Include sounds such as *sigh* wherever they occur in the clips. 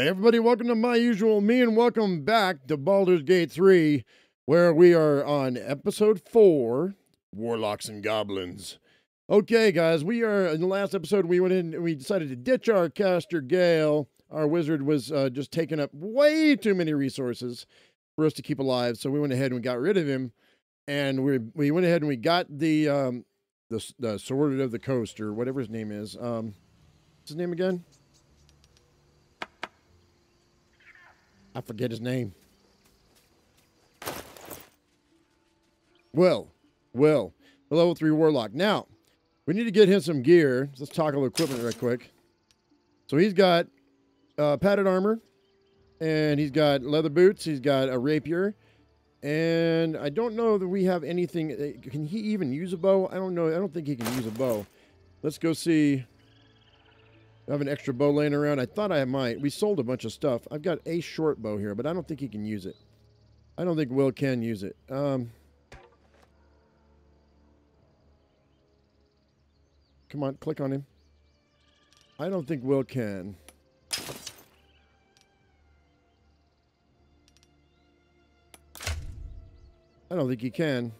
Hey everybody, welcome to my usual me and welcome back to Baldur's Gate 3, where we are on episode 4, Warlocks and Goblins. Okay, guys, we are in the last episode we went in we decided to ditch our caster Gale. Our wizard was uh, just taking up way too many resources for us to keep alive, so we went ahead and we got rid of him. And we we went ahead and we got the um the, the sword of the coast or whatever his name is. Um what's his name again? I forget his name. Wyll. Wyll. The level 3 Warlock. Now, we need to get him some gear. Let's talk about equipment right quick. So he's got uh, padded armor, and he's got leather boots. He's got a rapier, and I don't know that we have anything. uh, Can he even use a bow? I don't know. I don't think he can use a bow. Let's go see. I have an extra bow laying around. I thought I might. We sold a bunch of stuff. I've got a short bow here, but I don't think he can use it. I don't think Wyll can use it. Um, come on, click on him. I don't think Wyll can. I don't think he can.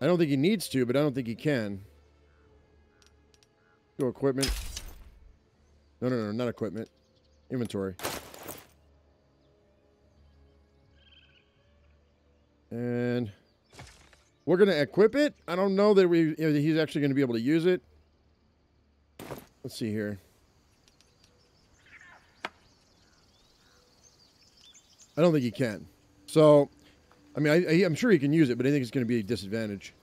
I don't think he needs to, but I don't think he can. Go equipment. No, no, no, not equipment. Inventory. And we're going to equip it. I don't know that we if he's actually going to be able to use it. Let's see here. I don't think he can. So, I mean, I, I'm sure he can use it, but I think it's going to be a disadvantage.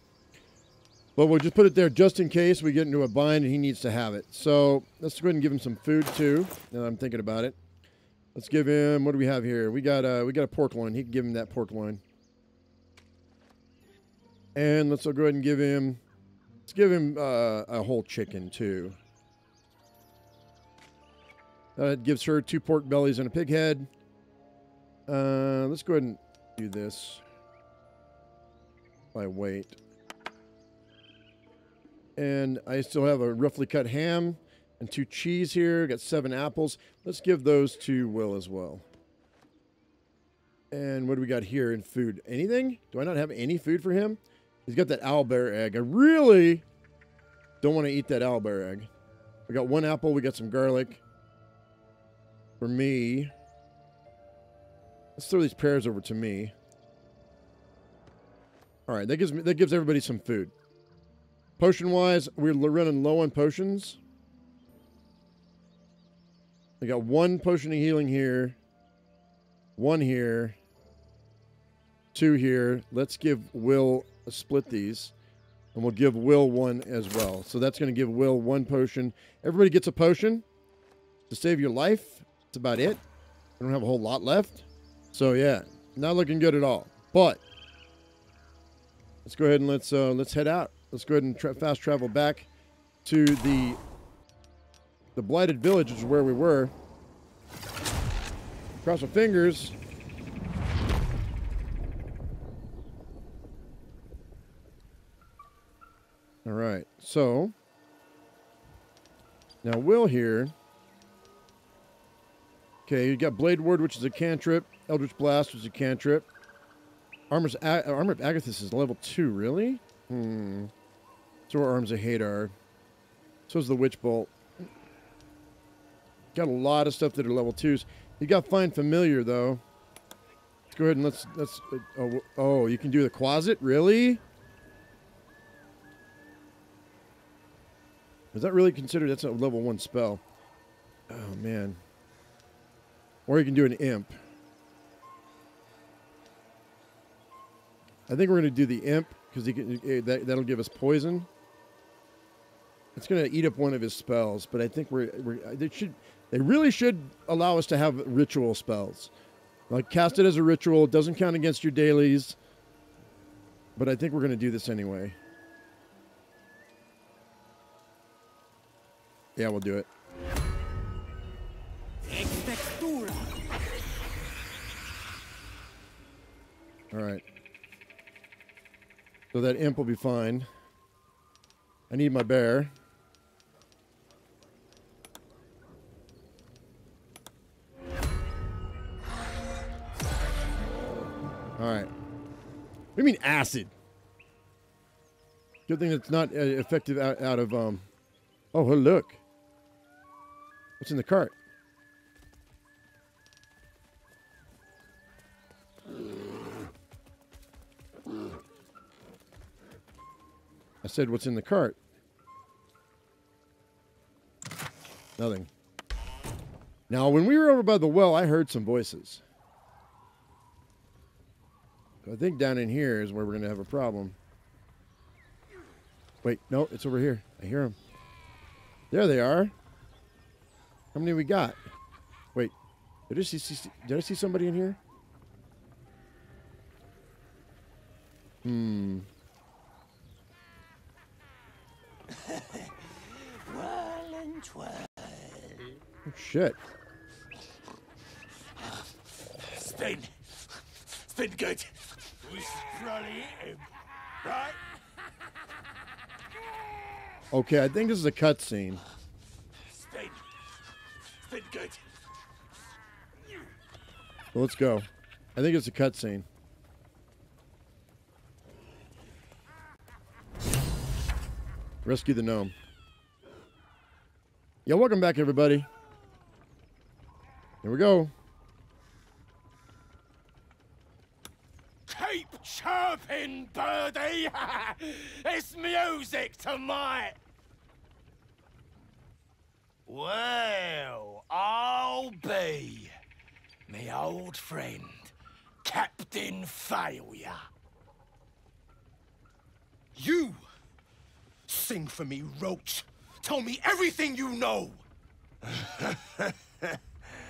But we'll just put it there just in case we get into a bind and he needs to have it. So let's go ahead and give him some food too. Now I'm thinking about it. Let's give him. What do we have here? We got uh, we got a pork loin. He can give him that pork loin. And let's go ahead and give him. Let's give him uh, a whole chicken too. That gives her two pork bellies and a pig head. Uh, let's go ahead and do this by weight. And I still have a roughly cut ham and two cheese here. Got seven apples. Let's give those to Wyll as well. And what do we got here in food? Anything? Do I not have any food for him? He's got that owlbear egg. I really don't want to eat that owlbear egg. We got one apple. We got some garlic. For me. Let's throw these pears over to me. All right, that gives me that gives everybody some food. Potion wise, we're running low on potions. I got one potion of healing here, one here, two here. Let's give Wyll split these, and we'll give Wyll one as well. So that's going to give Wyll one potion. Everybody gets a potion to save your life. That's about it. I don't have a whole lot left. So yeah, not looking good at all. But let's go ahead and let's uh, let's head out. Let's go ahead and tra fast travel back to the the blighted village, which is where we were. Cross our fingers. All right, so now Wyll here. Okay, you got Blade Ward, which is a cantrip. Eldritch Blast, which is a cantrip. Armor's Armor of Agathys is level two, really? Hmm. Are Arms of Hadar. So is the Witch Bolt. Got a lot of stuff that are level twos. You got Find Familiar though. Let's go ahead and let's let's. Uh, oh, oh, you can do the Closet, really? Is that really considered? That's a level one spell. Oh man. Or you can do an imp. I think we're going to do the imp because that that'll give us poison. It's going to eat up one of his spells, but I think we're, we're they should they really should allow us to have ritual spells. Like cast it as a ritual. It doesn't count against your dailies. But I think we're going to do this anyway. Yeah, we'll do it. All right. So that imp will be fine. I need my bear. Do you mean acid? Good thing it's not uh, effective out, out of um. Oh, well, look. What's in the cart? I said, what's in the cart? Nothing. Now, when we were over by the well, I heard some voices. I think down in here is where we're going to have a problem. Wait, no, it's over here. I hear them. There they are. How many we got? Wait, did I see, see did I see somebody in here? Hmm. *laughs* Well and twirl. Oh, shit. It's been good. Should probably eat him, right? Okay, I think this is a cutscene. It's been good. Let's go. I think it's a cutscene. Rescue the gnome. Yeah, welcome back, everybody. Here we go. Chirping, birdie. *laughs* it's music tonight. Well, I'll be me old friend, Captain Failure. You sing for me, Roach. Tell me everything you know. *laughs*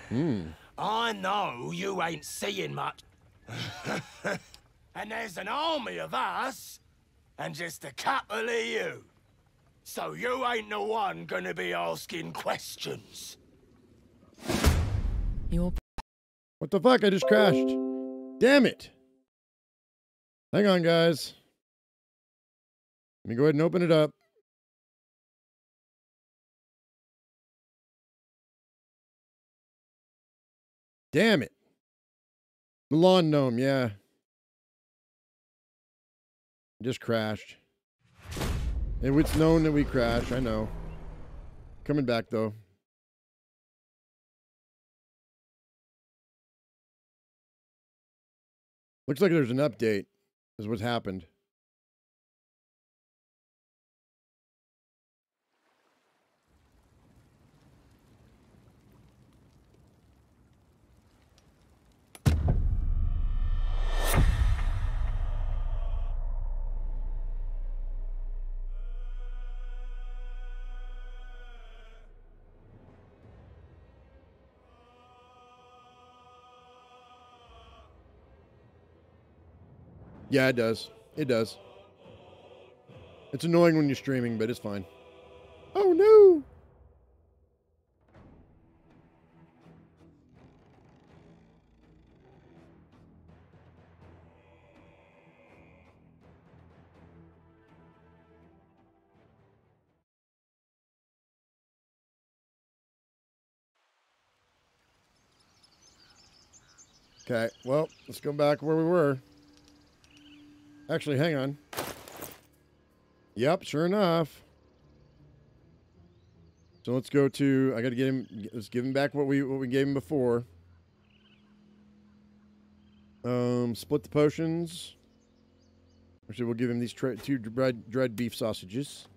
Hmm. I know you ain't seeing much. *laughs* and there's an army of us, and just a couple of you. So you ain't the one gonna be asking questions. Your What the fuck? I just crashed. Damn it. Hang on, guys. Let me go ahead and open it up. Damn it. The lawn gnome, yeah. Just crashed. And it's known that we crash, I know. Coming back though. Looks like there's an update, is what's happened. Yeah, it does. It does. It's annoying when you're streaming, but it's fine. Oh no! Okay, well, let's go back where we were. Actually, hang on. Yep, sure enough. So let's go to. I got to get him. Let's give him back what we what we gave him before. Um, split the potions. Actually, we'll give him these two dried, dried beef sausages.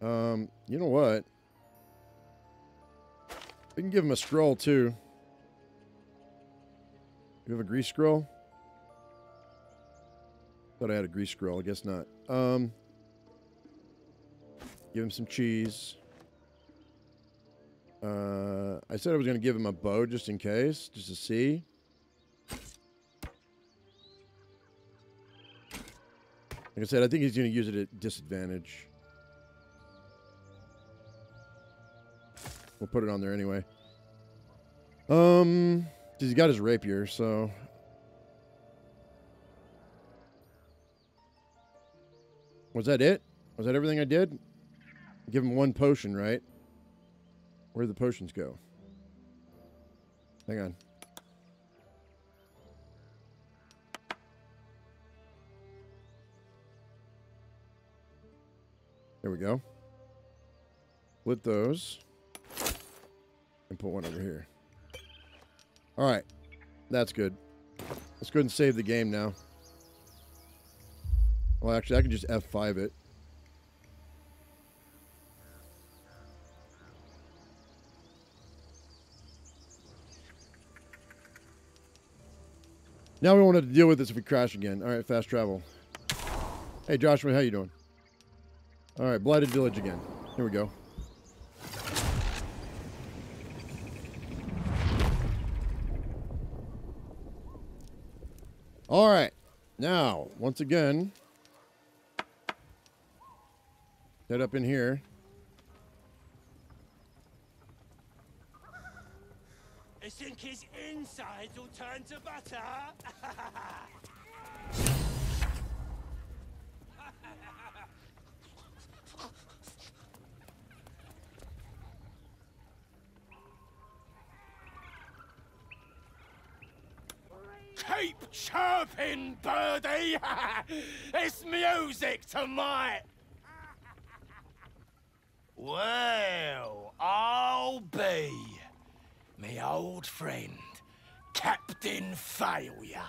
Um, you know what? We can give him a scroll too. You have a grease scroll? Thought I had a grease scroll. I guess not. Um, give him some cheese. Uh, I said I was going to give him a bow just in case, just to see. Like I said, I think he's going to use it at disadvantage. We'll put it on there anyway. Um, he's got his rapier, so Was that it? Was that everything I did? Give him one potion, right? Where'd the potions go? Hang on. There we go. Split those. And put one over here. Alright. That's good. Let's go ahead and save the game now. Well, actually, I can just F5 it. Now we won't have to deal with this if we crash again. All right, fast travel. Hey, Joshua, how you doing? All right, Blighted Village again. Here we go. All right. Now, once again, head up in here. I think his insides will turn to butter? Keep chirping, birdie! *laughs* it's music to my... Well, I'll be me old friend, Captain Failure.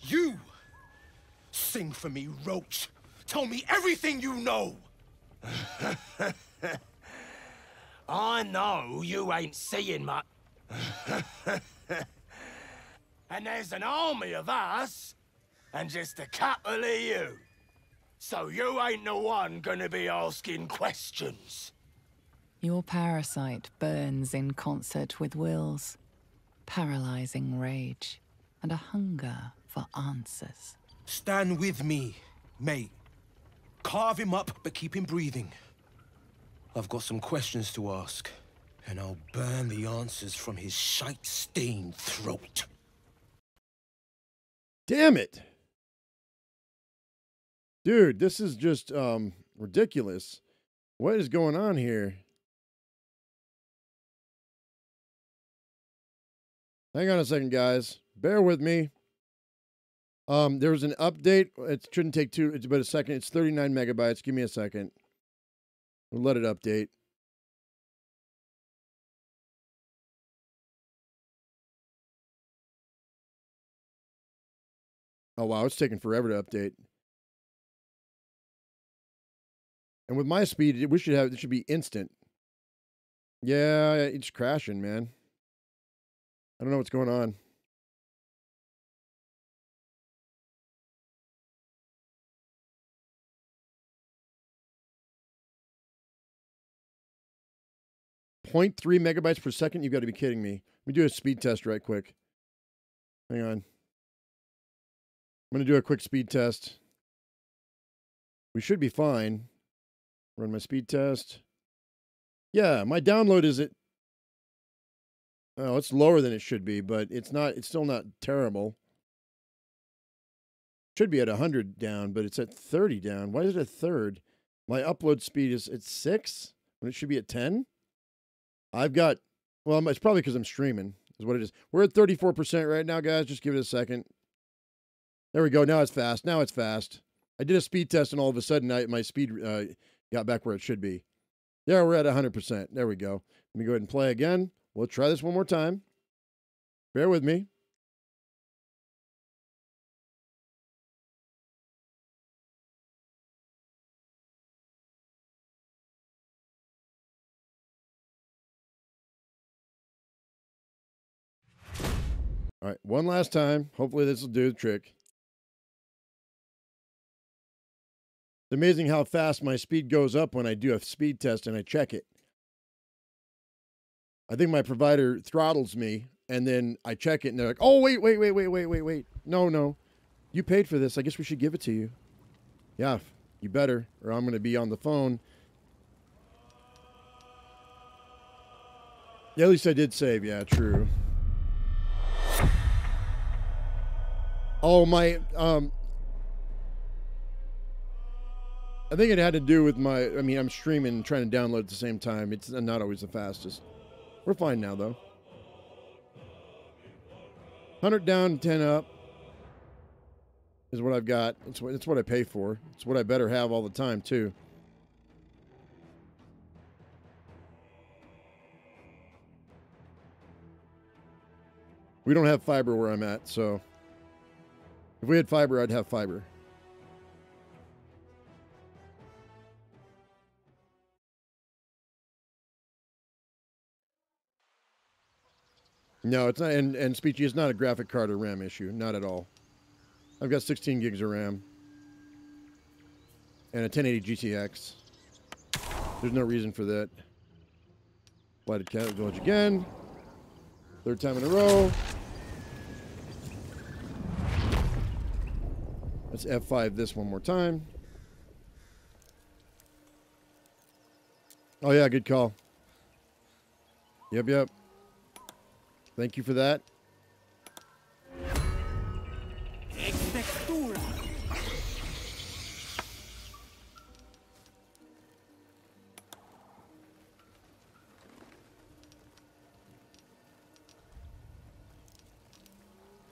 You! Sing for me, Roach. Tell me everything you know. *laughs* I know you ain't seeing much. *laughs* and there's an army of us, and just a couple of you. So you ain't the one gonna be asking questions. Your parasite burns in concert with Wyll's, paralyzing rage and a hunger for answers. Stand with me, mate. Carve him up, but keep him breathing. I've got some questions to ask, and I'll burn the answers from his shite-stained throat. Damn it. Dude, this is just um ridiculous. What is going on here? Hang on a second, guys. Bear with me. Um, there's an update. It shouldn't take two, it's about a second. It's 39 megabytes. Give me a second. We'll let it update. Oh wow, it's taking forever to update. And with my speed, we should have it should be instant. Yeah, it's crashing, man. I don't know what's going on. Point three megabytes per second? You've got to be kidding me. Let me do a speed test right quick. Hang on. I'm going to do a quick speed test. We should be fine. Run my speed test. Yeah, my download is at Oh, it's lower than it should be, but it's not it's still not terrible. Should be at 100 down, but it's at 30 down. Why is it a third? My upload speed is at 6 when it should be at 10. I've got well, it's probably cuz I'm streaming. Is what it is. We're at 34% right now, guys. Just give it a second. There we go. Now it's fast. Now it's fast. I did a speed test and all of a sudden I, my speed uh, got back where it should be. Yeah, we're at 100%. There we go. Let me go ahead and play again. We'll try this one more time. Bear with me. All right, one last time. Hopefully, this will do the trick. It's amazing how fast my speed goes up when I do a speed test and I check it. I think my provider throttles me and then I check it and they're like, oh, wait, wait, wait, wait, wait, wait, wait. No, no. You paid for this. I guess we should give it to you. Yeah, you better, or I'm going to be on the phone. Yeah, at least I did save. Yeah, true. Oh, my. Um, I think it had to do with my. I mean, I'm streaming and trying to download at the same time. It's not always the fastest. We're fine now, though. 100 down, 10 up. is what I've got. It's what it's what I pay for. It's what I better have all the time too. We don't have fiber where I'm at, so if we had fiber, I'd have fiber. No, it's not. And and Speechy, it's not a graphic card or RAM issue, not at all. I've got 16 gigs of RAM and a 1080 GTX. There's no reason for that. Blighted Cat Village again. Third time in a row. Let's F5 this one more time. Oh, yeah, good call. Yep, yep. Thank you for that.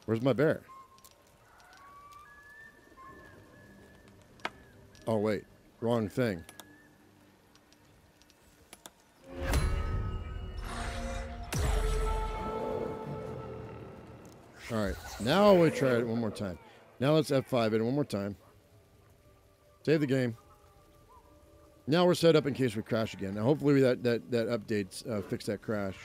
Where's my bear? Oh, wait. Wrong thing. All right. Now we try it one more time. Now let's F5 it one more time. Save the game. Now we're set up in case we crash again. Now hopefully that that that updates uh, fix that crash.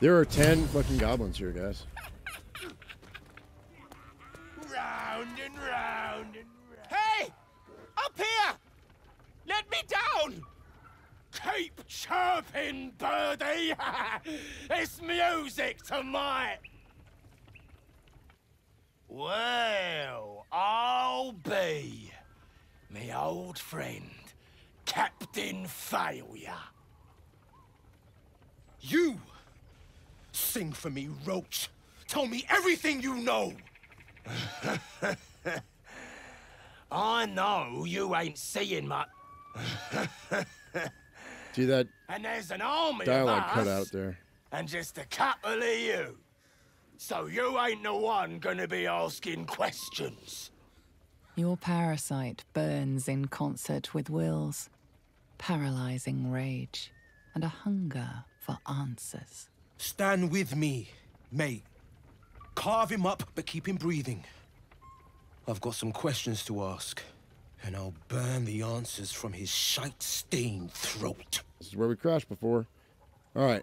There are 10 fucking goblins here, guys. Round and round and round. Hey! Up here! Let me down! Keep chirping, birdie! *laughs* it's music to my... Well, I'll be me old friend, Captain Failure. You! Sing for me, Roach. Tell me everything you know. *laughs* I know you ain't seeing much, *laughs* See that and there's an army dialogue of us. cut out there. and just a couple of you. So you ain't the one gonna be asking questions. Your parasite burns in concert with Wyll's, paralyzing rage and a hunger for answers. Stand with me, mate. Carve him up, but keep him breathing. I've got some questions to ask, and I'll burn the answers from his shite-stained throat. This is where we crashed before. All right.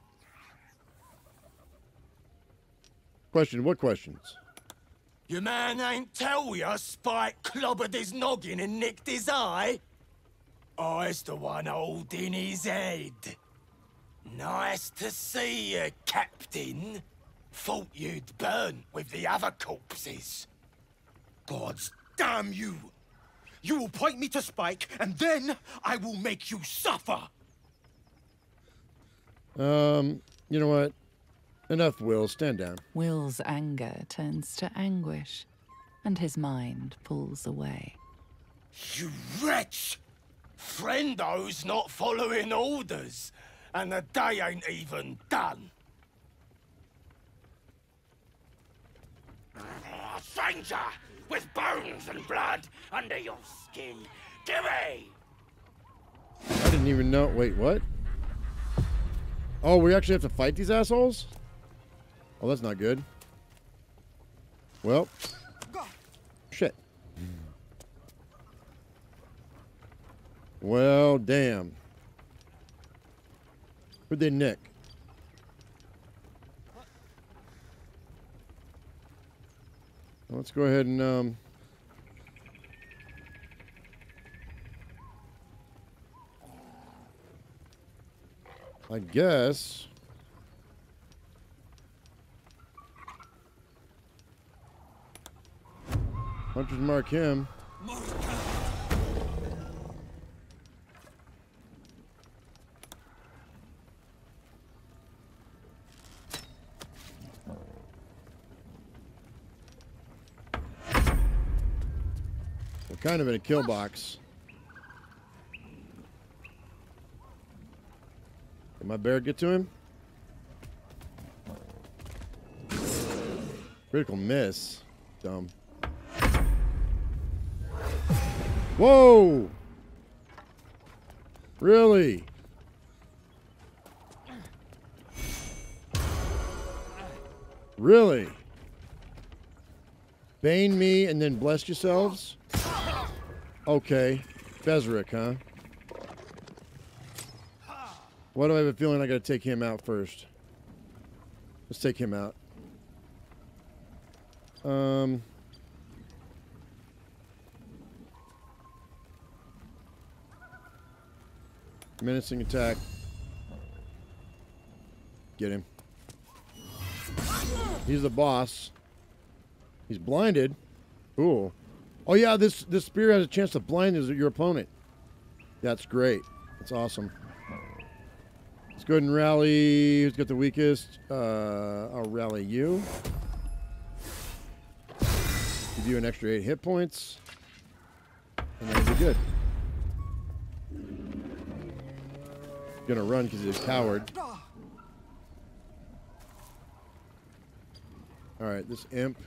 Question. What questions? Your man ain't tell ya Spike clobbered his noggin and nicked his eye? I's the one holding his head. Nice to see you, Captain. Thought you'd burn with the other corpses. Gods damn you! You will point me to Spike, and then I will make you suffer! Um, you know what? Enough, Wyll. Stand down. Wyll's anger turns to anguish, and his mind pulls away. You wretch! Friendo's not following orders, and the day ain't even done. Stranger, with bones and blood under your skin, give me! I didn't even know. Wait, what? Oh, we actually have to fight these assholes? Oh, that's not good. Well, shit. Well, damn. Where'd they nick? Let's go ahead and um. I guess. Hunter's mark him. We're kind of in a kill box. Did my bear get to him? Critical miss. Dumb. Whoa! Really? Really? Bane me and then bless yourselves? Okay. Bezric, huh? Why do I have a feeling I gotta take him out first? Let's take him out. Um. Menacing attack. Get him. He's the boss. He's blinded. Cool. Oh yeah, this this spear has a chance to blind your opponent. That's great. That's awesome. Let's go ahead and rally. Who's got the weakest? Uh, I'll rally you. Give you an extra eight hit points. And that'll be good. Gonna run because he's a coward. All right, this imp.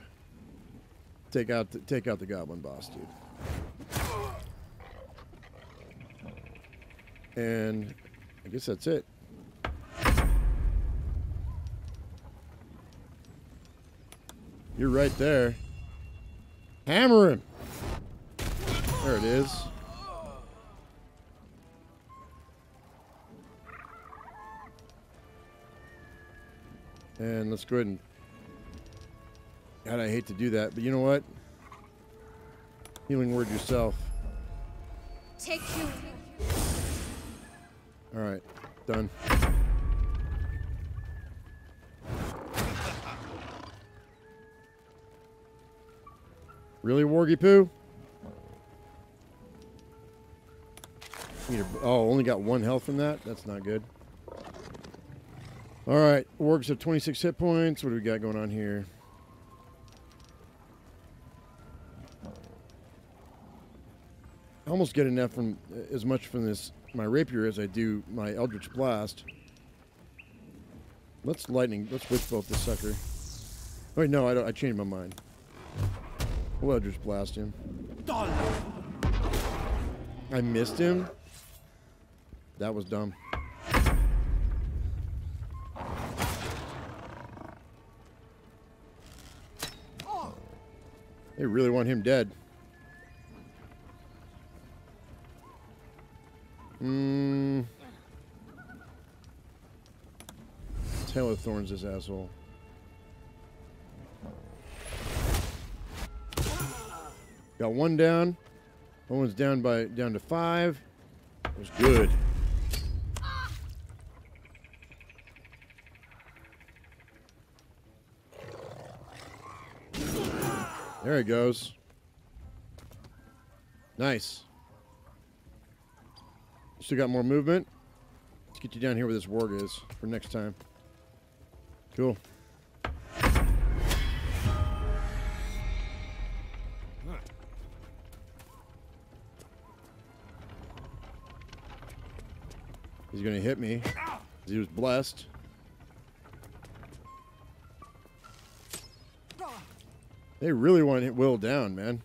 Take out the, take out the goblin boss, dude. And I guess that's it. You're right there. Hammer him. There it is. And let's go ahead and. God, I hate to do that, but you know what? Healing word yourself. Take you. All right, done. *laughs* Really, Wargy Poo? Oh, only got one health from that? That's not good. All right, Wargs have 26 hit points. What do we got going on here? Almost get enough from uh, as much from this my rapier as I do my Eldritch Blast. Let's lightning. Let's witch bolt this sucker. Wait, no, I don't. I changed my mind. We'll Eldritch Blast him. I missed him. That was dumb. They really want him dead. Hmm. Taylor Thorns this asshole. Got one down. One one's down by down to five. That was good. There he goes. Nice. Still got more movement. Let's get you down here where this warg is for next time. Cool. He's gonna hit me. He was blessed. They really want to hit Wyll down, man.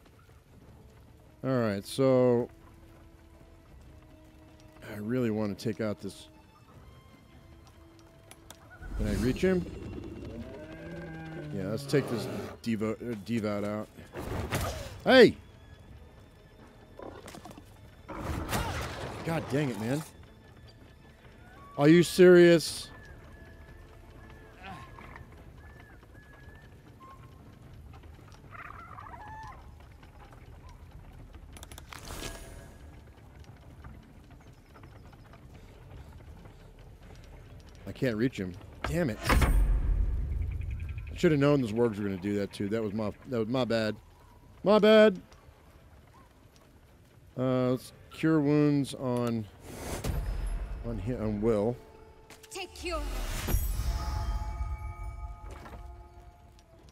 All right, so I really want to take out this. Can I reach him? Yeah, let's take this devo uh, devout out. Hey! God dang it, man. Are you serious? Can't reach him. Damn it. Should have known those wargs were going to do that too. That was my that was my bad. My bad. Uh, let's cure wounds on on him, on Wyll. Take you.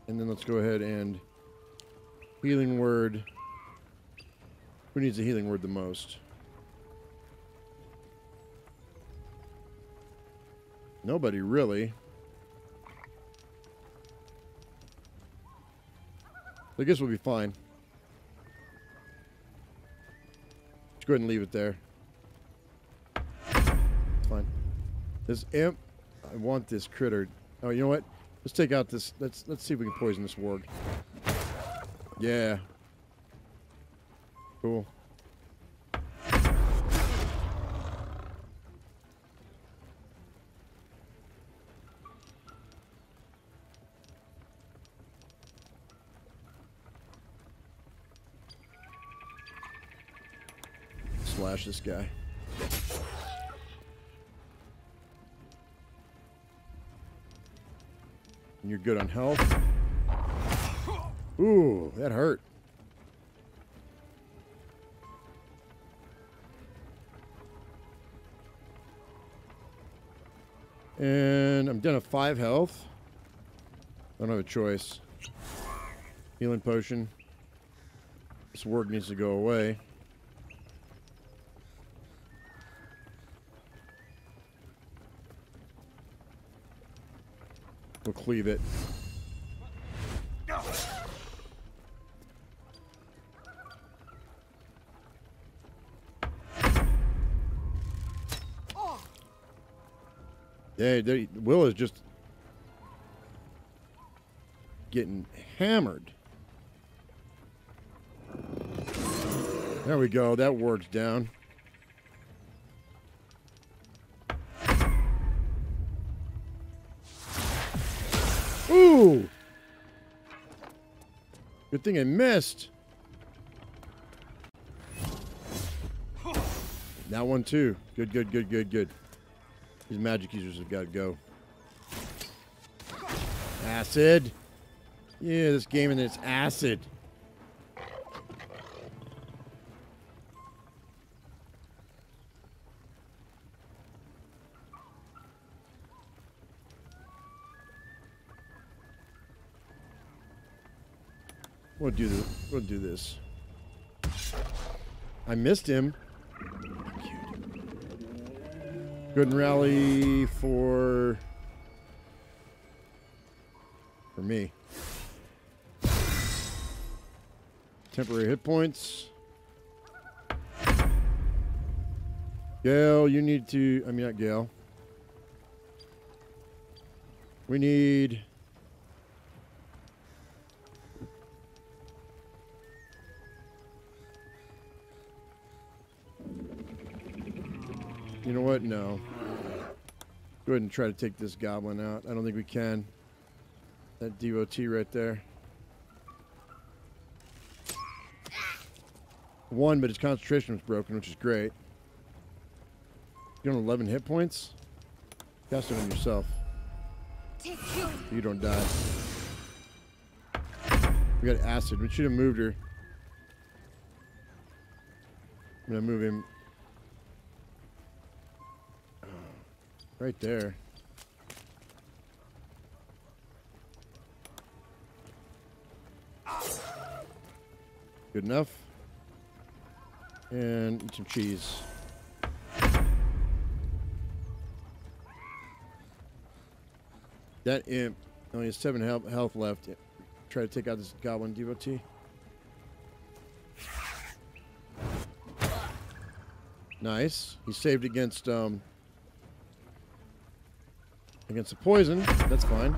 And then let's go ahead and healing word. Who needs a healing word the most? Nobody really. I guess we'll be fine. Just go ahead and leave it there. Fine. This imp, I want this critter. Oh, you know what? Let's take out this. Let's let's see if we can poison this warg. Yeah. Cool. This guy. And you're good on health. Ooh, that hurt. And I'm down to five health. I don't have a choice. Healing potion. This work needs to go away. Cleave it. Yeah, they, Wyll is just getting hammered. There we go. That works down. Good thing I missed. That one too. Good, good, good, good, good. These magic users have got to go. Acid. Yeah, this game and it's acid. Do this. We'll do this. I missed him. Good rally for for me. Temporary hit points. Gale, you need to. I mean, not Gale. We need. You know what? No. Go ahead and try to take this goblin out. I don't think we can. That devotee right there. One, but his concentration was broken, which is great. You're on 11 hit points? Cast it on yourself. You. You don't die. We got acid. We should have moved her. I'm gonna move him right there. Good enough. And eat some cheese. That imp only has seven health, health left. Try to take out this goblin devotee. Nice. He saved against um against the poison. That's fine.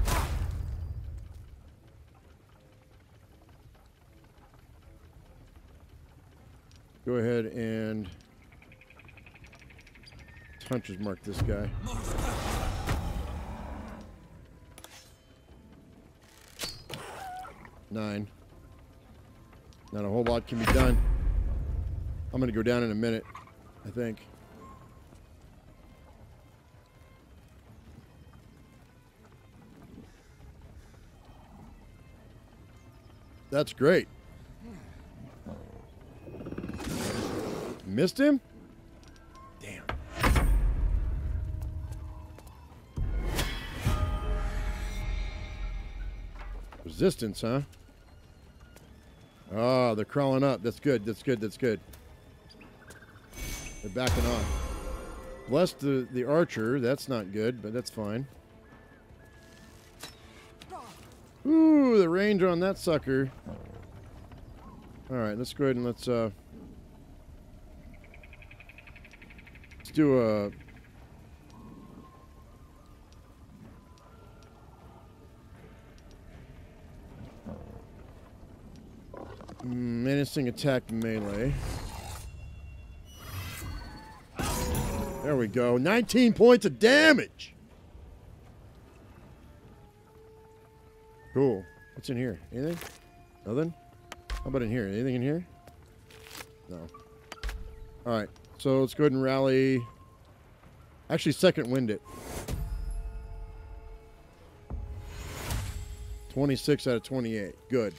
Go ahead and hunter's mark this guy. Nine. Not a whole lot can be done. I'm going to go down in a minute, I think. That's great. Missed him? Damn. Resistance, huh? Oh, they're crawling up. That's good. That's good. That's good. They're backing off. Bless the, the archer. That's not good, but that's fine. Range on that sucker. All right, let's go ahead and let's uh let's do a menacing attack melee. There we go. 19 points of damage. Cool. What's in here? Anything? Nothing? How about in here? Anything in here? No. All right. So let's go ahead and rally. Actually, second wind it. 26 out of 28. Good.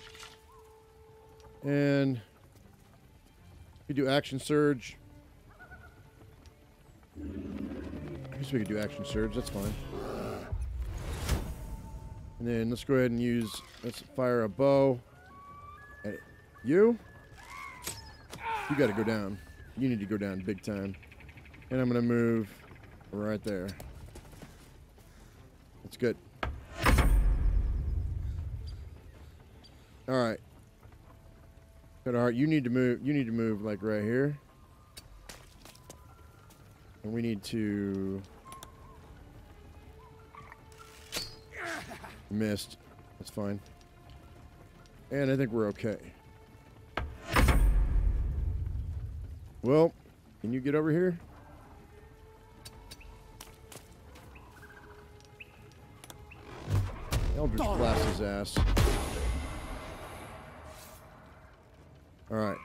And we do action surge. I guess we could do action surge. That's fine. And then let's go ahead and use. Let's fire a bow. At you. You got to go down. You need to go down big time. And I'm gonna move right there. That's good. All right. Got a heart. You need to move. You need to move like right here. And we need to. Missed. That's fine. And I think we're okay. Well, can you get over here? Eldritch blast his ass. All right.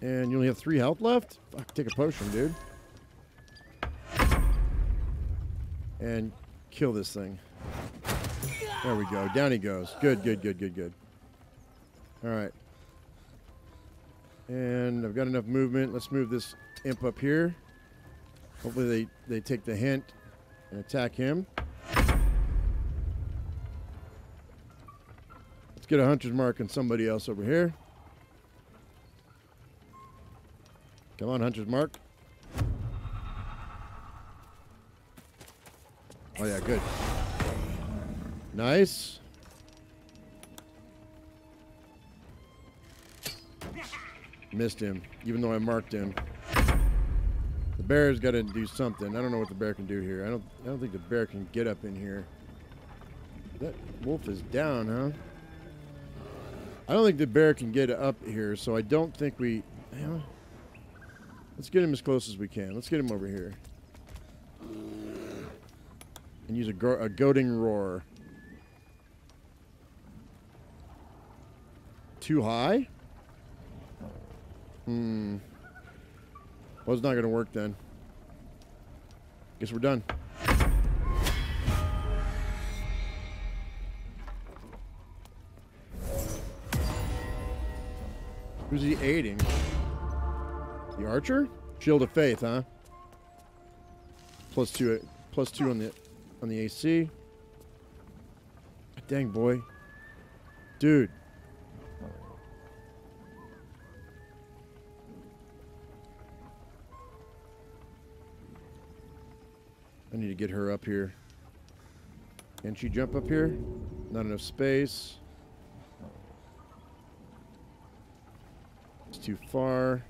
And you only have three health left? Fuck, take a potion, dude. And kill this thing. There we go. Down he goes. Good, good, good, good, good. All right. And I've got enough movement. Let's move this imp up here. Hopefully they, they take the hint and attack him. Let's get a hunter's mark on somebody else over here. Come on, hunter's mark. Oh yeah, good. Nice. Missed him, even though I marked him. The bear's got to do something. I don't know what the bear can do here. I don't. I don't think the bear can get up in here. That wolf is down, huh? I don't think the bear can get up here, so I don't think we. Yeah. Let's get him as close as we can. Let's get him over here. And use a, go a goading roar. Too high? Hmm. Well, it's not going to work then. Guess we're done. Who's he aiding? The archer? Shield of Faith, huh? Plus two, plus two on the on the AC. Dang boy, dude. I need to get her up here. Can she jump up here? Not enough space. It's too far.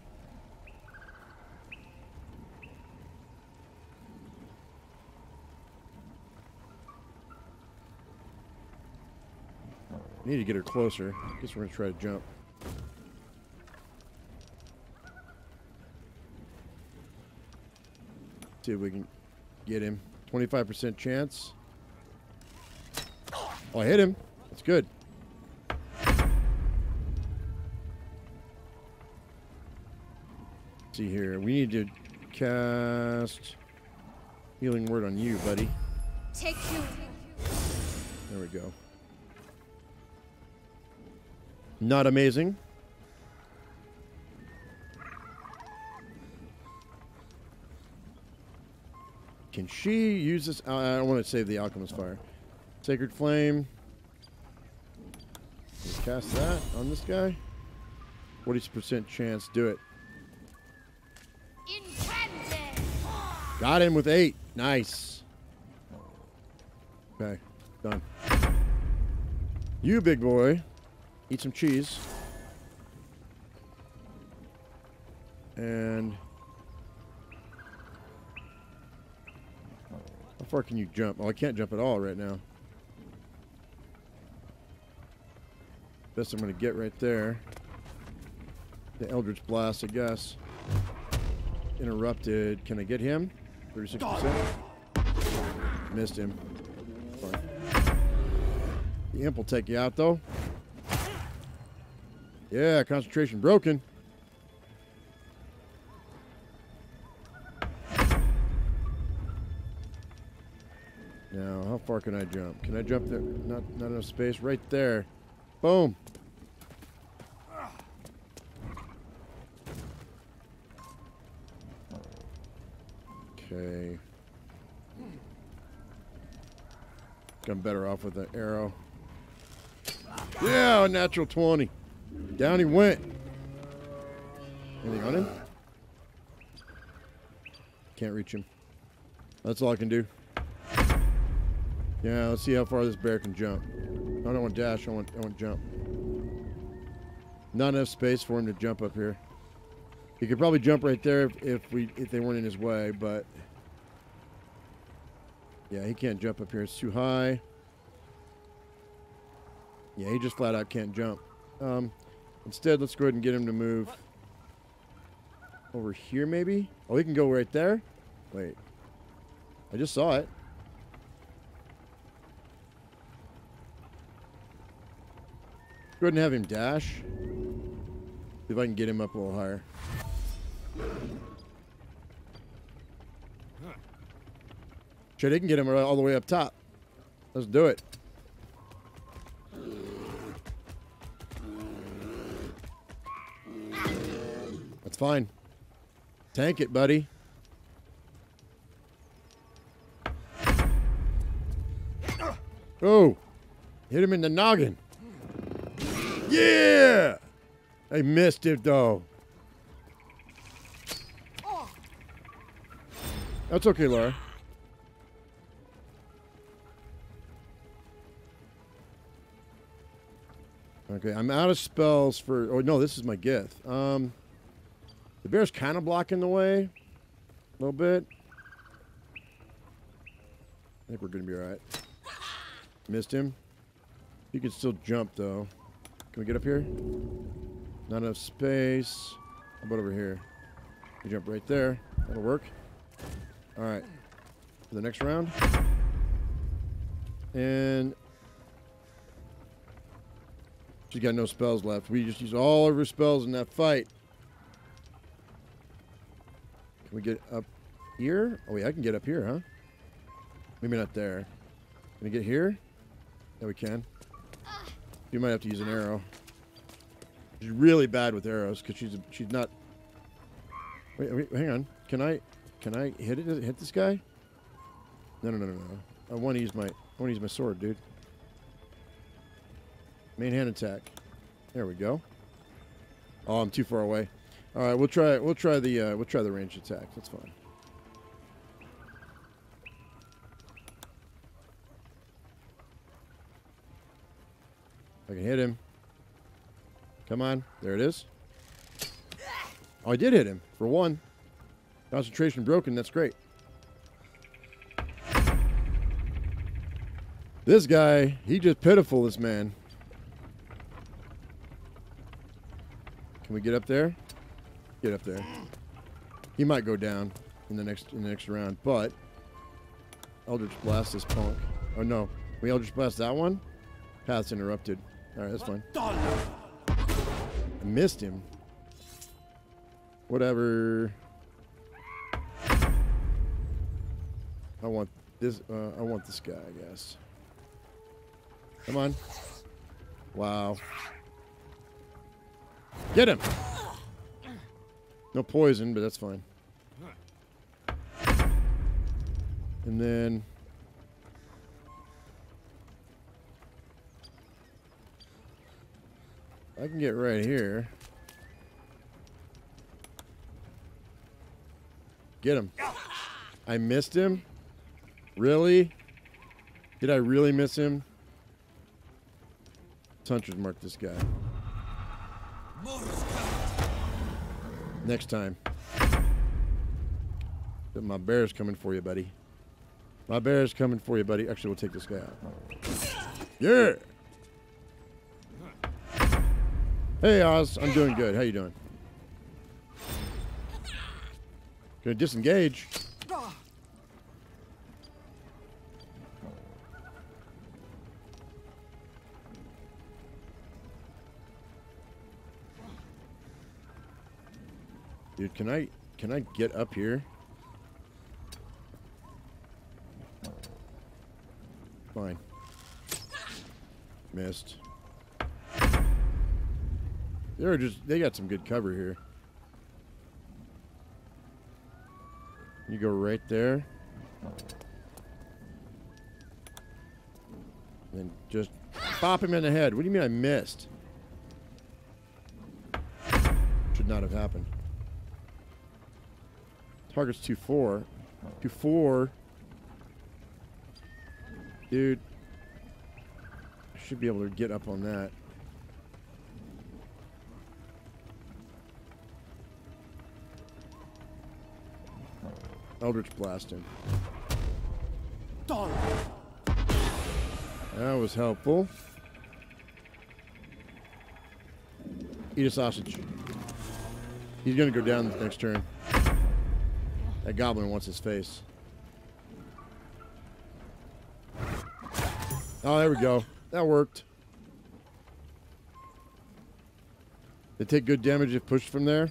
Need to get her closer. I guess we're gonna try to jump. See if we can get him. 25% chance. Oh, I hit him. That's good. see here. We need to cast healing word on you, buddy. Take you. There we go. Not amazing. Can she use this? Uh, I don't want to save the alchemist fire. Sacred flame. Cast that on this guy. 40% chance. Do it. Got him with eight. Nice. Okay. Done. You, big boy, eat some cheese. And how far can you jump? Oh, I can't jump at all right now. Best I'm going to get right there. The Eldritch Blast, I guess. Interrupted. Can I get him? 36%. Missed him. Fine. The imp will take you out, though. Yeah, concentration broken. Now, how far can I jump? Can I jump there? Not, not enough space. Right there. Boom. Okay. I'm better off with the arrow. Yeah, a natural 20. Down he went. Anything on him? Can't reach him. That's all I can do. Yeah, let's see how far this bear can jump. I don't want dash, I want I want jump. Not enough space for him to jump up here. He could probably jump right there if, if we if they weren't in his way, but yeah, he can't jump up here. It's too high. Yeah, he just flat out can't jump. Um, instead, let's go ahead and get him to move over here, maybe. Oh, he can go right there. Wait, I just saw it. Go ahead and have him dash. See if I can get him up a little higher. Shit, they can get him all the way up top. Let's do it. Fine. Tank it, buddy. Oh, hit him in the noggin. Yeah! I missed it, though. That's okay, Laura. Okay, I'm out of spells for... Oh, no, this is my Gith. Um, the bear's kind of blocking the way. A little bit. I think we're going to be all right. Missed him. He can still jump, though. Can we get up here? Not enough space. How about over here? You jump right there. That'll work. All right. For the next round. And she's got no spells left. We just used all of her spells in that fight. Can we get up here? Oh, yeah, I can get up here, huh? Maybe not there. Can we get here? Yeah, we can. You might have to use an arrow. She's really bad with arrows because she's she's not. Wait, wait, hang on. Can I can I hit it? Hit this guy? No, no, no, no, no. I want to use my I want to use my sword, dude. Main hand attack. There we go. Oh, I'm too far away. All right, we'll try we'll try the uh, we'll try the range attack. That's fine. I can hit him. Come on. There it is. Oh, I did hit him for one. Concentration broken. That's great. This guy, he just pitiful, this man. Can we get up there? Get up there. He might go down in the next in the next round, but Eldritch Blast this punk. Oh no. We Eldritch Blast that one? Path's interrupted. Alright, that's fine. I missed him. Whatever. I want this. Uh, I want this guy. I guess. Come on. Wow. Get him. No poison, but that's fine. And then. I can get right here. Get him. I missed him? Really? Did I really miss him? hunter's mark this guy. Next time. My bear's coming for you, buddy. My bear's coming for you, buddy. Actually, we'll take this guy out. Yeah. Hey, Oz. I'm doing good. How you doing? Gonna disengage. Dude, can I can I get up here? Fine. Missed. They're just they got some good cover here. You go right there. And just pop him in the head. What do you mean I missed? Should not have happened. Target's 2-4. 2-4. Dude. I should be able to get up on that. Eldritch Blast him. That was helpful. Eat a sausage. He's gonna go down this next turn. That goblin wants his face. Oh, there we go. That worked. They take good damage if pushed from there.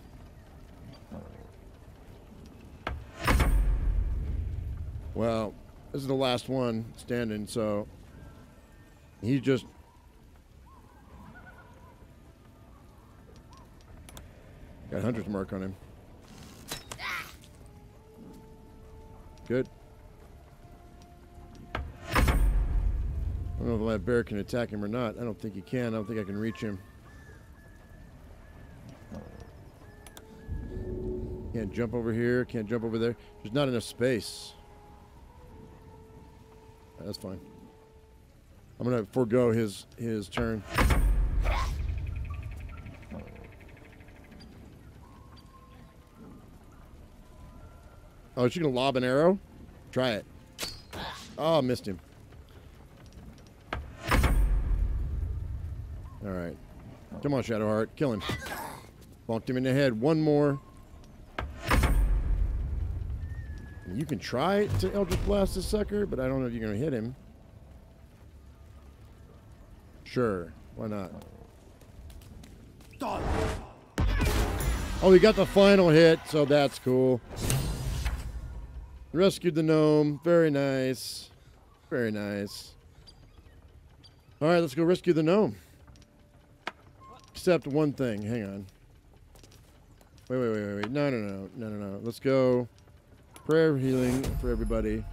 Well, this is the last one standing, so he just got hunter's mark on him. Good. I don't know if that bear can attack him or not. I don't think he can. I don't think I can reach him. Can't jump over here. Can't jump over there. There's not enough space. That's fine. I'm gonna forego his his turn. Oh, is she gonna lob an arrow? Try it. Oh, missed him. All right. Come on, Shadowheart. Kill him. Bonked him in the head. One more. You can try to Eldritch Blast this sucker, but I don't know if you're going to hit him. Sure. Why not? Oh, he got the final hit, so that's cool. Rescued the gnome. Very nice. Very nice. All right, let's go rescue the gnome. Except one thing. Hang on. Wait, wait, wait, wait, wait. No, no, no, no, no, no. Let's go. Prayer healing for everybody.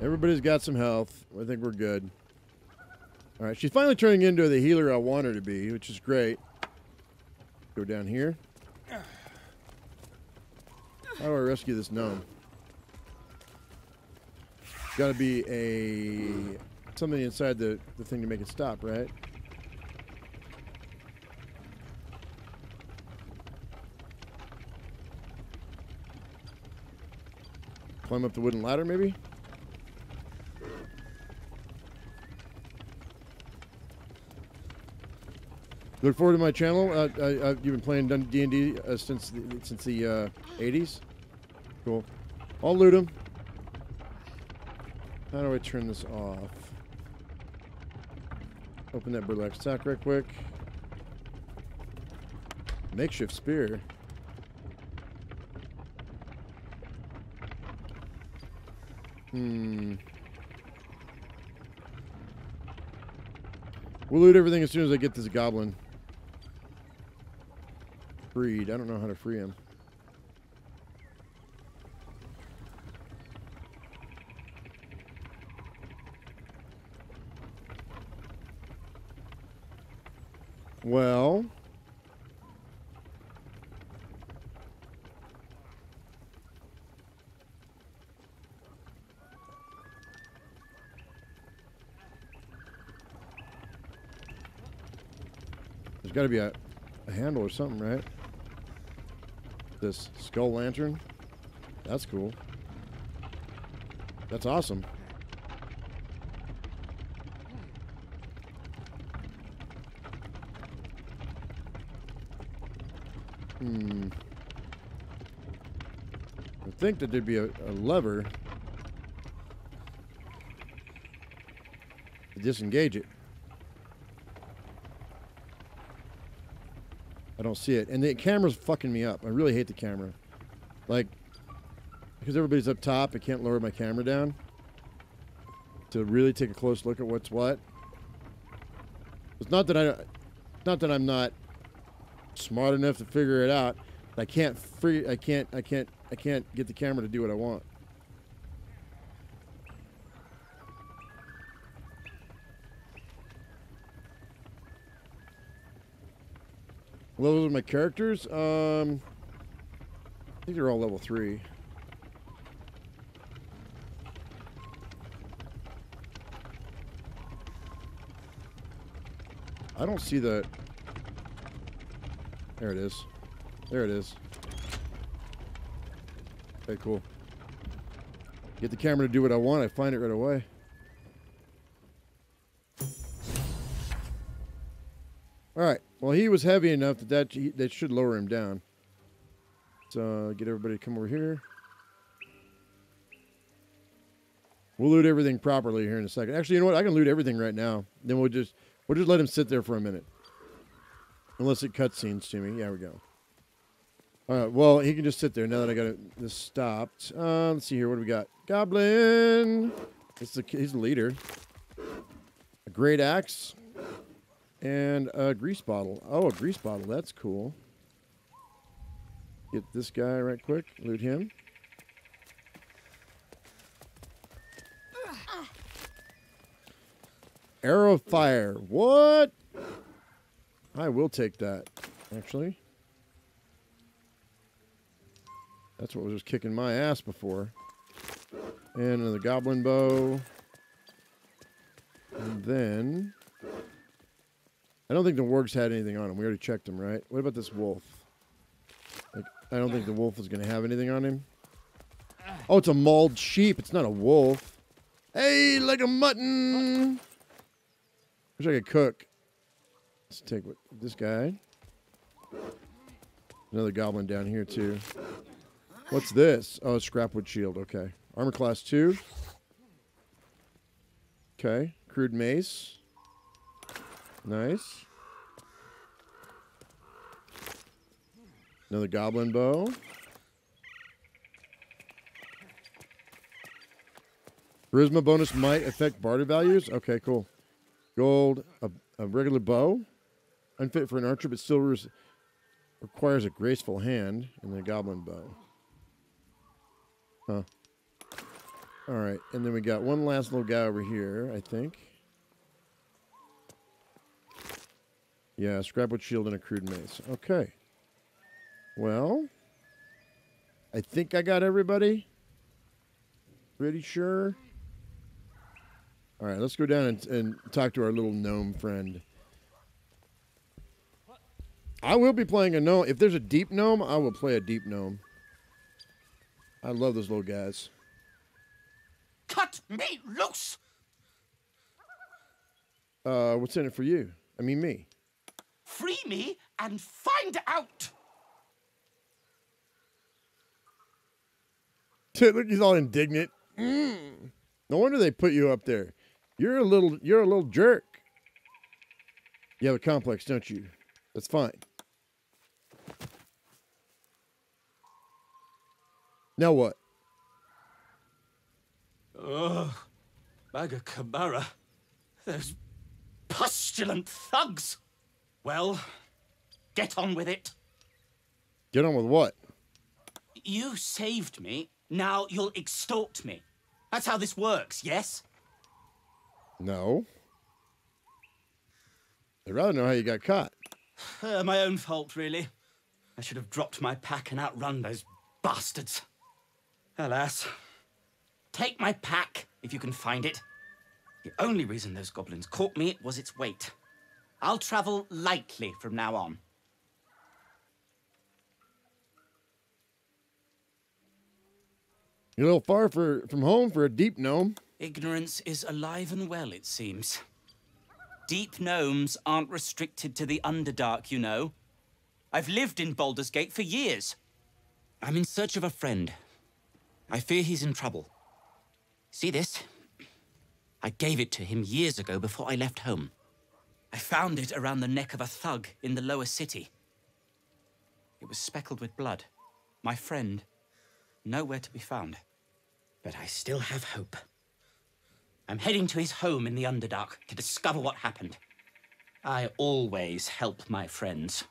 Everybody's got some health. I think we're good. All right, she's finally turning into the healer I want her to be, which is great. Go down here. How do I rescue this gnome? Got to be a something inside the, the thing to make it stop, right? Climb up the wooden ladder, maybe? Look forward to my channel. Uh, I, I, you've been playing D and D uh, since the, since the uh, '80s. Cool. I'll loot him. How do I turn this off? Open that burlap sack right quick. Makeshift spear. Hmm. We'll loot everything as soon as I get this goblin freed. I don't know how to free him. Well... There's got to be a, a handle or something, right? This skull lantern. That's cool. That's awesome. Hmm. I think that there'd be a, a lever to disengage it. I don't see it. And the camera's fucking me up. I really hate the camera. Like, because everybody's up top, I can't lower my camera down to really take a close look at what's what. It's not that I, not that I'm not smart enough to figure it out. I can't free. I can't. I can't. I can't get the camera to do what I want. Levels of my characters. Um, I think they're all level three. I don't see the. There it is. There it is. Okay, cool. Get the camera to do what I want. I find it right away. All right. Well, he was heavy enough that that, that should lower him down. So get everybody to come over here. We'll loot everything properly here in a second. Actually, you know what? I can loot everything right now. Then we'll just we'll just let him sit there for a minute. Unless it cutscenes to me. Yeah, we go. All right. Well, he can just sit there now that I got it, this stopped. Uh, let's see here. What do we got? Goblin. It's the he's the leader. A great axe and a grease bottle. Oh, a grease bottle. That's cool. Get this guy right quick. Loot him. Arrow fire. What? I will take that, actually. That's what was just kicking my ass before. And another goblin bow. And then... I don't think the wargs had anything on him. We already checked him, right? What about this wolf? Like, I don't think the wolf is going to have anything on him. Oh, it's a mauled sheep. It's not a wolf. Hey, like a mutton. Wish I could cook. Let's take what, this guy. Another goblin down here, too. What's this? Oh, scrapwood shield. Okay. Armor class 2. Okay. Crude mace. Nice. Another goblin bow. Charisma bonus might affect barter values. Okay, cool. Gold, a, a regular bow. Unfit for an archer, but still requires a graceful hand. And a goblin bow. Huh. All right, and then we got one last little guy over here, I think. Yeah, scrapwood shield and a crude mace. Okay. Well, I think I got everybody. Pretty sure. All right, let's go down and, and talk to our little gnome friend. I will be playing a gnome. If there's a deep gnome, I will play a deep gnome. I love those little guys. Cut me loose! Uh, what's in it for you? I mean, me. Free me and find out! *laughs* Look, he's all indignant. Mm. No wonder they put you up there. You're a little, you're a little jerk. You have a complex, don't you? That's fine. Now what? Ugh. Maga Kamara. Those pustulant thugs. Well, get on with it. Get on with what? You saved me. Now you'll extort me. That's how this works, yes? No. I'd rather know how you got caught. Uh, my own fault, really. I should have dropped my pack and outrun those bastards. Alas. Take my pack, if you can find it. The only reason those goblins caught me was its weight. I'll travel lightly from now on. You're a little far for, from home for a deep gnome. Ignorance is alive and well, it seems. Deep gnomes aren't restricted to the Underdark, you know. I've lived in Baldur's Gate for years. I'm in search of a friend. I fear he's in trouble. See this? I gave it to him years ago before I left home. I found it around the neck of a thug in the lower city. It was speckled with blood. My friend, nowhere to be found. But I still have hope. I'm heading to his home in the Underdark to discover what happened. I always help my friends.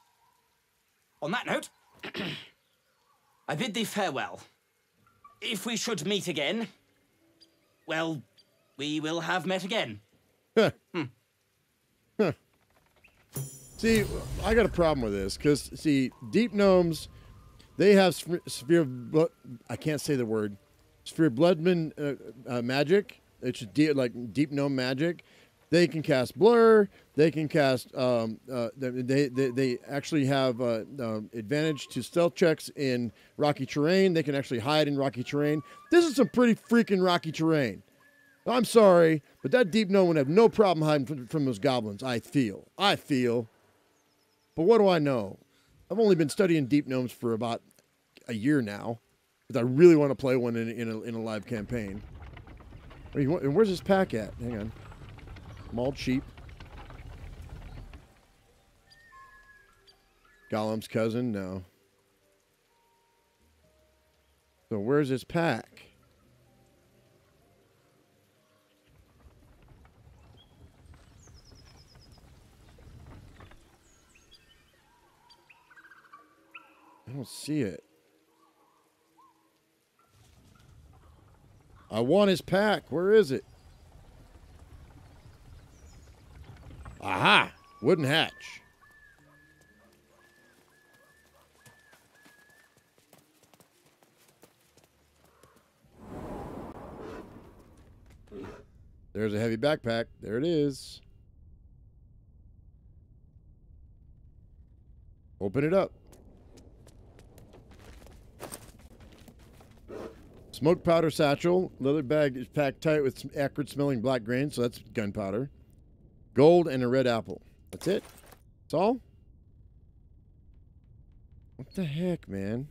On that note, *clears throat* I bid thee farewell. If we should meet again, well, we will have met again. See, I got a problem with this because see, deep gnomes, they have sphere sphere of blood. I can't say the word. Sphere bloodman uh, uh, magic. It's like deep gnome magic. They can cast blur. They can cast. Um, uh, they, they they actually have uh, um, advantage to stealth checks in rocky terrain. They can actually hide in rocky terrain. This is some pretty freaking rocky terrain. I'm sorry, but that deep gnome would have no problem hiding from, from those goblins. I feel. I feel. But what do I know? I've only been studying deep gnomes for about a year now, because I really want to play one in, in, a, in a live campaign. And where's this pack at? Hang on. Mauled sheep. Gollum's cousin? No. So where's his pack? I don't see it. I want his pack. Where is it? Aha! Wooden hatch. There's a heavy backpack. There it is. Open it up. Smoke powder satchel. Leather bag is packed tight with acrid smelling black grain, so that's gunpowder. Gold and a red apple. That's it. That's all. What the heck, man?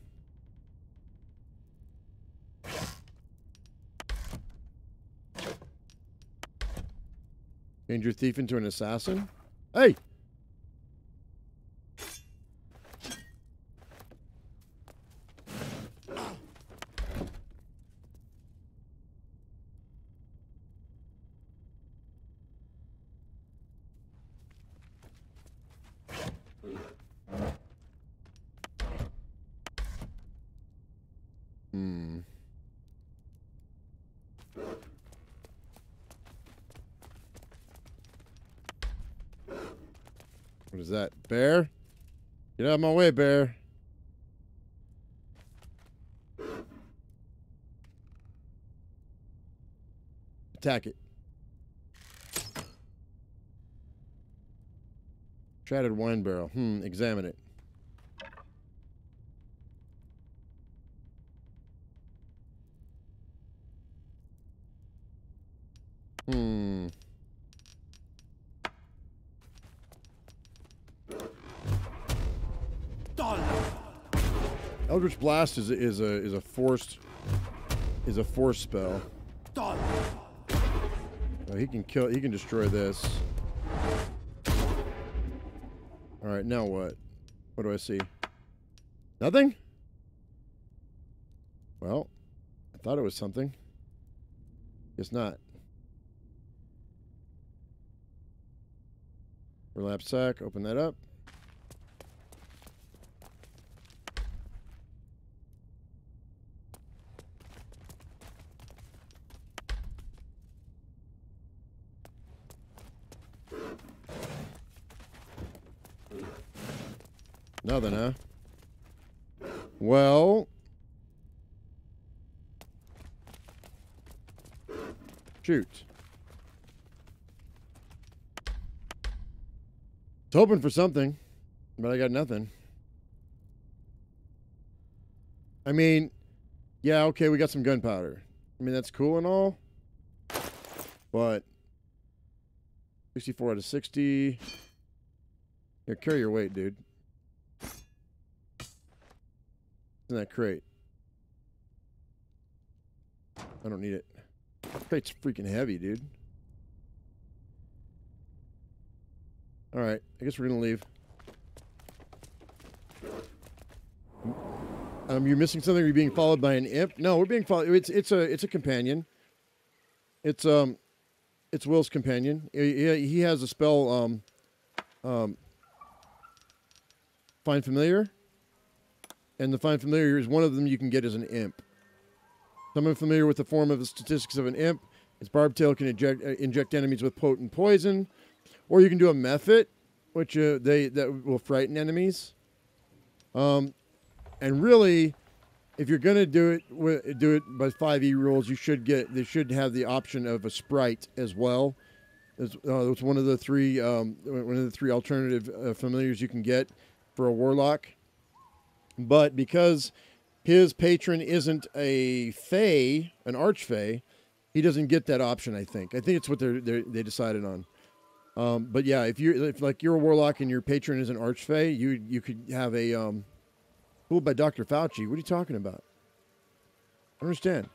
Change your thief into an assassin? Hey! Bear? Get out of my way, bear. Attack it. Shattered wine barrel. Hmm, examine it. Blast is a, is a is a forced is a force spell. Oh, he can kill. He can destroy this. All right, now what? What do I see? Nothing. Well, I thought it was something. Guess not. Relapse sack. Open that up. Nothing, huh? Well. Shoot. Hoping for something, but I got nothing. I mean, yeah, okay, we got some gunpowder. I mean, that's cool and all, but 64 out of 60. Here, carry your weight, dude. In that crate. I don't need it. Crate's freaking heavy, dude. Alright, I guess we're gonna leave. Um, you're missing something. You're being followed by an imp. No, we're being followed. It's it's a it's a companion. It's um, it's Wyll's companion. He, he has a spell um, um, find familiar, and the find familiar is one of them. You can get as an imp. Someone familiar with the form of the statistics of an imp. Its barbed tail can inject uh, inject enemies with potent poison, or you can do a method, which uh, they that will frighten enemies. Um, and really, if you're gonna do it do it by five E rules, you should get they should have the option of a sprite as well. It's, uh, it's one of the three um, one of the three alternative uh, familiars you can get for a warlock. But because his patron isn't a fey, an archfey, he doesn't get that option. I think. I think it's what they're they decided on. Um, but yeah, if you're if like you're a warlock and your patron is an archfey, you you could have a um, Fooled by Dr. Fauci. What are you talking about? I understand.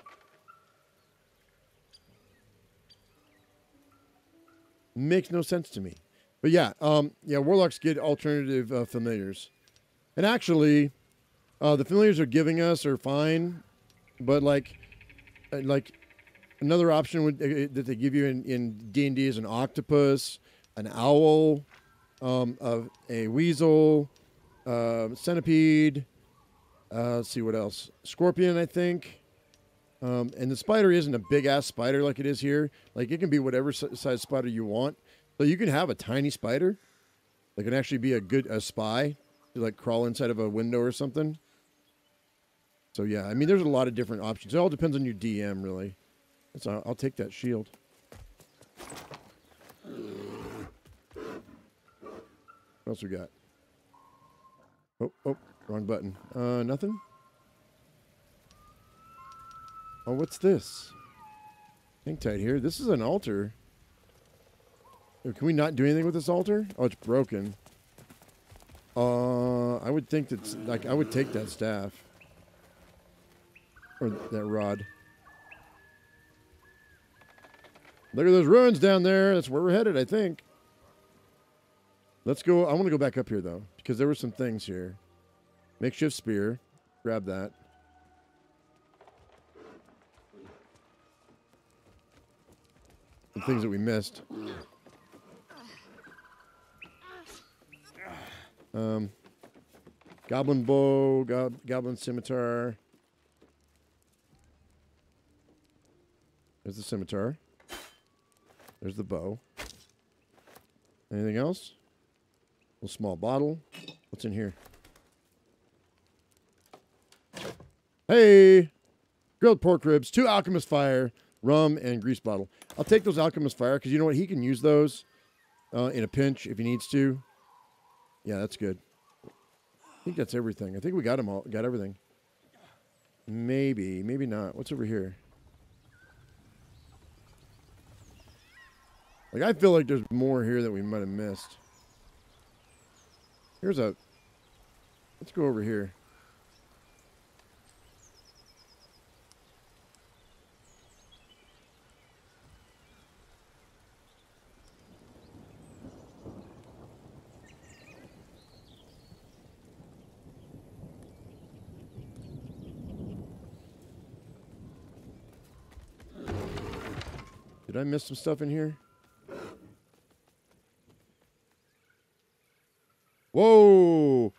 Makes no sense to me. But yeah, um, yeah, warlocks get alternative uh, familiars, and actually, uh, the familiars are giving us are fine, but like, uh, like another option would, uh, that they give you in in D and D is an octopus, an owl, um, a, a weasel, uh, centipede. Uh, let's see what else. Scorpion, I think. Um, and the spider isn't a big ass spider like it is here. Like it can be whatever size spider you want. So you can have a tiny spider that can actually be a good a spy to like crawl inside of a window or something. So yeah, I mean, there's a lot of different options. It all depends on your DM, really. I'll, I'll take that shield. What else we got? Oh, oh, wrong button. Uh, nothing. Oh, what's this? Hang tight here. This is an altar. Oh, Can we not do anything with this altar? Oh, it's broken. Uh, I would think that's like I would take that staff or that rod. Look at those ruins down there. That's where we're headed, I think. Let's go. I want to go back up here though because there were some things here. Makeshift spear. Grab that. Some things that we missed. Um, goblin bow, gob- goblin scimitar. There's the scimitar. There's the bow. Anything else? A small bottle. What's in here? Hey! Grilled pork ribs, two alchemist fire, rum, and grease bottle. I'll take those alchemist fire because you know what? He can use those uh, in a pinch if he needs to. Yeah, that's good. I think that's everything. I think we got them all. Got everything. Maybe, maybe not. What's over here? Like I feel like there's more here that we might have missed. Here's a. Let's go over here. Did I miss some stuff in here? Whoa!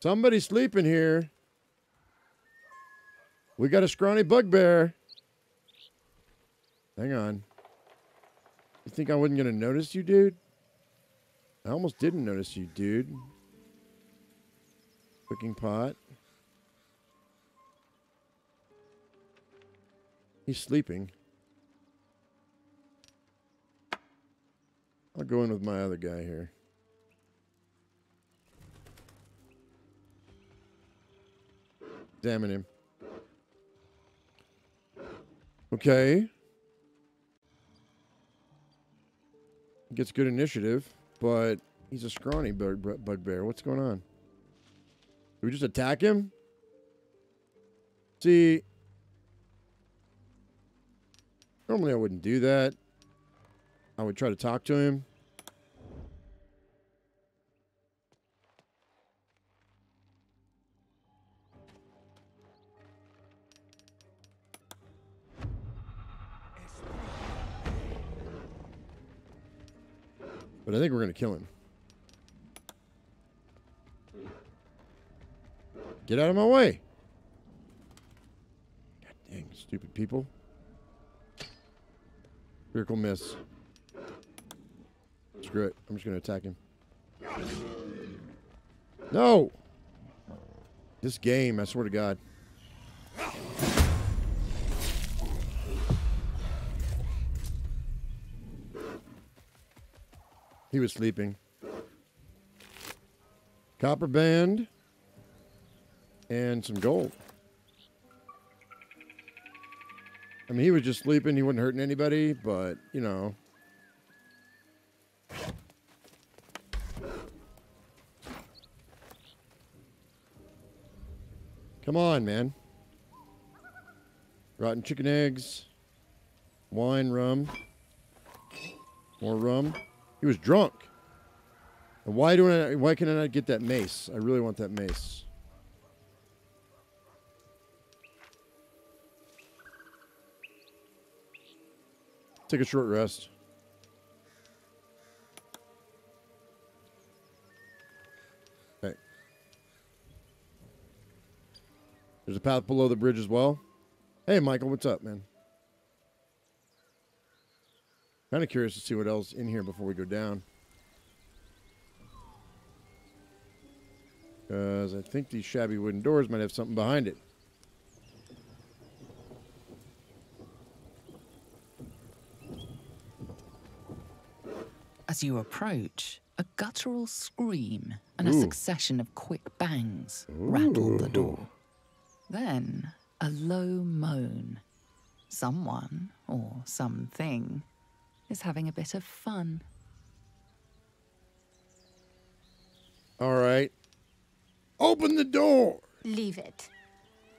Somebody's sleeping here. We got a scrawny bugbear. Hang on. You think I wasn't going to notice you, dude? I almost didn't notice you, dude. Cooking pot. He's sleeping. I'll go in with my other guy here. Examine him. Okay. Gets good initiative, but he's a scrawny bug- bugbear. What's going on? Do we just attack him? See, normally I wouldn't do that. I would try to talk to him. But I think we're going to kill him. Get out of my way. God dang, stupid people. Critical miss. Screw it. I'm just going to attack him. No! This game, I swear to God. He was sleeping. Copper band and some gold. I mean, he was just sleeping. He wasn't hurting anybody, but, you know. Come on, man. Rotten chicken eggs, wine, rum, more rum. He was drunk. And why do I? Why can I not get that mace? I really want that mace. Take a short rest. Okay. There's a path below the bridge as well. Hey, Michael, what's up, man? Kind of curious to see what else in here before we go down. Because I think these shabby wooden doors might have something behind it. As you approach, a guttural scream and a succession of quick bangs rattle the door. Then a low moan. Someone or something is having a bit of fun. All right. Open the door. Leave it.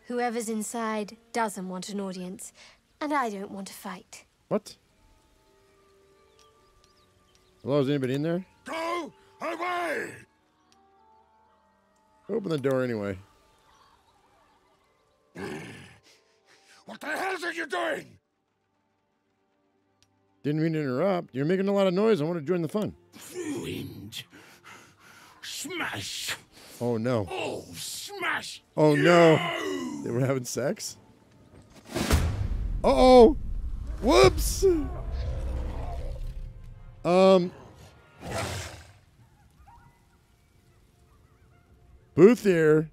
Whoever's inside doesn't want an audience, and I don't want to fight. What? Hello, is anybody in there? Go away! Open the door anyway. What the hell are you doing? Didn't mean to interrupt. You're making a lot of noise. I want to join the fun. Ruined. Smash! Oh no. Oh, smash! Oh no. They were having sex? Uh oh. Whoops. Um. Booth here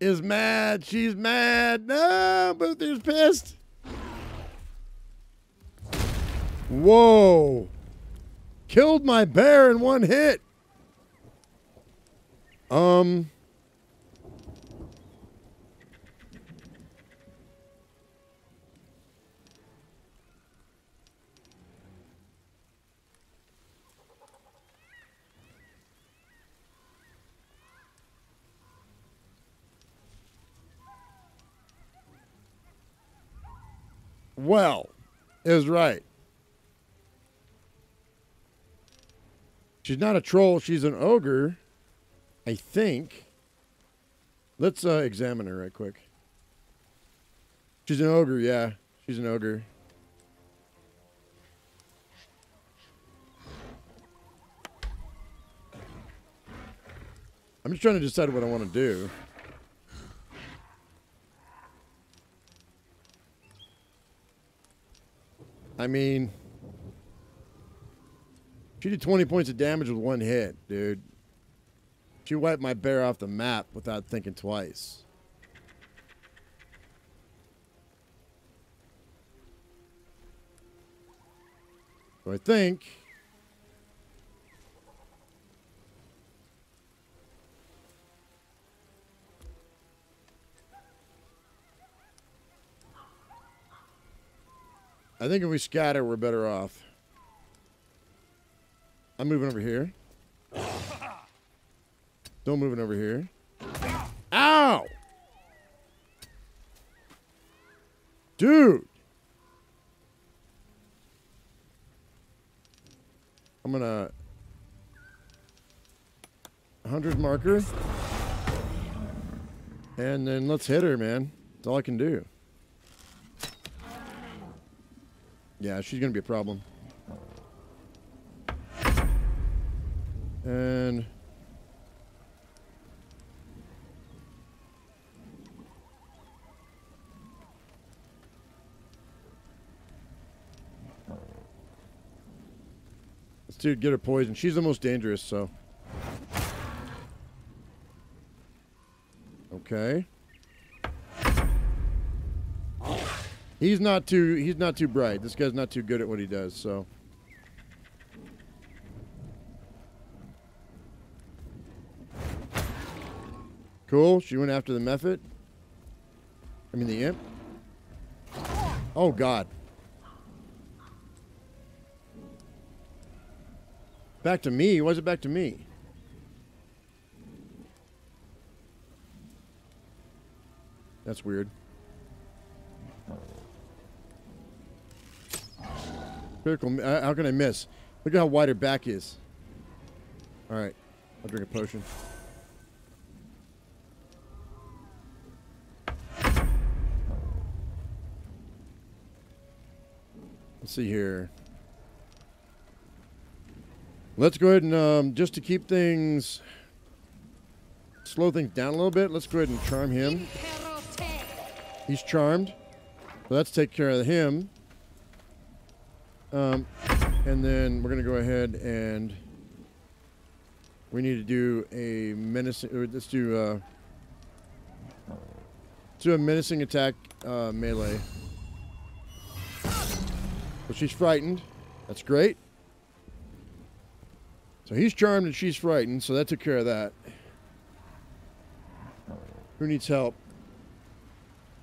is mad. She's mad. No, Booth here's pissed. Whoa. Killed my bear in one hit. Um. Well, is right. She's not a troll. She's an ogre. I think. Let's uh, examine her right quick. She's an ogre, yeah. She's an ogre. I'm just trying to decide what I want to do. I mean, she did 20 points of damage with one hit, dude. She wiped my bear off the map without thinking twice. So I think... I think if we scatter, we're better off. I'm moving over here. Still moving over here. Ow! Dude! I'm gonna... 100 marker. And then let's hit her, man. That's all I can do. Yeah, she's gonna be a problem. And Let's do get her poison. She's the most dangerous, so. Okay. He's not too he's not too bright. This guy's not too good at what he does, so. Cool. She went after the method. I mean the imp. Oh god. Back to me? Why is it back to me? That's weird. Critical. uh, How can I miss? Look at how wide her back is. All right. I'll drink a potion. Let's see here. Let's go ahead and um, just to keep things slow things down a little bit. Let's go ahead and charm him. He's charmed. So let's take care of him. Um, and then we're gonna go ahead and we need to do a menacing. or Let's do uh, do a menacing attack uh, melee. So she's frightened. That's great. So he's charmed and she's frightened. So that took care of that. Who needs help?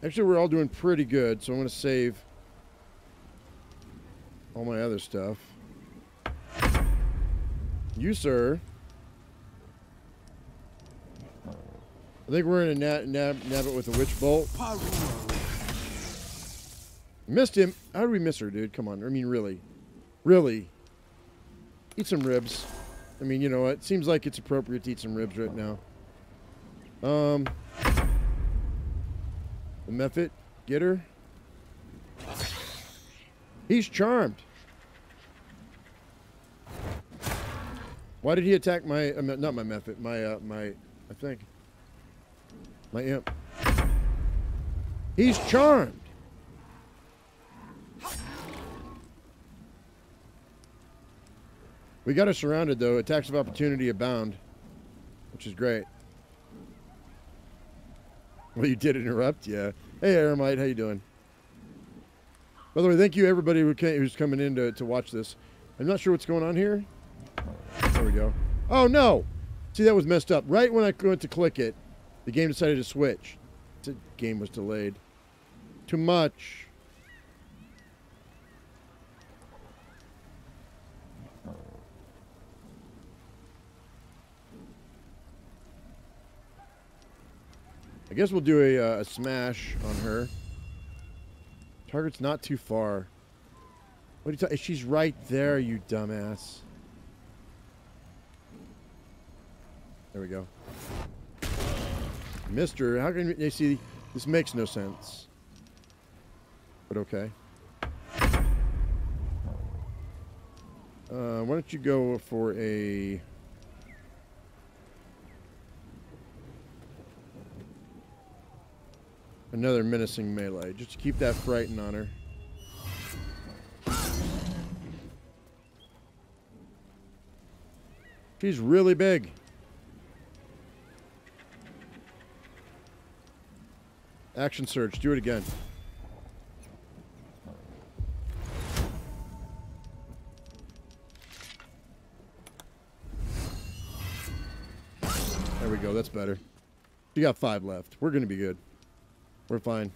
Actually, we're all doing pretty good. So I'm going to save all my other stuff. You, sir. I think we're in a nab, nab, nab it with a witch bolt. Missed him. How do we miss her, dude? Come on. I mean, really. Really. Eat some ribs. I mean, you know, it seems like it's appropriate to eat some ribs right now. Um. The method. Get her. He's charmed. Why did he attack my, uh, not my method, my, uh, my, I think, my imp. He's charmed. We got her surrounded though. Attacks of opportunity abound, which is great. Well, you did interrupt, yeah. Hey, Aramite, how you doing? By the way, thank you everybody who came, who's coming in to, to watch this. I'm not sure what's going on here. There we go. Oh no! See, that was messed up. Right when I went to click it, the game decided to switch. The game was delayed. Too much. I guess we'll do a, uh, a smash on her. Target's not too far. What are you ta- She's right there, you dumbass. There we go. Mister, how can you see? This makes no sense. But okay. Uh, why don't you go for a... Another menacing melee, just to keep that frightened on her. She's really big. Action surge, do it again. There we go, that's better. You got five left. We're gonna be good. We're fine.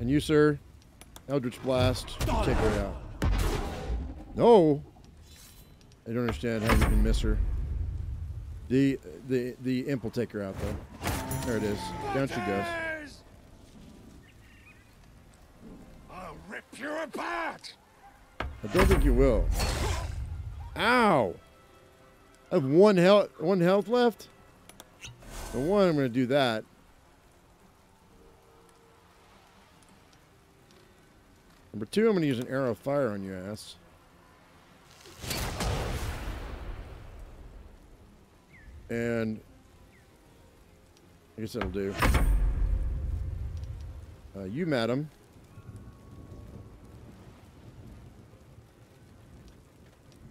And you, sir. Eldritch Blast. Take her out. No. I don't understand how you can miss her. The the the imp will take her out though. There it is. Down she goes. I'll rip you apart! I don't think you will. Ow! I have one health one health left. The one I'm gonna do that. Number two, I'm gonna use an arrow of fire on your ass. And I guess that'll do. Uh, you, madam.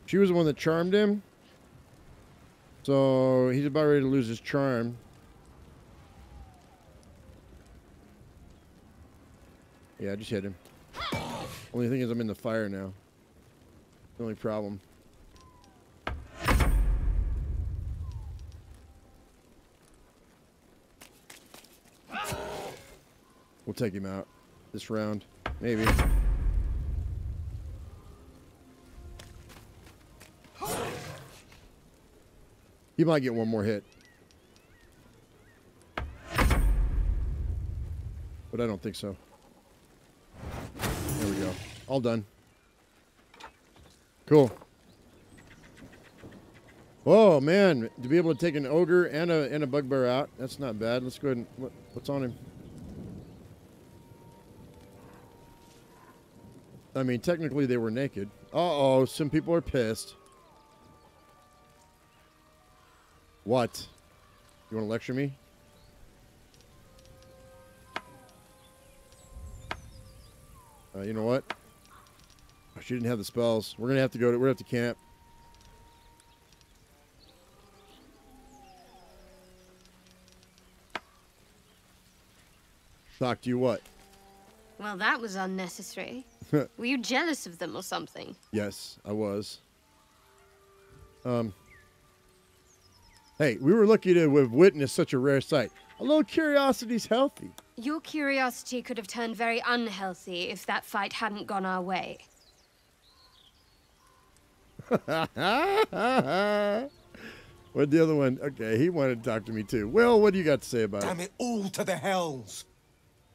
She was the one that charmed him. So he's about ready to lose his charm. Yeah, I just hit him. Only thing is I'm in the fire now. The only problem. We'll take him out this round. Maybe. He might get one more hit. But I don't think so. All done. Cool. Oh man, to be able to take an ogre and a and a bugbear out, that's not bad. Let's go ahead and what, what's on him? I mean, technically they were naked. Uh oh, some people are pissed. What? You want to lecture me? Uh, you know what? Oh, she didn't have the spells. We're gonna have to go to. We're gonna have to camp. Shocked you what? Well, that was unnecessary. *laughs* Were you jealous of them or something? Yes, I was. Um. Hey, we were lucky to have witnessed such a rare sight. A little curiosity's healthy. Your curiosity could have turned very unhealthy if that fight hadn't gone our way. *laughs* What'd the other one? Okay, he wanted to talk to me too. Well, what do you got to say about Damn it? it all to the hells.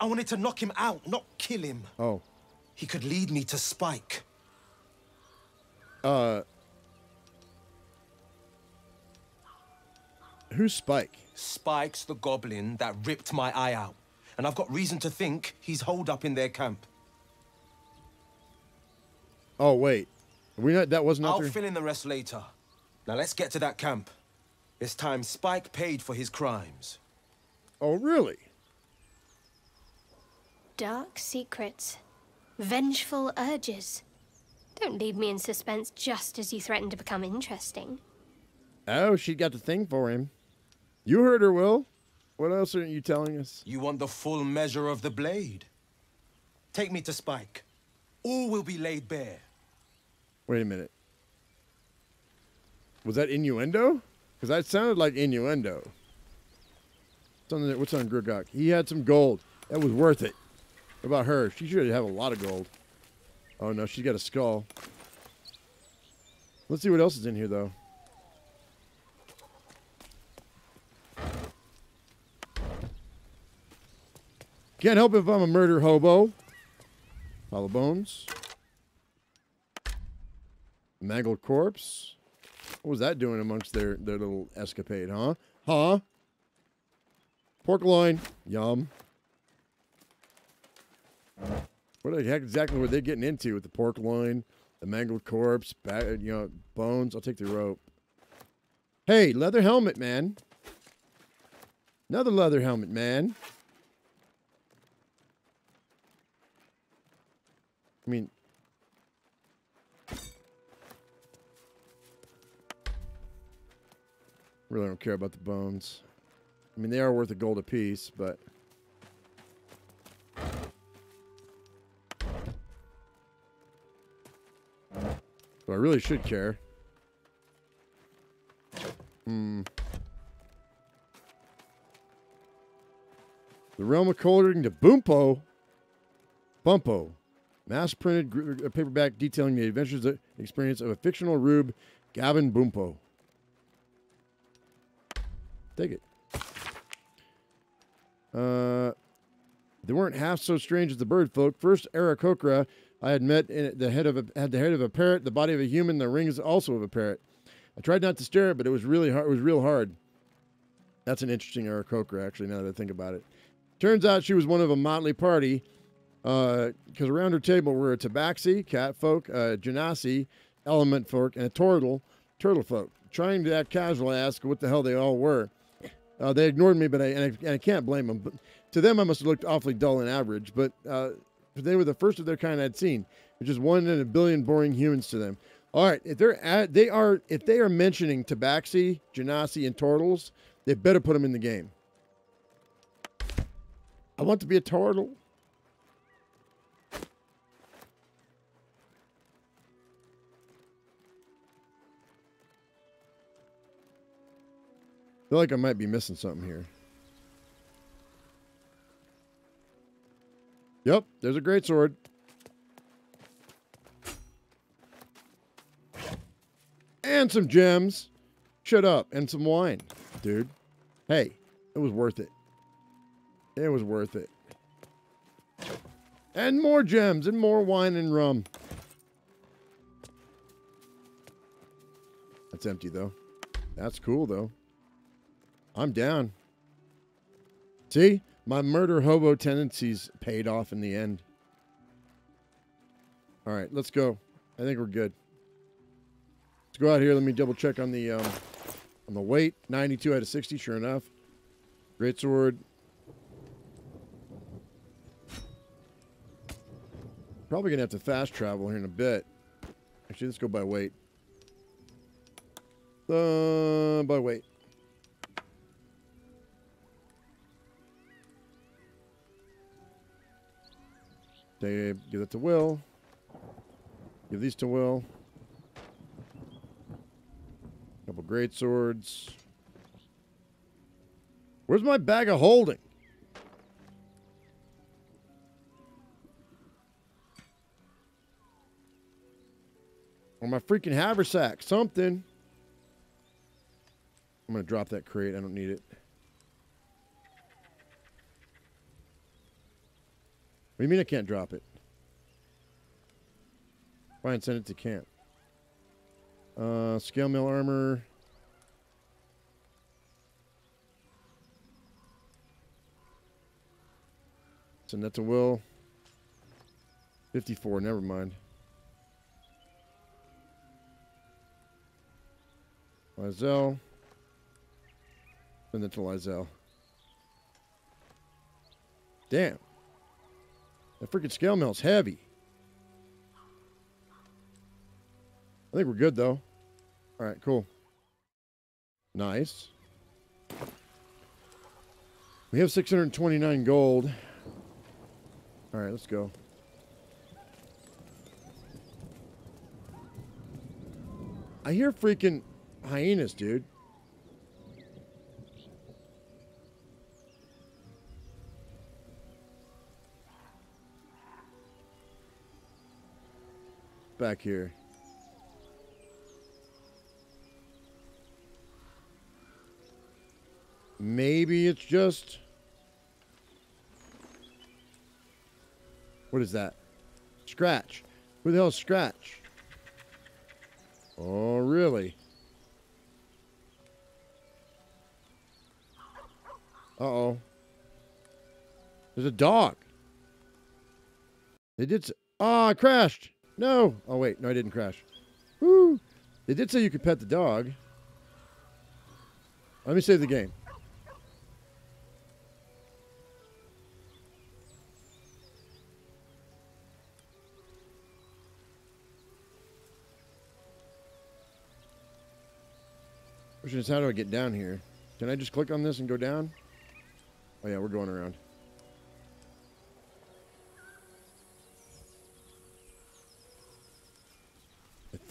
I wanted to knock him out, not kill him. Oh, He could lead me to Spike. uh, who's Spike? Spike's the goblin that ripped my eye out. And I've got reason to think he's holed up in their camp. Oh, wait, we not that wasn't out I'll there. fill in the rest later. Now let's get to that camp. It's time Spike paid for his crimes. Oh, really? Dark secrets. Vengeful urges. Don't leave me in suspense just as you threaten to become interesting. Oh, she got the thing for him. You heard her, Wyll. What else aren't you telling us? You want the full measure of the blade? Take me to Spike. All will be laid bare. Wait a minute. Was that innuendo? Because that sounded like innuendo. What's on, the, what's on Grugok? He had some gold. That was worth it. What about her? She should have a lot of gold. Oh no, she's got a skull. Let's see what else is in here though. Can't help if I'm a murder hobo. Hollow bones. Mangled corpse. What was that doing amongst their, their little escapade, huh? Huh? Pork loin. Yum. What the heck exactly were they getting into with the pork loin, the mangled corpse, you know, bones? I'll take the rope. Hey, leather helmet, man. Another leather helmet, man. I mean, really don't care about the bones. I mean, they are worth a gold apiece, but. So I really should care. Hmm. The realm according to Boompo. Bumpo, mass printed uh, paperback detailing the adventures experience of a fictional rube, Gavin Bumpo. Take it. Uh, they weren't half so strange as the bird folk. First, Aarakocra, I had met in the head of a, had the head of a parrot, the body of a human, the rings also of a parrot. I tried not to stare at but it was really hard. It was real hard. That's an interesting Aarakocra, actually. Now that I think about it, turns out she was one of a motley party, because around her table were a tabaxi, cat folk, a genasi, element folk, and a turtle, turtle folk. Trying to act casual, I asked what the hell they all were. Uh, they ignored me, but I and, I and I can't blame them. But to them, I must have looked awfully dull and average. But uh, they were the first of their kind I'd seen, which is one in a billion boring humans to them. All right, if they're at, they are if they are mentioning Tabaxi, Genasi, and turtles, they better put them in the game. I want to be a turtle. Feel like I might be missing something here. Yep, there's a great sword. And some gems. Shut up. And some wine, dude. Hey, it was worth it. It was worth it. And more gems and more wine and rum. That's empty, though. That's cool, though. I'm down. See? My murder hobo tendencies paid off in the end. All right, let's go. I think we're good. Let's go out here. Let me double check on the um, on the weight. 92 out of 60, sure enough. Great sword. Probably gonna have to fast travel here in a bit. Actually, let's go by weight. Uh, by weight. Give it to Wyll. Give these to Wyll. Couple great swords. Where's my bag of holding? Or my freaking haversack. Something. I'm going to drop that crate. I don't need it. Do you mean I can't drop it? Fine, send it to camp. Uh, scale mail armor. Send that to Wyll. 54, never mind. Lae'zel. Send that to Lae'zel. Damn. That freaking scale mail's heavy. I think we're good though. All right, cool. Nice. We have 629 gold. All right, let's go. I hear freaking hyenas, dude. Back here. Maybe it's just. What is that? Scratch. Who the hell Scratch? Oh, really? Uh oh. There's a dog. They did. Oh, I crashed. No. Oh, wait. No, I didn't crash. Woo. They did say you could pet the dog. Let me save the game. Question is, how do I get down here? Can I just click on this and go down? Oh yeah, we're going around.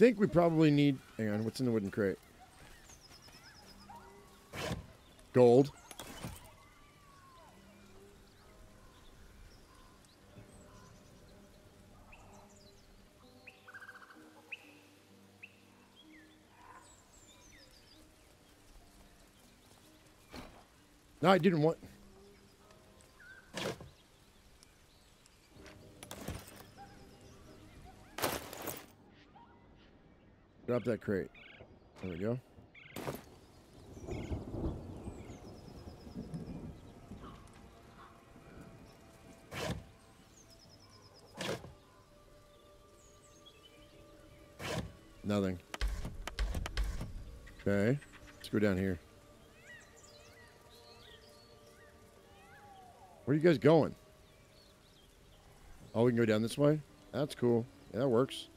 think we probably need... Hang on, what's in the wooden crate? Gold. No, I didn't want... Drop that crate. There we go. Nothing. Okay. Let's go down here. Where are you guys going? Oh, we can go down this way? That's cool. Yeah, that works.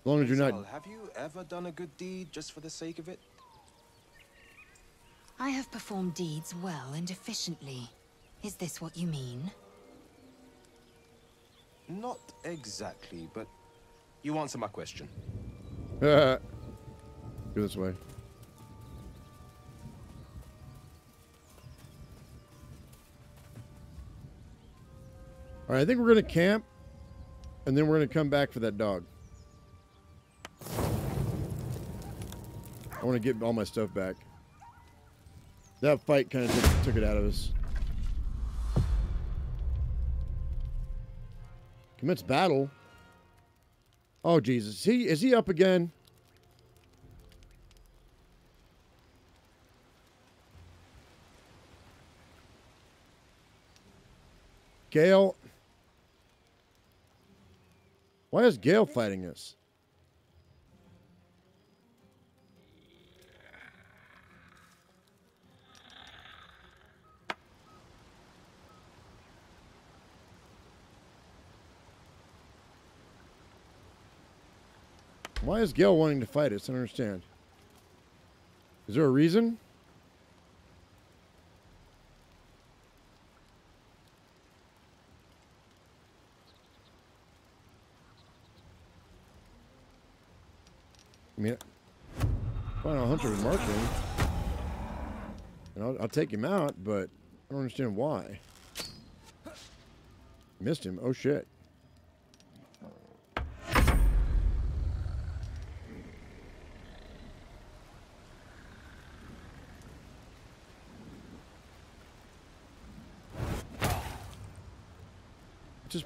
As long as you're not... Have you ever done a good deed just for the sake of it? I have performed deeds well and efficiently. Is this what you mean? Not exactly, but you answer my question. *laughs* go this way. All right, I think we're going to camp, and then we're going to come back for that dog. I want to get all my stuff back. That fight kind of took, took it out of us. Commence battle. Oh Jesus, he is he up again? Gale. Why is Gale fighting us? Why is Gale wanting to fight us? I don't understand. Is there a reason? I mean, Final Hunter is marking. And I'll, I'll take him out, but I don't understand why. Missed him. Oh, shit.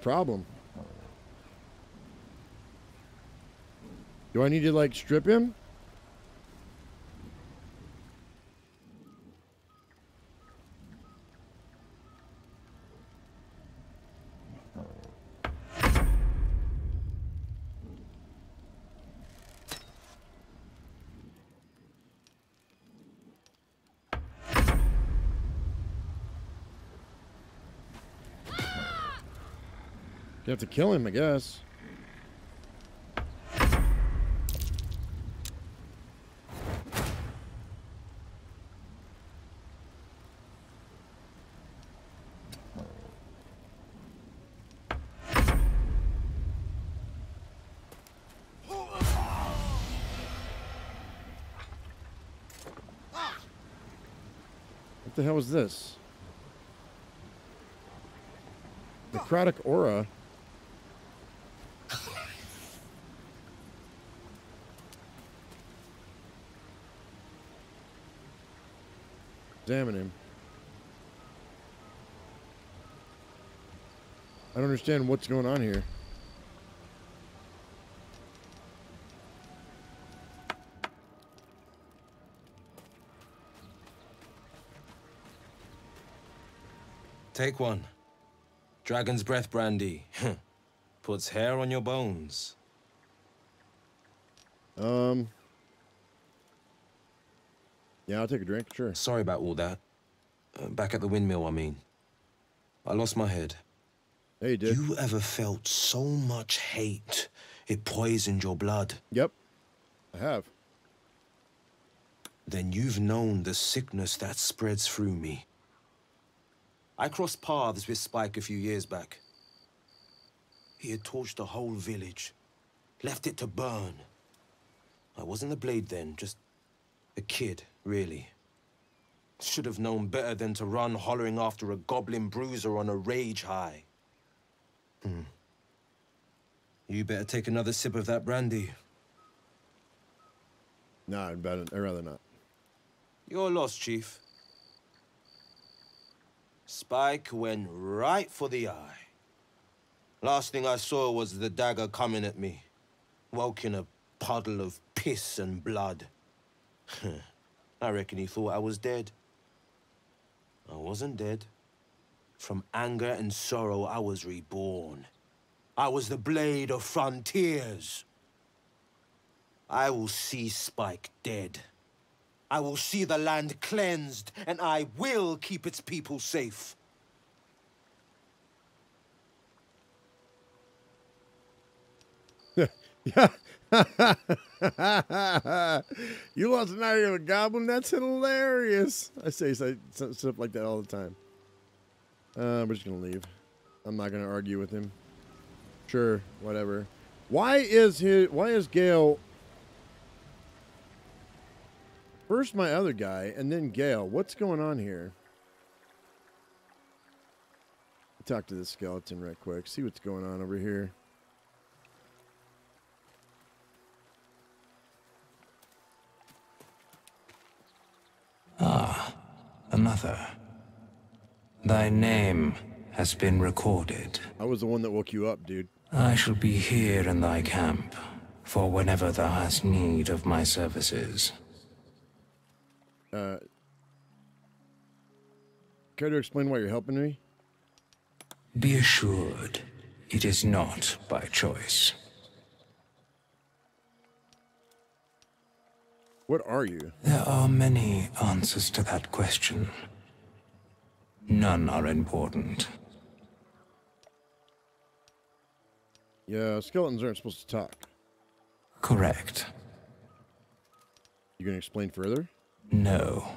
Problem? Do I need to like strip him? You have to kill him, I guess. What the hell is this? Necrotic aura. Examine him. I don't understand what's going on here. Take one. Dragon's breath brandy. *laughs* Puts hair on your bones. Um. Yeah, I'll take a drink, sure. Sorry about all that. Uh, back at the windmill, I mean. I lost my head. Hey, you did. You ever felt so much hate it poisoned your blood? Yep. I have. Then you've known the sickness that spreads through me. I crossed paths with Spike a few years back. He had torched a whole village, left it to burn. I wasn't a blade then, just a kid, really. Should have known better than to run hollering after a goblin bruiser on a rage high. Hmm. You better take another sip of that brandy. No, I'd, better, I'd rather not. You're lost, Chief. Spike went right for the eye. Last thing I saw was the dagger coming at me. Woke in a puddle of piss and blood. *laughs* I reckon he thought I was dead. I wasn't dead. From anger and sorrow, I was reborn. I was the blade of frontiers. I will see Spike dead. I will see the land cleansed, and I will keep its people safe. *laughs* Yeah. *laughs* you lost an eye to a goblin? That's hilarious. I say stuff like that all the time. Uh, we're just going to leave. I'm not going to argue with him. Sure, whatever. Why is his, why is Gale first my other guy and then Gale? What's going on here? Talk to the skeleton right quick. See what's going on over here. Another. Thy name has been recorded. I was the one that woke you up, dude. I shall be here in thy camp, for whenever thou hast need of my services. Uh, care to explain why you're helping me? Be assured, it is not by choice. What are you? There are many answers to that question. None are important. Yeah, skeletons aren't supposed to talk. Correct. You gonna explain further? No.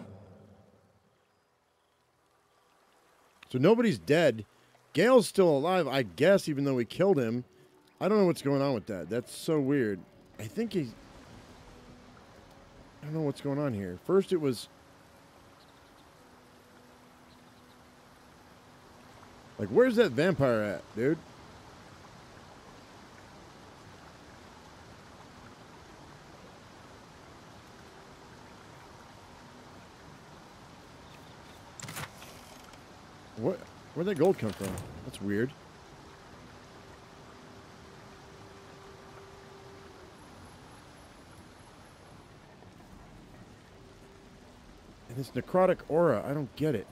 So nobody's dead. Gale's still alive, I guess, even though we killed him. I don't know what's going on with that. That's so weird. I think he's. I don't know what's going on here. First, it was. Like, where's that vampire at, dude? What? Where'd that gold come from? That's weird. And this necrotic aura, I don't get it.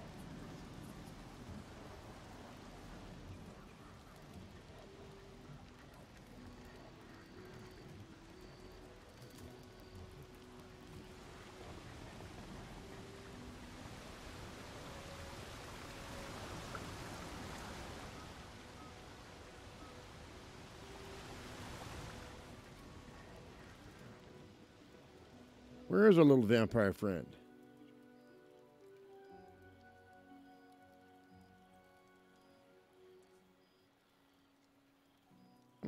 Where is our little vampire friend?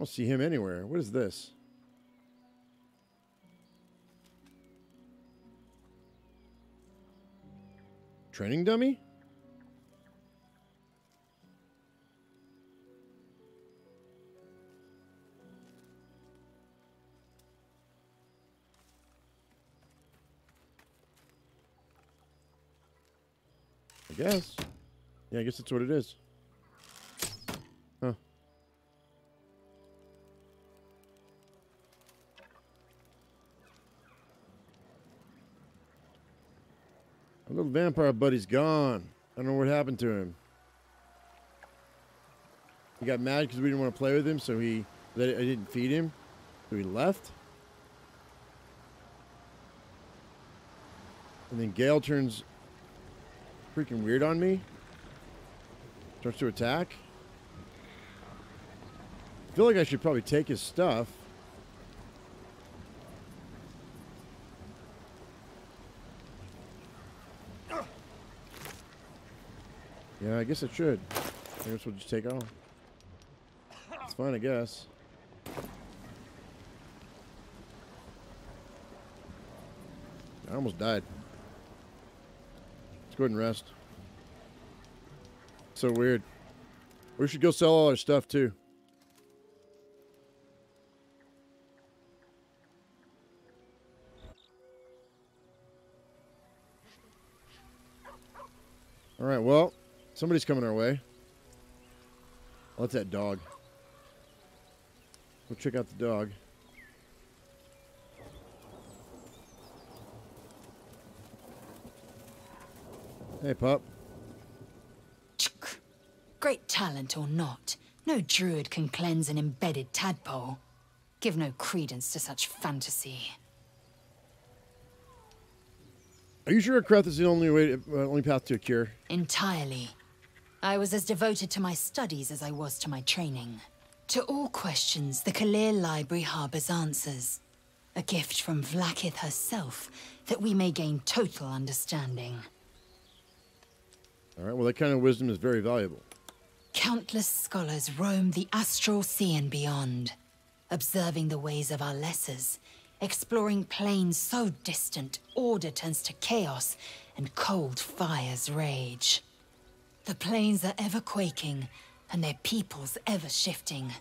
Don't see him anywhere. What is this? Training dummy? I guess. Yeah, I guess that's what it is. Little vampire buddy's gone. I don't know what happened to him. He got mad because we didn't want to play with him, so he that I didn't feed him, so he left. And then Gale turns freaking weird on me. Starts to attack. I feel like I should probably take his stuff. Yeah, I guess it should. I guess we'll just take off. It's fine, I guess. I almost died. Let's go ahead and rest. So weird. We should go sell all our stuff too. All right, well, Somebody's coming our way. Oh, that's that dog. Go check out the dog. Hey, pup. Great talent or not, no druid can cleanse an embedded tadpole. Give no credence to such fantasy. Are you sure a creche is the only way, to, uh, only path to a cure? Entirely. I was as devoted to my studies as I was to my training. To all questions, the Kalir Library harbors answers. A gift from Vlaakith herself, that we may gain total understanding. All right. Well, that kind of wisdom is very valuable. Countless scholars roam the astral sea and beyond, observing the ways of our lessers, exploring planes so distant order turns to chaos and cold fires rage. The planes are ever quaking, and their peoples ever shifting.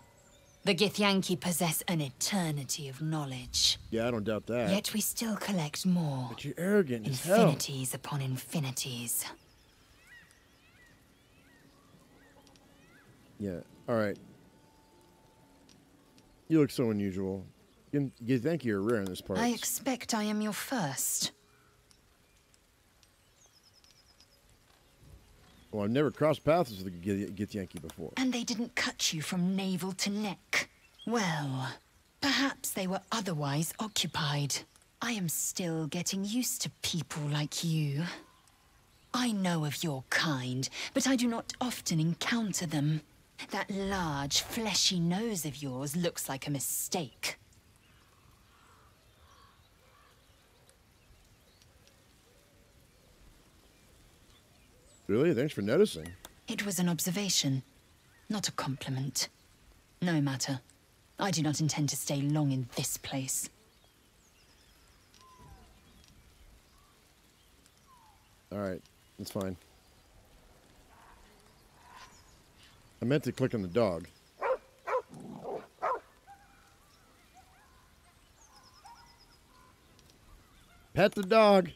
The Githyanki possess an eternity of knowledge. Yeah, I don't doubt that. Yet we still collect more. But you're arrogant. Infinities upon infinities. Yeah. All right. You look so unusual. You, you think you're rare in this part. I expect I am your first. Well, I've never crossed paths with Gith- Githyanki before. And they didn't cut you from navel to neck. Well, perhaps they were otherwise occupied. I am still getting used to people like you. I know of your kind, but I do not often encounter them. That large, fleshy nose of yours looks like a mistake. Really? Thanks for noticing. It was an observation, not a compliment. No matter. I do not intend to stay long in this place. All right. That's fine. I meant to click on the dog. Pet the dog.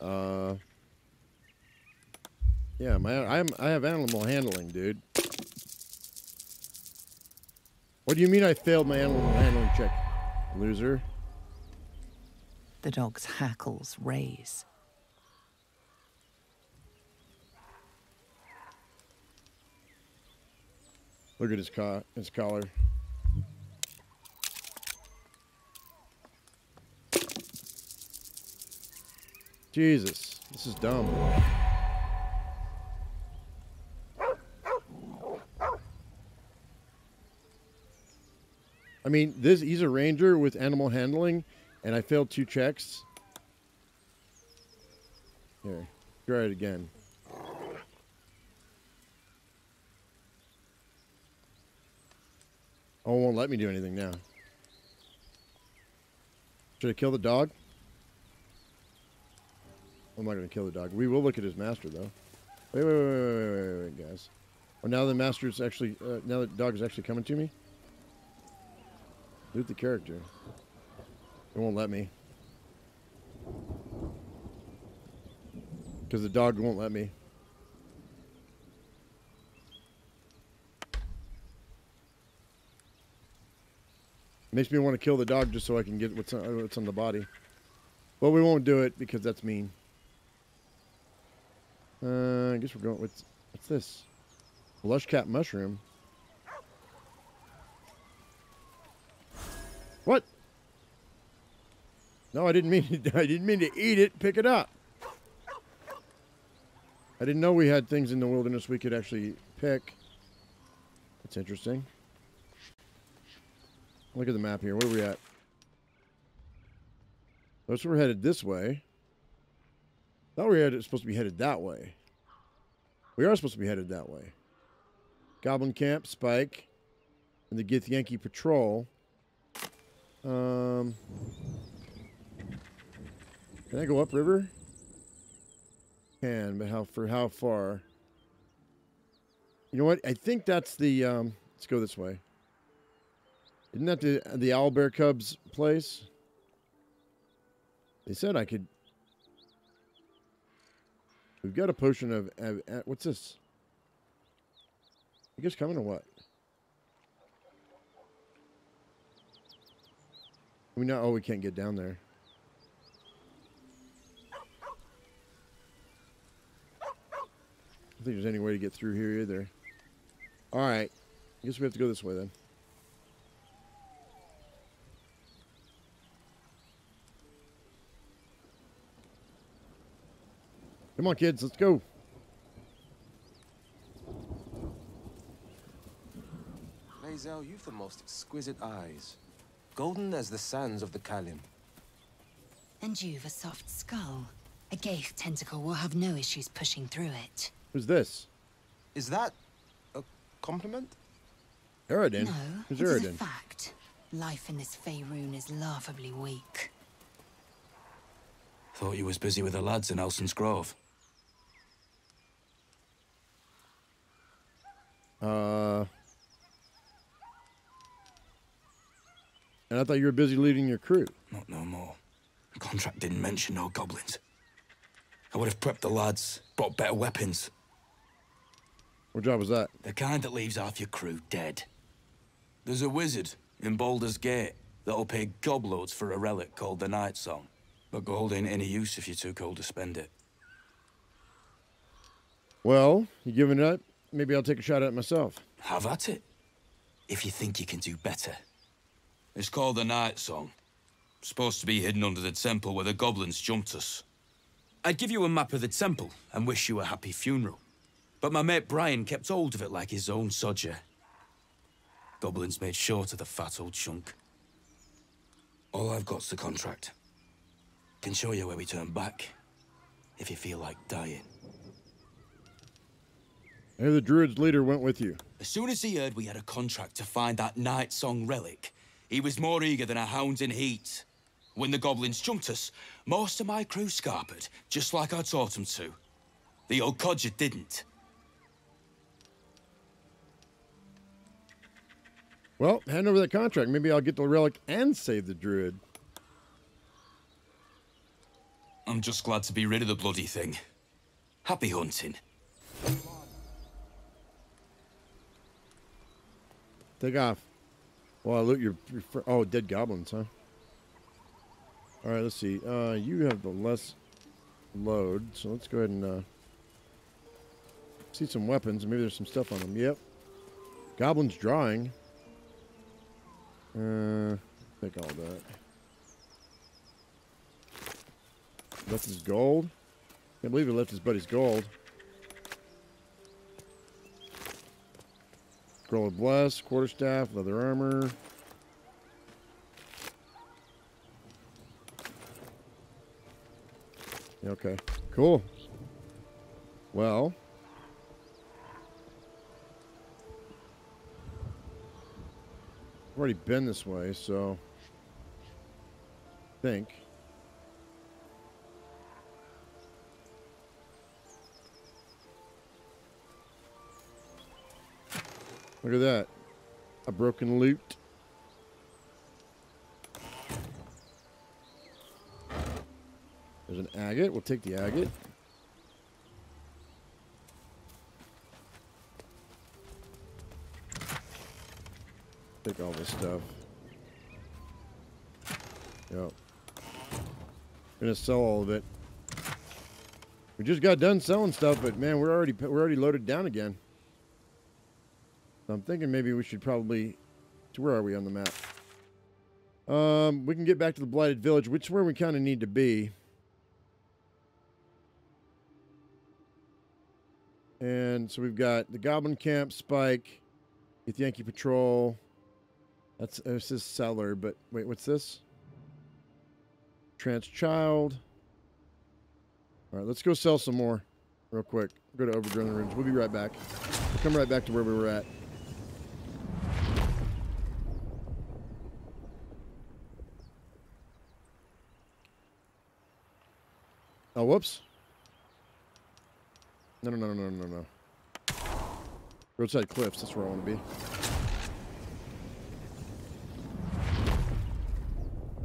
Uh, yeah, my I'm I have animal handling, dude. What do you mean I failed my animal handling check, loser? The dog's hackles raise. Look at his co- his collar. Jesus, this is dumb. I mean, this he's a ranger with animal handling, and I failed two checks. Here, try it again. Oh, won't let me do anything now. Should I kill the dog? I'm not going to kill the dog. We will look at his master, though. Wait, wait, wait, wait, wait, wait, wait, guys. Oh, now the master's actually, uh, now the dog is actually coming to me? Loot the character. It won't let me. Because the dog won't let me. Makes me want to kill the dog just so I can get what's on, what's on the body. But we won't do it because that's mean. Uh, I guess we're going with what's this? Lush cap mushroom. What? No, I didn't mean to, *laughs* I didn't mean to eat it. Pick it up. I didn't know we had things in the wilderness we could actually pick. That's interesting. Look at the map here. Where are we at? Looks we're headed this way. Thought we were supposed to be headed that way. We are supposed to be headed that way. Goblin Camp, Spike, and the Githyanki Patrol. Um, can I go upriver? Can, but how for how far? You know what? I think that's the. Um, let's go this way. Isn't that the the Owlbear Cubs place? They said I could. We've got a potion of, of, of what's this? You guys coming or what? We know. Oh, we can't get down there. I don't think there's any way to get through here either. All right. I guess we have to go this way then. Come on, kids. Let's go. Lae'zel, you've the most exquisite eyes. Golden as the sands of the Calim. And you've a soft skull. A ghaik tentacle will have no issues pushing through it. Who's this? Is that a compliment? Eridan. No, Who's it is a Eridan? fact. Life in this Faerun is laughably weak. Thought you was busy with the lads in Halsin's Grove. Uh. And I thought you were busy leading your crew. Not no more. The contract didn't mention no goblins. I would have prepped the lads, brought better weapons. What job was that? The kind that leaves half your crew dead. There's a wizard in Baldur's Gate that'll pay gobloads for a relic called the Nightsong. But gold ain't any use if you're too cold to spend it. Well, you giving it up? Maybe I'll take a shot at it myself. Have at it. If you think you can do better. It's called the Nightsong. Supposed to be hidden under the temple where the goblins jumped us. I'd give you a map of the temple and wish you a happy funeral. But my mate Brian kept hold of it like his own sodger. Goblins made short of the fat old chunk. All I've got's the contract. Can show you where we turn back, if you feel like dying. The druid's leader went with you. As soon as he heard we had a contract to find that Nightsong relic, he was more eager than a hound in heat. When the goblins jumped us, most of my crew scarpered, just like I taught them to. The old codger didn't. Well, hand over that contract. Maybe I'll get the relic and save the druid. I'm just glad to be rid of the bloody thing. Happy hunting. Take off. Well, loot your, your oh dead goblins, huh? All right, let's see. Uh, you have the less load, so let's go ahead and uh, see some weapons. Maybe there's some stuff on them. Yep. Goblins drawing. Uh, take all that. Left his gold. Can't believe he left his buddy's gold. Scroll of Bless, Quarterstaff, Leather Armor. Okay, cool. Well, I've already been this way, so I think. Look at that. A broken loot. There's an agate. We'll take the agate. Take all this stuff. Yep. Gonna sell all of it. We just got done selling stuff, but man, we're already we're already loaded down again. So I'm thinking maybe we should probably. So where are we on the map? Um, we can get back to the blighted village, which is where we kind of need to be. And so we've got the Goblin Camp, Spike, Githyanki Patrol. That's this is Cellar, but wait, what's this? Trance Child. All right, let's go sell some more, real quick. Go to Overgrown Rooms. We'll be right back. We'll come right back to where we were at. Oh, whoops. No, no, no, no, no, no, no. Roadside Cliffs, that's where I want to be.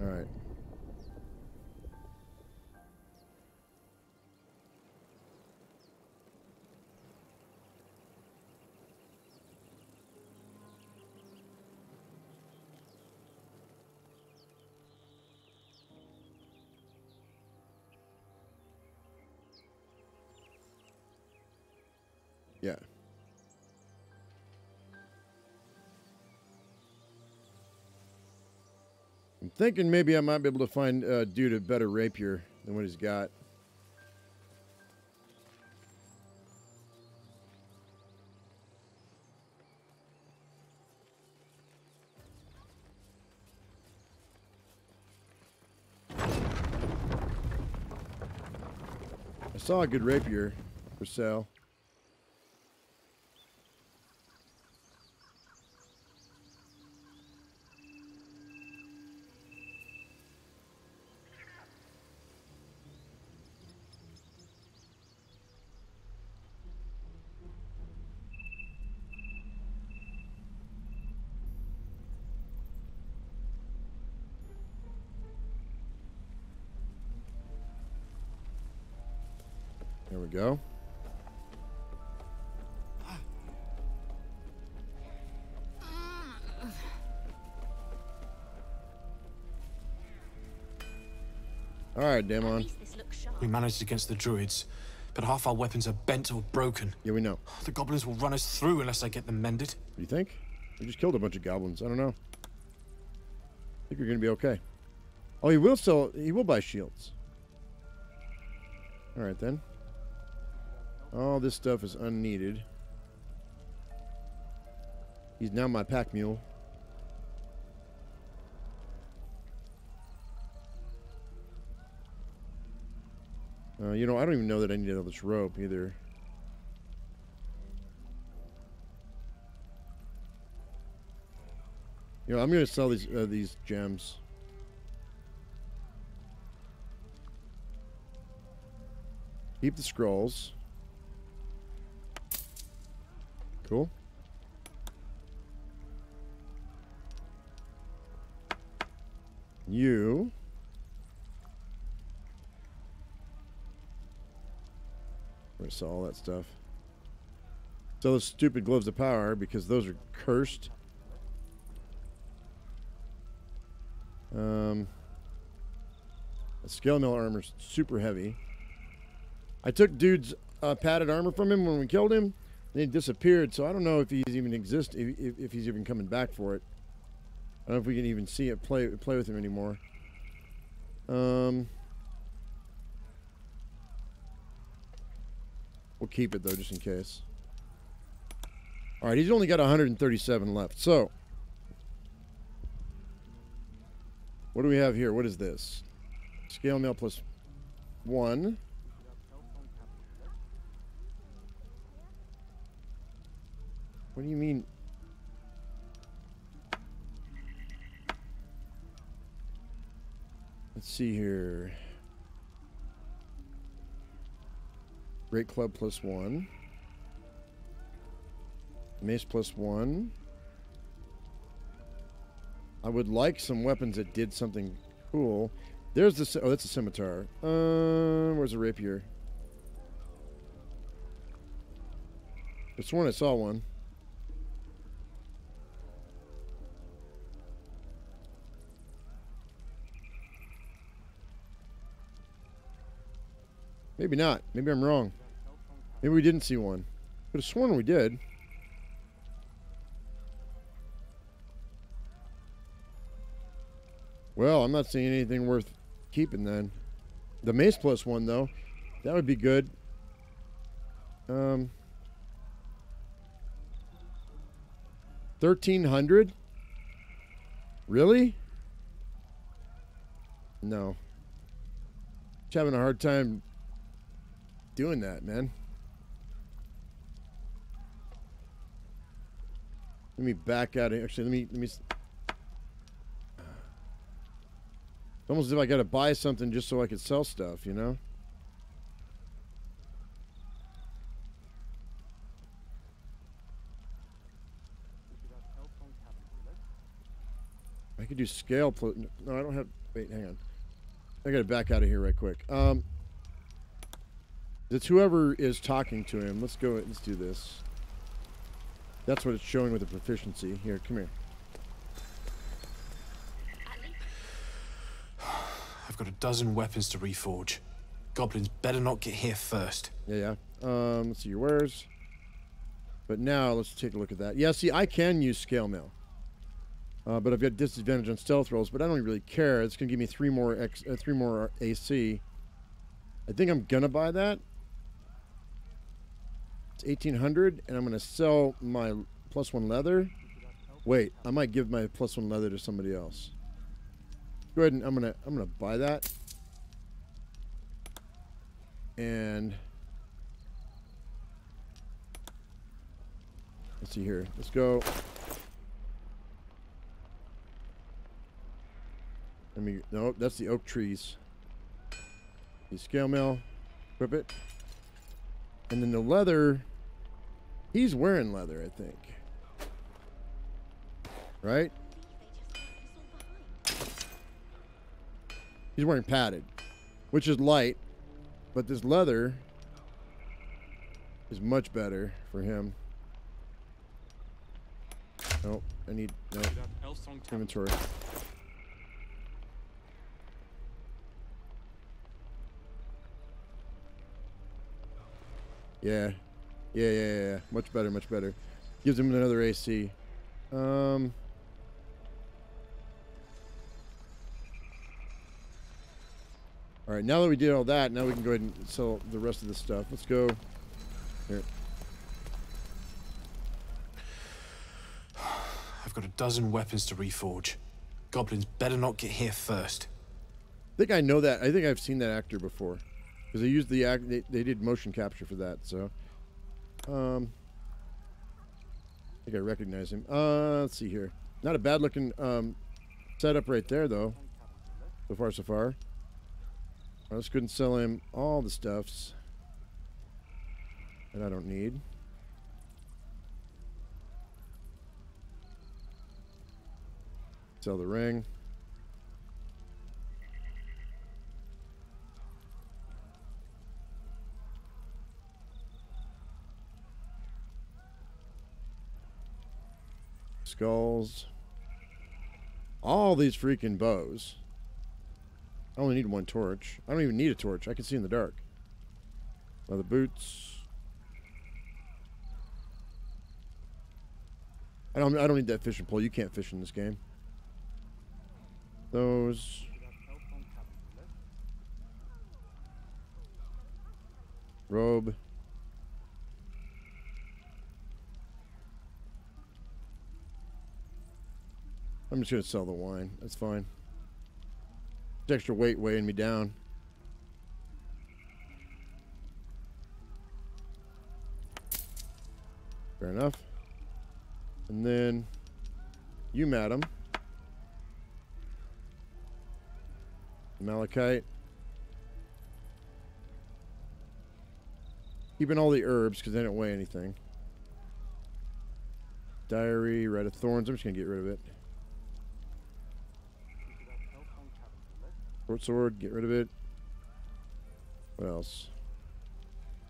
All thinking maybe I might be able to find a dude a better rapier than what he's got. I saw a good rapier for sale. Go. All right, Dammon. We managed against the druids, but half our weapons are bent or broken. Yeah, we know. The goblins will run us through unless I get them mended. You think? We just killed a bunch of goblins. I don't know. I think you're gonna be okay. Oh, he will sell. He will buy shields. All right then. All this stuff is unneeded. He's now my pack mule. Uh, you know, I don't even know that I need all this rope either. You know, I'm going to sell these uh, these gems. Keep the scrolls. Cool. You. Where saw all that stuff. So those stupid gloves of power because those are cursed. Um, scale mail armor's super heavy. I took dude's uh, padded armor from him when we killed him. Then he disappeared, so I don't know if he's even exist if, if, he's even coming back for it. I don't know if we can even see it play play with him anymore. Um, we'll keep it though, just in case. All right, he's only got 137 left. So, what do we have here? What is this? Scale mail plus one. What do you mean? Let's see here. Great Club plus one. Mace plus one. I would like some weapons that did something cool. There's the. Oh, that's a scimitar. Uh, where's the rapier? I sworn I saw one. Maybe not. Maybe I'm wrong. Maybe we didn't see one. Could have sworn we did. Well, I'm not seeing anything worth keeping then. The mace plus one though, that would be good. Um, thirteen hundred. Really? No. Just having a hard time doing that, man. Let me back out of here. Actually, let me let me. It's almost as if I got to buy something just so I could sell stuff, you know. I could do scale. No, I don't have. Wait, hang on. I got to back out of here right quick. Um, it's whoever is talking to him. Let's go. Let's do this. That's what it's showing with the proficiency. Here, come here. *sighs* I've got a dozen weapons to reforge. Goblins better not get here first. Yeah, yeah. Um, let's see your wares. But now let's take a look at that. Yeah, see, I can use scale mail. Uh, but I've got disadvantage on stealth rolls, but I don't really care. It's going to give me three more X, uh, three more AC. I think I'm going to buy that. It's 1800 and I'm going to sell my plus one leather. Wait, I might give my plus one leather to somebody else. Go ahead and I'm going to I'm going to buy that. And let's see here. Let's go. Let me, no, that's the oak trees. The scale mail, equip it. And then the leather, he's wearing leather, I think. Right? He's wearing padded, which is light, but this leather is much better for him. Nope, I need, no, inventory. Yeah. Yeah, yeah, yeah. Much better, much better. Gives him another AC. Um. All right, now that we did all that, now we can go ahead and sell the rest of the stuff. Let's go. Here. I've got a dozen weapons to reforge. Goblins better not get here first. I think I know that. I think I've seen that actor before. Because they used the act, they, they did motion capture for that, so. Um. I think I recognize him. Uh, let's see here. Not a bad looking um, setup right there, though. So far, so far. I just couldn't sell him all the stuffs that I don't need. Sell the ring. Skulls. All these freaking bows. I only need one torch. I don't even need a torch. I can see in the dark. Leather boots. I don't I don't need that fishing pole. You can't fish in this game. Those. Robe. I'm just going to sell the wine. That's fine. It's extra weight weighing me down. Fair enough. And then you, madam. Malachite. Keeping all the herbs because they don't weigh anything. Diary, Red of Thorns. I'm just going to get rid of it. Short sword, get rid of it. What else?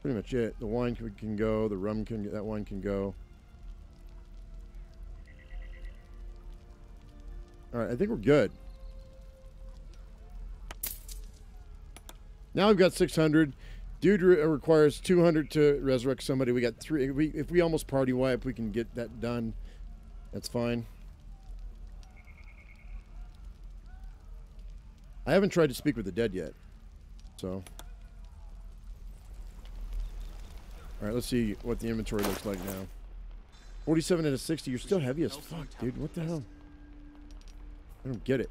Pretty much it. The wine can, go. The rum can. That wine can go. All right, I think we're good. Now we've got 600. Dude re uh, requires 200 to resurrect somebody. We got three. If we, if we almost party wipe, we can get that done. That's fine. I haven't tried to speak with the dead yet. So. Alright, let's see what the inventory looks like now. 47 and a 60. You're still heavy as fuck, dude. What the hell? I don't get it.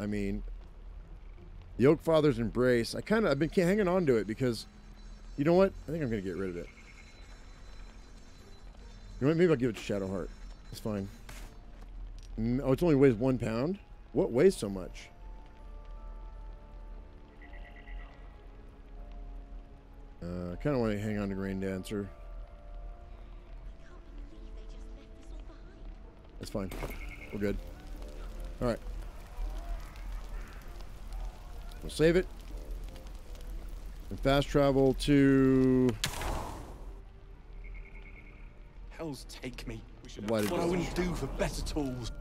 I mean, the Oak Father's Embrace. I kind of, I've been hanging on to it because, you know what? I think I'm going to get rid of it. You know what? Maybe I'll give it to Shadowheart. It's fine. Oh, it only weighs one pound? What weighs so much? Uh, I kind of want to hang on to Grain Dancer. That's fine. We're good. All right. We'll save it. And fast travel to... Hells take me. Blighted What I wouldn't do for better tools.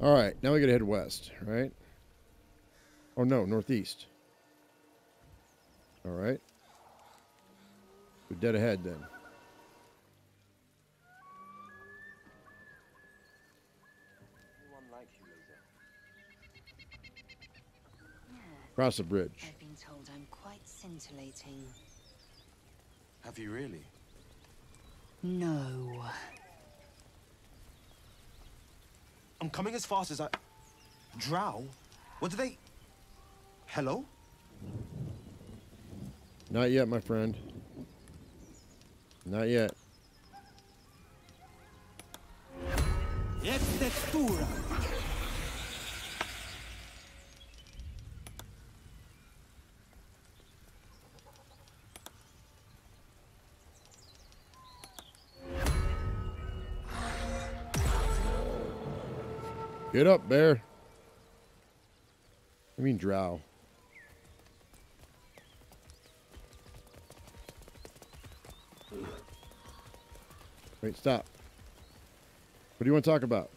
All right, now we gotta head west, right? Oh no, northeast. All right. We're dead ahead then. Cross the bridge. I've been told I'm quite scintillating. Have you really? No. I'm coming as fast as I... Drow? What do they... Hello? Not yet, my friend. Not yet. Get up, bear. I mean, drow. Wait, stop. What do you want to talk about?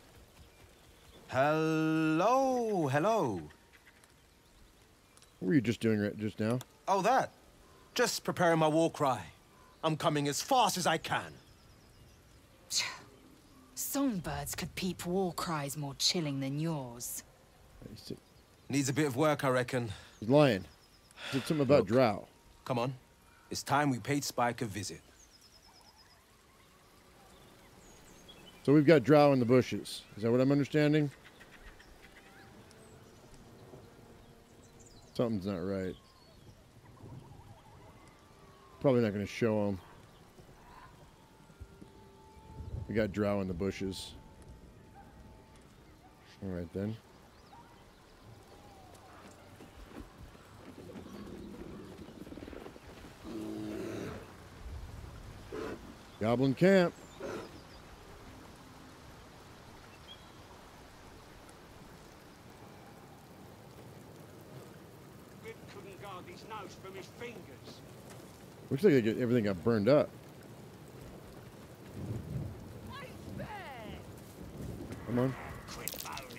Hello, hello. What were you just doing right just now? Oh, that. Just preparing my war cry. I'm coming as fast as I can. Songbirds could peep war cries more chilling than yours. Needs a bit of work, I reckon. he's lying. He said something about Look. drow. Come on. It's time we paid Spike a visit. So we've got drow in the bushes. Is that what I'm understanding? Something's not right. Probably not going to show them. We got drow in the bushes. All right then. Goblin camp. Rip couldn't guard his nose from his fingers. Looks like they get, everything got burned up. Come on.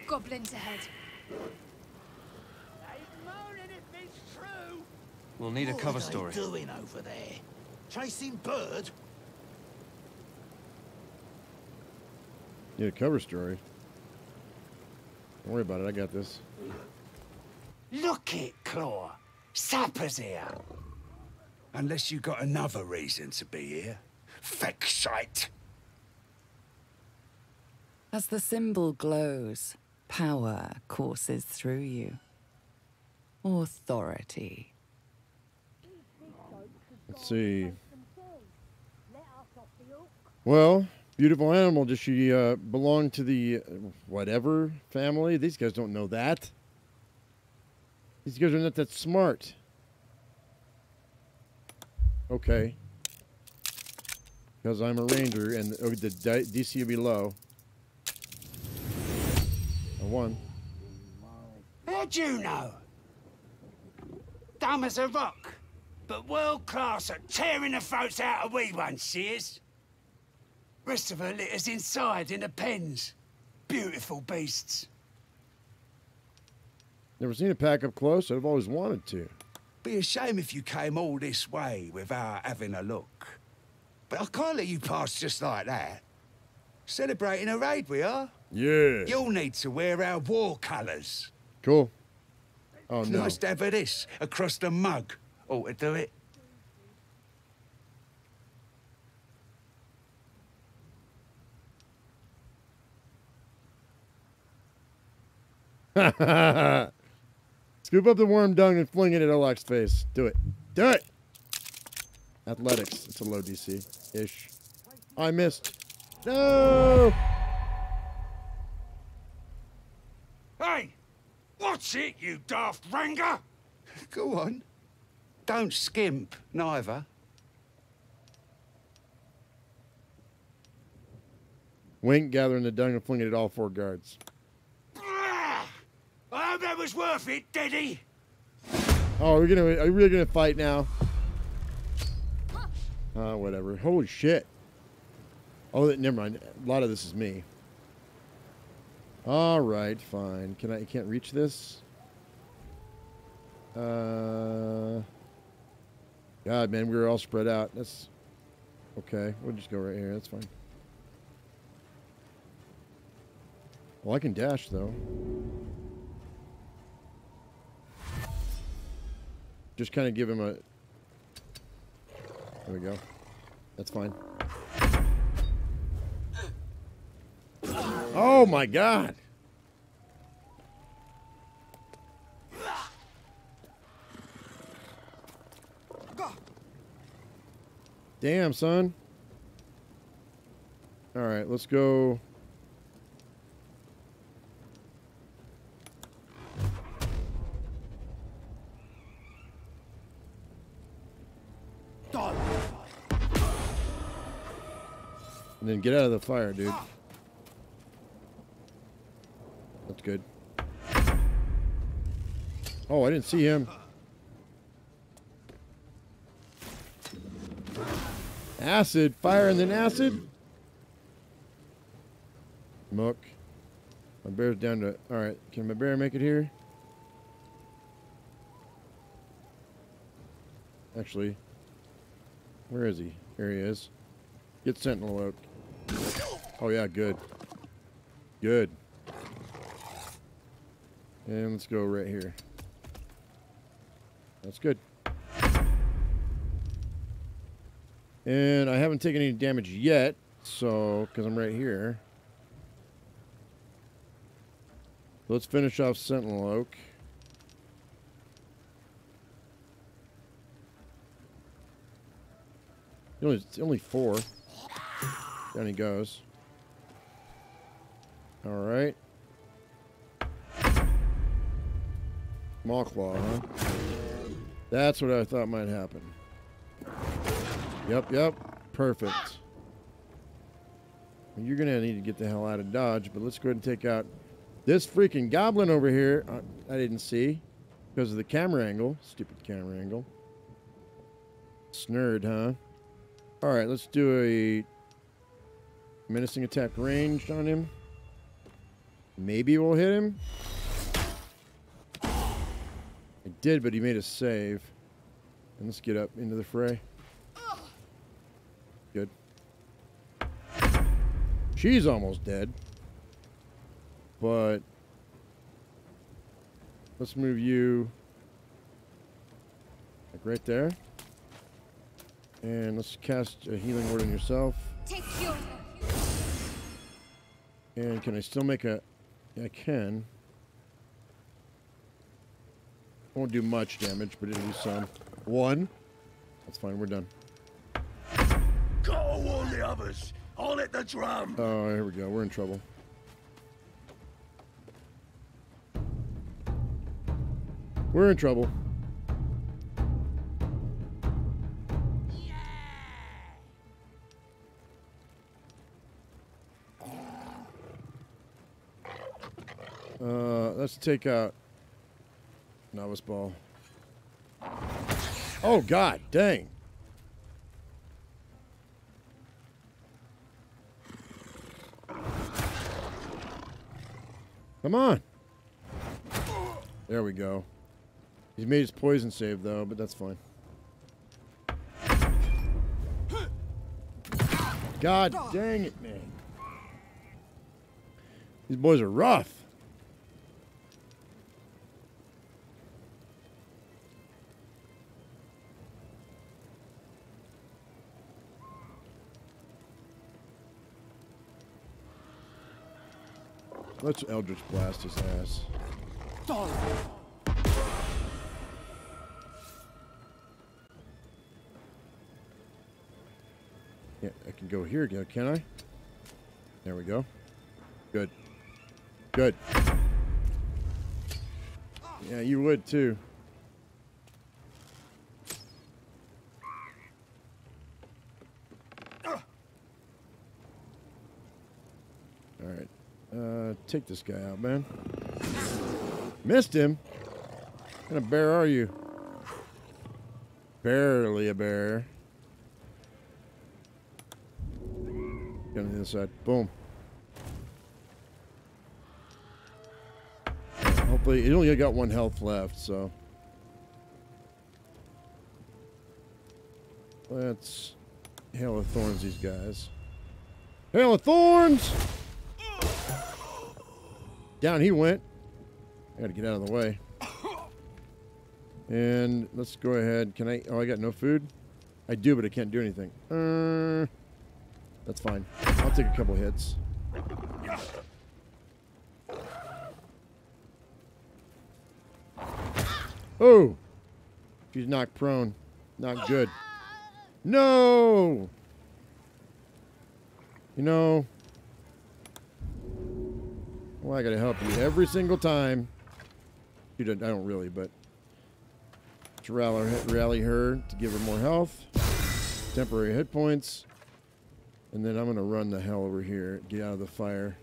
Goblins ahead. We'll need a What cover are they story. doing over there? Chasing bird? Need a cover story. Don't worry about it. I got this. Look it, Claw. Sapper's here. Unless you got another reason to be here. Feck shite. As the symbol glows, power courses through you. Authority. Let's see. Well, beautiful animal. Does she uh, belong to the uh, whatever family? These guys don't know that. These guys are not that smart. Okay. Because I'm a ranger and oh, the DC will be low. One. How'd you know? Dumb as a rock, but world class at tearing the throats out of wee ones, she is. Rest of her litters inside in the pens. Beautiful beasts. Never seen a pack up close. I've always wanted to. Be a shame if you came all this way without having a look. But I can't let you pass just like that. Celebrating a raid we are. Yeah. You'll need to wear our war colours. Cool. Oh no. Nice to have this across the mug. Ought to do it. *laughs* Scoop up the worm dung and fling it at Olak's face. Do it. Do it. Athletics. It's a low DC ish. I missed. No. Hey! What's it, you daft ranger? *laughs* Go on. Don't skimp, neither. Wink gathering the dung and flinging it at all four guards. I hope that was worth it, Daddy. Oh, are we gonna? Are we really gonna fight now? Uh, whatever. Holy shit. Oh, never mind. A lot of this is me. All right, fine. Can I? Can't reach this. Uh. God, man, we were all spread out. That's okay. We'll just go right here. That's fine. Well, I can dash though. Just kind of give him a. There we go. That's fine. Oh my god! Damn, son. All right, let's go. And then get out of the fire, dude. That's good. Oh, I didn't see him. Acid, fire, and then acid. Muck. My bear's down to. All right, can my bear make it here? Actually, where is he? Here he is. Get Sentinel out. Oh yeah, good. Good. And let's go right here. That's good. And I haven't taken any damage yet, so, because I'm right here. Let's finish off Sentinel Olak. Only, it's only four. Down he goes. All right. Maw-Claw, huh? That's what I thought might happen. Yep, yep. Perfect. You're going to need to get the hell out of Dodge, but let's go ahead and take out this freaking goblin over here. Uh, I didn't see because of the camera angle. Stupid camera angle. Snurred, huh? All right, let's do a menacing attack ranged on him. Maybe we'll hit him. Did, but he made a save. And let's get up into the fray. Good. She's almost dead. But let's move you like right there. And let's cast a healing word on yourself. And can I still make a? I can. Won't do much damage, but it'll do some. One. That's fine, we're done. Gotta warn the others. I'll hit the drum. Oh, here we go. We're in trouble. We're in trouble. Uh, let's take out novice ball. Oh God, dang! Come on. There we go. He's made his poison save though, but that's fine. God dang it, man. These boys are rough. Let's Eldritch blast his ass. Yeah, I can go here, again, can I? There we go. Good. Good. Yeah, you would too. All right. Uh, take this guy out, man. Missed him. What kind of bear are you? Barely a bear. Get on the other side. Boom. hopefully, he only got one health left, so. Let's Hail of Thorns these guys. Hail of Thorns! Down he went. I gotta get out of the way. And let's go ahead. Can I? Oh, I got no food? I do, but I can't do anything. Uh, that's fine. I'll take a couple hits. Oh! She's knocked prone. Not good. No! You know... Well, I gotta help you every single time. You don't, I don't really, but... To rally, rally her to give her more health. Temporary hit points. And then I'm gonna run the hell over here. Get out of the fire.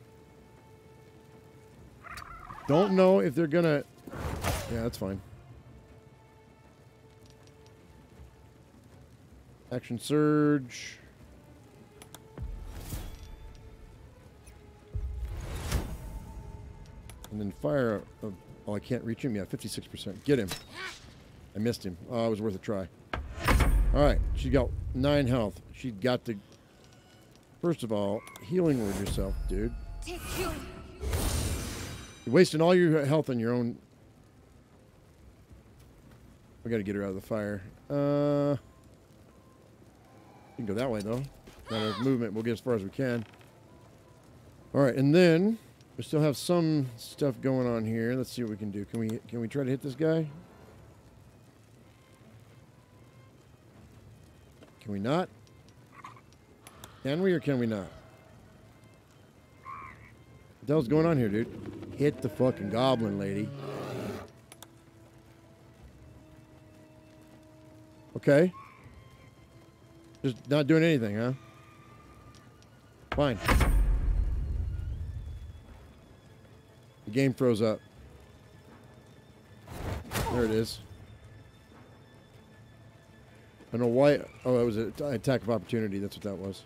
Don't know if they're gonna... Yeah, that's fine. Action surge. And then fire. Uh, oh, I can't reach him. Yeah, 56%. Get him. I missed him. Oh, it was worth a try. All right. She got nine health. She got to. First of all, healing word yourself, dude. You're wasting all your health on your own. We got to get her out of the fire. Uh. you can go that way, though. Matter of movement. We'll get as far as we can. All right, and then we still have some stuff going on here. Let's see what we can do. Can we can we try to hit this guy? Can we not? Can we or can we not? What the hell's going on here, dude? Hit the fucking goblin, lady. Okay. Just not doing anything, huh? Fine. Game froze up. There it is. I don't know why. Oh, that was an attack of opportunity. That's what that was.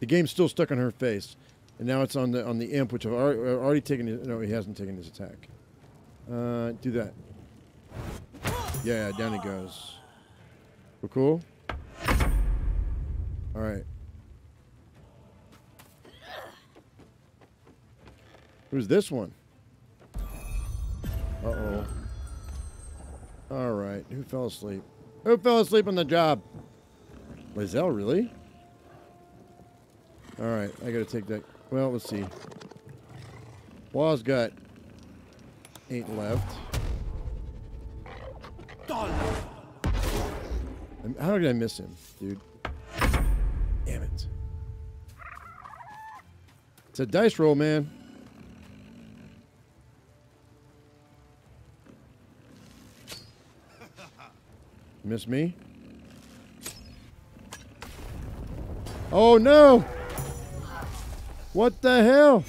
The game's still stuck on her face, and now it's on the on the imp, which I've already, already taken. His, no, he hasn't taken his attack. Uh, do that. Yeah, down he goes. We're cool? Alright. Who's this one? Uh-oh. Alright, who fell asleep? Who fell asleep on the job? Lae'zel, really? Alright, I gotta take that. Well, let's see. Wall's got eight left. How did I miss him, dude? Damn it. It's a dice roll, man. Miss me? Oh no! What the hell?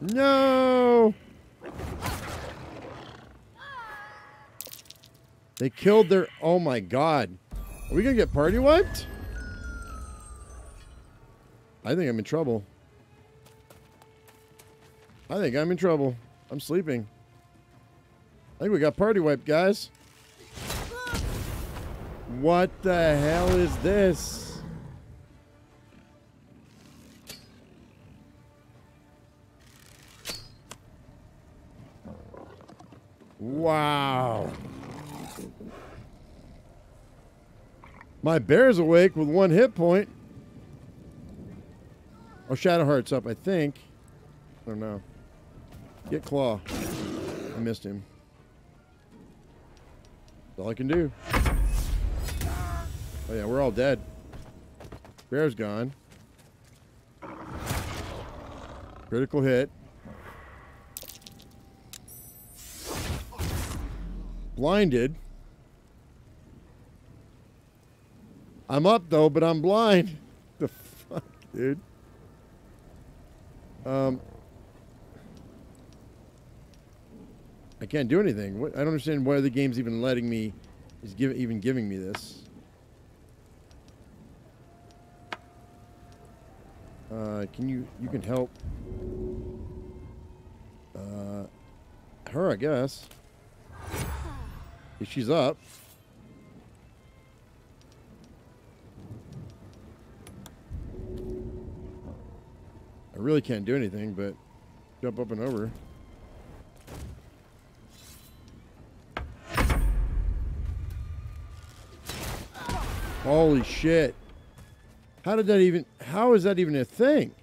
No! They killed their... Oh my god. Are we to get party wiped? I think I'm in trouble. I think I'm in trouble. I'm sleeping. I think we got party wiped, guys. What the hell is this? Wow. My bear's awake with one hit point. Oh, Shadowheart's up, I think. I don't know. Get Claw. I missed him. That's all I can do. Oh yeah, we're all dead. Bear's gone. Critical hit. Blinded. I'm up though, but I'm blind. *laughs* The fuck, dude. Um, I can't do anything. What, I don't understand why the game's even letting me, is give, even giving me this. Uh, can you, you can help uh, her, I guess. If she's up. I really can't do anything, but jump up and over. Holy shit. How did that even how is that even a thing?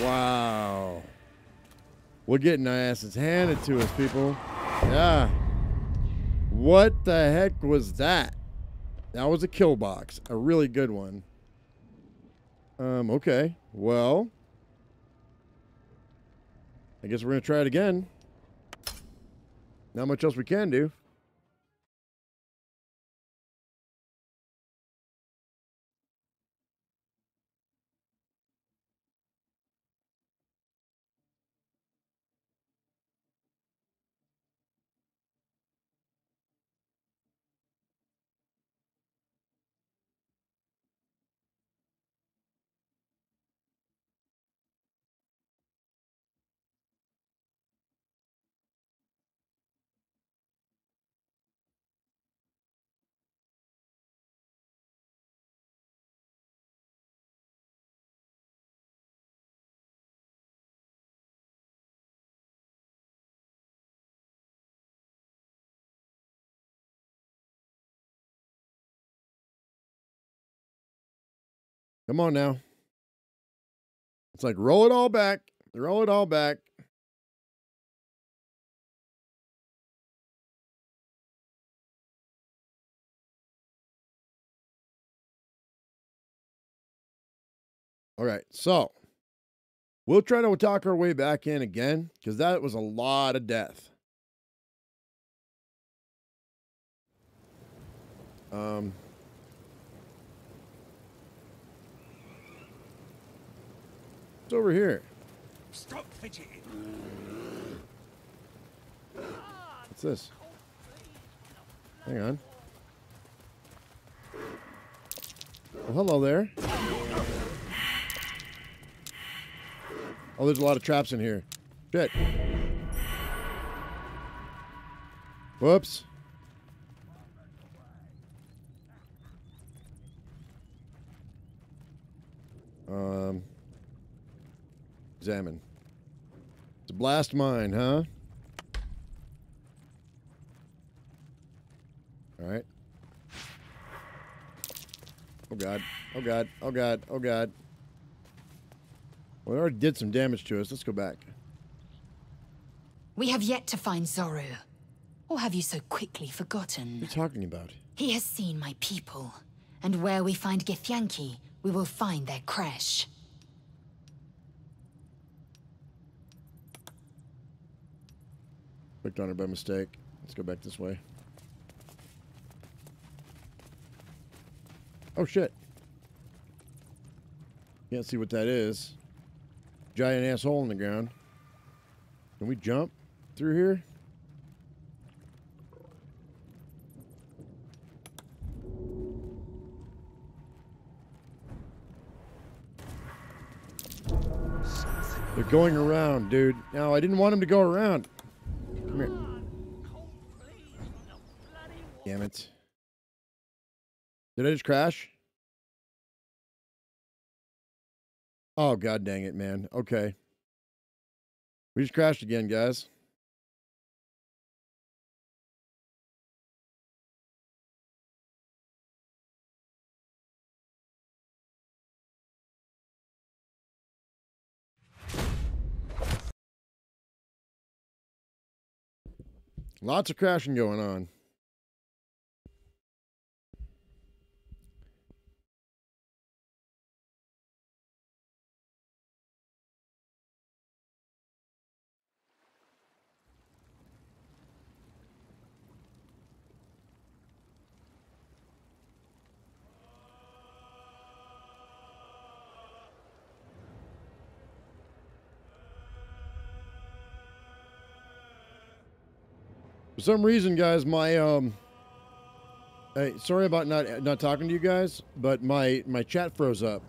Wow. We're getting our asses handed to us, people. Yeah. What the heck was that? That was a kill box. A really good one. Um, okay. Well. I guess we're going to try it again. Not much else we can do. Come on now. It's like roll it all back. Roll it all back. All right. So we'll try to talk our way back in again because that was a lot of death. Um, It's over here. Stop fidgeting. What's this? Hang on. Well, hello there. Oh, there's a lot of traps in here. Shit. Whoops. Um, examine. It's a blast mine, huh? All right. Oh god. Oh god. Oh god. Oh god. Well, it already did some damage to us. Let's go back. We have yet to find Zoru. Or have you so quickly forgotten? What are you talking about? He has seen my people. And where we find Githyanki, we will find their creche. Clicked on her by mistake. Let's go back this way. Oh shit. Can't see what that is. Giant asshole in the ground. Can we jump through here? They're going around, dude. No, I didn't want him to go around. Come here. Damn it. Did I just crash? Oh, god dang it, man. Okay. We just crashed again, guys. Lots of crashing going on. Some reason, guys, my um. Hey, sorry about not not talking to you guys, but my my chat froze up.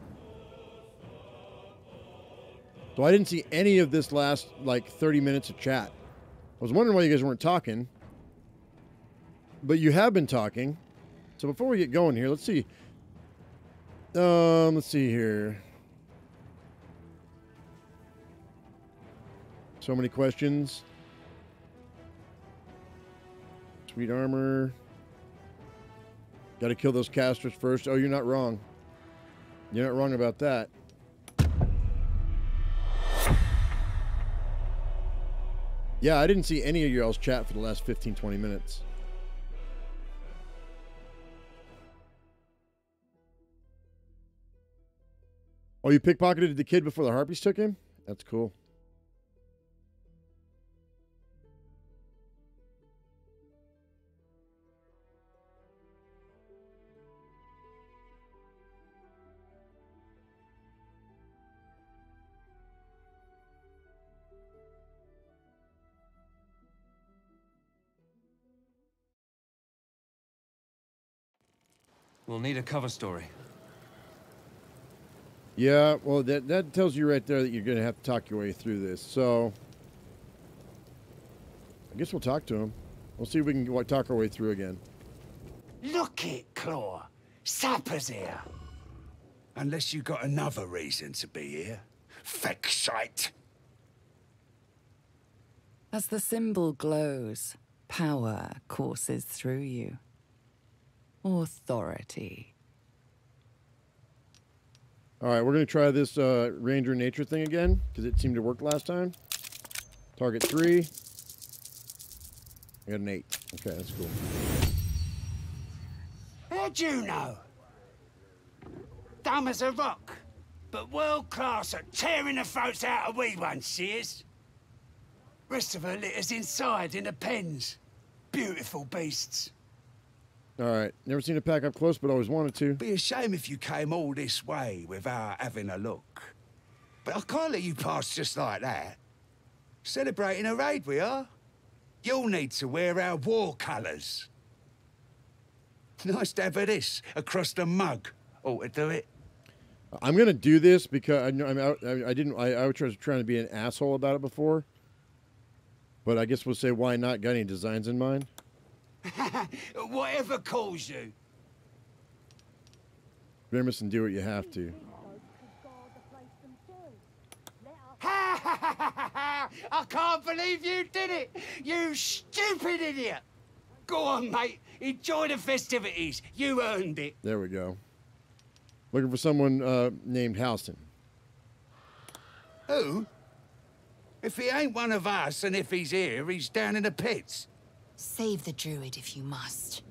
So I didn't see any of this last like 30 minutes of chat. I was wondering why you guys weren't talking. But you have been talking. So before we get going here, let's see. Um, let's see here. So many questions. Sweet armor. Got to kill those casters first. Oh, you're not wrong. You're not wrong about that. Yeah, I didn't see any of y'all's chat for the last 15, 20 minutes. Oh, you pickpocketed the kid before the Harpies took him? That's cool. We'll need a cover story. Yeah, well, that, that tells you right there that you're going to have to talk your way through this. So, I guess we'll talk to him. We'll see if we can talk our way through again. Look it, Claw. Sapper's here. Unless you got another reason to be here. Fexite. As the symbol glows, power courses through you. Authority. All right, we're going to try this uh, Ranger Nature thing again because it seemed to work last time. Target three. I got an eight. Okay, that's cool. How'd you know? Dumb as a rock, but world class at tearing the throats out of wee ones, she is. Rest of her litter's inside in the pens. Beautiful beasts. All right, never seen a pack up close, but always wanted to. Be a shame if you came all this way without having a look. But I can't let you pass just like that. Celebrating a raid we are. You'll need to wear our war colours. Nice to have this across the mug. Ought to do it. I'm gonna do this because I know I, mean, I, I didn't. I, I was trying to be an asshole about it before, but I guess we'll say why not? Got any designs in mind? *laughs* Whatever calls you. Grimace and do what you have to. *laughs* I can't believe you did it! You stupid idiot! Go on, mate. Enjoy the festivities. You earned it. There we go. Looking for someone uh, named Halsin. Who? If he ain't one of us, and if he's here, he's down in the pits. Save the druid if you must.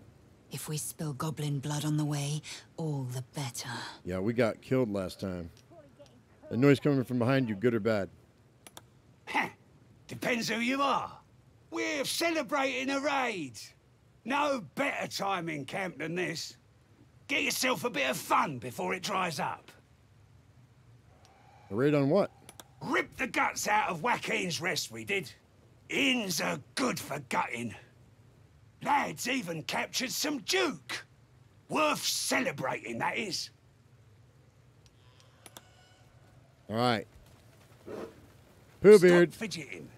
If we spill goblin blood on the way, all the better. Yeah, we got killed last time. The noise coming from behind you, good or bad? Depends who you are. We're celebrating a raid. No better time in camp than this. Get yourself a bit of fun before it dries up. A raid on what? Rip the guts out of Waukeen's Rest, we did. Inns are good for gutting. Lads even captured some Duke. Worth celebrating, that is. All right. Pooh Beard. Stop fidgeting.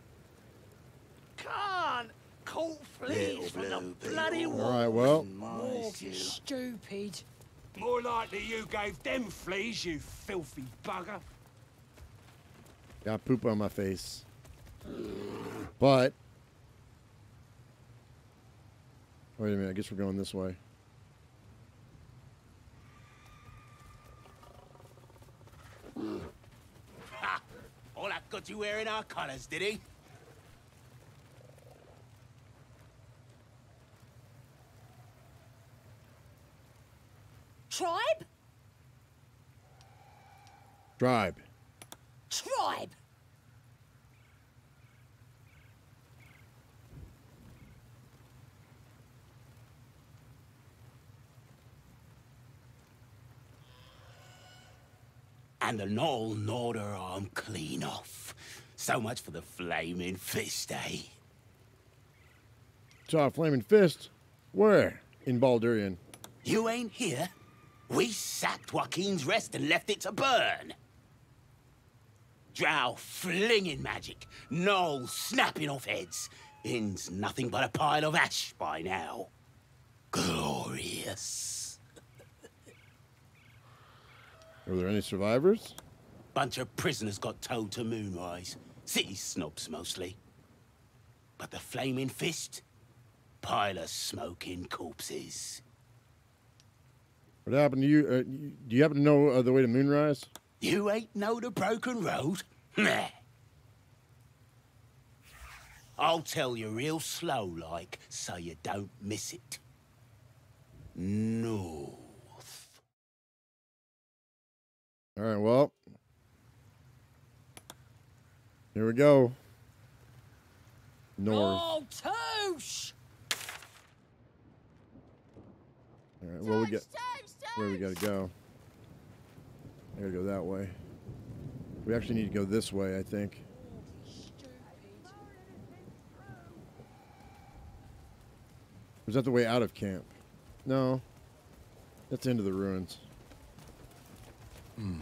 Can't caught fleas from the bloody wall. All right, well. Stupid. More likely you gave them fleas, you filthy bugger. Got poop on my face. But. Wait a minute, I guess we're going this way. Ha! All that got you wearing our colours, did he? Tribe? Tribe. Tribe! And the gnoll gnawed her arm clean off. So much for the flaming fist, eh? Saw a flaming fist. Where? In Baldurian. You ain't here? We sacked Waukeen's Rest and left it to burn. Drow flinging magic, gnoll snapping off heads. Inn's nothing but a pile of ash by now. Glorious. Are there any survivors? Bunch of prisoners got towed to Moonrise. City snobs mostly. But the Flaming Fist? Pile of smoking corpses. What happened to you? Uh, do you happen to know uh, the way to Moonrise? You ain't know the broken road? Nah. I'll tell you real slow like, so you don't miss it. No. All right, well. Here we go. North. Oh, Toosh! All right, well, we get where we got to go. I got to go that way. We actually need to go this way, I think. Is that the way out of camp? No. That's into the ruins. Hmm.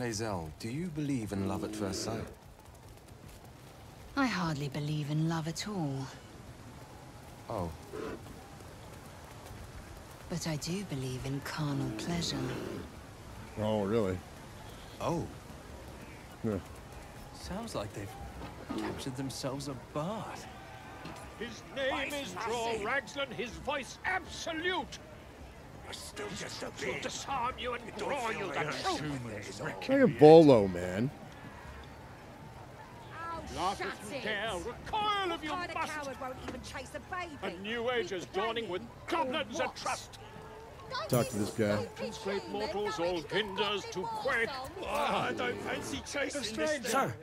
Lae'zel, do you believe in love at first sight? I hardly believe in love at all, Oh, but I do believe in carnal pleasure. Oh, really? Oh. Yeah. Sounds like they've captured themselves a bard. His name is Dror Ragzlin, his voice absolute. You're still just a bit. disarm you and draw you the truth. Like a bolo, man. Laugh if you dare, recoil if you of must. coward won't even chase a baby. A new age is dawning with goblins at trust. Talk to this guy. These great mortals all hinders to quake. Ah, I don't fancy chasing this Sir,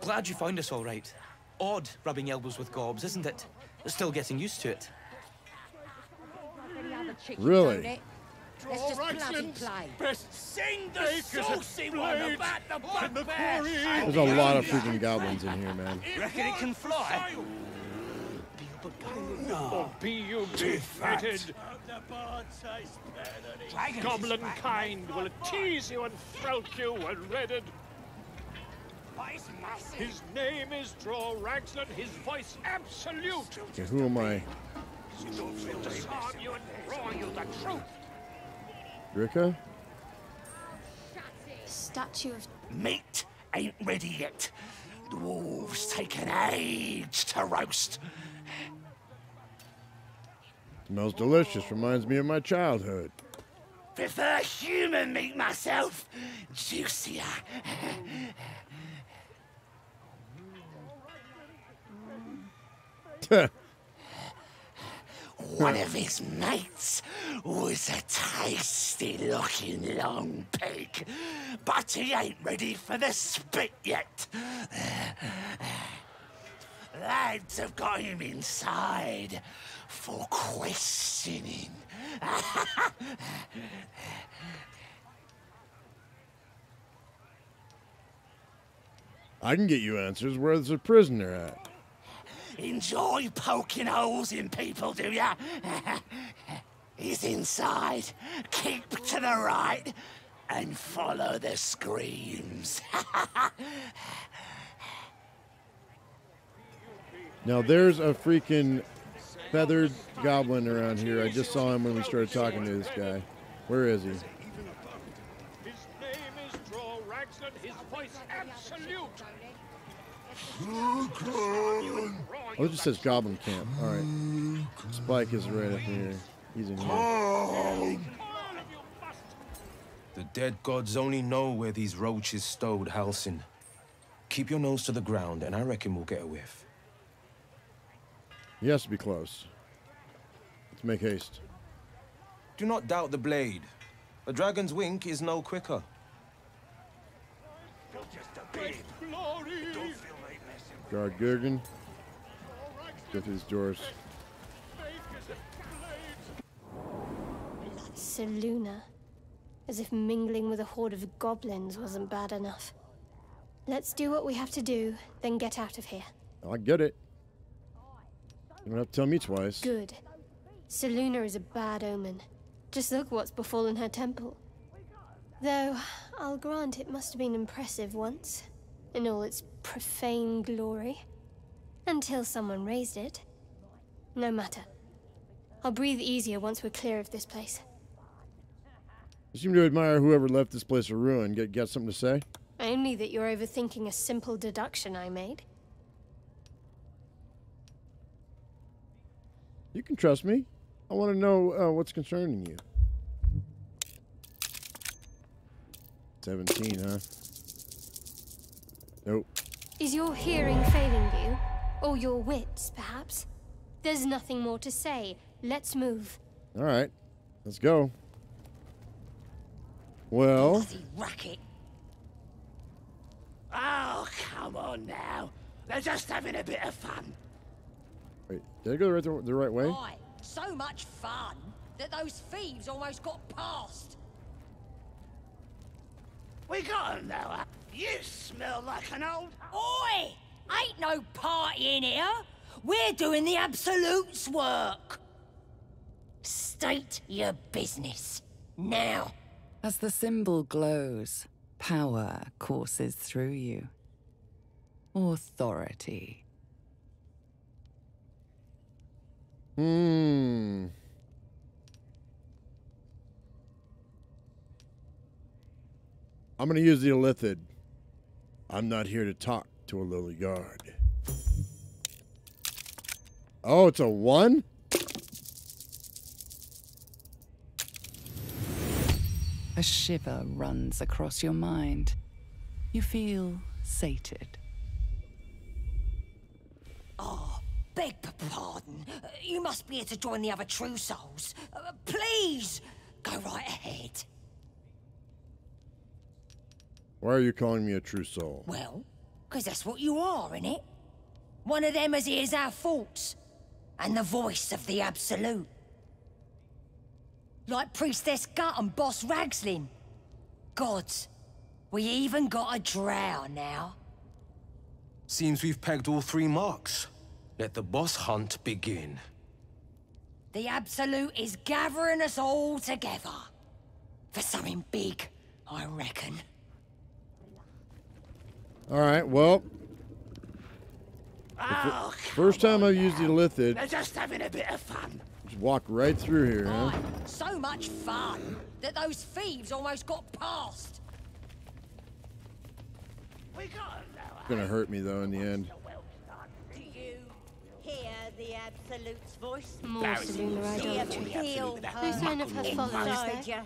glad you found us all right. Odd rubbing elbows with gobs, isn't it? Still getting used to it. Really? Let's just bloody play. Best sing the Make us a saucy one about the and the bugbear. There's a lot of freaking goblins in here, man. Reckon it can fly? Or be you defeated. Goblin kind will tease you and throat you when redded. His name is Dror Ragzlin, his voice absolute. Okay, who am I? Disarm you and draw you the truth. Drika? Statue of Meat ain't ready yet. The wolves take an age to roast. Smells delicious. Reminds me of my childhood. Prefer human meat myself. Juicier. *laughs* One of his mates was a tasty looking long pig, but he ain't ready for the spit yet. Lads have got him inside for questioning. I can get you answers. Where's the prisoner at? Enjoy poking holes in people, do ya? *laughs* He's inside. Keep to the right and follow the screams. *laughs* Now there's a freaking feathered goblin around here. I just saw him when we started talking to this guy. Where is he? His name is Dror Ragzlin, his voice absolute. Oh, it just says Goblin Camp. All right. Spike is right up here. He's in here. The dead gods only know where these roaches stowed Halsin. Keep your nose to the ground, and I reckon we'll get a whiff. He has to be close. Let's make haste. Do not doubt the blade. A dragon's wink is no quicker. Guard. Go through these doors. Seluna. As if mingling with a horde of goblins wasn't bad enough. Let's do what we have to do, then get out of here. I get it. You don't have to tell me twice. Good. Seluna is a bad omen. Just look what's befallen her temple. Though, I'll grant it must have been impressive once, in all its profane glory. Until someone raised it. No matter. I'll breathe easier once we're clear of this place. You seem to admire whoever left this place a ruin. Get, got something to say? Only that you're overthinking a simple deduction I made. You can trust me. I want to know uh, what's concerning you. 17, huh? Nope. Is your hearing failing you? Or your wits, perhaps? There's nothing more to say. Let's move. All right. Let's go. Well, Racket. Oh, come on now. They're just having a bit of fun. wait. Did I go the right, the, the right way? Why? So much fun that those thieves almost got past. We got 'em now. Huh? You smell like an old... Oi! Ain't no party in here. We're doing the Absolute's work. State your business. Now. As the symbol glows, power courses through you. Authority. Hmm. I'm going to use the Illithid. I'm not here to talk to a lily guard. Oh, it's a one? A shiver runs across your mind. You feel sated. Oh, beg p- pardon. Uh, You must be here to join the other true souls. Uh, please, go right ahead. Why are you calling me a true soul? Well, 'cause that's what you are, innit? One of them as hears our thoughts. And the voice of the Absolute. Like Priestess Gut and Boss Ragzlin. Gods, we even got a drow now. Seems we've pegged all three marks. Let the boss hunt begin. The Absolute is gathering us all together. For something big, I reckon. All right, well, Oh, first time I've used the Illithid. They're just having a bit of fun. Just walk right through here, huh? Oh, so much fun that those thieves almost got past. We got 'em now. It's going to hurt me, though, in the end. Do you hear the Absolute's voice? More Seluna Do you idolatry. feel No her sign of her followers there.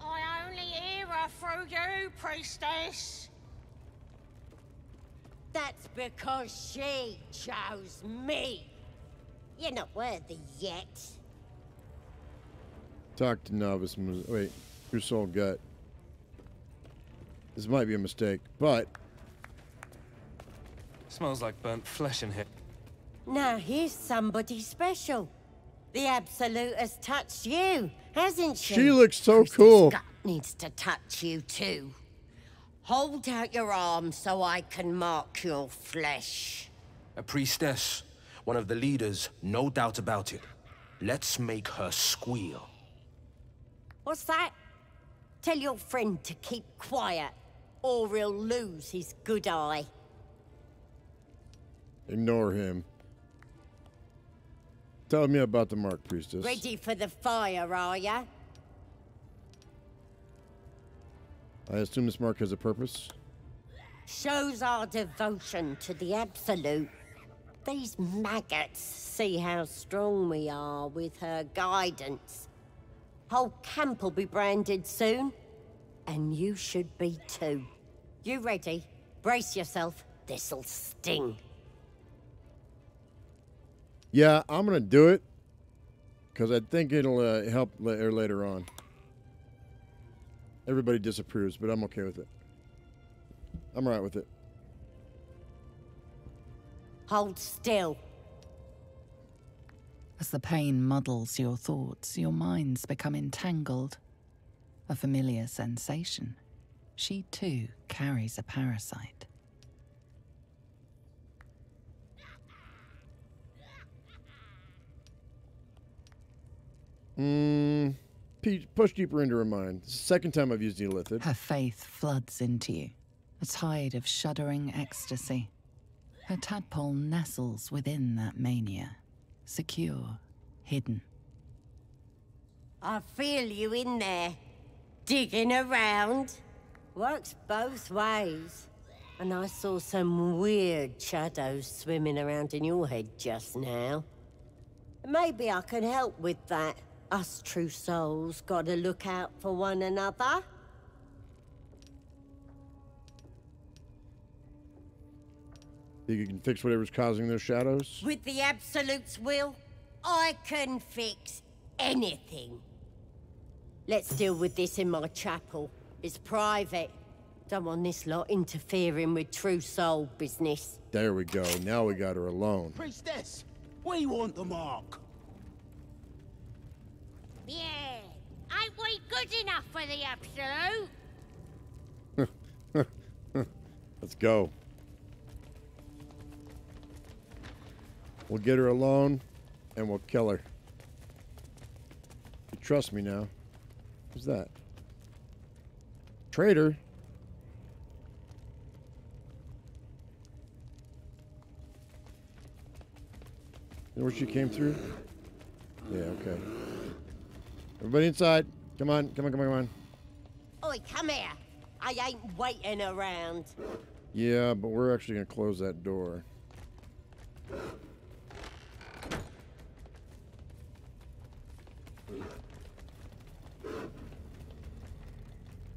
I only hear her through you, priestess. That's because she chose me. You're not worthy yet. Talk to novice. Mus- Wait, your soul gut. This might be a mistake, but Smells like burnt flesh in here. Now here's somebody special. The Absolute has touched you, hasn't she? she looks so cool. Gut needs to touch you too. Hold out your arm so I can mark your flesh. A priestess, one of the leaders, no doubt about it. Let's make her squeal. What's that? Tell your friend to keep quiet, or he'll lose his good eye. Ignore him. Tell me about the Mark Priestess. Ready for the fire, are ya? I assume this mark has a purpose. Shows our devotion to the Absolute. These maggots see how strong we are with her guidance. Whole camp will be branded soon. And you should be too. You ready? Brace yourself. This'll sting. Yeah, I'm gonna do it because I think it'll uh, help la- later on. Everybody disapproves, but I'm okay with it. I'm right with it. Hold still. As the pain muddles your thoughts, your minds become entangled. A familiar sensation. She too carries a parasite. Hmm push deeper into her mind. It's the second time I've used Illithid. Her faith floods into you, a tide of shuddering ecstasy. Her tadpole nestles within that mania, secure, hidden. I feel you in there, digging around. Works both ways. And I saw some weird shadows swimming around in your head just now. Maybe I can help with that. Us true souls gotta look out for one another. Think you can fix whatever's causing those shadows? With the Absolute's will, I can fix anything. Let's deal with this in my chapel. It's private. Don't want this lot interfering with true soul business. There we go. Now we got her alone. Priestess, we want the mark. Yeah. Ain't we good enough for the Absolute? *laughs* Let's go. We'll get her alone and we'll kill her. You trust me now. Who's that? Traitor? You know where she came through? Yeah, okay. Everybody inside. Come on, come on, come on, come on. Oi, come here. I ain't waiting around. Yeah, but we're actually going to close that door.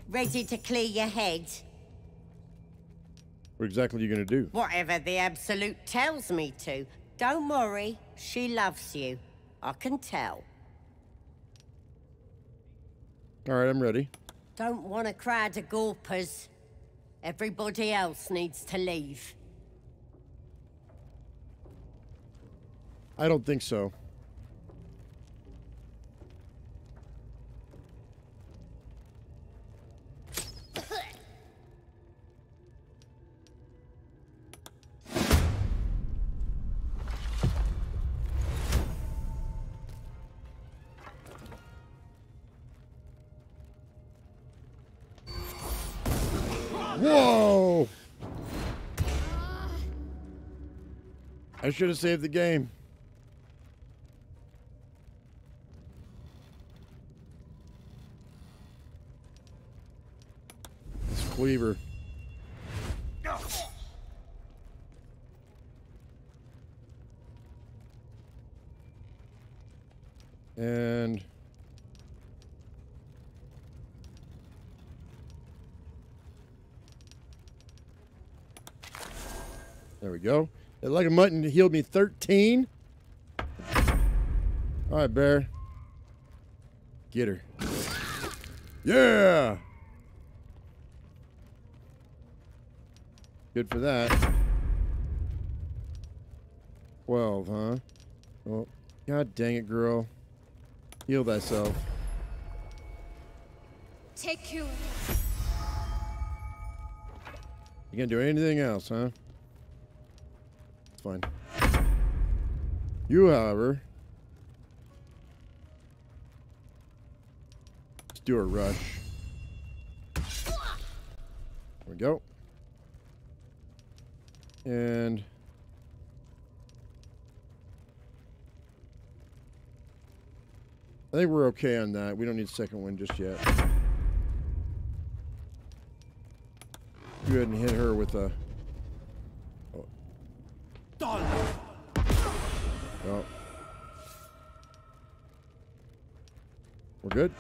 Ready to clear your head? What exactly are you going to do? Whatever the Absolute tells me to. Don't worry, she loves you. I can tell. All right, I'm ready. Don't want a crowd of gawpers. Everybody else needs to leave. I don't think so. I should have saved the game. It's Cleaver. And there we go. That like a mutton healed me 13. All right, bear. Get her. Yeah. Good for that. 12, huh? Well, god dang it, girl. Heal thyself. Take you. You can't do anything else, huh? Fine. You, however, let's do a rush. There we go. And I think we're okay on that. We don't need a second one just yet. Go ahead and hit her with a. Oh. We're good.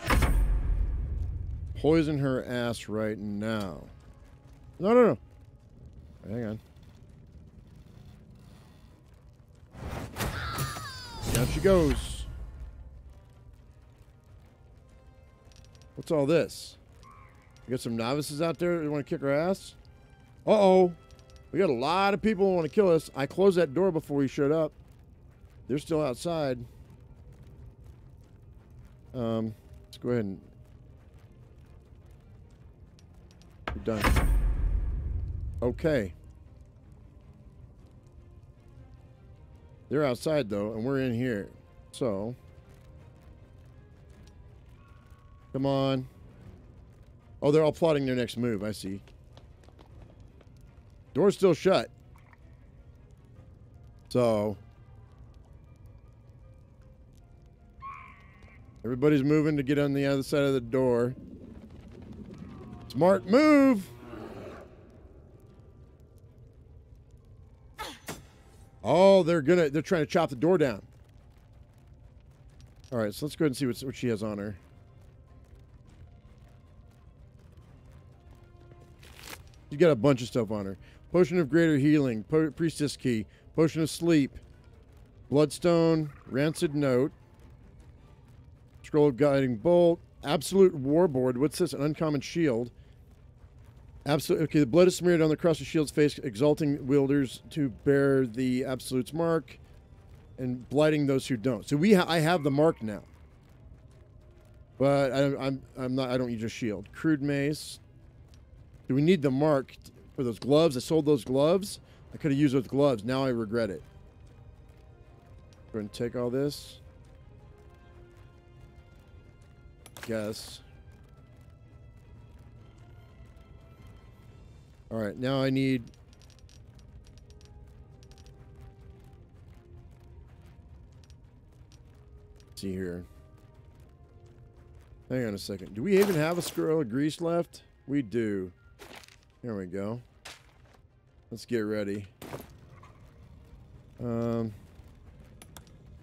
Poison her ass right now. No, no, no. Hang on. Down she goes. What's all this? We got some novices out there that want to kick her ass? Uh-oh. We got a lot of people who want to kill us. I closed that door before he showed up. They're still outside. Um, let's go ahead and... We're done. Okay. They're outside, though, and we're in here. So... Come on. Oh, they're all plotting their next move. I see. Door's still shut. So. Everybody's moving to get on the other side of the door. Smart move. Oh, they're gonna they're trying to chop the door down. All right, so let's go ahead and see what, what she has on her. You got a bunch of stuff on her. Potion of greater healing, po- priestess key, potion of sleep, bloodstone, rancid note, scroll of guiding bolt, absolute warboard. What's this? An uncommon shield. Absolute. Okay, the blood is smeared on the cross of shield's face, exalting wielders to bear the absolute's mark, and blighting those who don't. So we, ha- I have the mark now, but I, I'm, I'm not. I don't use a shield. Crude mace. Do we need the mark for those gloves? I sold those gloves. I could have used those gloves. Now I regret it. Go and take all this. Guess. All right, now I need. Let's see here. Hang on a second. Do we even have a scroll of grease left? We do. There we go. Let's get ready. Um,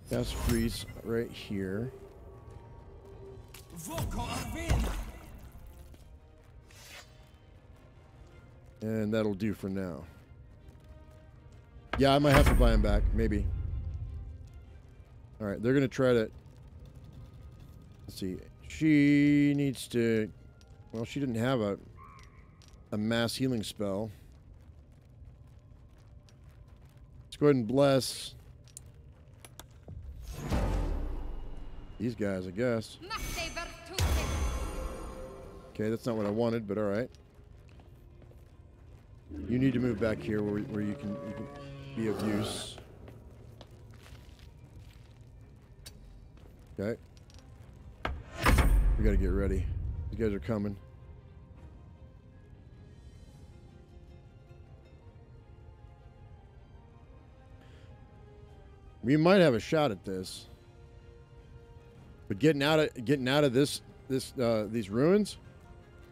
that's grease right here. And that'll do for now. Yeah, I might have to buy him back. Maybe. All right, they're going to try to... Let's see. She needs to... Well, she didn't have a, a mass healing spell. Let's go ahead and bless these guys, I guess. Okay, that's not what I wanted, but all right. You need to move back here where, where you can you can be of use. Okay. We gotta get ready. You guys are coming. We might have a shot at this. But getting out of getting out of this this uh, these ruins,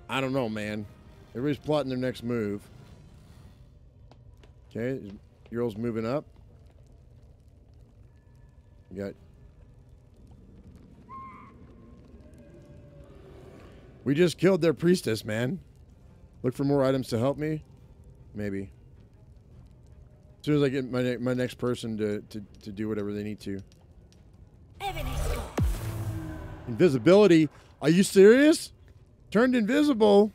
I don't know, man. Everybody's plotting their next move. Okay, girl's moving up. We got. We just killed their priestess, man. Look for more items to help me. Maybe. As soon as I get my ne- my next person to, to, to do whatever they need to. Invisibility? Are you serious? Turned invisible?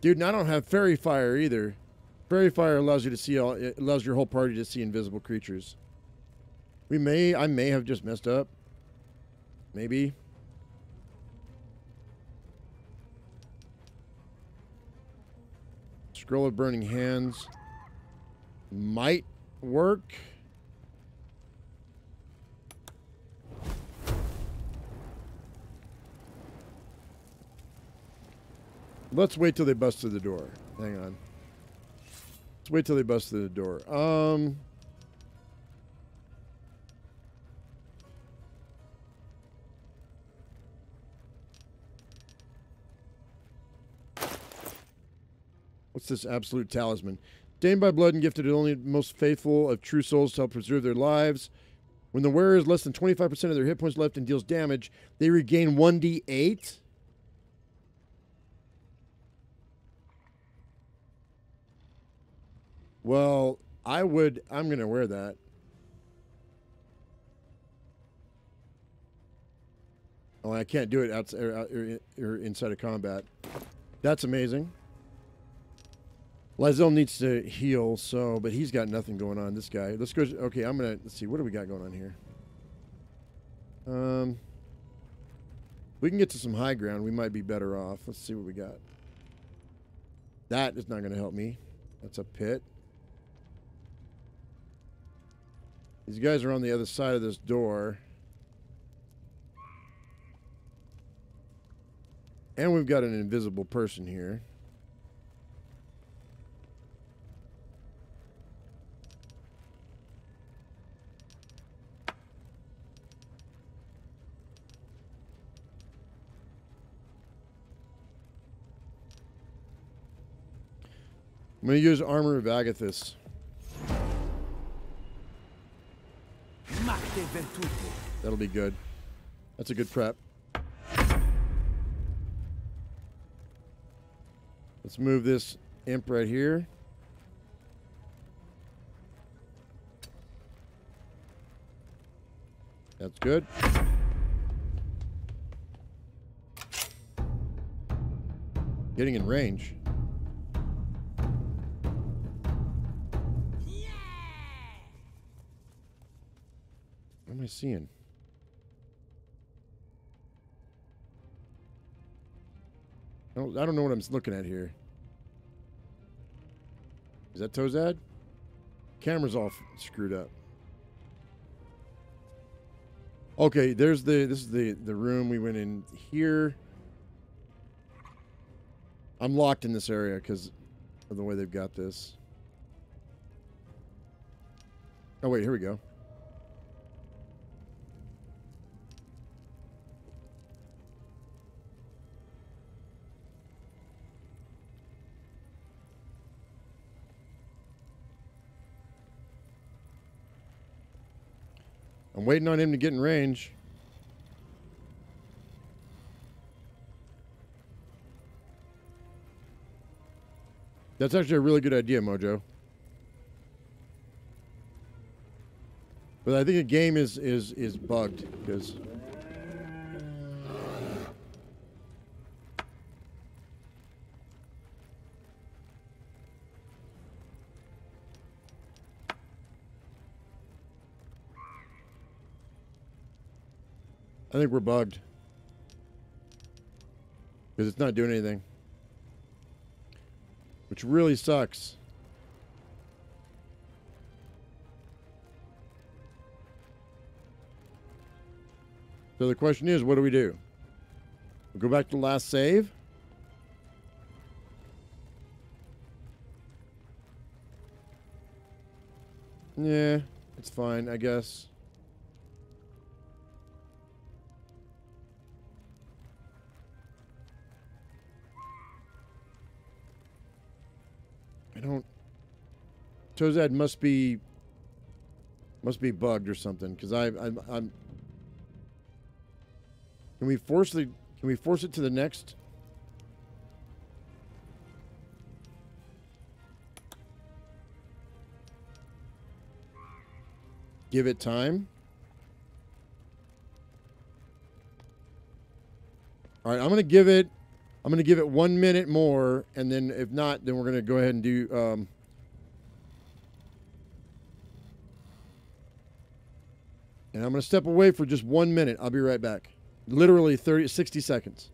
Dude, and I don't have fairy fire either. Fairy fire allows you to see all it allows your whole party to see invisible creatures. We may I may have just messed up. Maybe. Scroll of burning hands might work. Let's wait till they bust through the door. Hang on. Let's wait till they bust through the door. Um. What's this absolute talisman? Stained by blood and gifted only most faithful of true souls to help preserve their lives. When the wearer has less than 25% of their hit points left and deals damage, they regain 1d8. Well, I would. I'm going to wear that. Oh, I can't do it outside or, or, er, or er, inside of combat. That's amazing. Lae'zel needs to heal, so but he's got nothing going on. This guy. Let's go. Okay, I'm gonna. Let's see. What do we got going on here? Um, we can get to some high ground. We might be better off. Let's see what we got. That is not to help me. That's a pit. These guys are on the other side of this door. And we've got an invisible person here. I'm going to use Armor of Agathys. That'll be good. That's a good prep. Let's move this imp right here. That's good. Getting in range. I seeing? I don't, I don't know what I'm looking at here. Is that Tozad? Camera's all screwed up. Okay, there's the this is the the room we went in here. I'm locked in this area because of the way they've got this. Oh wait, here we go. I'm waiting on him to get in range. That's actually a really good idea, Mojo. But I think the game is is is bugged because I think we're bugged. Because it's not doing anything. Which really sucks. So the question is, what do we do? We go back to the last save? Yeah, it's fine, I guess. Tozad must be must be bugged or something because I I'm, I'm. Can we force the? Can we force it to the next? Give it time. All right, I'm gonna give it. I'm to give it one minute more, and then if not, then we're to go ahead and do. Um, and I'm going to step away for just one minute. I'll be right back. Literally 30, 60 seconds.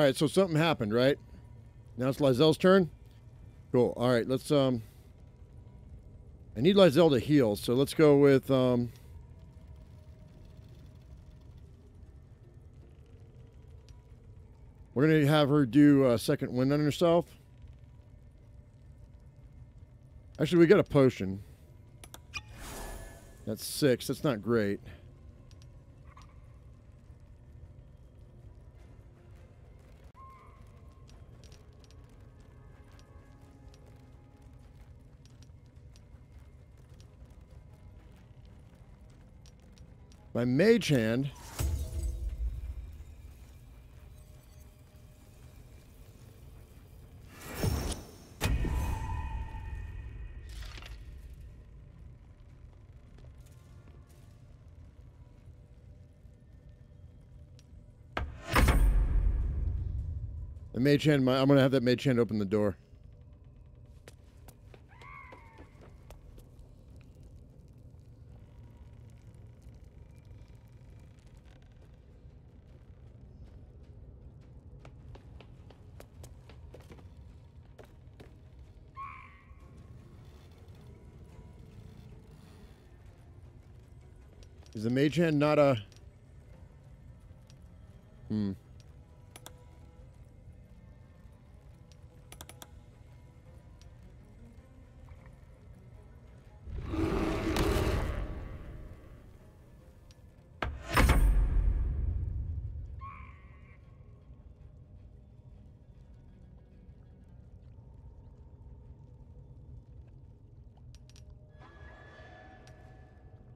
All right, so something happened, right? Now it's Lae'zel's turn? Cool. All right, let's um I need Lysel to heal, so let's go with um We're to have her do a second wind on herself. Actually, we got a potion. That's six. That's not great. My mage hand. The mage hand, my, I'm going to have that mage hand open the door. Is the mage hand not a... Hmm.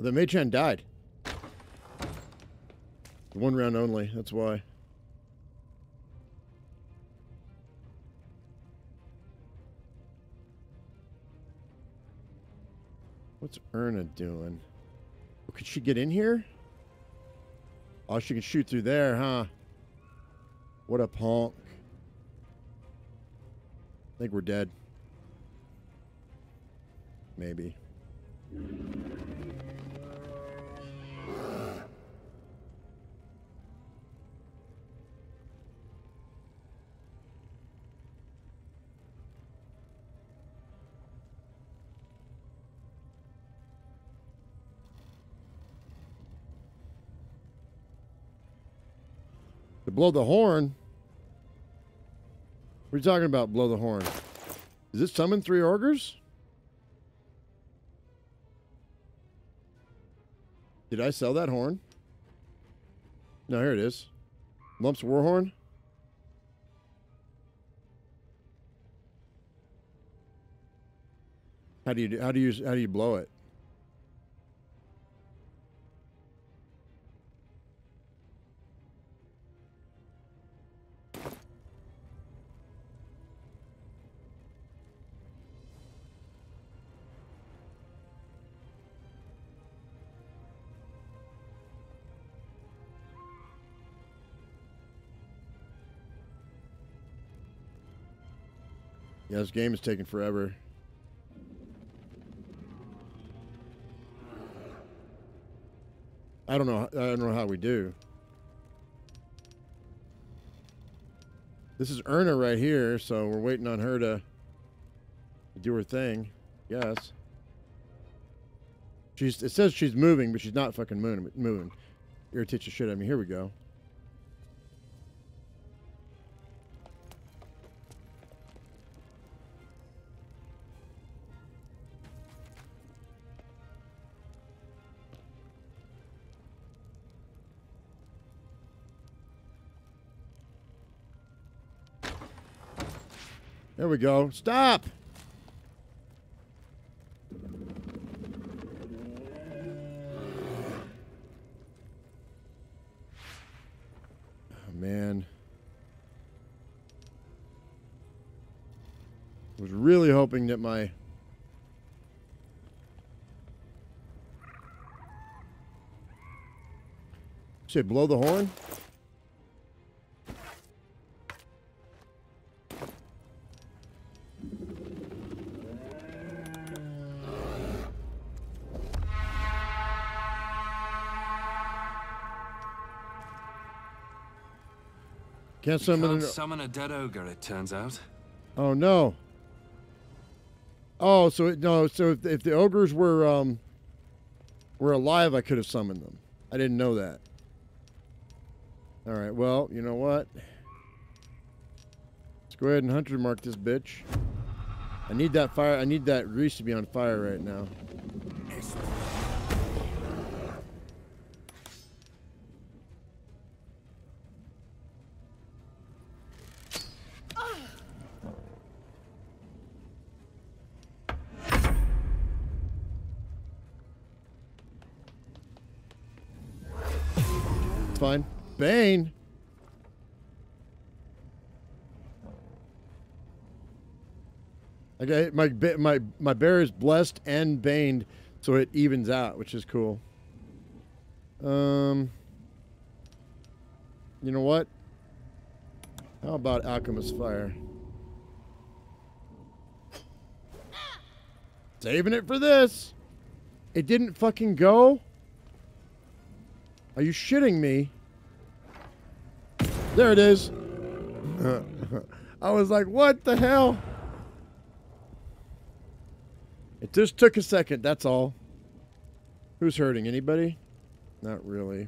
The mage hand died. One round only, that's why. What's Erna doing? Could she get in here? Oh, she can shoot through there, huh? What a punk. I think we're dead. Maybe. Blow the horn? What are you talking about, blow the horn? Is it summon three ogres? Did I sell that horn? No, here it is. Lumps Warhorn. How do you how do you how do you blow it? Yeah, this game is taking forever. I don't know. I don't know how we do. This is Erna right here, so we're waiting on her to do her thing. Yes. She's. It says she's moving, but she's not fucking moving. Moving. Irritates the shit out of me. Here we go. We go. Stop! Oh, man. Was really hoping that my... Say, blow the horn? Can't You summon can't an- summon a dead ogre, it turns out. Oh no. Oh, so it, no, so if, if the ogres were um were alive, I could have summoned them. I didn't know that. All right. Well, you know what? Let's go ahead and hunter mark this bitch. I need that fire. I need that grease to be on fire right now. Bane. Okay, my my my bear is blessed and baned, so it evens out, which is cool. Um, you know what? How about alchemist fire? Saving it for this. It didn't fucking go. Are you shitting me? There it is. *laughs* I was like, what the hell? It just took a second, that's all. Who's hurting? Anybody? Not really.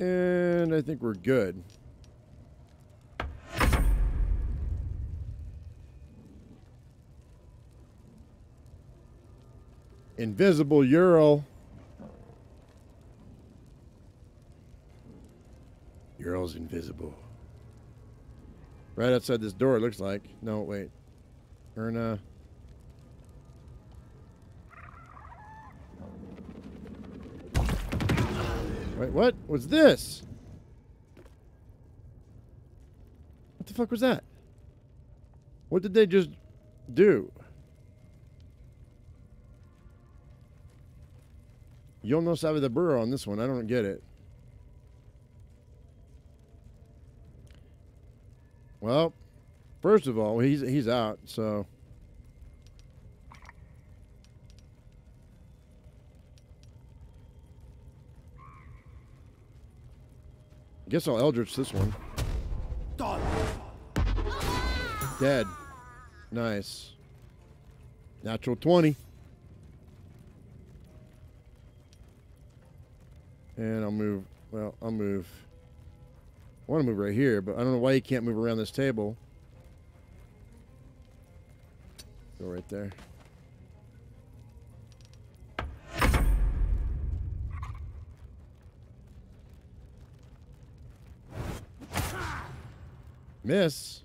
And I think we're good. Invisible Ural. Ural's invisible. Right outside this door, it looks like. No, wait. Erna. Wait, what was this? What the fuck was that? What did they just do? You'll no sabe the burrow on this one. I don't get it. Well, first of all, he's he's out, so guess I'll Eldritch this one. Dead. Nice. Natural 20. And I'll move, well, I'll move. I want to move right here, but I don't know why you can't move around this table. Go right there. Miss.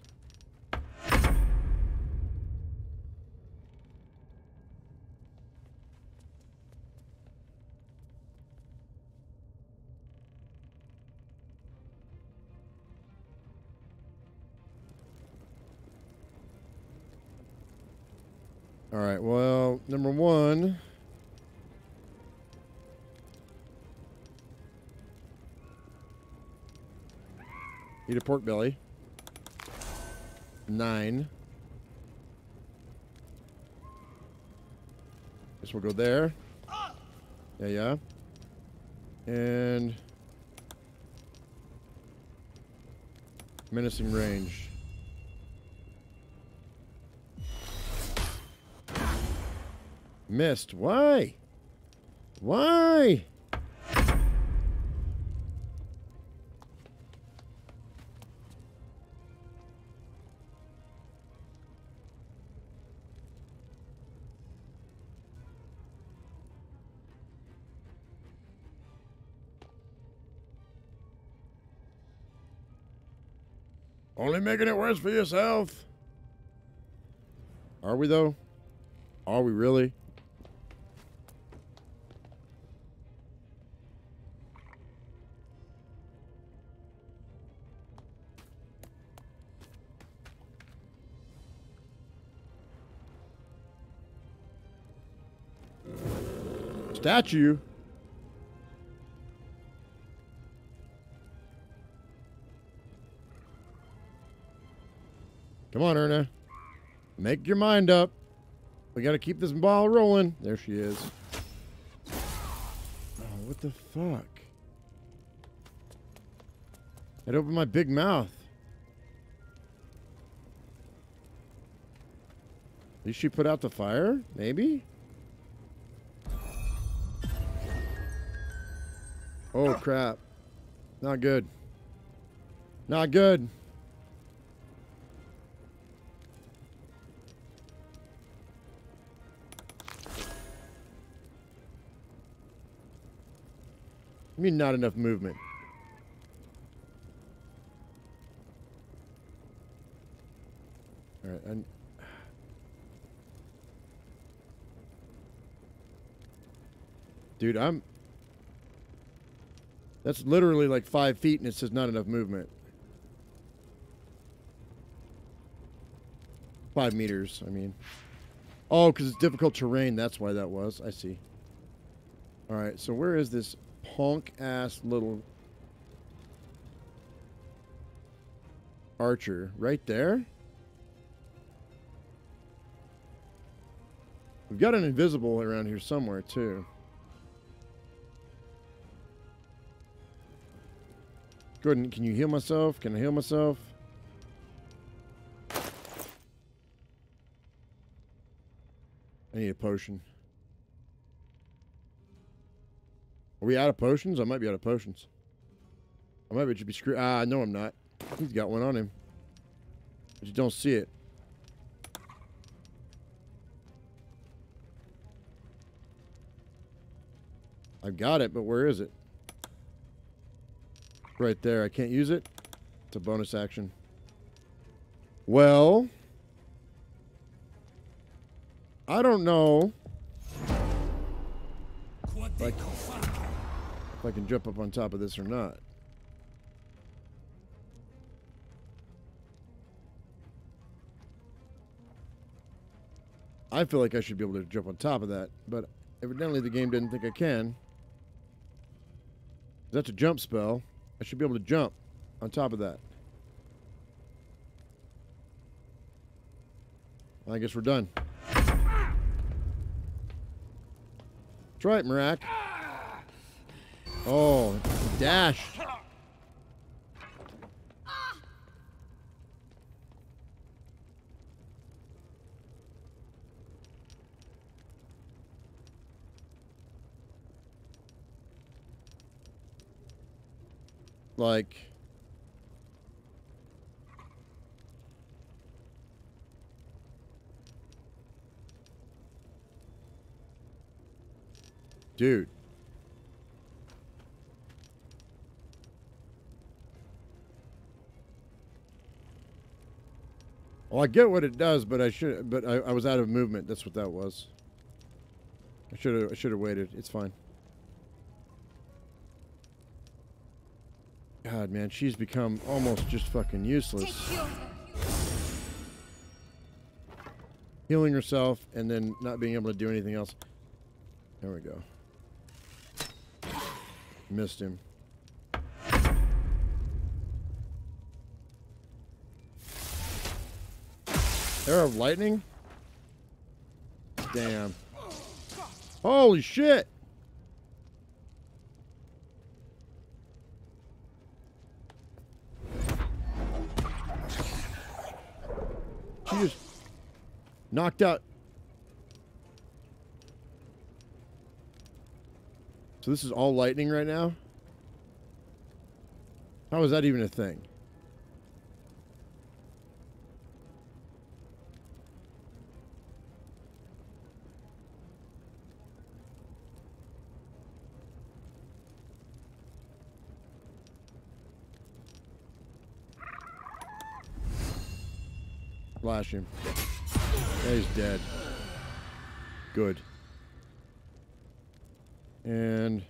Right. Well, number one. Eat a pork belly. Nine. Guess we'll go there. Yeah, yeah. And menacing range. Missed. Why? Why? Only making it worse for yourself. Are we though? Are we really? Statue? Come on, Erna. Make your mind up. We got to keep this ball rolling. There she is. Oh, what the fuck? I'd open my big mouth. At least she put out the fire? Maybe? Oh, crap. Not good. Not good. I mean, not enough movement. All right, and *sighs* dude, I'm. That's literally like five feet, and it says not enough movement. Five meters, I mean. Oh, because it's difficult terrain. That's why that was. I see. All right, so where is this punk ass little archer? Right there? We've got an invisible around here somewhere, too. Good. Can you heal myself? Can I heal myself? I need a potion. Are we out of potions? I might be out of potions. I might be screwed. Ah, no, I'm not. He's got one on him. But you don't see it. I've got it, but where is it? Right there. I can't use it. It's a bonus action. Well, I don't know if I, if I can jump up on top of this or not. I feel like I should be able to jump on top of that, but evidently the game didn't think I can. That's a jump spell. I should be able to jump on top of that. I guess we're done. That's right, Marak. Oh, dash. Like... Dude. Well, I get what it does, but I should. But I, I was out of movement. That's what that was. I should have. I should have waited. It's fine. God, man, she's become almost just fucking useless. Healing herself and then not being able to do anything else. There we go. Missed him. Arrow of lightning? Damn. Holy shit! Knocked out. So this is all lightning right now? How is that even a thing? Flash him. He's dead. Good. And...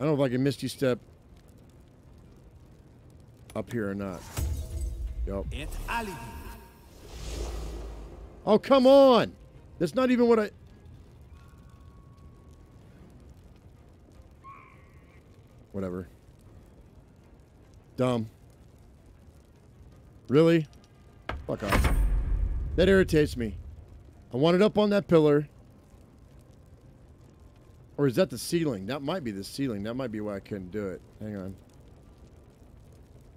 I don't know if I can Misty Step up here or not. Yup. Oh, come on! That's not even what I... Whatever. Dumb. Really? Fuck off. That irritates me. I want it up on that pillar. Or is that the ceiling? That might be the ceiling. That might be why I couldn't do it. Hang on.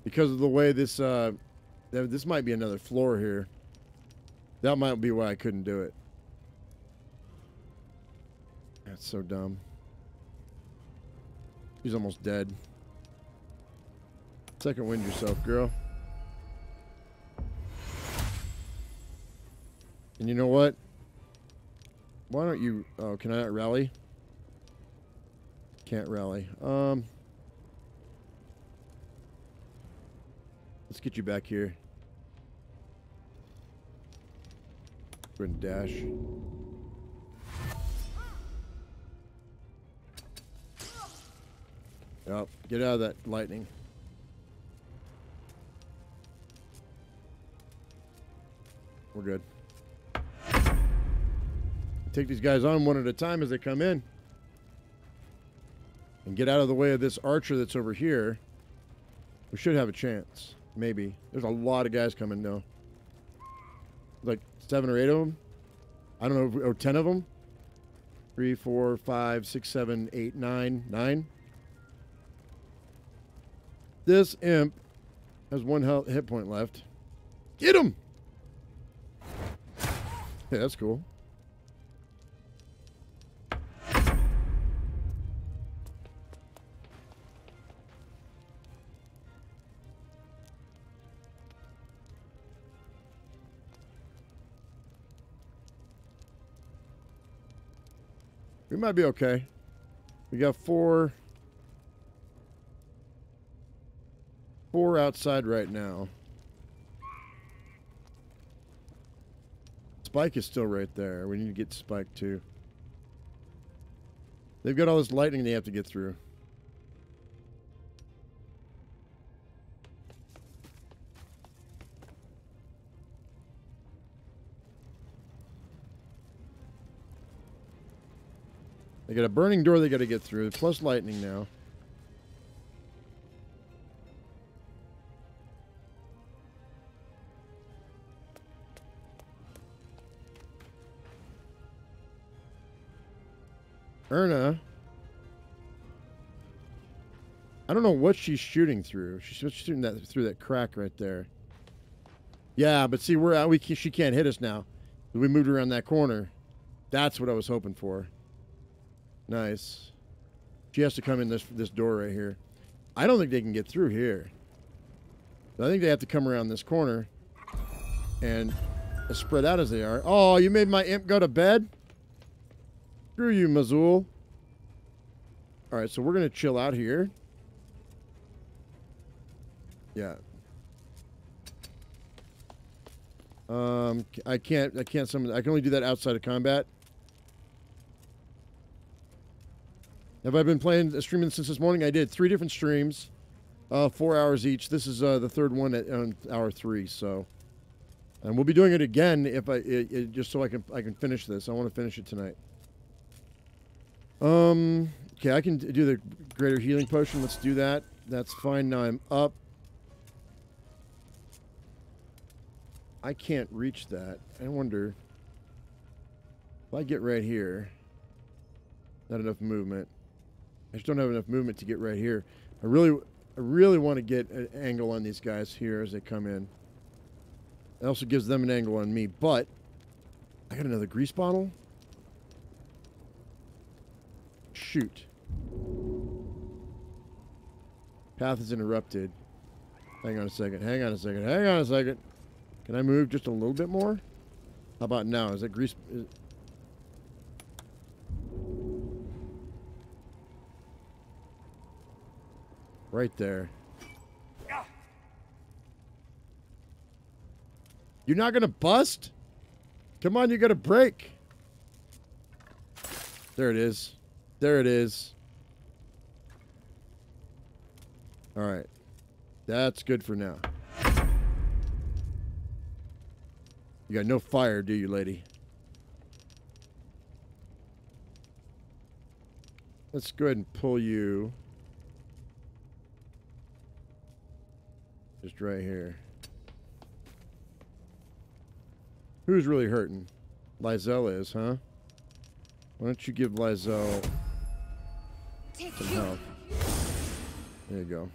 Because of the way this, uh, this might be another floor here. That might be why I couldn't do it. That's so dumb. He's almost dead. Second wind yourself, girl. And you know what? Why don't you... Oh, can I not rally? Can't rally. Um... Let's get you back here. Go and dash. Yep, get out of that lightning. We're good. Take these guys on one at a time as they come in. And get out of the way of this archer that's over here. We should have a chance. Maybe. There's a lot of guys coming now. Like seven or eight of them. I don't know, or ten of them. Three, four, five, six, seven, eight, nine, nine. This imp has one hit point left. Get him! Yeah, *laughs* that's cool. We might be okay. We got four. Four outside right now. Spike is still right there. We need to get Spike too. They've got all this lightning they have to get through. They got a burning door they got to get through, plus lightning now. Erna. I don't know what she's shooting through. She's shooting that through that crack right there. Yeah, but see, we're out. We she can't hit us now. We moved around that corner. That's what I was hoping for. Nice. She has to come in this this door right here. I don't think they can get through here. I think they have to come around this corner and as spread out as they are. Oh, you made my imp go to bed? Screw you, Mazul. All right, so we're going to chill out here. Yeah. Um, I can't, I can't summon, I can only do that outside of combat. Have I been playing, uh, streaming since this morning? I did three different streams, uh, four hours each. This is uh, the third one at um, hour three, so. And we'll be doing it again if I, it, it, just so I can, I can finish this. I want to finish it tonight. Um, okay, I can do the greater healing potion. Let's do that. That's fine. Now I'm up. I can't reach that. I wonder if I get right here. Not enough movement. I just don't have enough movement to get right here. I really, I really want to get an angle on these guys here as they come in. It also gives them an angle on me, but I got another grease bottle. Shoot. Path is interrupted. Hang on a second. Hang on a second. Hang on a second. Can I move just a little bit more? How about now? Is that grease? Is... Right there. You're not going to bust? Come on, you got to break. There it is. There it is. All right. That's good for now. You got no fire, do you, lady? Let's go ahead and pull you. Just right here. Who's really hurting? Lae'zel is, huh? Why don't you give Lae'zel some. There you go.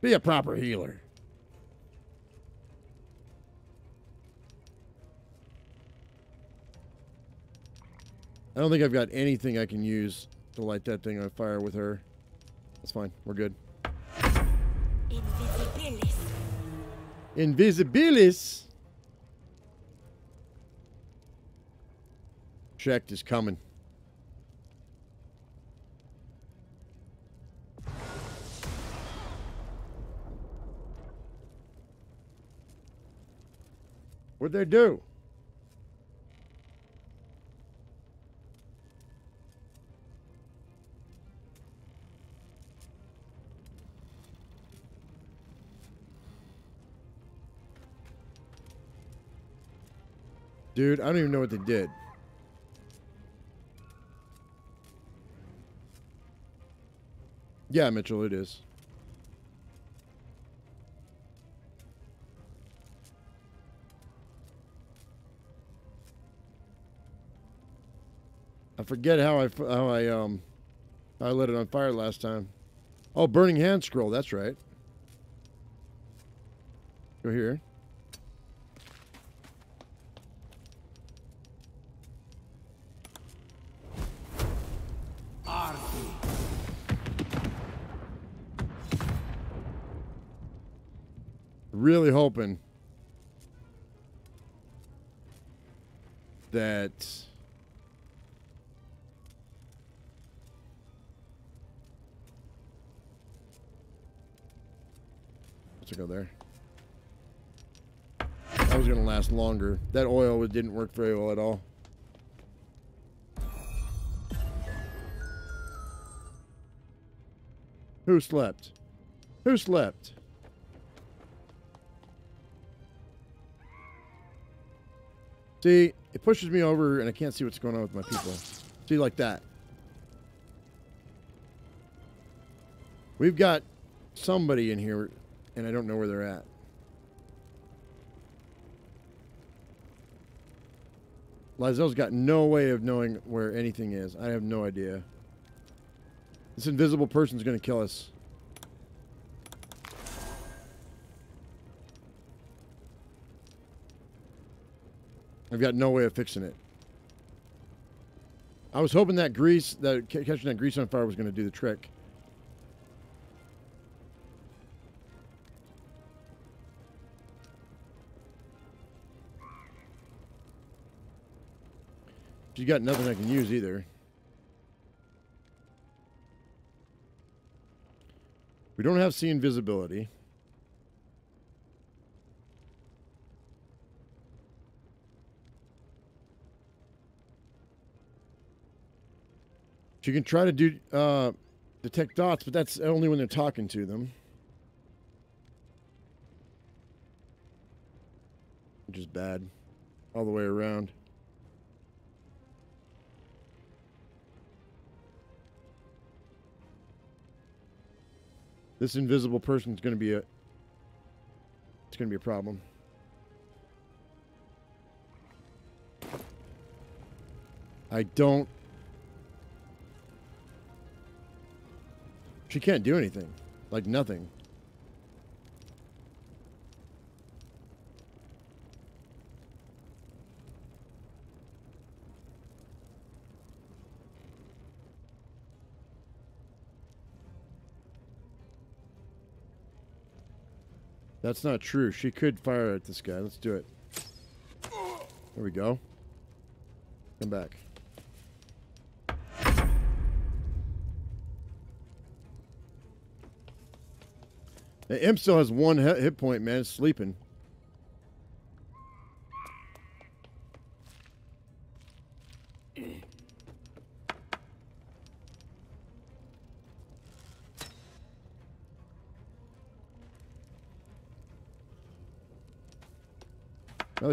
Be a proper healer. I don't think I've got anything I can use to light that thing on fire with her. That's fine. We're good. Invisibilis. Invisibilis. Checked is coming. What'd they do? Dude, I don't even know what they did. Yeah, Mitchell, it is. Forget how I how I um I lit it on fire last time. Oh, burning hand scroll. That's right. Go here. Really hoping that Let's go there. That was going to last longer. That oil didn't work very well at all. Who slept? Who slept? See, it pushes me over and I can't see what's going on with my people. See, like that. We've got somebody in here and I don't know where they're at. Lae'zel's got no way of knowing where anything is. I have no idea. This invisible person's going to kill us. I've got no way of fixing it. I was hoping that grease, that catching that grease on fire was going to do the trick. She got nothing I can use either. We don't have see invisibility. You can try to do uh, detect thoughts, but that's only when they're talking to them. Which is bad. All the way around. This invisible person is going to be a. It's going to be a problem. I don't. She can't do anything. Like nothing. That's not true. She could fire at this guy. Let's do it. There we go. Come back. The imp still has one hit point, man. It's sleeping.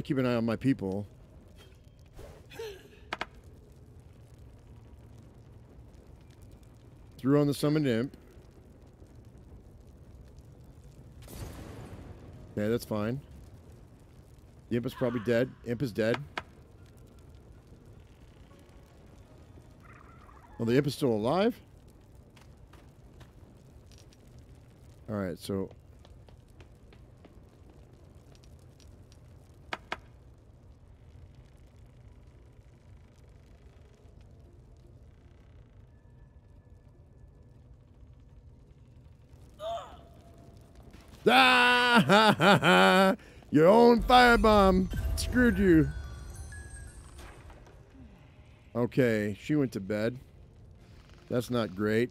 Gotta keep an eye on my people. Threw on the summoned imp. Okay, that's fine. The imp is probably dead. Imp is dead. Oh, the imp is still alive? All right, so Ah, *laughs* your own firebomb screwed you. Okay, she went to bed. That's not great.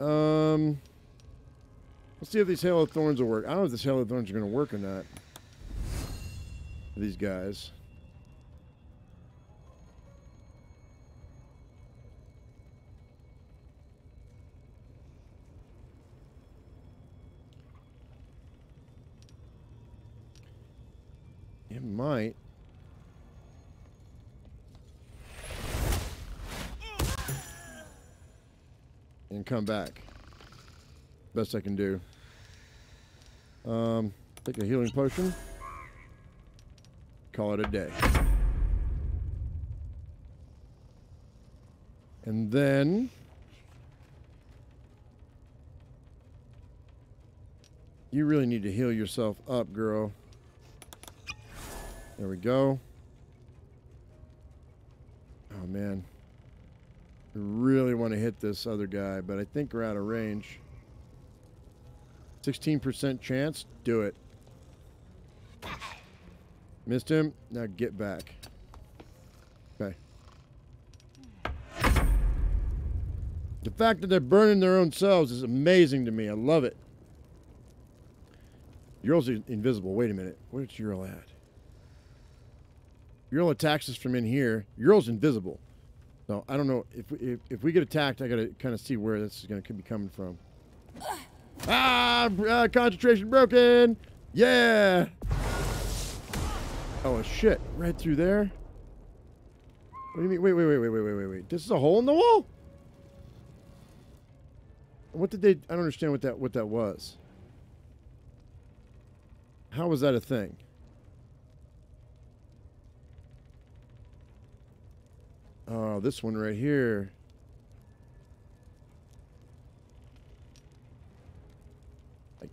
Um, let's see if these Halo Thorns will work. I don't know if these Halo Thorns are going to work or not. These guys. It might. And come back. Best I can do. Um, take a healing potion. Call it a day. And then you really need to heal yourself up, girl. There we go. Oh, man. Really want to hit this other guy, but I think we're out of range. 16% chance. Do it. Missed him. Now get back. Okay. The fact that they're burning their own selves is amazing to me. I love it. Uril's invisible. Wait a minute. Where's Ural at? Ural attacks us from in here. Ural's invisible. So I don't know if if, if we get attacked, I got to kind of see where this is to could be coming from. Ah, uh, concentration broken. Yeah. Oh shit! Right through there. What do you mean? Wait, wait, wait, wait, wait, wait, wait, wait. This is a hole in the wall. What did they? I don't understand what that what that was. How was that a thing? Oh, this one right here.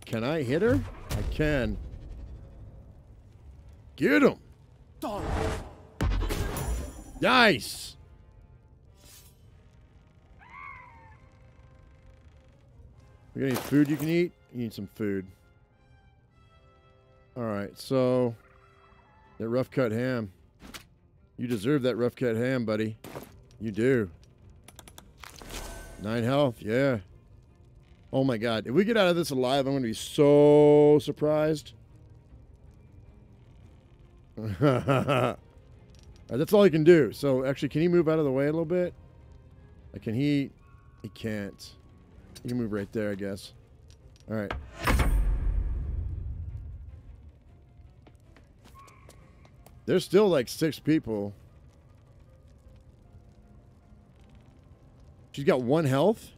Can I hit her? I can. Get him. Nice. We got any food you can eat? You need some food. All right, so that rough cut ham. You deserve that rough cut ham, buddy. You do. Nine health, yeah. Oh my god. If we get out of this alive, I'm going to be so surprised. *laughs* that's all he can do. So, actually, can he move out of the way a little bit? Like, can he... He can't. He can move right there, I guess. All right. There's still like six people. She's got one health.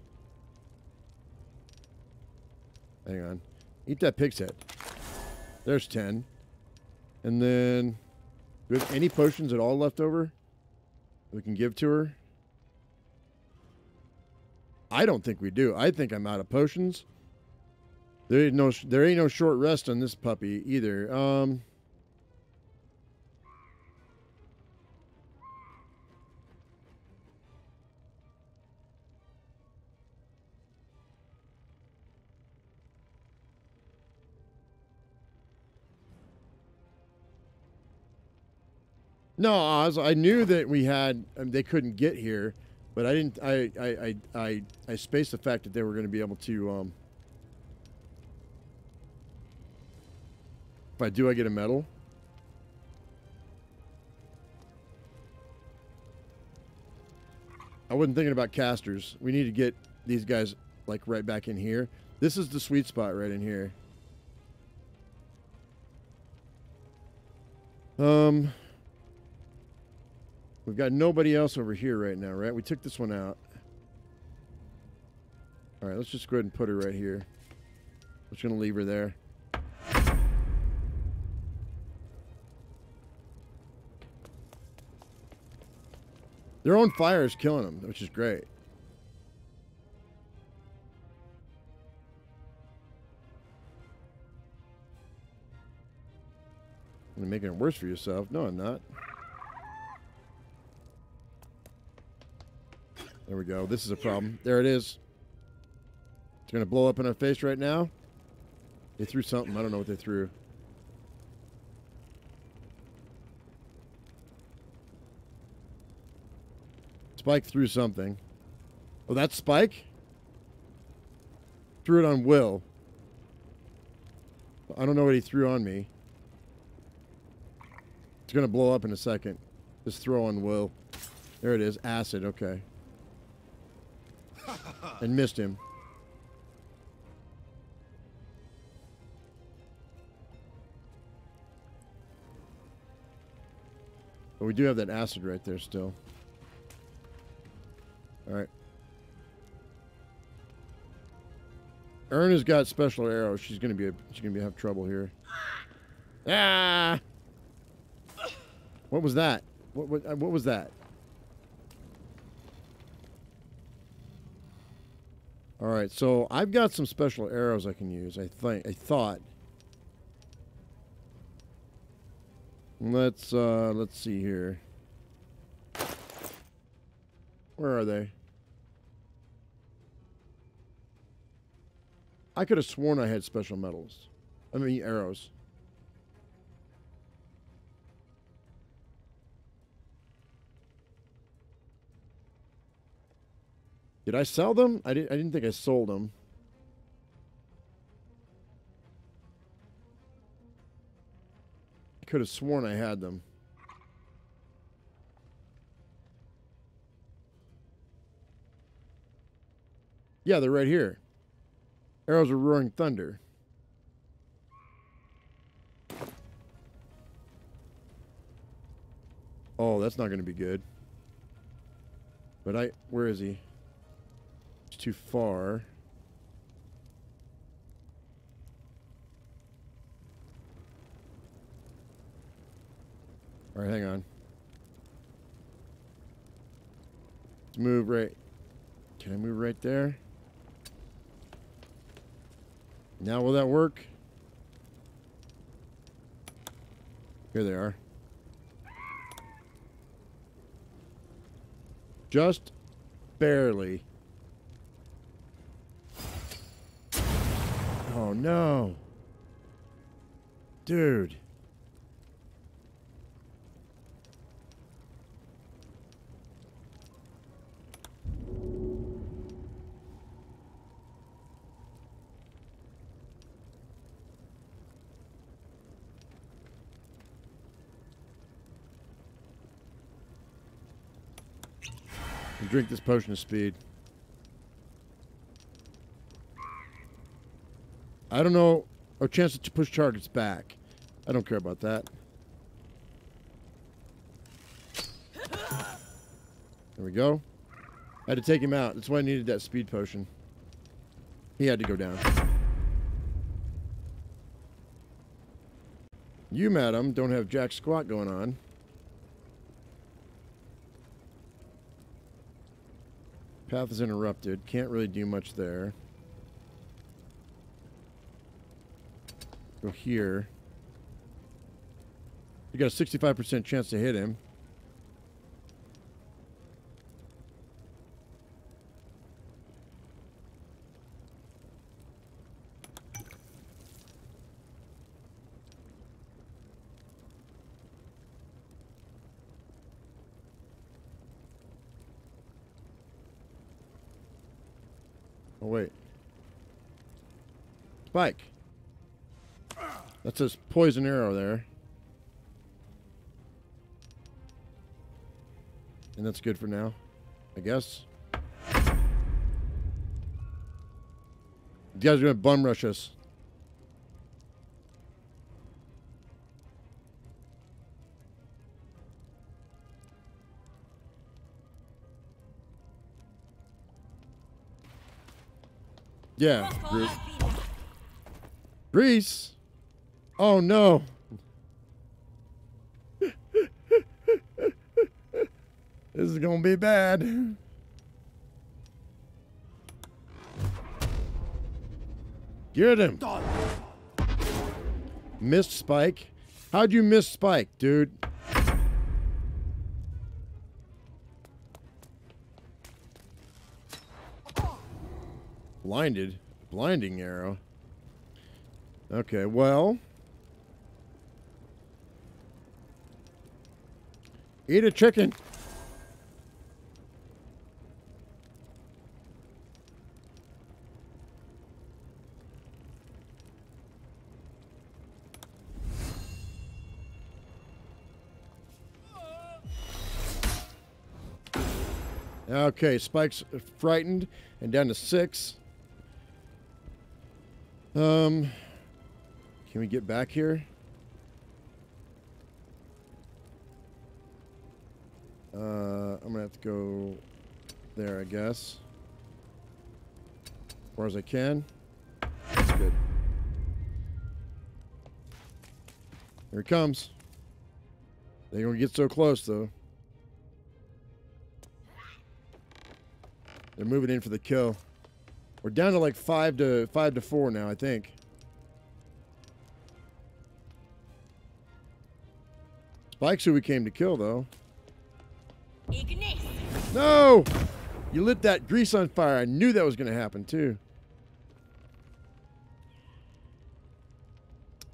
Hang on. Eat that pig's head. There's 10. And then, do we have any potions at all left over we can give to her? I don't think we do. I think I'm out of potions. There ain't no there ain't no short rest on this puppy either. Um No, I, I knew that we had um, they couldn't get here, but I didn't. I I I I, I spaced the fact that they were going to be able to. Um, if I do, I get a medal. I wasn't thinking about casters. We need to get these guys like right back in here. This is the sweet spot right in here. Um. We've got nobody else over here right now, right? We took this one out. All right, let's just go ahead and put her right here. I'm just going to leave her there. Their own fire is killing them, which is great. You're making it worse for yourself. No, I'm not. There we go. This is a problem. There it is. It's going to blow up in our face right now. They threw something. I don't know what they threw. Spike threw something. Oh, that's Spike? Threw it on Wyll. I don't know what he threw on me. It's going to blow up in a second. Just throw on Wyll. There it is. Acid. Okay. And missed him. But we do have that acid right there still. All right. Ern has got special arrows. She's gonna be she's gonna be have trouble here. Ah! What was that? What what, uh, what was that? All right, so I've got some special arrows I can use. I think I thought. Let's uh let's see here. Where are they? I could have sworn I had special metals. I mean arrows. Did I sell them? I didn't I didn't think I sold them. I could have sworn I had them. Yeah, they're right here. Arrows of Roaring Thunder. Oh, that's not going to be good. But I... Where is he? Too far. All right, hang on. Let's move right. Can I move right there? Now will that work? Here they are. Just barely. Oh no. Dude. drink this potion of speed. I don't know. A chance to push targets back. I don't care about that. There we go. I had to take him out. That's why I needed that speed potion. He had to go down. You, madam, don't have jack squat going on. Path is interrupted. Can't really do much there. Go here. You got a 65% chance to hit him. Oh, wait. Spike. That's his poison arrow there. And that's good for now, I guess. You guys are to bum rush us. Yeah, Grease. Grease. Oh no. this is gonna be bad. Get him. Missed Spike. How'd you miss Spike, dude? Blinded. Blinding arrow. Okay, well. Eat a chicken. Okay, Spike's frightened and down to six. Um, can we get back here? Uh, I'm gonna have to go there, I guess. As far as I can. That's good. Here he comes. They ain't gonna get so close though. They're moving in for the kill. We're down to like five to five to four now, I think. Spike's who we came to kill, though. No! You lit that grease on fire. I knew that was going to happen, too.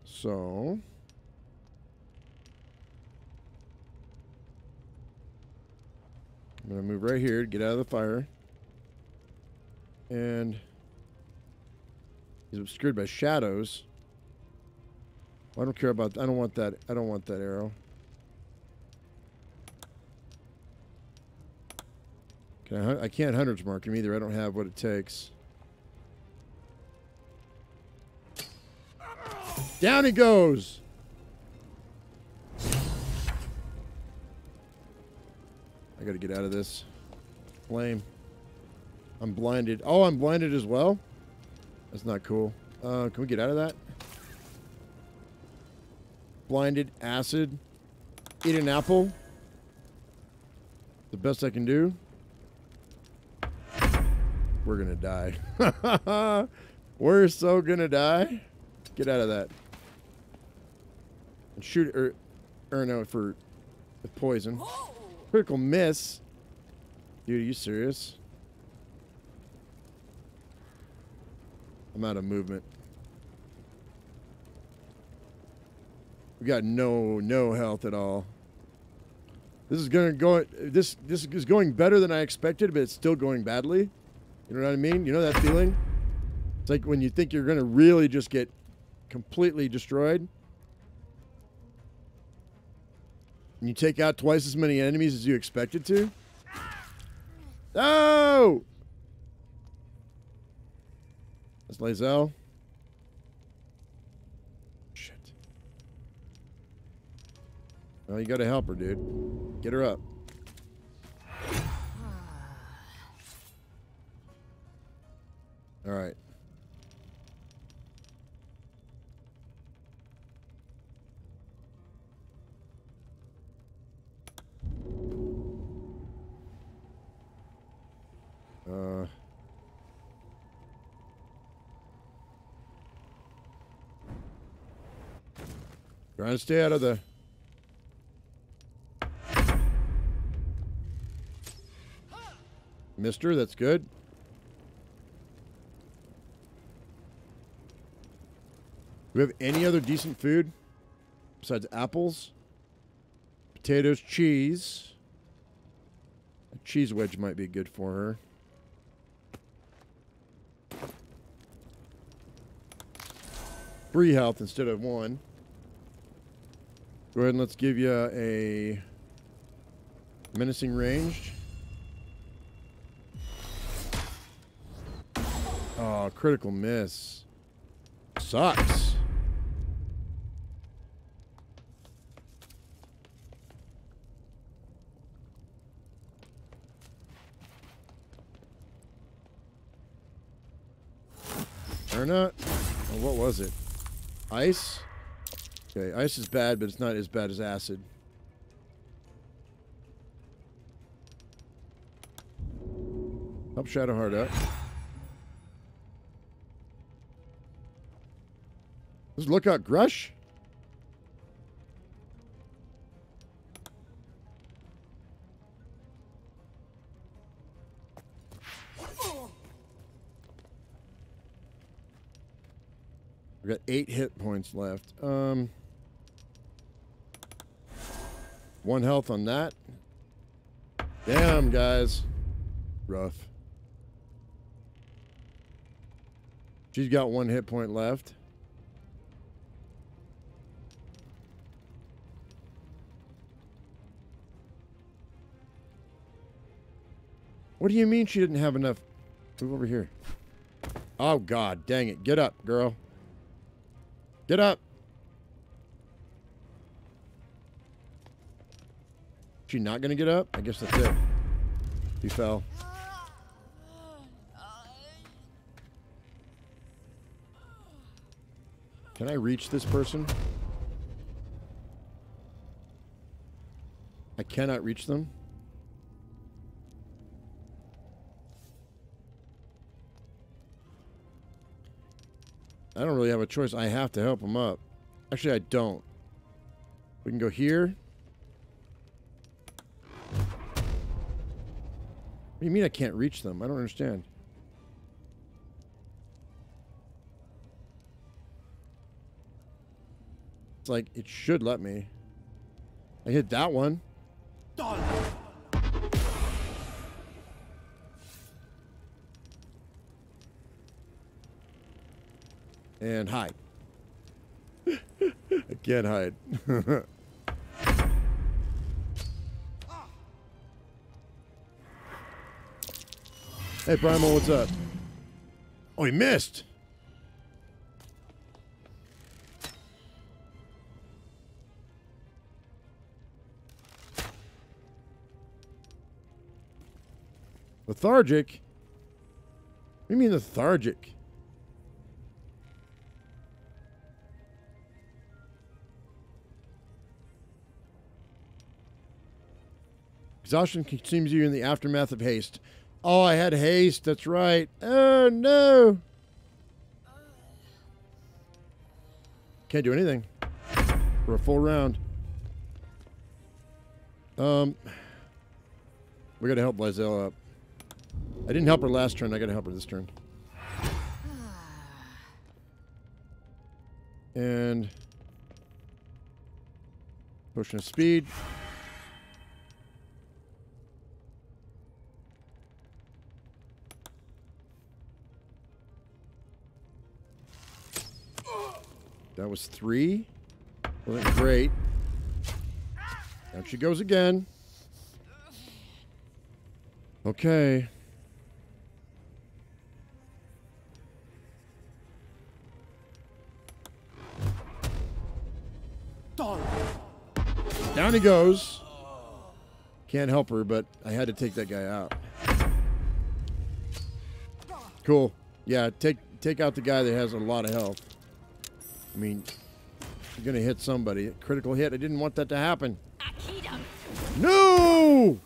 So... I'm going to move right here to get out of the fire. And... He's obscured by shadows. I don't care about... I don't want that... I don't want that arrow. Can I, I can't Hunter's Mark him either. I don't have what it takes. Down he goes. I got to get out of this. Flame. I'm blinded. Oh, I'm blinded as well? That's not cool. Uh, can we get out of that? Blinded. Acid. Eat an apple. The best I can do. We're gonna die. *laughs* We're so gonna die. Get out of that. And shoot er, or or no for the poison. Critical miss. Dude, are you serious? I'm out of movement. We got no no health at all. This is gonna go. This this is going better than I expected, but it's still going badly. You know what I mean? You know that feeling? It's like when you think you're gonna really just get completely destroyed. And you take out twice as many enemies as you expected to. No! That's Lae'zel. Shit. Well, you gotta help her, dude. Get her up. All right. Uh. Trying to stay out of the. Mister, that's good. We have any other decent food besides apples, potatoes, cheese? A cheese wedge might be good for her. Three health instead of one. Go ahead and let's give you a menacing ranged. Oh, critical miss. Sucks. Or not. Oh, what was it? Ice? Okay, ice is bad, but it's not as bad as acid. Help Shadowheart up. Does Lookout Grush? Got eight hit points left. Um, one health on that. Damn, guys. Rough. She's got one hit point left. What do you mean she didn't have enough? Move over here. Oh, God. Dang it. Get up, girl. Get up. She not going to get up? I guess that's it. He fell. Can I reach this person? I cannot reach them. I don't really have a choice. I have to help him up. Actually, I don't. We can go here. What do you mean I can't reach them? I don't understand. It's like, it should let me. I hit that one. And hide. *laughs* I can't hide. *laughs* hey, Primal, what's up? Oh, he missed. Lethargic? What do you mean lethargic? Exhaustion consumes you in the aftermath of haste. Oh, I had haste. That's right. Oh, no. Can't do anything for a full round. Um, we got to help Lae'zel up. I didn't help her last turn. I got to help her this turn. And of speed. That was three. Wasn't great. Down she goes again. Okay. Down he goes. Can't help her, but I had to take that guy out. Cool. Yeah, take take out the guy that has a lot of health. I mean, you're gonna hit somebody. Critical hit. I didn't want that to happen. No!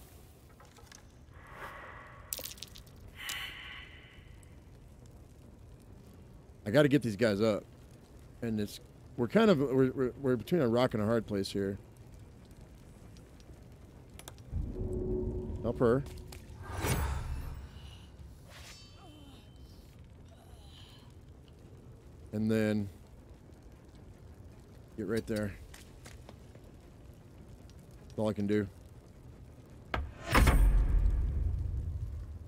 I got to get these guys up, and it's we're kind of we're, we're, we're between a rock and a hard place here. Help her. And then get right there. That's all I can do.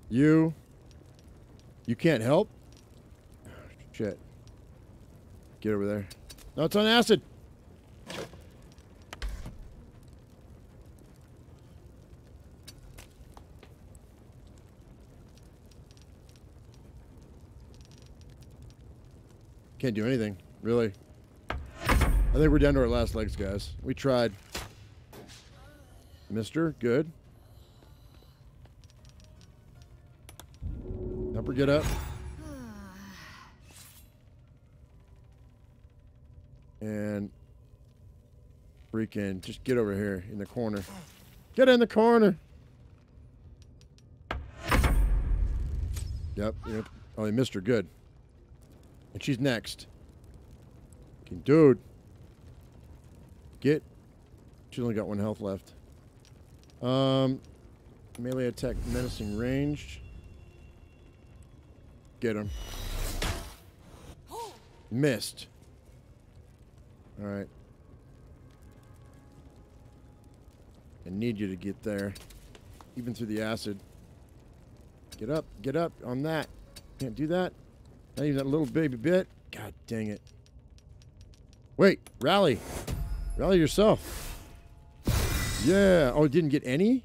You. You can't help? Shit. Get over there. No, it's on acid. Can't do anything, really. I think we're down to our last legs, guys. We tried. Mister, good. Help her get up. And freaking just get over here in the corner. Get in the corner. Yep. yep. Oh, he missed her. Good. And she's next. Dude. Get. She's only got one health left. Um, melee attack, menacing ranged. Get him. Missed. All right. I need you to get there. Even through the acid. Get up, get up on that. Can't do that. Not even that little baby bit. God dang it. Wait, rally. Rally yourself. Yeah. Oh, didn't get any?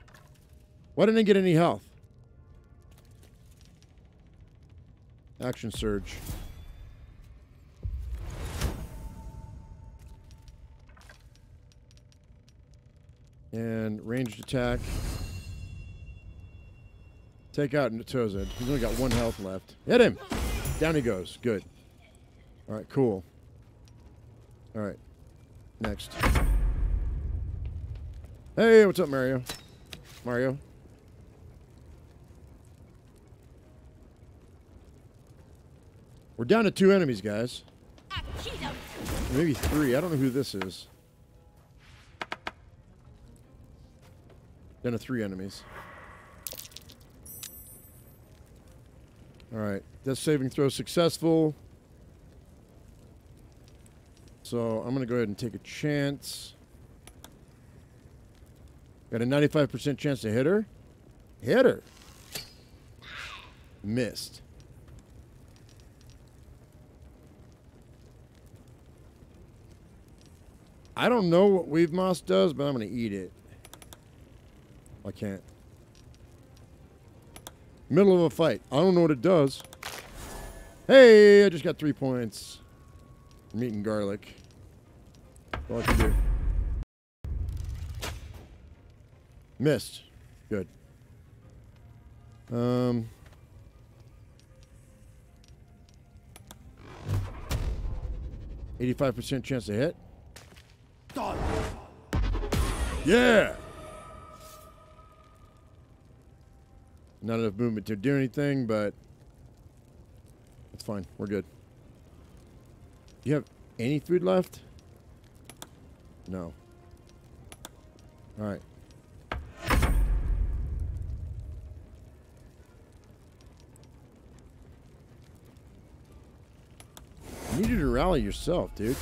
Why didn't I get any health? Action surge. And ranged attack. Take out Natoza. He's only got one health left. Hit him! Down he goes. Good. Alright, cool. Alright. Next. Hey, what's up, Mario? Mario? We're down to two enemies, guys. Maybe three. I don't know who this is. Down to three enemies. Alright. Death saving throw successful. So I'm going to go ahead and take a chance. Got a 95% chance to hit her. Hit her. Missed. I don't know what Weave Moss does, but I'm going to eat it. I can't. Middle of a fight. I don't know what it does. Hey, I just got three points. Meat and garlic. All do. Missed. Good. Um. Eighty-five percent chance to hit. Yeah. Not enough movement to do anything, but it's fine. We're good. Do you have any food left? No. All right. You need to rally yourself, dude.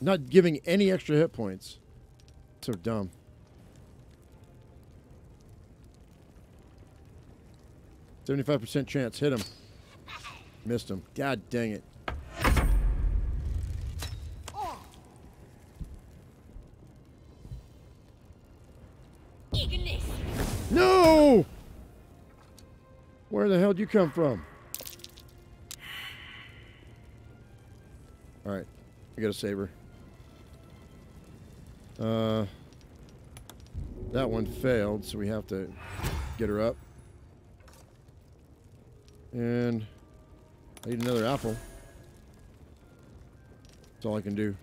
Not giving any extra hit points. So dumb. Seventy-five percent chance. Hit him. Missed him. God dang it. Where the hell did you come from? All right. I got a saber. Uh, that one failed, so we have to get her up. And I need another apple. That's all I can do.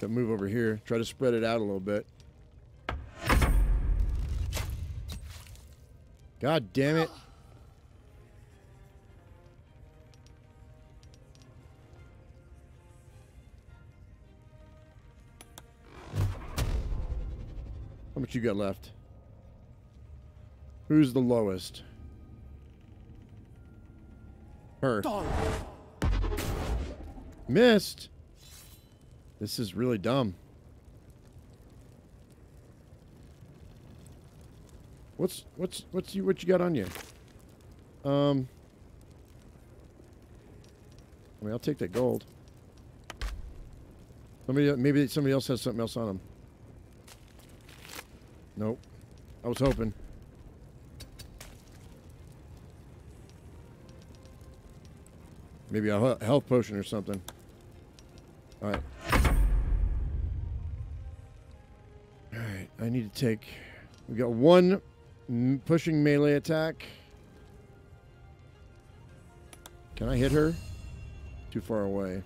Got to move over here. Try to spread it out a little bit. God damn it. How much you got left? Who's the lowest? Her. Missed. This is really dumb. What's what's what's you what you got on you? Um. I mean, I'll take that gold. Somebody maybe somebody else has something else on them. Nope. I was hoping. Maybe a health potion or something. All right. All right. I need to take. We got one m- pushing melee attack. Can I hit her? Too far away.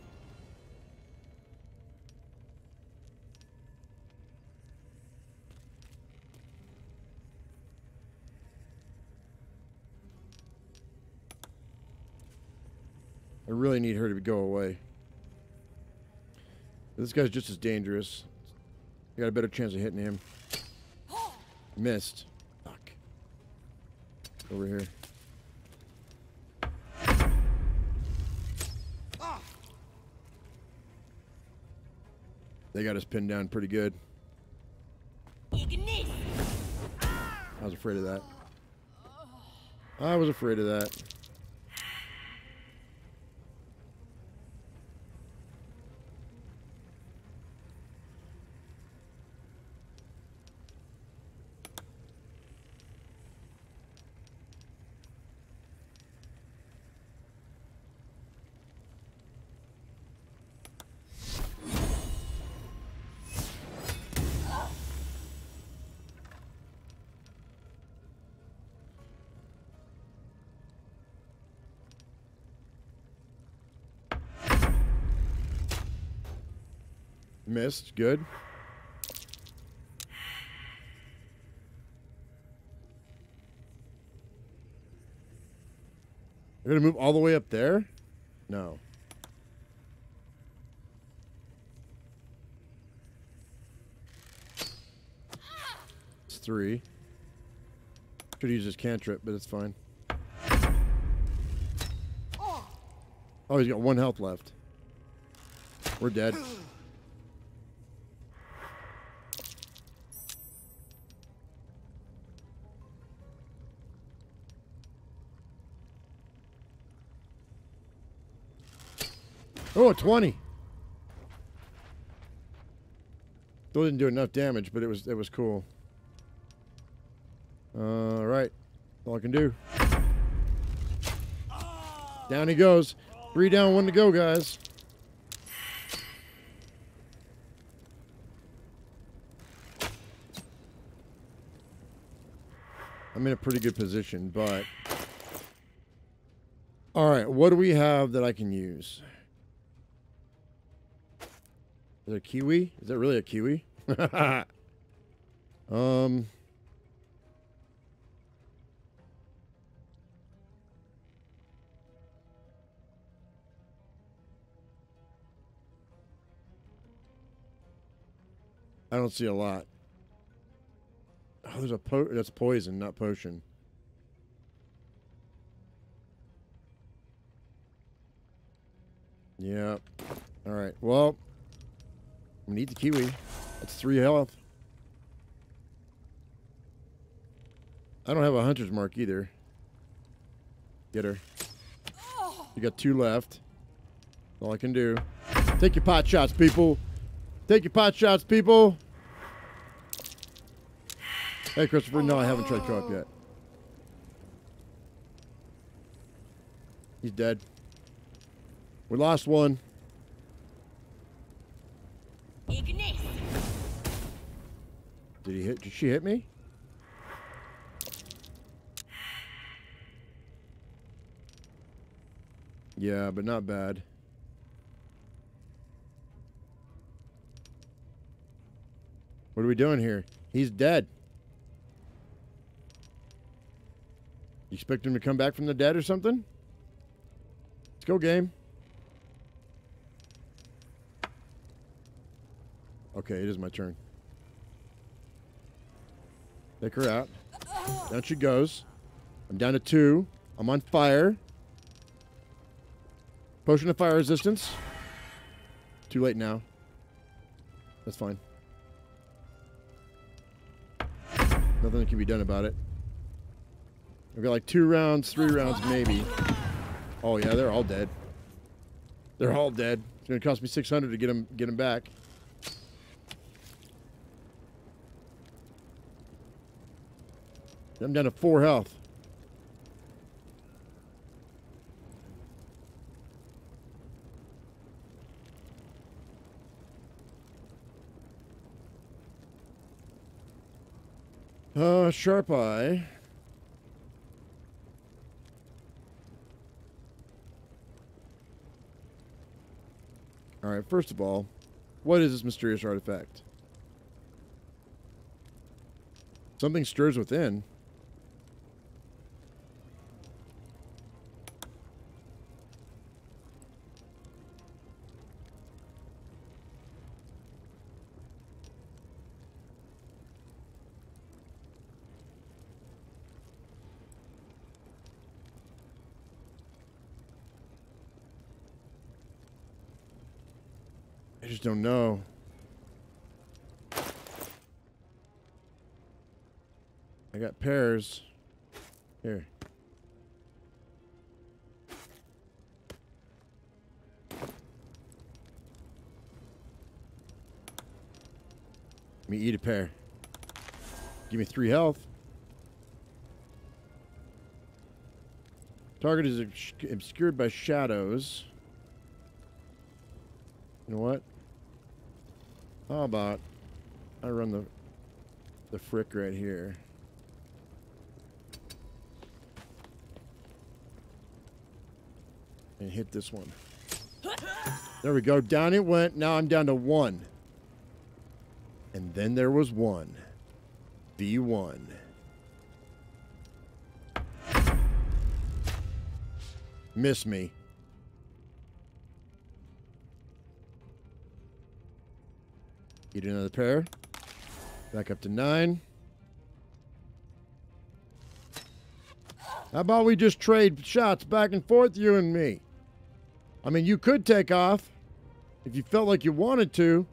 I really need her to go away. This guy's just as dangerous. I got a better chance of hitting him. Missed over here. Ah! They got us pinned down pretty good. Ignis! I was afraid of that. I was afraid of that. Missed. Good. They're gonna move all the way up there? No. It's three. Could use his cantrip, but it's fine. Oh, he's got one health left. We're dead. Oh, 20. Still didn't do enough damage, but it was it was cool. All right, all I can do. Down he goes. Three down, one to go, guys. I'm in a pretty good position, but... All right, what do we have that I can use? Is it a kiwi? Is that really a kiwi? *laughs* um... I don't see a lot. Oh, there's a po that's poison, not potion. Yeah. All right. Well, we need the kiwi. That's three health. I don't have a hunter's mark either. Get her. You got two left. All I can do. Take your pot shots, people. Take your pot shots, people. Hey, Christopher. No, I haven't tried co-op yet. He's dead. We lost one. Did he hit? Did she hit me? Yeah, but not bad. What are we doing here? He's dead. You expect him to come back from the dead or something? Let's go, game. Okay, it is my turn. Take her out. Down she goes. I'm down to two. I'm on fire. Potion of fire resistance. Too late now. That's fine. Nothing that can be done about it. We've got like two rounds, three rounds maybe. Oh yeah, they're all dead. They're all dead. It's gonna cost me 600 to get them get them back. I'm down to four health. Uh, sharp eye. All right, first of all, what is this mysterious artifact? Something stirs within. no. I got pears. Here. Let me eat a pear. Give me three health. Target is obscured by shadows. You know what? How about I run the the frick right here? And hit this one. There we go. Down it went. Now I'm down to one. And then there was one. The one. Miss me. Eat another pair. Back up to nine. How about we just trade shots back and forth, you and me? I mean, you could take off if you felt like you wanted to.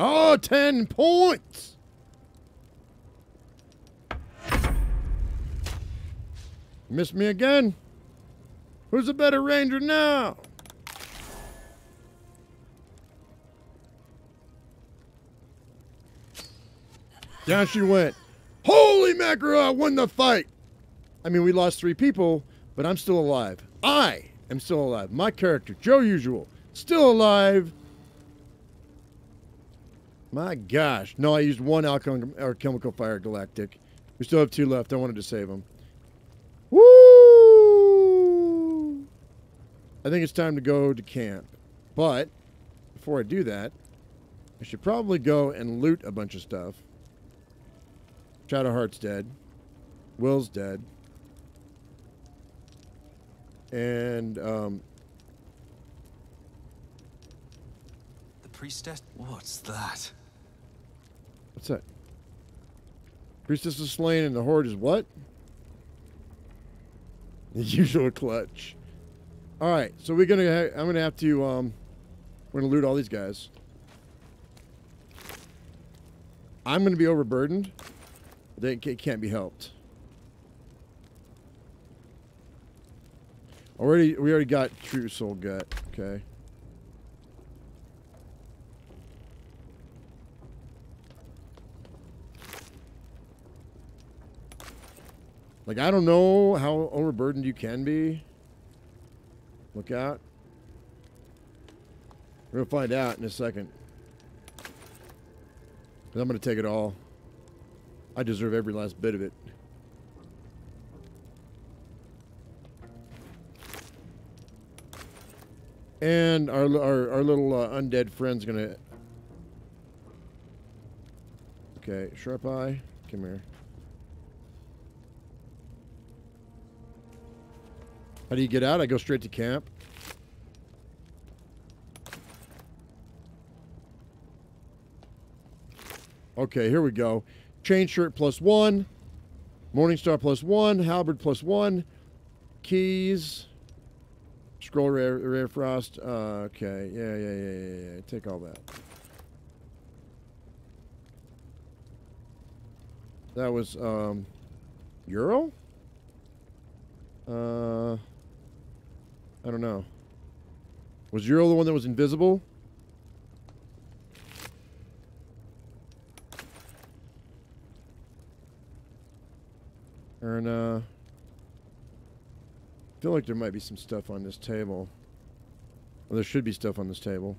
Oh, 10 points. Missed me again. Who's a better ranger now? Down she went. Holy mackerel, I won the fight. I mean, we lost three people, but I'm still alive. I am still alive. My character, Joe Usual, still alive. My gosh. No, I used one alchemical fire galactic. We still have two left. I wanted to save them. Woo! I think it's time to go to camp. But before I do that, I should probably go and loot a bunch of stuff. Shadowheart's dead. Wyll's dead. And um, The priestess? What's that? What's that? Priestess is slain and the horde is what? The *laughs* usual clutch. All right, so we're gonna. I'm gonna have to. Um, we're gonna loot all these guys. I'm gonna be overburdened. They ca- can't be helped. Already, we already got true soul gut. Okay. Like, I don't know how overburdened you can be. Look out. We're going to find out in a second. 'Cause I'm going to take it all. I deserve every last bit of it. And our, our, our little uh, undead friend's going to... Okay, Sharp Eye, come here. How do you get out? I go straight to camp. Okay, here we go. Chain shirt plus one. Morningstar plus one. Halberd plus one. Keys. Scroll rare, rare frost. Uh, okay. Yeah, yeah, yeah, yeah, yeah. Take all that. That was um, Euro. Uh, I don't know. Was Euro the one that was invisible? And uh, I feel like there might be some stuff on this table. Well, there should be stuff on this table.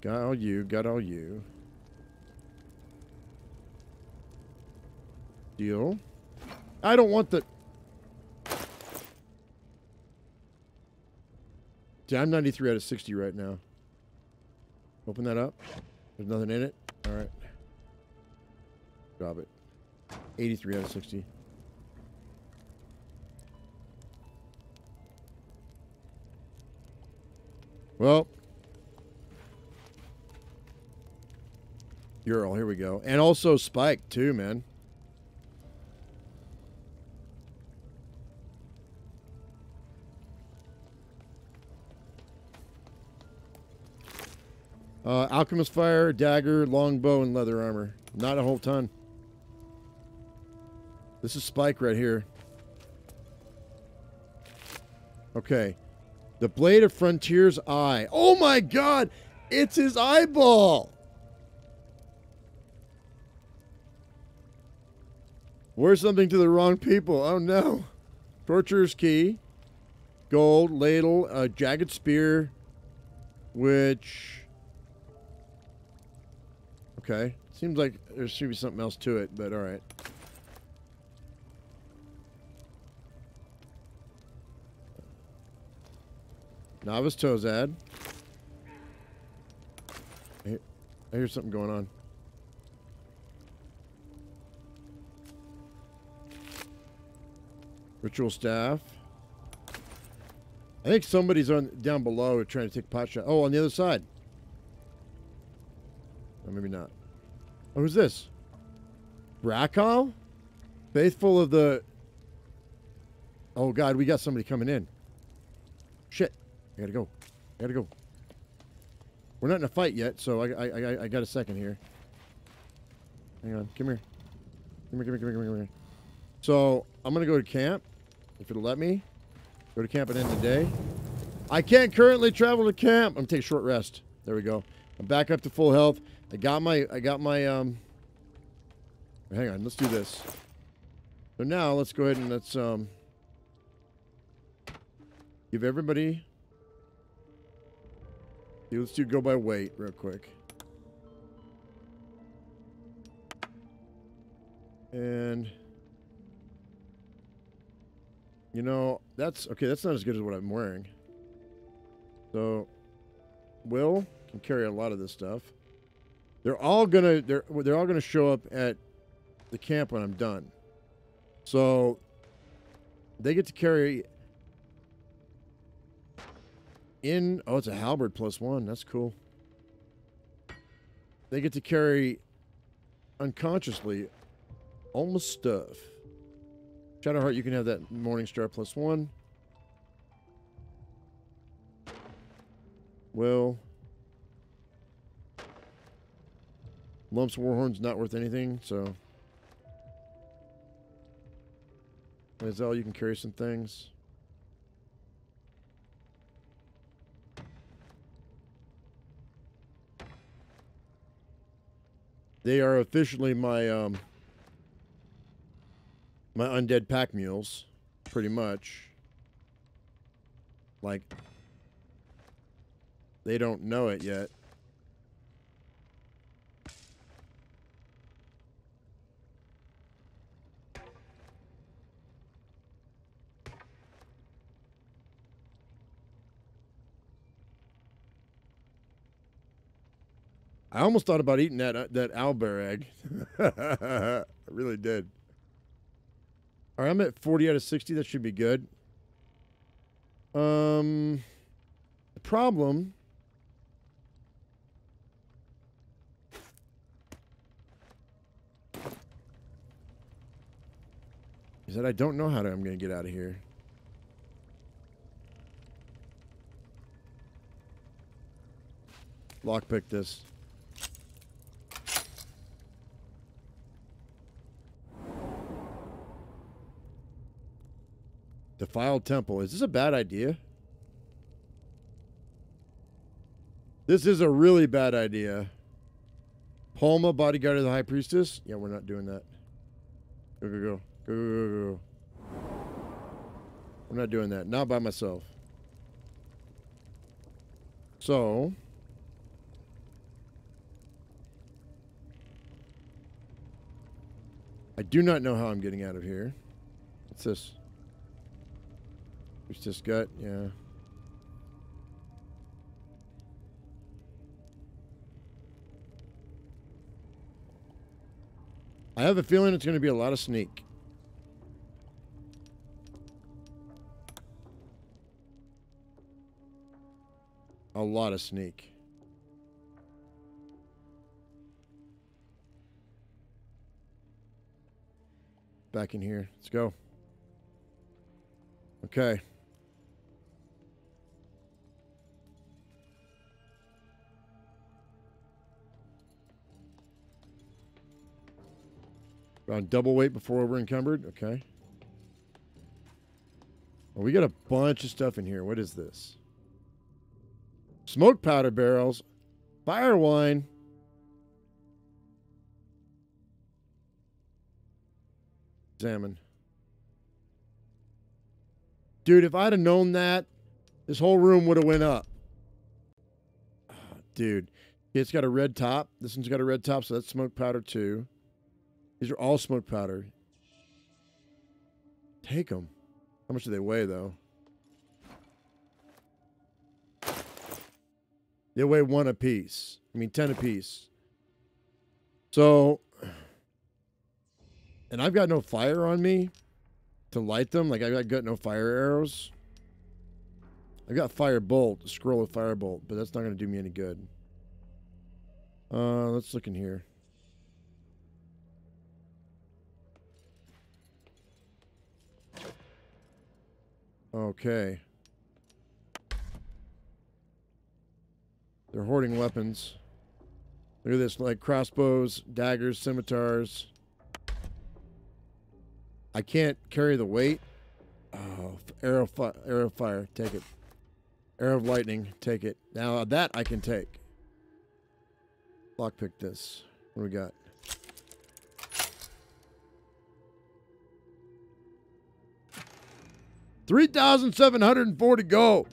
Got all you, got all you. Deal. I don't want the... Yeah, I'm 93 out of 60 right now. Open that up. There's nothing in it. All right. Drop it. 83 out of 60. Well, Ural, here we go. And also Spike, too, man. Uh, Alchemist Fire, Dagger, Longbow, and Leather Armor. Not a whole ton. This is Spike right here. Okay. The Blade of Frontier's Eye. Oh my god! It's his eyeball! We're something to the wrong people. Oh no. Torturer's Key. Gold, Ladle, a Jagged Spear, which Okay. Seems like there should be something else to it, but alright. Novice Tozad. I hear something going on. Ritual Staff. I think somebody's on down below trying to take pot shot. Oh, on the other side. Or maybe not. Oh, who's this? Brakal? Faithful of the... Oh, God, we got somebody coming in. Shit. I gotta go. I gotta go. We're not in a fight yet, so I, I, I, I got a second here. Hang on. Come here, come here, come here, come here, come here. So, I'm gonna go to camp, if it'll let me. Go to camp at end of the day. I can't currently travel to camp. I'm take a short rest. There we go. I'm back up to full health. I got my, I got my, um, hang on, let's do this. So now let's go ahead and let's, um, give everybody, let's do go by weight real quick. And, you know, that's, okay, that's not as good as what I'm wearing. So, Wyll can carry a lot of this stuff. They're all gonna they're they're all gonna show up at the camp when I'm done. So they get to carry in oh it's a halberd plus one. That's cool. They get to carry unconsciously almost stuff. Shadowheart, you can have that Morning Star plus one. Well, Lumps Warhorn's not worth anything, so. Lae'zel, you can carry some things. They are officially my um my undead pack mules, pretty much. Like they don't know it yet. I almost thought about eating that uh, that owlbear egg. *laughs* I really did. All right, I'm at 40 out of 60. That should be good. Um, the problem is that I don't know how to, I'm going to get out of here. Lockpick this. Defiled Temple. Is this a bad idea? This is a really bad idea. Palma, bodyguard of the High Priestess? Yeah, we're not doing that. Go, go, go. Go, go, go, go. I'm not doing that. Not by myself. So... I do not know how I'm getting out of here. What's this? It's just gut, yeah. I have a feeling it's going to be a lot of sneak. A lot of sneak. Back in here. Let's go. Okay. On double weight before over encumbered. Okay. Well, we got a bunch of stuff in here. What is this? Smoke powder barrels, fire wine. Examine. Dude, if I'd have known that, this whole room would have went up. Ah, dude, it's got a red top. This one's got a red top, so that's smoke powder too. These are all smoke powder. Take them. How much do they weigh, though? They weigh one apiece. I mean, 10 apiece. So, *sighs* and I've got no fire on me to light them. Like, I've got no fire arrows. I've got fire bolt, scroll of fire bolt, but that's not going to do me any good. Uh, let's look in here. Okay. They're hoarding weapons. Look at this, like crossbows, daggers, scimitars. I can't carry the weight. Oh, arrow, fi arrow fire, take it. Arrow of lightning, take it. Now that I can take. Lockpick this. What do we got? 3,740 go.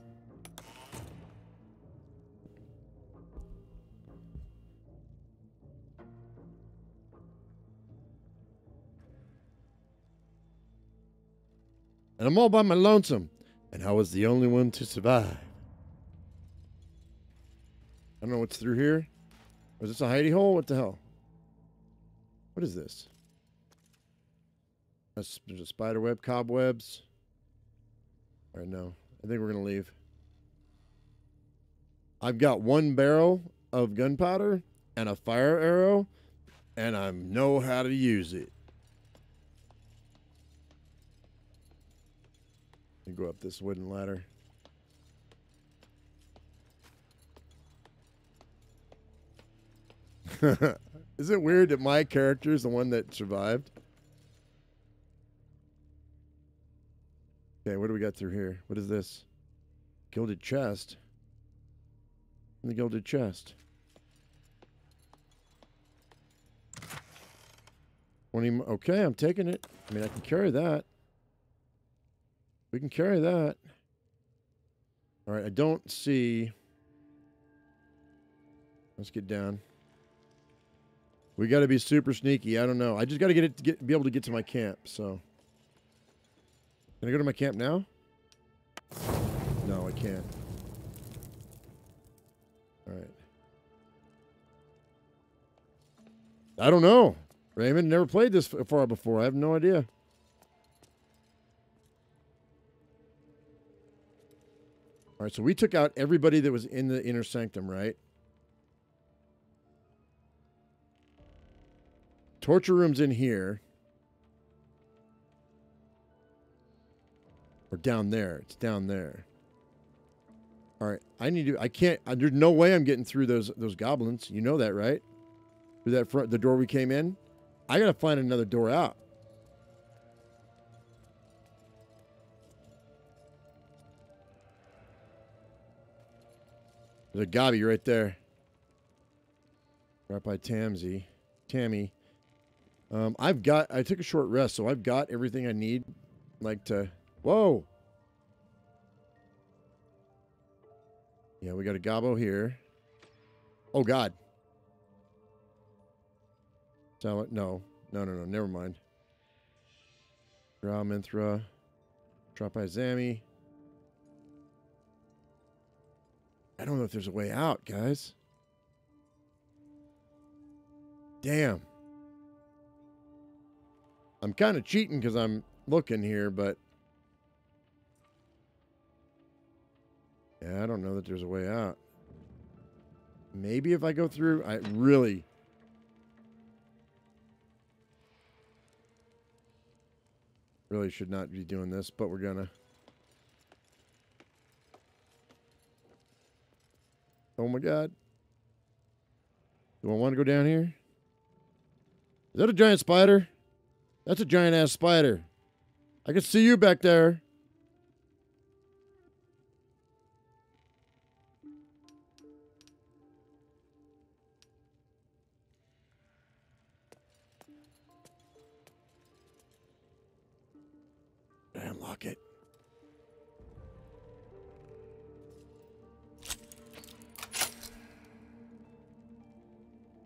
And I'm all by my lonesome. And I was the only one to survive. I don't know what's through here. Was this a hidey hole? What the hell? What is this? There's a spider web, cobwebs. All right, no. I think we're going to leave. I've got one barrel of gunpowder and a fire arrow, and I know how to use it. Go up this wooden ladder. *laughs* Is it weird that my character is the one that survived? Okay, what do we got through here? What is this? Gilded chest. The gilded chest. 20. Okay, I'm taking it. I mean, I can carry that. We can carry that. All right, I don't see. Let's get down. We got to be super sneaky. I don't know. I just got to get it to get be able to get to my camp. So. Can I go to my camp now? No, I can't. All right. I don't know. Raymond never played this far before. I have no idea. All right, so we took out everybody that was in the inner sanctum, right? Torture room's in here. Or down there. It's down there. All right. I need to. I can't. Uh, there's no way I'm getting through those those goblins. You know that, right? Through that front, the door we came in. I gotta find another door out. There's a gobby right there. Right by Tamsy. Tammy. Um, I've got. I took a short rest, so I've got everything I need, like to Whoa. Yeah, we got a gobbo here. Oh, God. So, no. No, no, no. Never mind. Drow Minthara. Drop by Zami. I don't know if there's a way out, guys. Damn. I'm kind of cheating because I'm looking here, but yeah, I don't know that there's a way out. Maybe if I go through, I really. Really should not be doing this, but we're gonna. Oh my god. Do I want to go down here? Is that a giant spider? That's a giant ass spider. I can see you back there.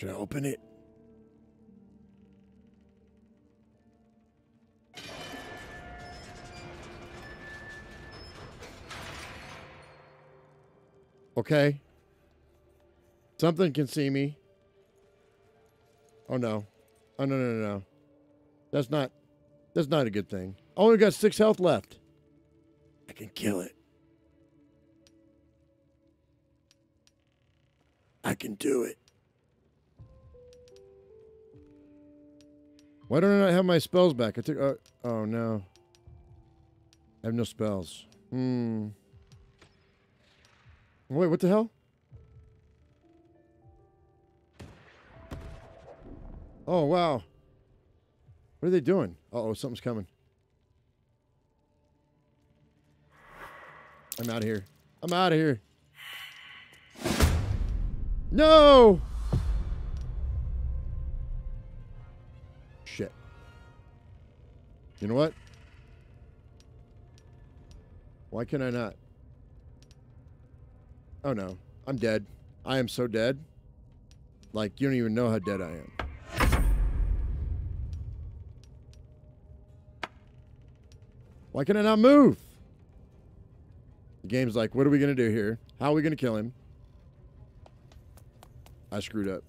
Should I open it? Okay. Something can see me. Oh no. Oh no no no no. That's not that's not a good thing. I only got six health left. I can kill it. I can do it. Why don't I not have my spells back? I took. Uh, oh no. I have no spells. Hmm. Wait, what the hell? Oh wow. What are they doing? Uh oh, something's coming. I'm out of here. I'm out of here. No! You know what? Why can I not? Oh no. I'm dead. I am so dead. Like, you don't even know how dead I am. Why can I not move? The game's like, what are we going to do here? How are we going to kill him? I screwed up.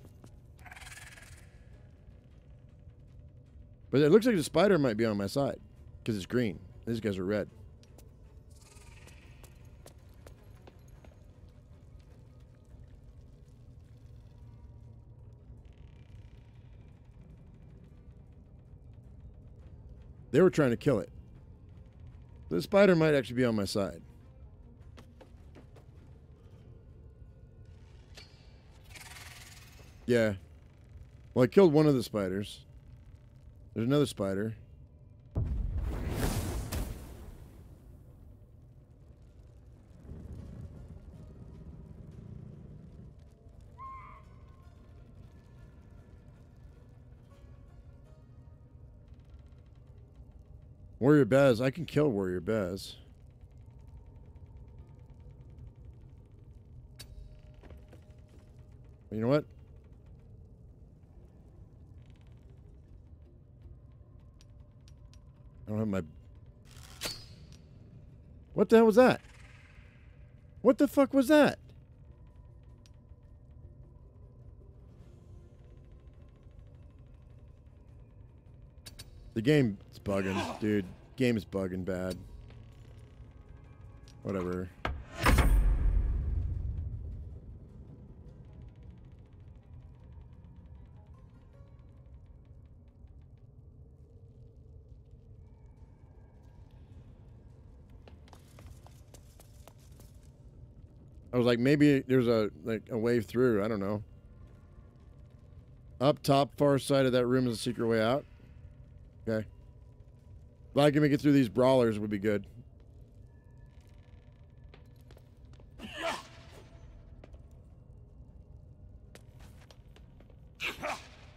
But it looks like the spider might be on my side because it's green. These guys are red. They were trying to kill it. The spider might actually be on my side. Yeah. Well, I killed one of the spiders. There's another spider. Warrior Bez. I can kill Warrior Bez. You know what? Don't have my... What the hell was that? What the fuck was that? The game is bugging, dude. Game is bugging bad. Whatever. Was like, maybe there's a like a way through. I don't know. Up top, far side of that room is a secret way out. Okay. If I can make it through these brawlers, would be good.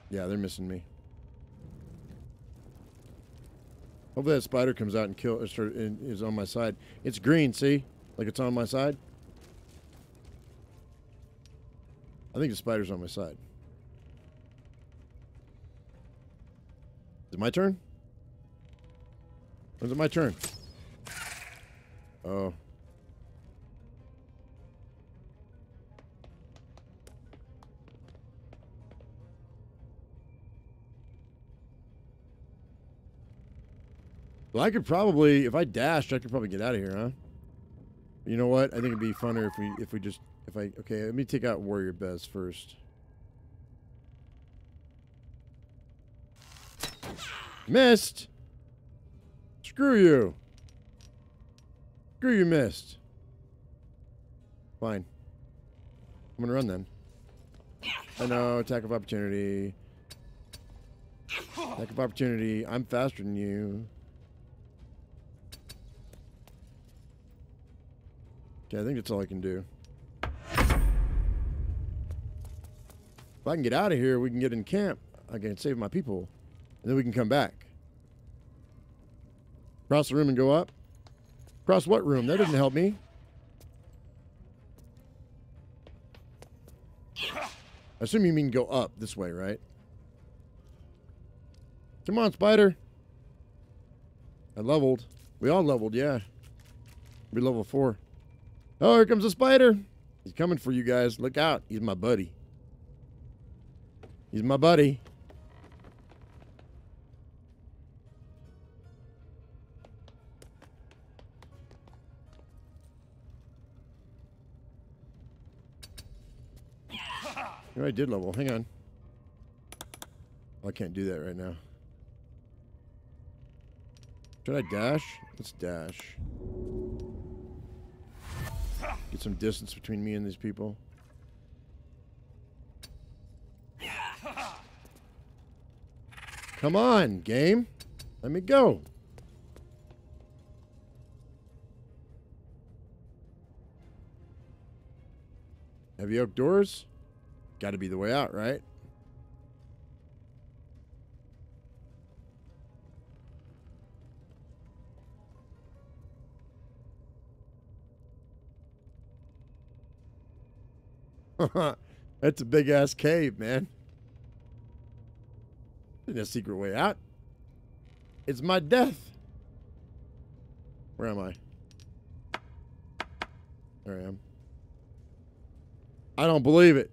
Yeah, they're missing me. Hopefully that spider comes out and kill or is on my side. It's green, see? Like it's on my side. I think the spider's on my side. Is it my turn? Or is it my turn? Oh. Well, I could probably, if I dashed, I could probably get out of here, huh? You know what? I think it'd be funner if we if we just if I okay. Let me take out warrior Bez first. Missed. Screw you. Screw you, missed. Fine. I'm gonna run then. I know, attack of opportunity. Attack of opportunity. I'm faster than you. Okay, I think that's all I can do. I can get out of here, we can get in camp. I can save my people. And then we can come back. Cross the room and go up. Cross what room? That doesn't help me. I assume you mean go up this way, right? Come on, spider. I leveled. We all leveled, yeah. We level four. Oh, here comes a spider. He's coming for you guys. Look out. He's my buddy. He's my buddy. I did level. Hang on. Oh, I can't do that right now. Should I dash? Let's dash. Get some distance between me and these people. Come on, game. Let me go. Heavy oak doors? Got to be the way out, right? *laughs* That's a big ass cave, man. There's a secret way out. It's my death. Where am I? There I am. I don't believe it.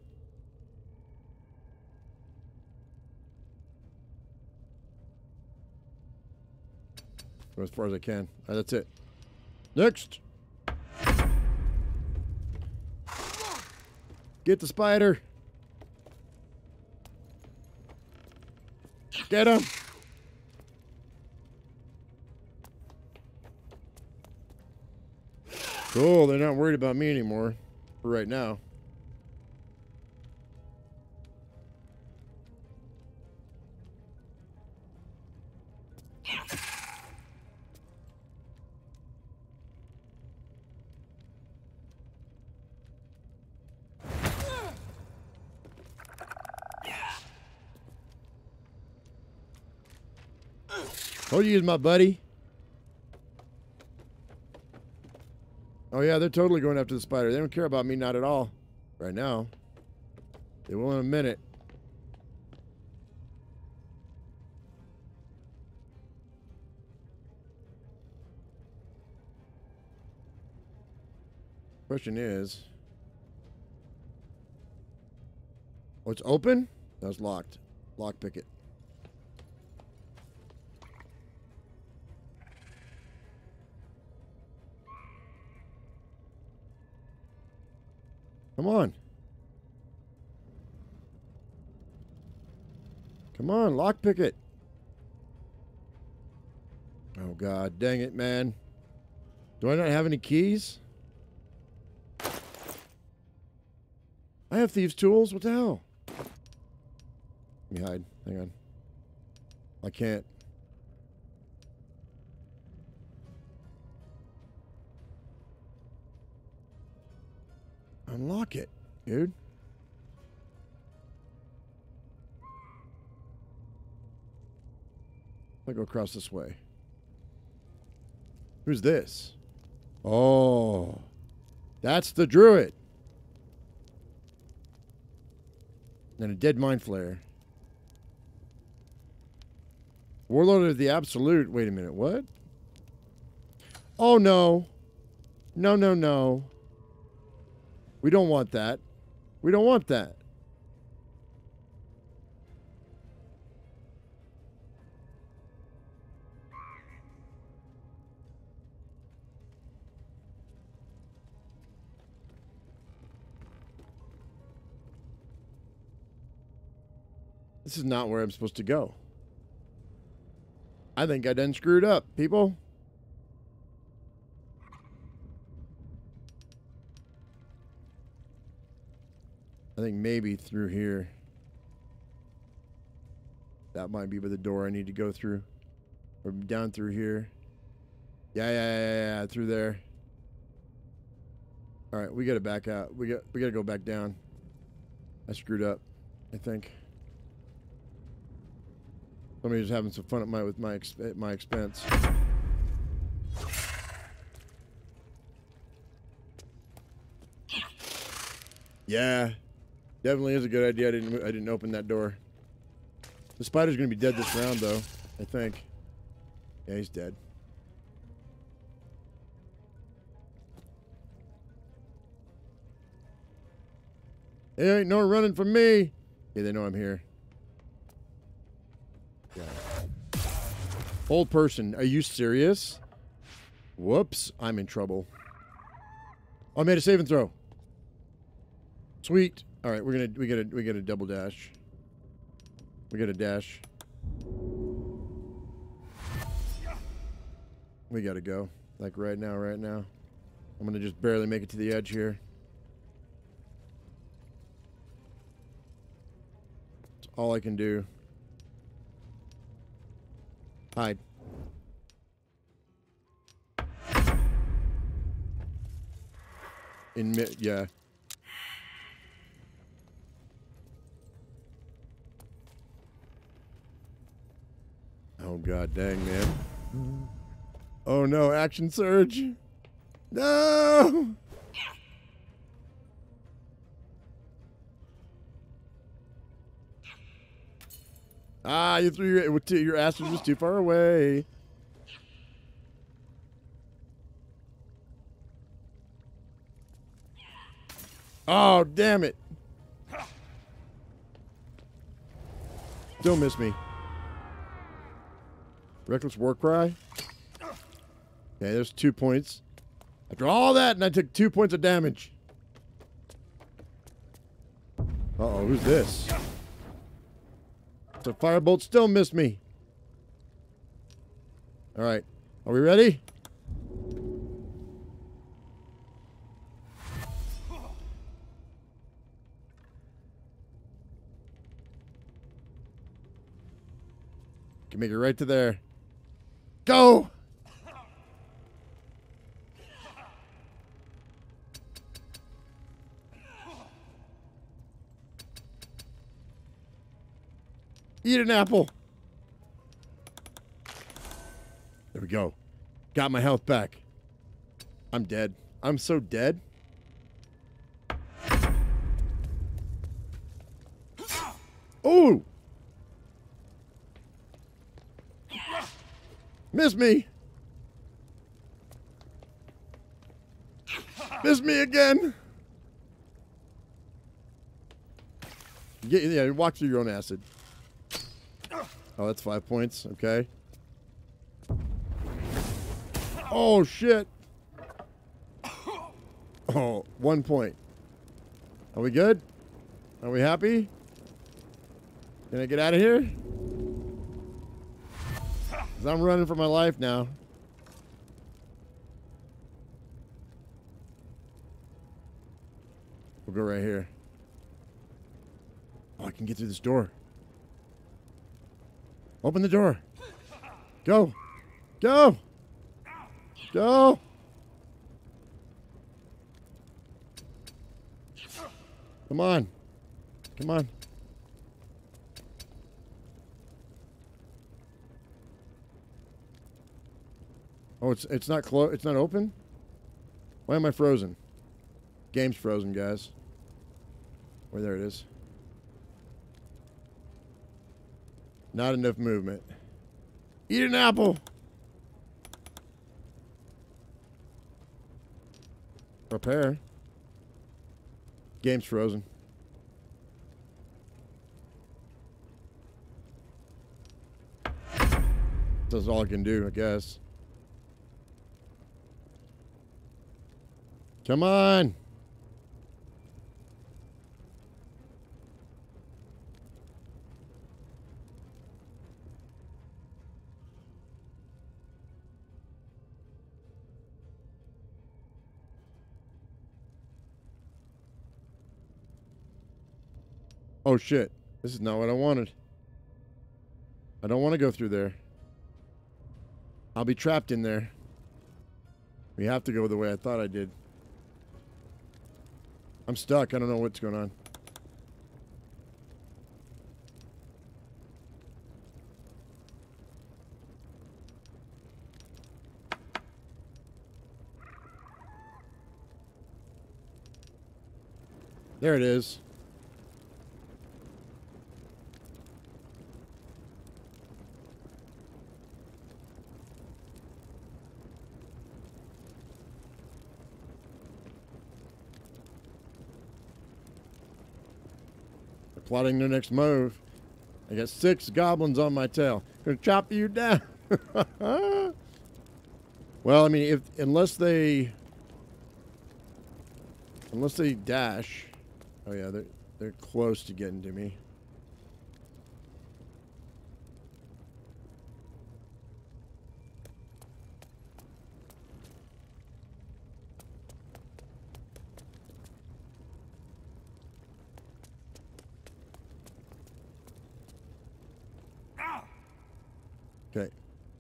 Go as far as I can. Right, that's it. Next. Get the spider. Get him. Cool, they're not worried about me anymore for right now. Told you he's my buddy. Oh yeah, they're totally going after the spider. They don't care about me, not at all. Right now. They will in a minute. Question is... Oh, it's open? That's locked. Lockpick it. Come on. Come on, lockpick it. Oh, God. Dang it, man. Do I not have any keys? I have thieves' tools. What the hell? Let me hide. Hang on. I can't. Unlock it, dude. I'll go across this way. Who's this? Oh, that's the druid. Then a dead mind flayer. Warlord of the Absolute. Wait a minute. What? Oh, no. No, no, no. We don't want that. We don't want that. This is not where I'm supposed to go. I think I done screwed up, people. I think maybe through here. That might be where the door I need to go through. Or down through here. Yeah, yeah, yeah, yeah, through there. All right, we got to back out. We got we got to go back down. I screwed up, I think. Somebody's having some fun at my with my at my expense. Yeah, definitely is a good idea. I didn't I didn't open that door. The spider's gonna be dead this round, though. I think. Yeah, he's dead. There ain't no running from me. Yeah, they know I'm here. Yeah. Hold person, are you serious? Whoops, I'm in trouble. Oh, I made a saving throw. Sweet. All right, we're gonna we gotta we gotta double dash. We gotta dash. We gotta go. Like right now, right now. I'm gonna just barely make it to the edge here. It's all I can do. Hide. In mid, yeah. Oh god dang man. Oh no, action surge. No! Ah, you threw your your ass was just too far away. Oh, damn it. Don't miss me. Reckless war cry. Okay, there's two points. After all that, and I took two points of damage. Uh-oh, who's this? The firebolt still missed me. All right. Are we ready? Can make it right to there. Go! Eat an apple. There we go. Got my health back. I'm dead. I'm so dead. Ooh! Miss me. Miss me again. Yeah, yeah, walk through your own acid. Oh, that's five points. Okay. Oh, shit. Oh, one point. Are we good? Are we happy? Can I get out of here? Because I'm running for my life now. We'll go right here. Oh, I can get through this door. Open the door. Go. Go. Go. Come on. Come on. Oh, it's it's not clo- it's not open? Why am I frozen? Game's frozen, guys. Where there it is. Not enough movement. Eat an apple. Prepare. Game's frozen. That's all I can do, I guess. Come on. Oh shit. This is not what I wanted. I don't want to go through there. I'll be trapped in there. We have to go the way I thought I did. I'm stuck. I don't know what's going on. There it is. Plotting their next move. I got six goblins on my tail. Gonna chop you down. *laughs* well, I mean, if unless they unless they dash. Oh yeah, they're they're close to getting to me. Okay.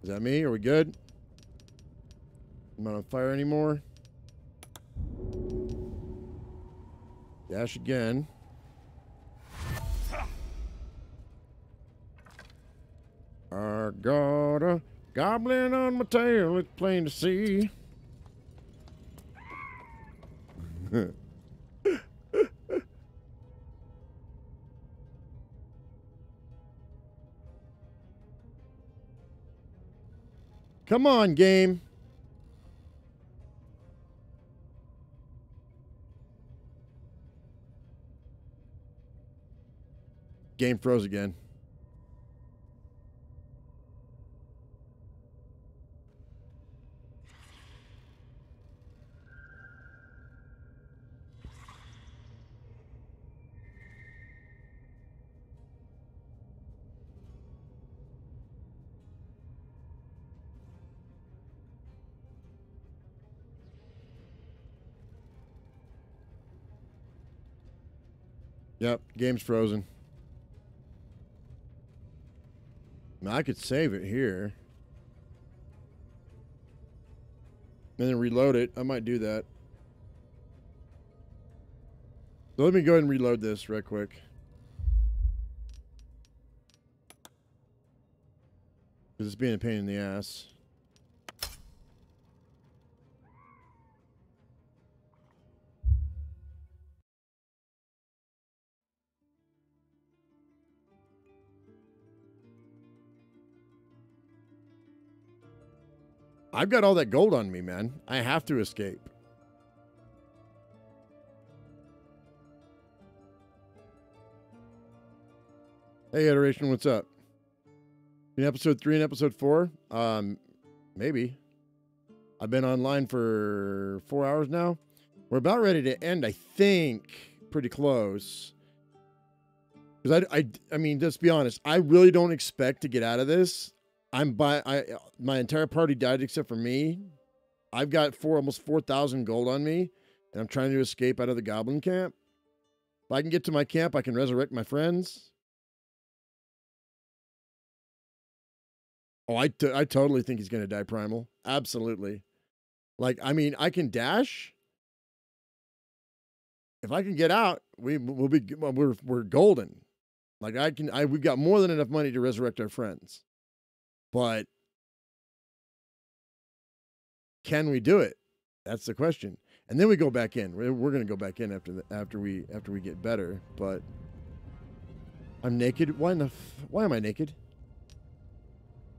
Is that me? Are we good? I'm not on fire anymore. Dash again. I got a goblin on my tail, it's plain to see. *laughs* Come on, game. Game froze again. Yep, game's frozen. Now, I could save it here. And then reload it. I might do that. So let me go ahead and reload this real quick. Because it's being a pain in the ass. I've got all that gold on me, man. I have to escape. Hey, Iteration, what's up? In episode three and episode four? Um, maybe. I've been online for four hours now. We're about ready to end, I think. Pretty close. Because I, I, I mean, let's be honest. I really don't expect to get out of this. I'm by I my entire party died except for me. I've got four almost four thousand gold on me, and I'm trying to escape out of the goblin camp. If I can get to my camp, I can resurrect my friends. Oh, I, t- I totally think he's to die primal. Absolutely. Like, I mean, I can dash. If I can get out, we we will be we're we're golden. Like I can I we've got more than enough money to resurrect our friends. But can we do it? That's the question. And then we go back in. We're, we're going to go back in after the, after we after we get better. But I'm naked. Why the Why am I naked?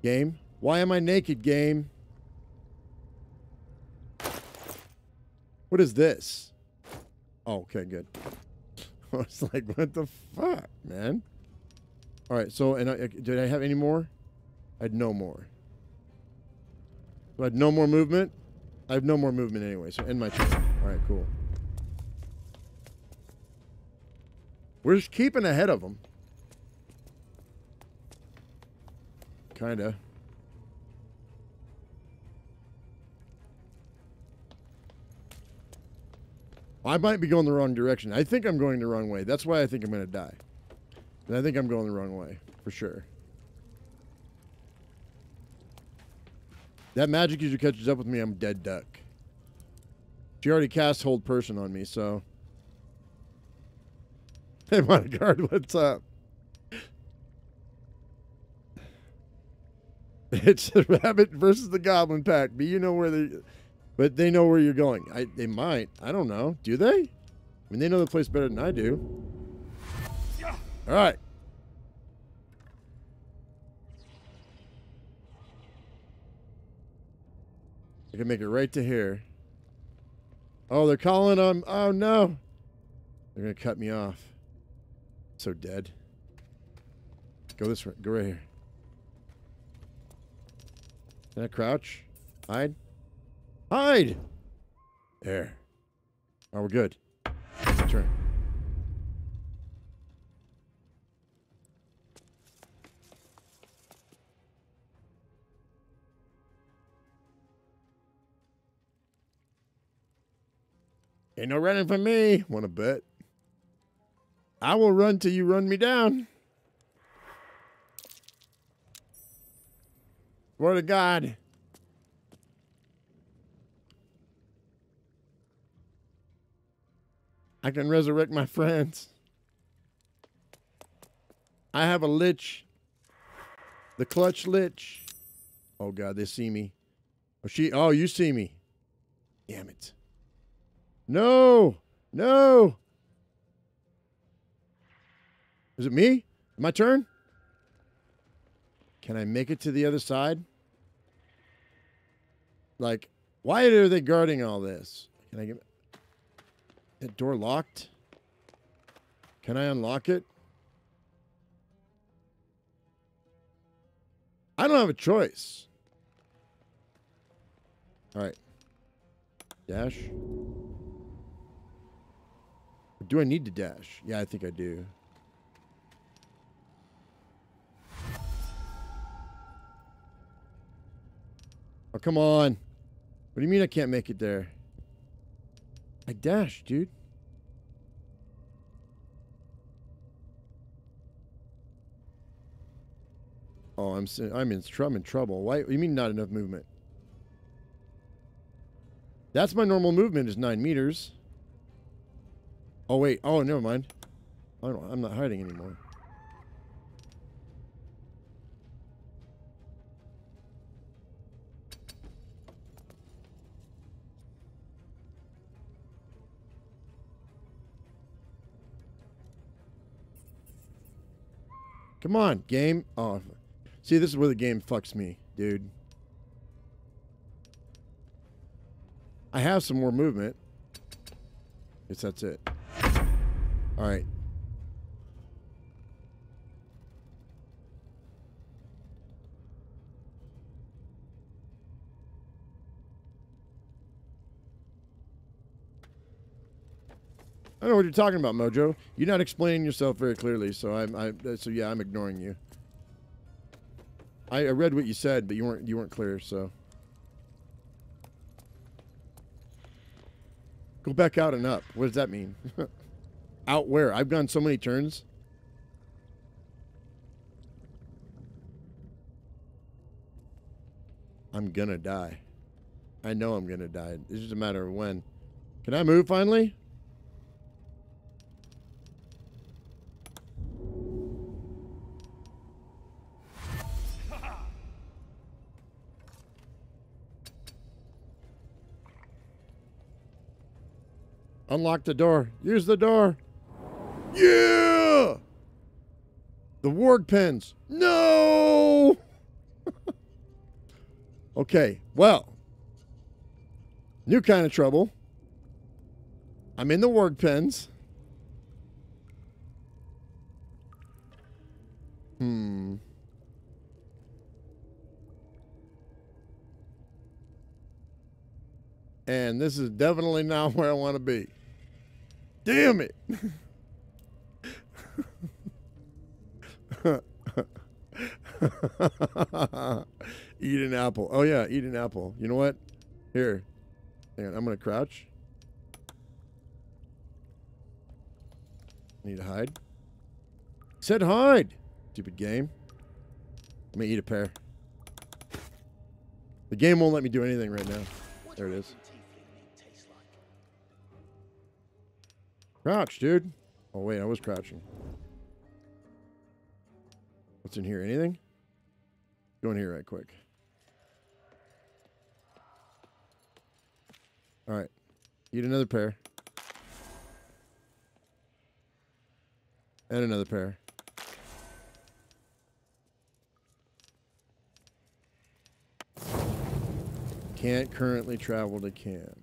Game. Why am I naked? Game. What is this? Oh, okay, good. *laughs* I was like, what the fuck, man? All right, so and I, did I have any more? I had no more. I had no more movement. I have no more movement anyway, so end my turn. All right, cool. We're just keeping ahead of them. Kinda. I might be going the wrong direction. I think I'm going the wrong way. That's why I think I'm going to die. And I think I'm going the wrong way, for sure. That magic user catches up with me, I'm dead duck. She already cast hold person on me, so. *laughs* Hey, bodyguard, what's up? *laughs* It's the rabbit versus the goblin pack. But you know where they, but they know where you're going. I they might. I don't know. Do they? I mean, they know the place better than I do. All right. I can make it right to here. Oh, they're calling on. Oh no, they're gonna cut me off. So dead. Go this way. Go right here. Can I crouch? Hide? Hide! There. Oh, we're good. Ain't no running from me. Want to bet? I will run till you run me down. Swear of God. I can resurrect my friends. I have a lich. The clutch lich. Oh God, they see me. Oh she oh you see me. Damn it. No! No! Is it me? My turn? Can I make it to the other side? Like, why are they guarding all this? Can I get that door locked? Can I unlock it? I don't have a choice. All right. Dash. Do I need to dash? Yeah, I think I do. Oh, come on. What do you mean I can't make it there? I dashed, dude. Oh, I'm I'm in I'm in trouble. Why? You mean not enough movement? That's my normal movement is nine meters. Oh wait. Oh, never mind. I don't, I'm not hiding anymore. Come on, game. Oh, see, this is where the game fucks me, dude. I have some more movement. Guess that's it. All right. I don't know what you're talking about, Mojo. You're not explaining yourself very clearly, so I'm, I, so yeah, I'm ignoring you. I, I read what you said, but you weren't, you weren't clear, so. Go back out and up. What does that mean? *laughs* out where? I've gone so many turns. I'm gonna die. I know I'm gonna die. It's just a matter of when. Can I move finally? Unlock the door. Use the door. Yeah! The worg pens. No! *laughs* okay, well. New kind of trouble. I'm in the worg pens. Hmm. And this is definitely not *laughs* where I want to be. Damn it. *laughs* *laughs* eat an apple. Oh, yeah, eat an apple. You know what? Here. I'm going to crouch. Need to hide. Said hide. Stupid game. Let me eat a pear. The game won't let me do anything right now. There it is. Crouch, dude. Oh, wait, I was crouching. In here? Anything? Go in here right quick. All right. Eat another pear. And another pear. Can't currently travel to camp.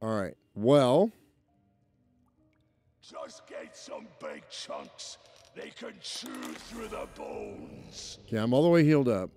All right. Well, Just get some big chunks. They can chew through the bones. okay, I'm all the way healed up.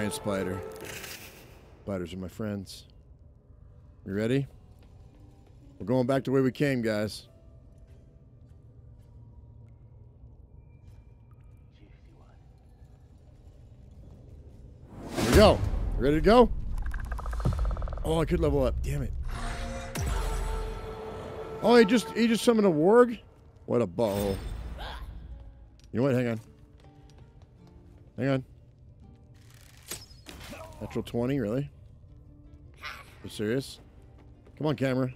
Giant spider. Spiders are my friends. You ready? We're going back the way we came, guys. Here we go. Ready to go? Oh, I could level up. Damn it. Oh, he just he just summoned a warg? What a butthole. You know what? Hang on. Hang on. Natural 20, really? You serious? Come on, camera.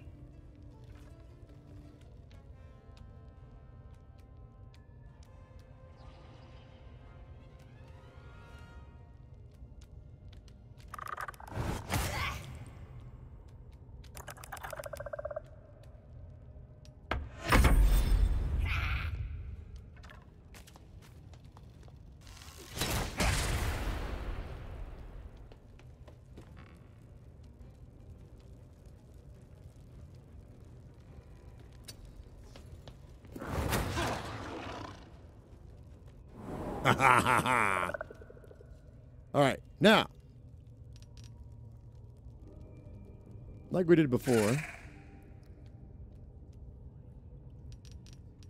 Did before.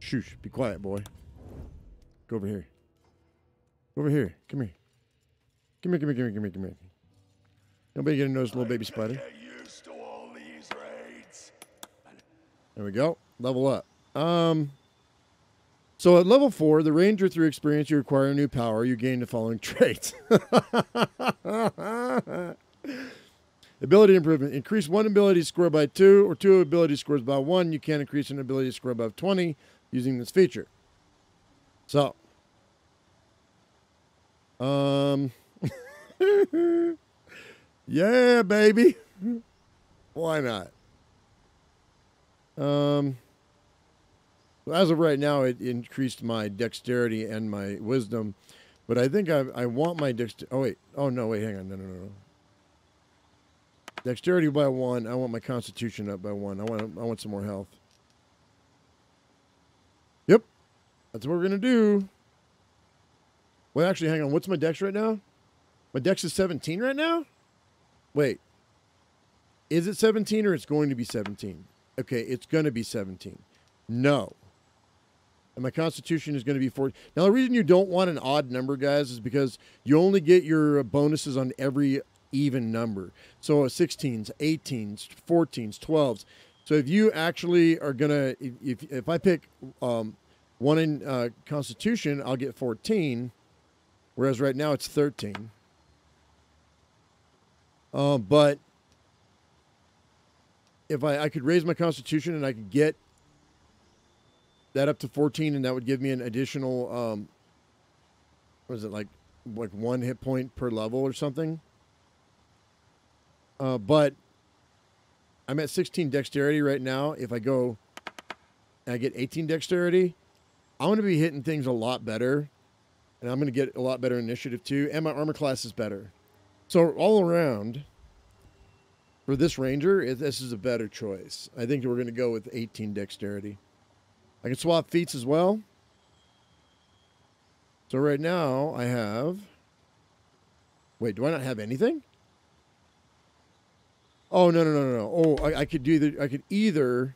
Shush, be quiet, boy. Go over here. Go over here. Come here. Come here, come here, come here, come here, come here. Nobody gonna notice little baby spider. Used to all these raids. There we go. Level up. Um. So at level four, the ranger through experience, you acquire a new power. You gain the following *laughs* traits. *laughs* ability improvement: increase one ability score by two, or two ability scores by one. You can't increase an ability score above twenty using this feature. So, um, *laughs* yeah, baby. Why not? Um, as of right now, it increased my dexterity and my wisdom, but I think I I want my dexterity. Oh wait, oh no, wait, hang on, no, no, no. Dexterity by one. I want my constitution up by one. I want I want some more health. Yep, that's what we're gonna do. Well, actually, hang on. What's my dex right now? My dex is 17 right now. Wait, is it 17 or it's going to be 17? Okay, it's going to be 17. No. And my constitution is going to be 40. Now, the reason you don't want an odd number, guys, is because you only get your bonuses on every even number. So 16s, 18s, 14s, 12s. So if you actually are to, if, if I pick um, one in uh, constitution, I'll get 14, whereas right now it's 13. Uh, but if I, I could raise my constitution and I could get that up to 14 and that would give me an additional um what is it like like one hit point per level or something uh but i'm at 16 dexterity right now if i go i get 18 dexterity i'm going to be hitting things a lot better and i'm going to get a lot better initiative too and my armor class is better so all around For this ranger, this is a better choice. I think we're going to go with 18 dexterity. I can swap feats as well. So right now I have. Wait, do I not have anything? Oh no no no no! Oh, I, I could do either. I could either.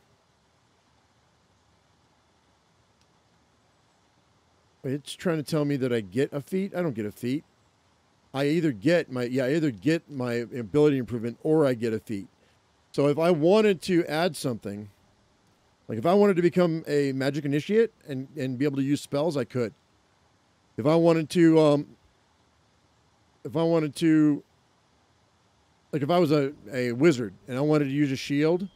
It's trying to tell me that I get a feat. I don't get a feat. I either get my yeah, I either get my ability improvement or I get a feat. So if I wanted to add something, like if I wanted to become a magic initiate and and be able to use spells, I could. If I wanted to, um, if I wanted to, like if I was a, a wizard and I wanted to use a shield,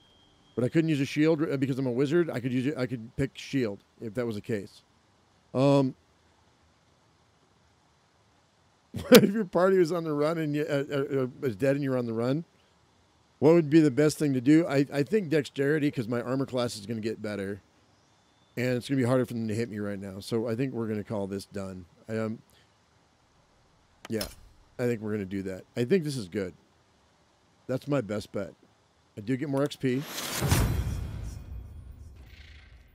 but I couldn't use a shield because I'm a wizard, I could use. I could pick shield if that was the case. Um, *laughs* if your party was on the run and you, uh, uh, was dead and you're on the run, what would be the best thing to do? I, I think dexterity because my armor class is going to get better, and it's going to be harder for them to hit me right now. So I think we're going to call this done. Um, yeah, I think we're going to do that. I think this is good. That's my best bet. I do get more XP.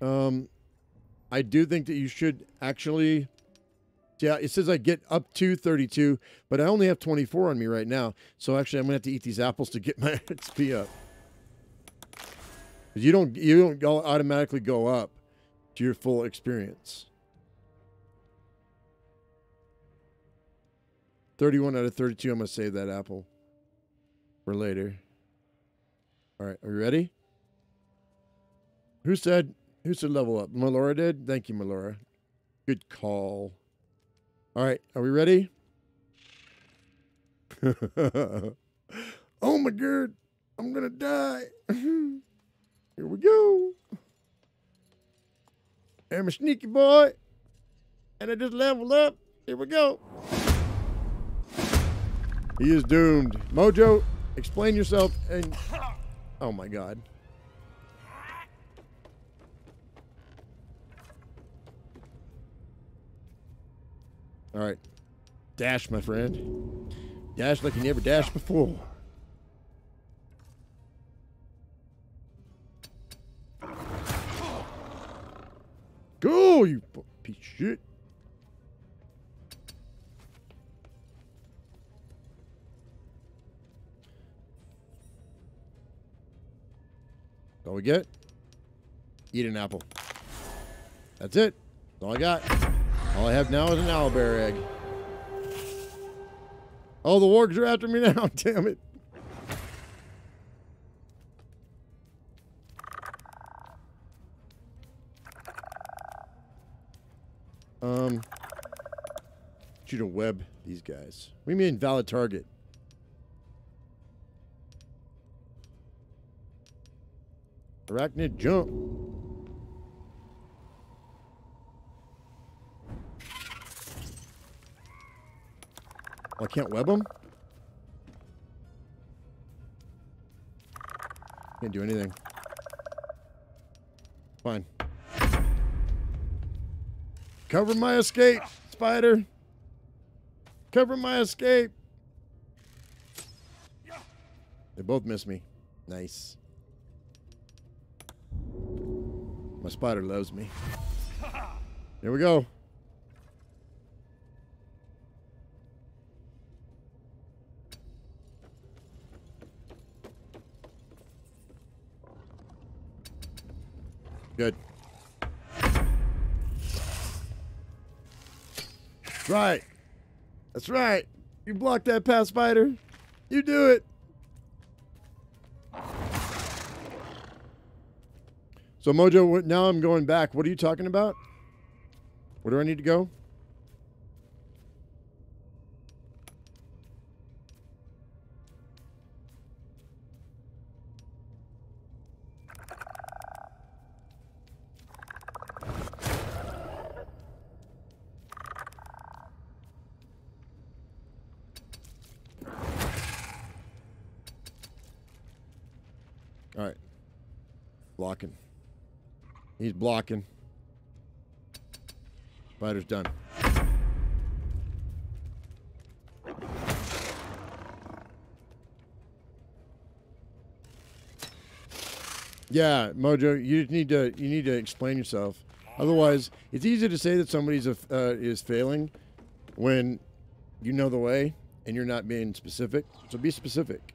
Um, I do think that you should actually. Yeah, it says I get up to 32, but I only have 24 on me right now. So actually, I'm gonna have to eat these apples to get my *laughs* XP up. You don't you don't automatically go up to your full experience. 31 out of 32. I'm gonna save that apple for later. All right, are you ready? Who said who said level up? Melora did. Thank you, Melora. Good call. All right, are we ready? *laughs* oh my god, I'm gonna die. *laughs* Here we go. I'm a sneaky boy, and I just leveled up. Here we go. He is doomed. Mojo, explain yourself and. Oh my god. All right. Dash, my friend. Dash like you never dashed before. Go, you piece of shit. All we get? Eat an apple. That's it. That's all I got. All I have now is an owlbear egg. Oh, the wargs are after me *laughs* now. Damn it. Um, shoot a web these guys. What do you mean valid target? Arachnid jump. I can't web them? Can't do anything. Fine. Cover my escape, spider. Cover my escape. They both miss me. Nice. My spider loves me. Here we go. Good. Right. That's right. You block that path, spider. You do it. So Mojo, now I'm going back. What are you talking about? Where do I need to go? He's blocking. Fighter's done. Yeah, Mojo, you just need to you need to explain yourself. Otherwise, it's easy to say that somebody's a, uh, is failing when you know the way and you're not being specific. So be specific.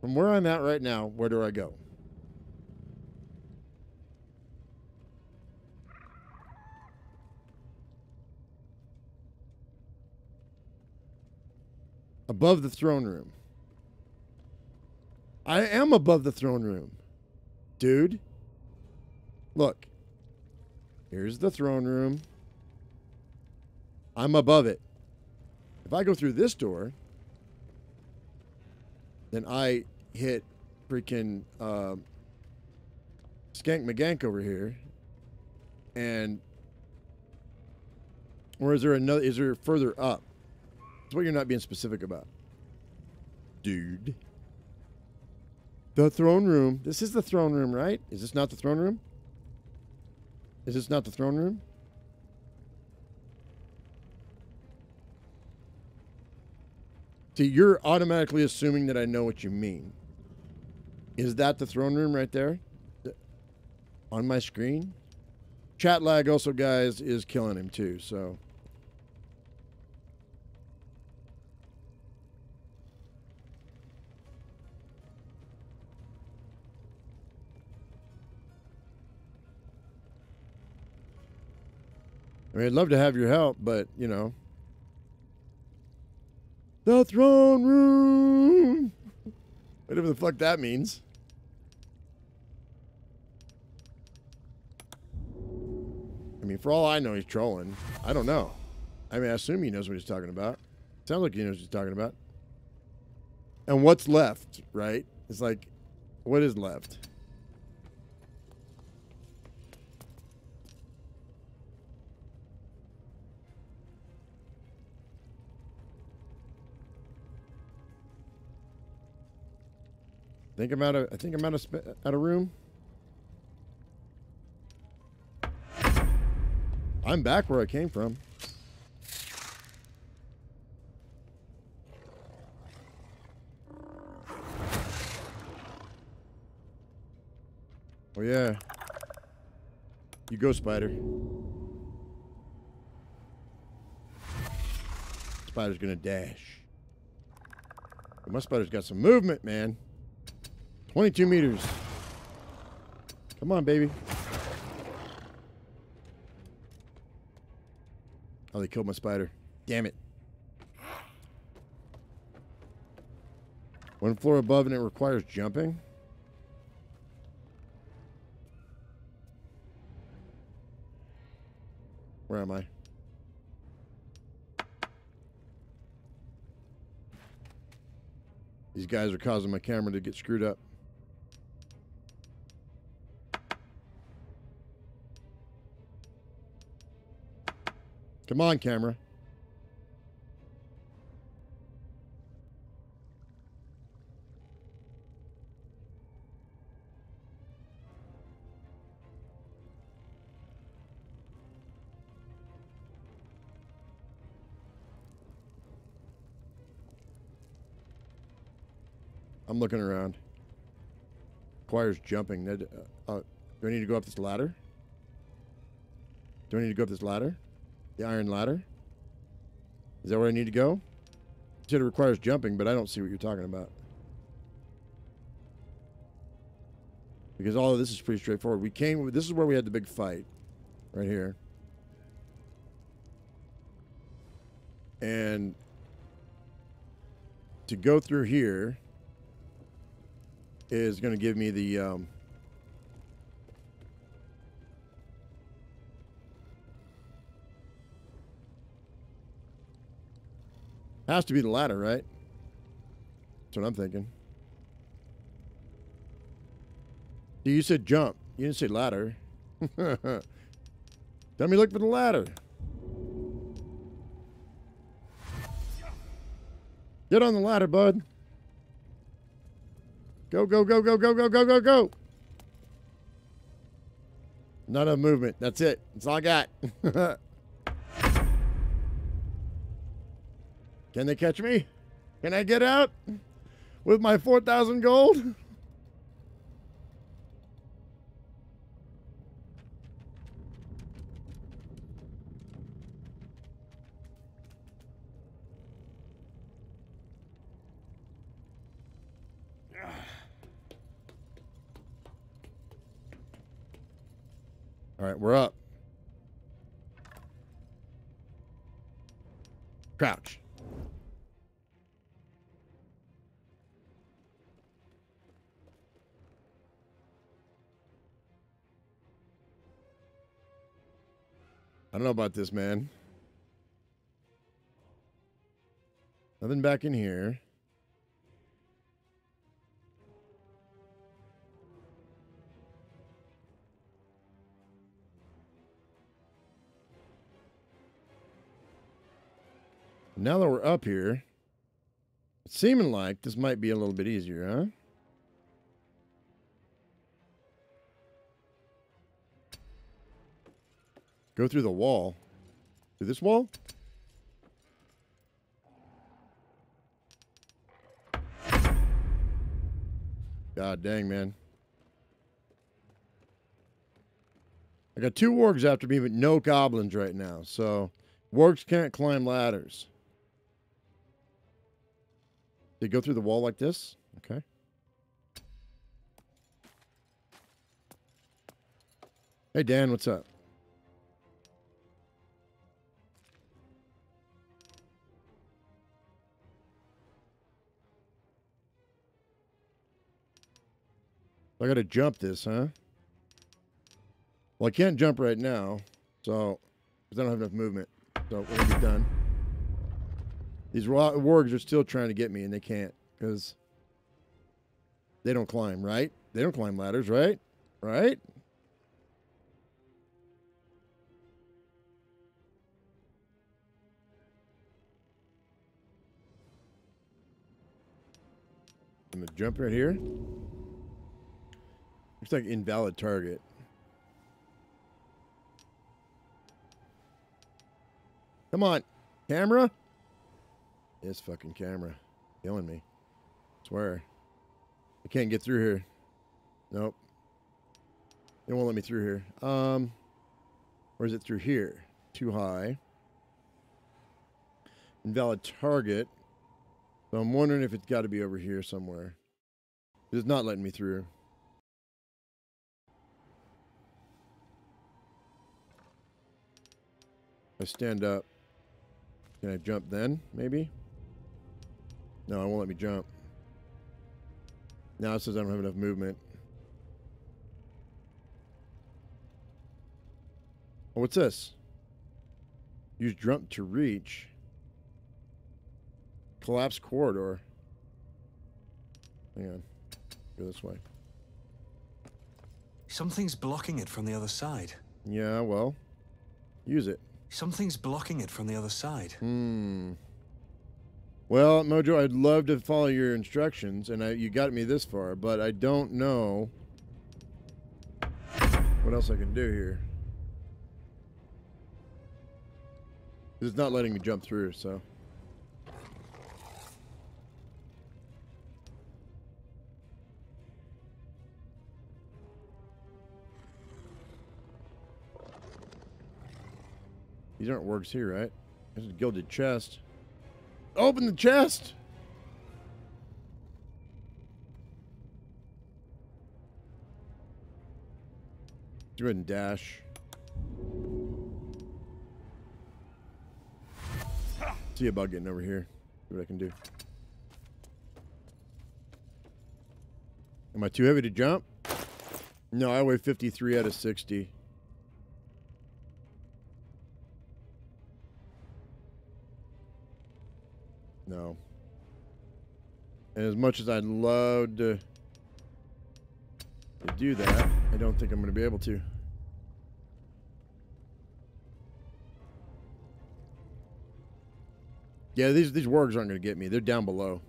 From where I'm at right now, where do I go? Above the throne room. I am above the throne room. Dude. Look. Here's the throne room. I'm above it. If I go through this door, then I hit freaking uh, Skank McGank over here. And or is there another is there further up? That's what you're not being specific about. Dude. The throne room. This is the throne room, right? Is this not the throne room? Is this not the throne room? See, you're automatically assuming that I know what you mean. Is that the throne room right there? On my screen? Chat lag also, guys, is killing him too, so. I mean, I'd love to have your help, but, you know. The throne room! Whatever the fuck that means. I mean, for all I know, he's trolling. I don't know. I mean, I assume he knows what he's talking about. Sounds like he knows what he's talking about. And what's left, right? It's like, what is left? Think I'm out of. I think I'm out of out of room. I'm back where I came from. Oh yeah. You go, spider. Spider's gonna dash. My spider's got some movement, man. 22 meters. Come on, baby. Oh, they killed my spider. Damn it. One floor above and it requires jumping? Where am I? These guys are causing my camera to get screwed up. Come on, camera. I'm looking around. Choir's jumping. Uh, uh, do I need to go up this ladder? Do I need to go up this ladder? The iron ladder? Is that where I need to go? You said it requires jumping, but I don't see what you're talking about. Because all of this is pretty straightforward. We came, this is where we had the big fight. Right here. And to go through here is going to give me the um, Has to be the ladder, right? That's what I'm thinking. Do you said jump. You didn't say ladder. *laughs* Tell me look for the ladder. Get on the ladder, bud. Go, go, go, go, go, go, go, go, go. Not a movement. That's it. That's all I got. *laughs* Can they catch me? Can I get out with my 4,000 gold? All right, we're up. Crouch. I don't know about this, man. Nothing back in here. Now that we're up here, it's seeming like this might be a little bit easier, huh? Go through the wall. Through this wall? God dang, man. I got two wargs after me, but no goblins right now. So, wargs can't climb ladders. They go through the wall like this? Okay. Hey, Dan, what's up? I gotta jump this, huh? Well, I can't jump right now, so because I don't have enough movement. So we're gonna be done. These wargs are still trying to get me, and they can't because they don't climb, right? They don't climb ladders, right? Right? I'm gonna jump right here. Looks like invalid target. Come on, camera. This fucking camera, killing me. swear, I can't get through here. Nope. They won't let me through here. Um, or is it through here? Too high. Invalid target. So I'm wondering if it's got to be over here somewhere. It's not letting me through. I stand up. Can I jump then, maybe? No, it won't let me jump. Now it says I don't have enough movement. Oh, what's this? Use jump to reach. Collapse corridor. Hang on. Go this way. Something's blocking it from the other side. Yeah, well, use it. Something's blocking it from the other side. Hmm. Well, Mojo, I'd love to follow your instructions, and I, you got me this far, but I don't know what else I can do here. It's not letting me jump through, so. These aren't works here, right? This is a gilded chest. Open the chest! Go ahead and dash. See about getting over here. See what I can do. Am I too heavy to jump? No, I weigh 53 out of 60. No. And as much as I'd love to, to do that, I don't think I'm going to be able to. Yeah, these these wargs aren't going to get me. They're down below.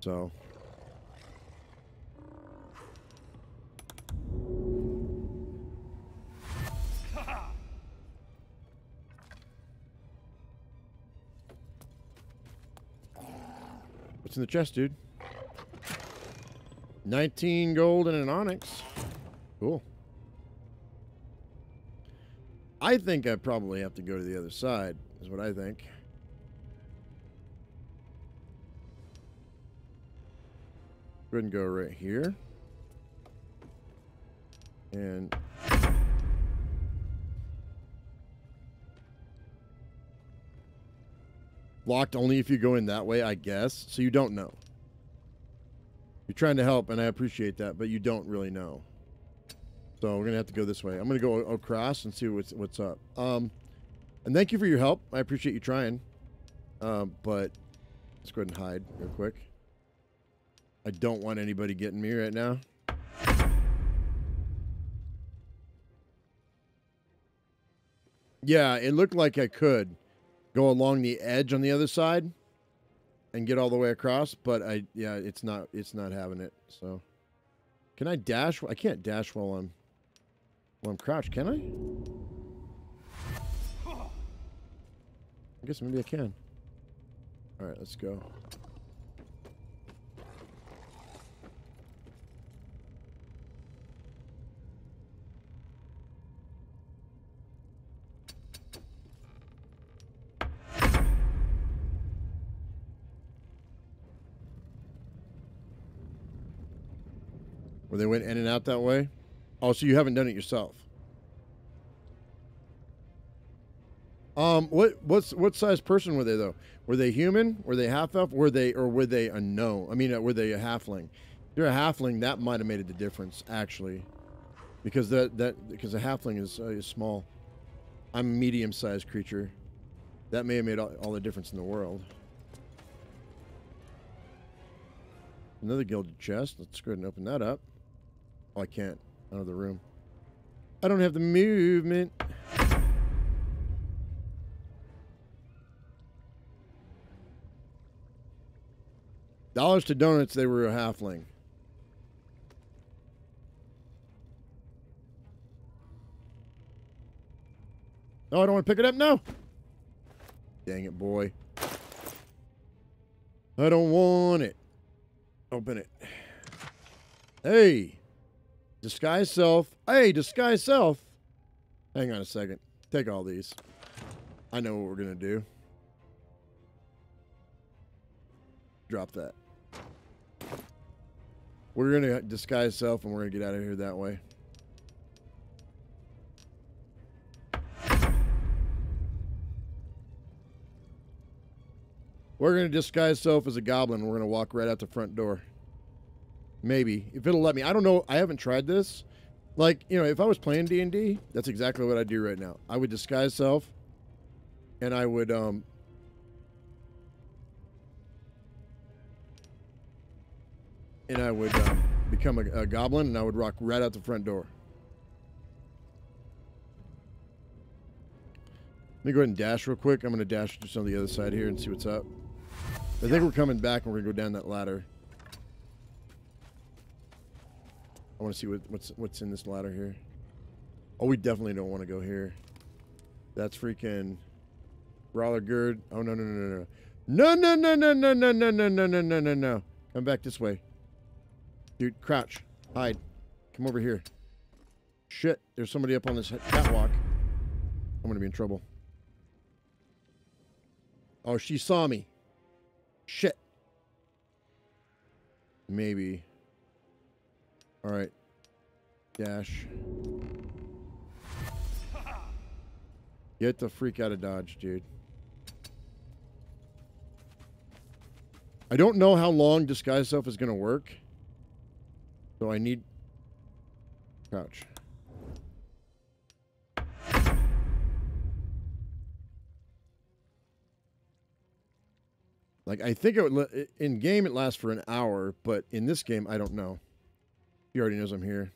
So. In the chest, dude? 19 gold and an onyx. Cool. I think I probably have to go to the other side, is what I think. Go ahead and go right here. And locked only if you go in that way, I guess. So you don't know. You're trying to help, and I appreciate that, but you don't really know. So we're gonna have to go this way. I'm gonna go across and see what's what's up. Um, and thank you for your help. I appreciate you trying. Um, but let's go ahead and hide real quick. I don't want anybody getting me right now. Yeah, it looked like I could go along the edge on the other side and get all the way across, but I yeah, it's not it's not having it. So can I dash? I can't dash while I'm while I'm crouched, can I? I guess maybe I can. All right, let's go. Where they went in and out that way? Oh, so you haven't done it yourself. Um, what what's what size person were they though? Were they human? Were they half elf? Were they or were they a no? I mean, uh, were they a halfling? If you're a halfling, that might have made the difference actually, because that that because a halfling is, uh, is small. I'm a medium-sized creature. That may have made all, all the difference in the world. Another gilded chest. Let's go ahead and open that up. Oh, I can't. Out of the room. I don't have the movement. Dollars to donuts, they were a halfling. No, I don't want to pick it up. No. Dang it, boy. I don't want it. Open it. Hey. Disguise self. Hey, disguise self. Hang on a second. Take all these. I know what we're going to do. Drop that. We're going to disguise self and we're going to get out of here that way. We're going to disguise self as a goblin. We're going to walk right out the front door. Maybe. If it'll let me. I don't know. I haven't tried this. Like, you know, if I was playing D&D, that's exactly what I'd do right now. I would disguise self and I would um and I would um, become a, a goblin and I would rock right out the front door. Let me go ahead and dash real quick. I'm going to dash just on the other side here and see what's up. I think we're coming back and we're going to go down that ladder. I want to see what, what's what's in this ladder here. Oh, we definitely don't want to go here. That's freaking Brawler Gird. Oh no no no no no no no no no no no no no no no no no. Come back this way. Dude, crouch. Hide. Come over here. Shit, there's somebody up on this catwalk. I'm gonna be in trouble. Oh, she saw me. Shit. Maybe. All right. Dash. Get the freak out of Dodge, dude. I don't know how long disguise self is going to work. So I need... Crouch. Like, I think it would... In game, it lasts for an hour, but in this game, I don't know. He already knows I'm here.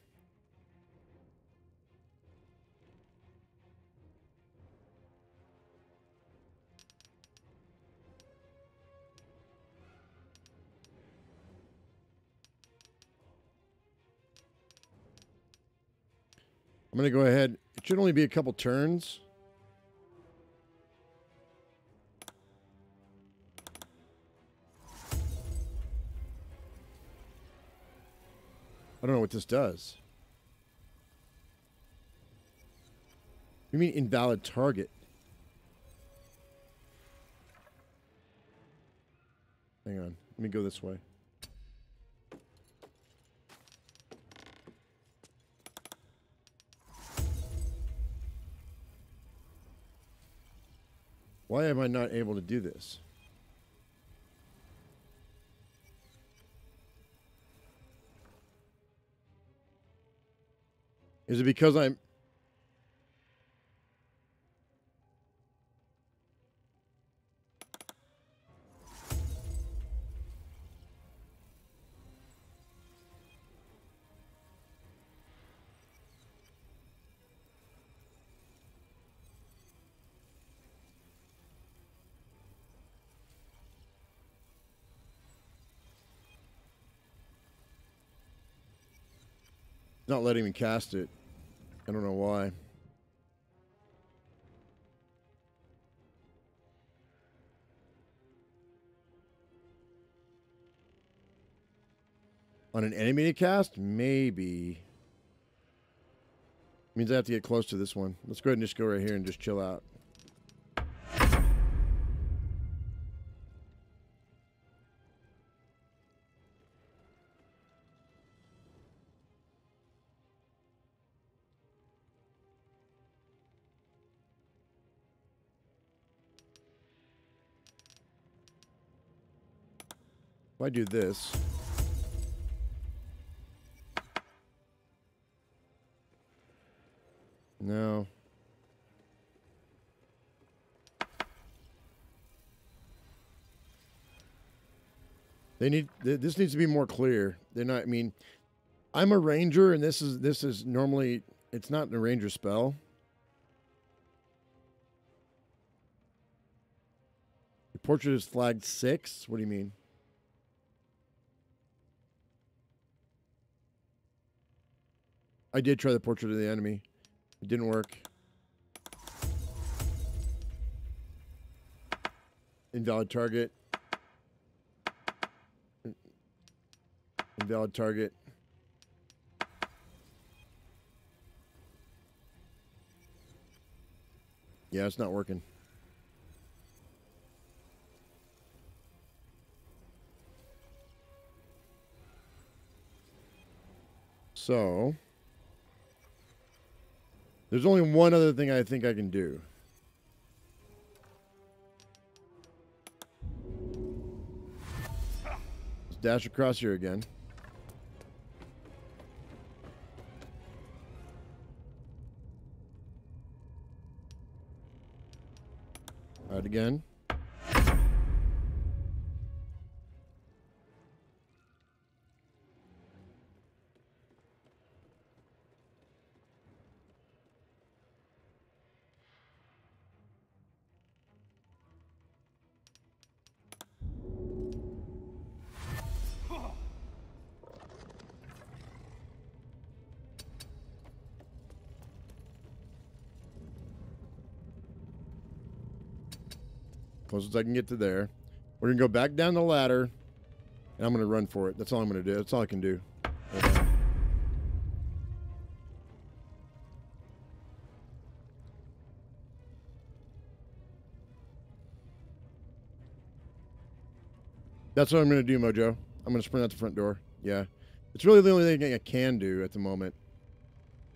I'm going to go ahead. It should only be a couple turns. I don't know what this does. You mean invalid target? Hang on. Let me go this way. Why am I not able to do this? Is it because I'm not letting me cast it. I don't know why. On an enemy cast? Maybe. Means I have to get close to this one. Let's go ahead and just go right here and just chill out. If I do this. No. They need this needs to be more clear. They're not I mean I'm a ranger and this is this is normally it's not a ranger spell. Your portrait is flagged 6. What do you mean? I did try the portrait of the enemy. It didn't work. Invalid target. Invalid target. Yeah, it's not working. So, there's only one other thing I think I can do. Let's dash across here again. All right, again. Closest I can get to there. We're gonna go back down the ladder, and I'm gonna run for it. That's all I'm gonna do. That's all I can do. That's what I'm gonna do, Mojo. I'm gonna sprint out the front door. Yeah, it's really the only thing I can do at the moment.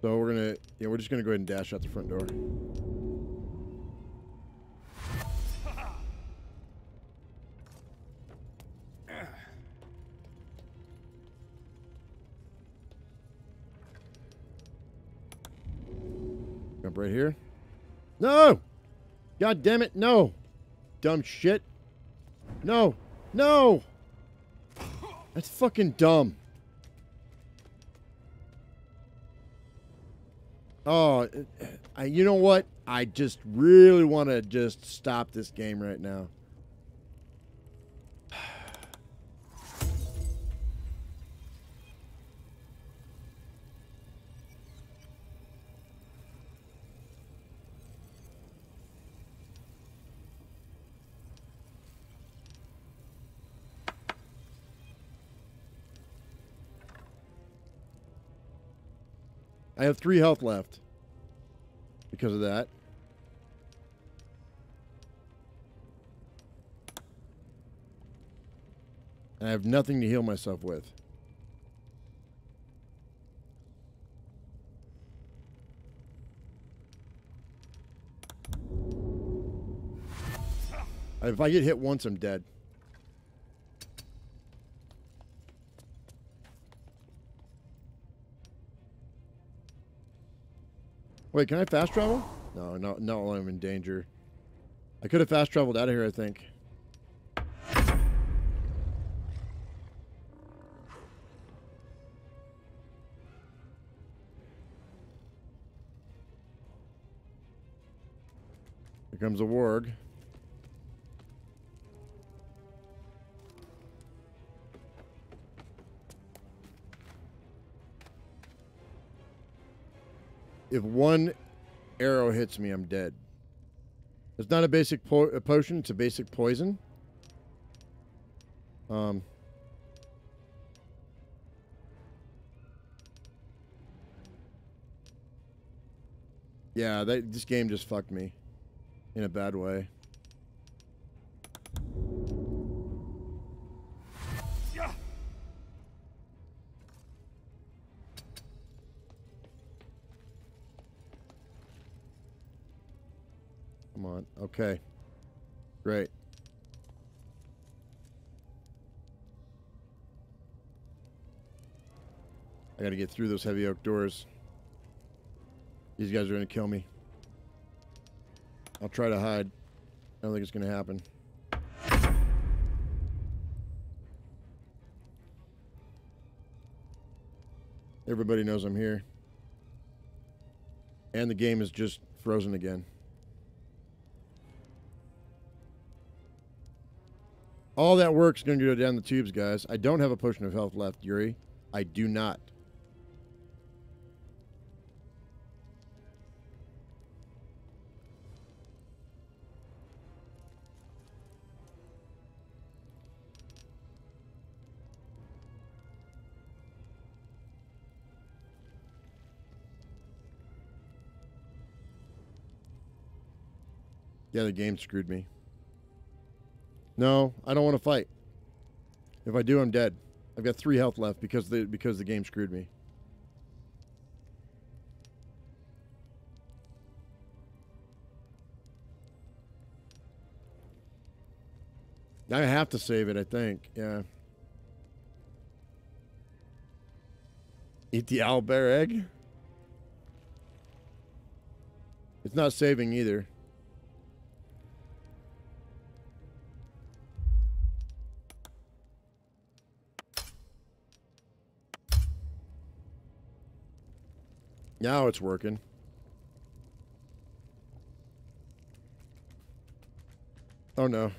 So we're gonna, yeah, we're just gonna go ahead and dash out the front door. Right here. No! God damn it, no! Dumb shit. No! No! That's fucking dumb. Oh, I, you know what? I just really want to just stop this game right now. I have three health left because of that. And I have nothing to heal myself with. If I get hit once, I'm dead. Wait, can I fast travel? No, no, no, I'm in danger. I could have fast traveled out of here, I think. Here comes a warg. If one arrow hits me, I'm dead. It's not a basic po a potion, it's a basic poison. Um. Yeah, that, this game just fucked me in a bad way. Okay. Great. I gotta get through those heavy oak doors. These guys are gonna kill me. I'll try to hide. I don't think it's gonna happen. Everybody knows I'm here. And the game is just frozen again. All that work's going to go down the tubes, guys. I don't have a potion of health left, Yuri. I do not. Yeah, the game screwed me. No, I don't want to fight. If I do, I'm dead. I've got three health left because the because the game screwed me. I have to save it, I think. Yeah. Eat the owlbear egg? It's not saving either. Now it's working. Oh no.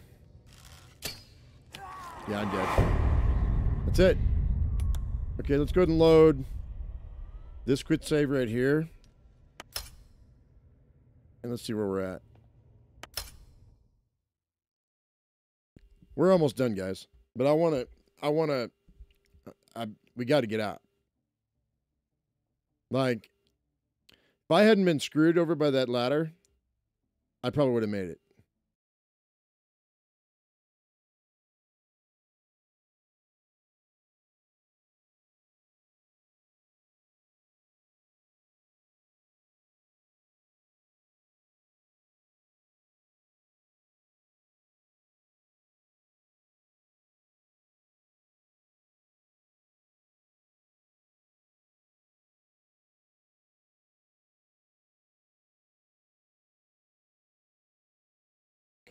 Yeah, I'm dead. That's it. Okay, let's go ahead and load this quit save right here. And let's see where we're at. We're almost done, guys. But I want to, I want to, I, we got to get out. Like, if I hadn't been screwed over by that ladder, I probably would have made it.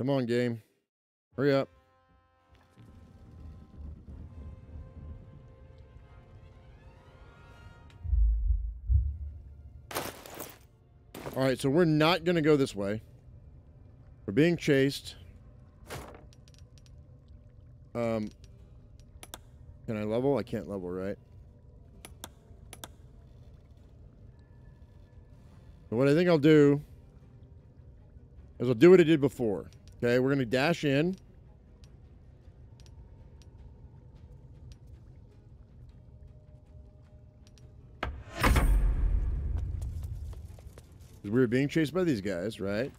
Come on, game. Hurry up. All right, so we're not going to go this way. We're being chased. Um, can I level? I can't level, right? But what I think I'll do is I'll do what I did before. Okay, we're going to dash in. We were being chased by these guys, right?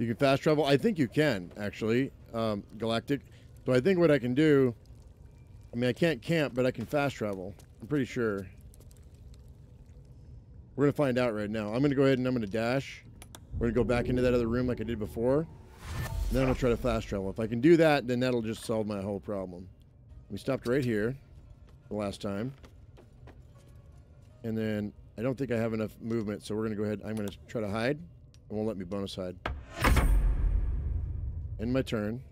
You can fast travel. I think you can, actually. Um, Galactic. So I think what I can do, I mean, I can't camp, but I can fast travel. I'm pretty sure. We're going to find out right now. I'm going to go ahead and I'm going to dash. We're going to go back into that other room like I did before. Then to try to fast travel. If I can do that, then that'll just solve my whole problem. We stopped right here the last time. And then I don't think I have enough movement, so we're going to go ahead. I'm going to try to hide. It won't let me bonus hide. End my turn.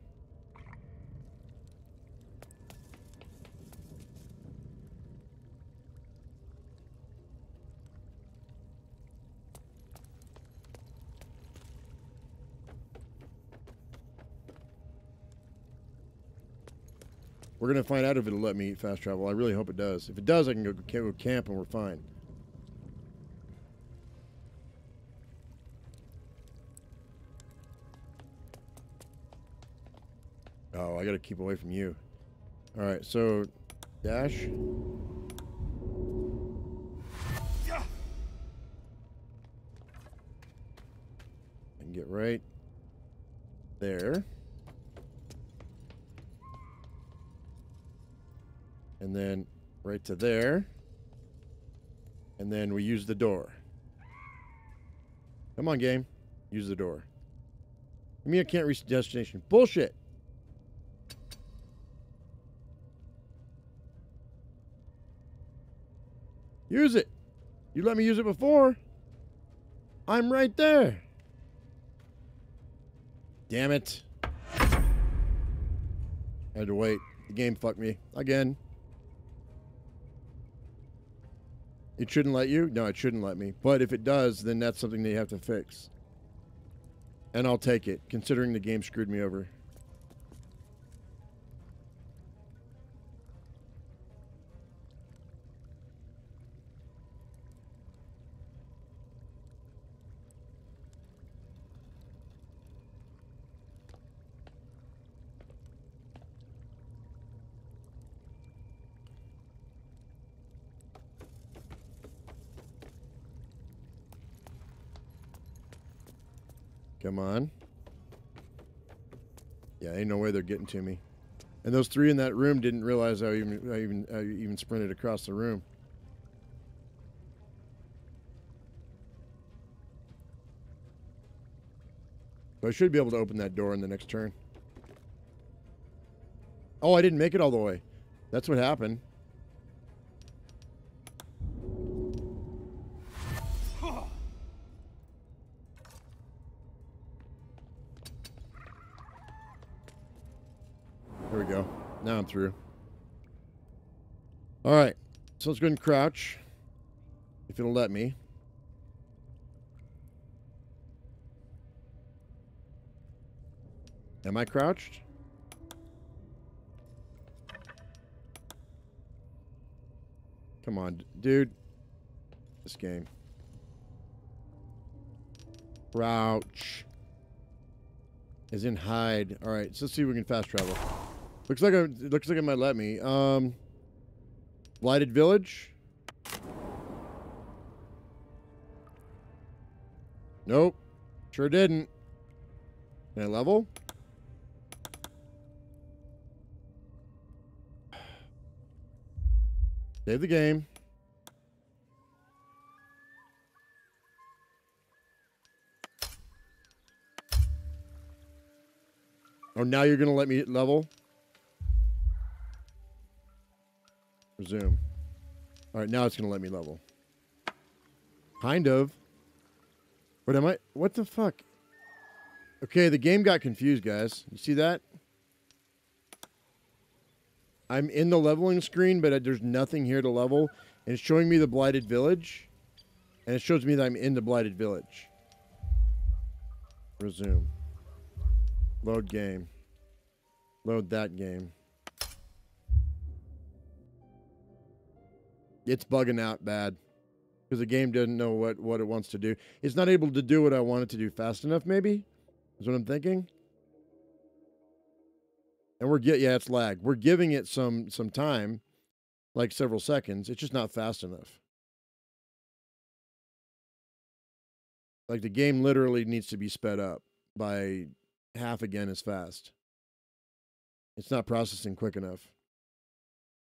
We're gonna find out if it'll let me fast travel. I really hope it does. If it does, I can go, go camp and we're fine. Oh, I gotta keep away from you. All right, so dash. And get right there. And then right to there. And then we use the door. Come on, game. Use the door. I mean, I can't reach the destination. Bullshit. Use it. You let me use it before. I'm right there. Damn it. I had to wait. The game fucked me. Again. It shouldn't let you? No, it shouldn't let me. But if it does, then that's something they have to fix. And I'll take it, considering the game screwed me over. Come on. Yeah, ain't no way they're getting to me. And those three in that room didn't realize I even I even I even sprinted across the room. So I should be able to open that door in the next turn. Oh, I didn't make it all the way. That's what happened. Through. All right. So let's go and crouch. If it'll let me. Am I crouched? Come on, dude. This game. Crouch. Is in hide. All right, so let's see if we can fast travel. Looks like I, it looks like it might let me. Um, Blighted Village. Nope, sure didn't. Can I level? Save the game. Oh, now you're going to let me level? Resume. All right, now it's going to let me level. Kind of. What am I... What the fuck? Okay, the game got confused, guys. You see that? I'm in the leveling screen, but there's nothing here to level. And it's showing me the Blighted Village. And it shows me that I'm in the Blighted Village. Resume. Load game. Load that game. It's bugging out bad. Because the game doesn't know what, what it wants to do. It's not able to do what I want it to do fast enough, maybe? Is what I'm thinking. And we're get yeah, it's lag. We're giving it some some time, like several seconds. It's just not fast enough. Like the game literally needs to be sped up by half again as fast. It's not processing quick enough.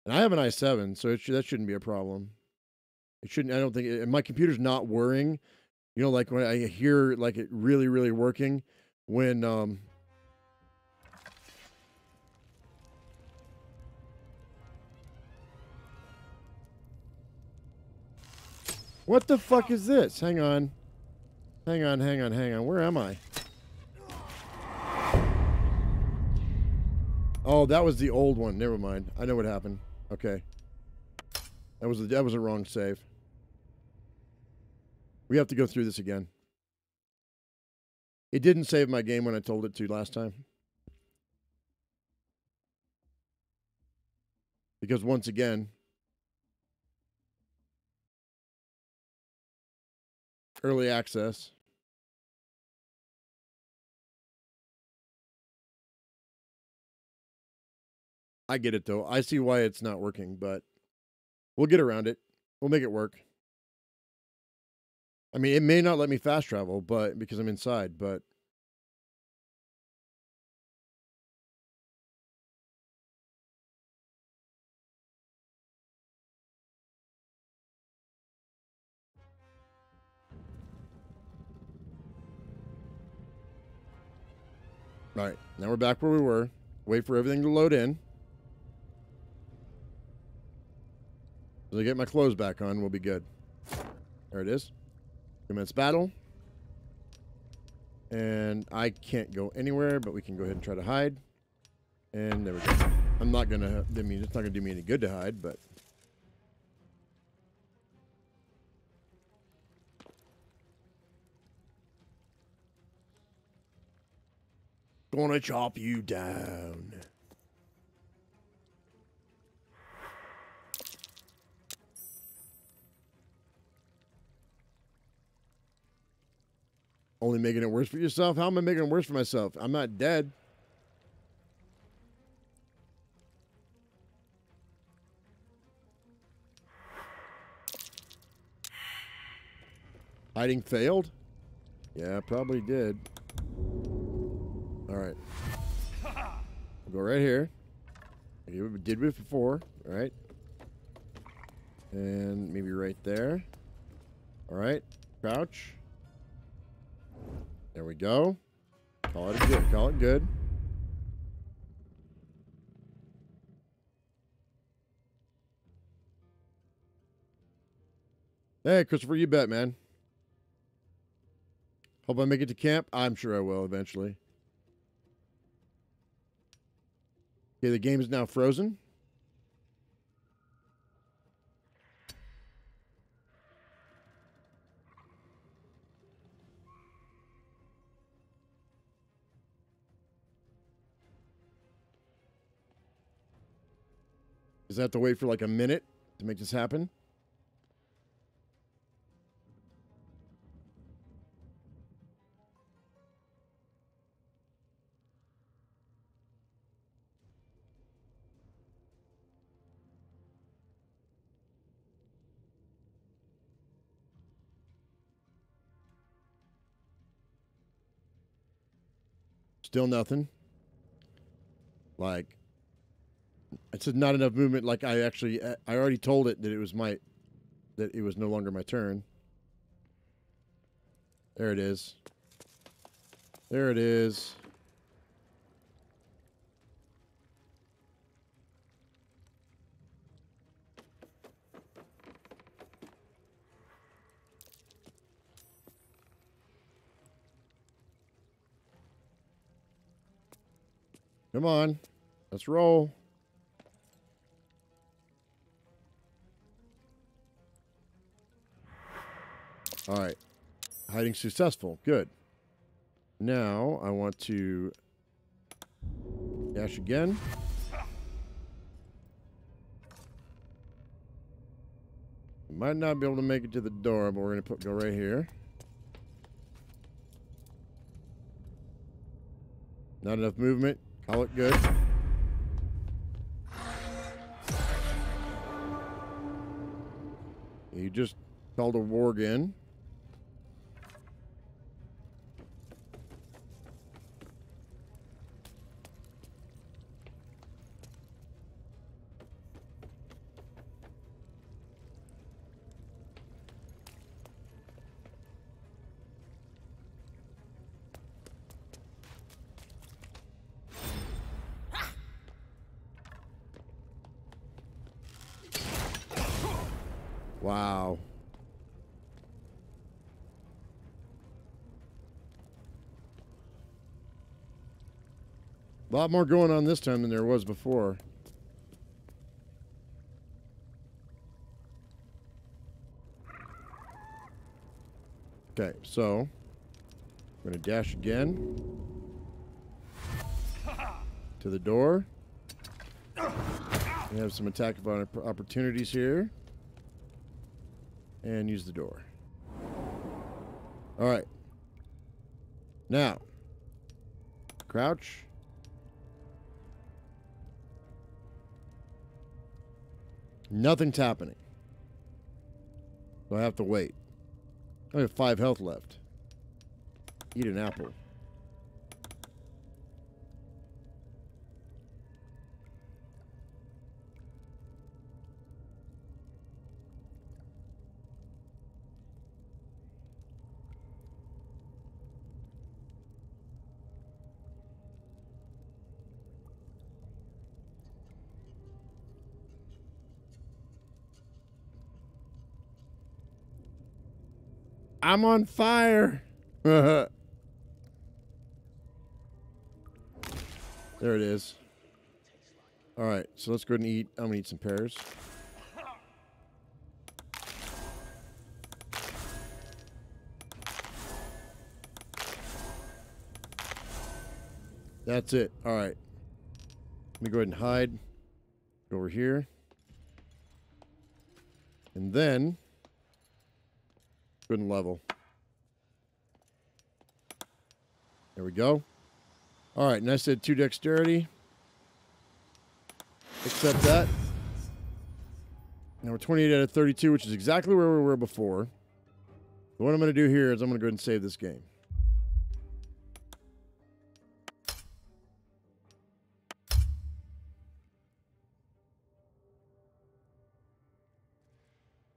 And I have an i7, so that shouldn't be a problem. It shouldn't. I don't think my computer's not whirring. You know, like when I hear like it really, really working when um. What the fuck is this? Hang on. Hang on, hang on, hang on. Where am I? Oh, that was the old one. Never mind. I know what happened. Okay. That was a, that was a wrong save. We have to go through this again. It didn't save my game when I told it to last time. Because once again, early access. I get it though. I see why it's not working, but we'll get around it. We'll make it work. I mean, it may not let me fast travel, but because I'm inside, but All right, now we're back where we were. Wait for everything to load in. As I get my clothes back on, we'll be good. There it is. Commence battle. And I can't go anywhere, but we can go ahead and try to hide. And there we go. I'm not gonna. I mean, it's not gonna do me any good to hide, but gonna chop you down. Only making it worse for yourself? How am I making it worse for myself? I'm not dead. Hiding failed? Yeah, probably did. All right. We'll go right here. We did it before. All right. And maybe right there. All right. Crouch. There we go. Call it good. Call it good. Hey, Christopher, you bet, man. Hope I make it to camp. I'm sure I will eventually. Okay, the game is now frozen. Does that have to wait for like a minute to make this happen? Still nothing. Like, it's not enough movement. Like I actually, uh, I already told it that it was my, that it was no longer my turn. There it is. There it is. Come on. Let's roll. All right. Hiding successful. Good. Now I want to dash again. Might not be able to make it to the door, but we're going to put go right here. Not enough movement. Call it good. You just called a war again. Lot more going on this time than there was before. Okay, so I'm to dash again to the door. We have some attack opportunities here. And use the door. All right. Now, crouch. Nothing's happening. So I have to wait. I have five health left. Eat an apple. I'm on fire. *laughs* there it is. All right, so let's go ahead and eat. I'm gonna eat some pears. That's it. All right. Let me go ahead and hide. Over here. And then Good level. There we go. All right, and I said two dexterity. Accept that. Now we're 28 out of 32, which is exactly where we were before. So what I'm going to do here is I'm going to go ahead and save this game.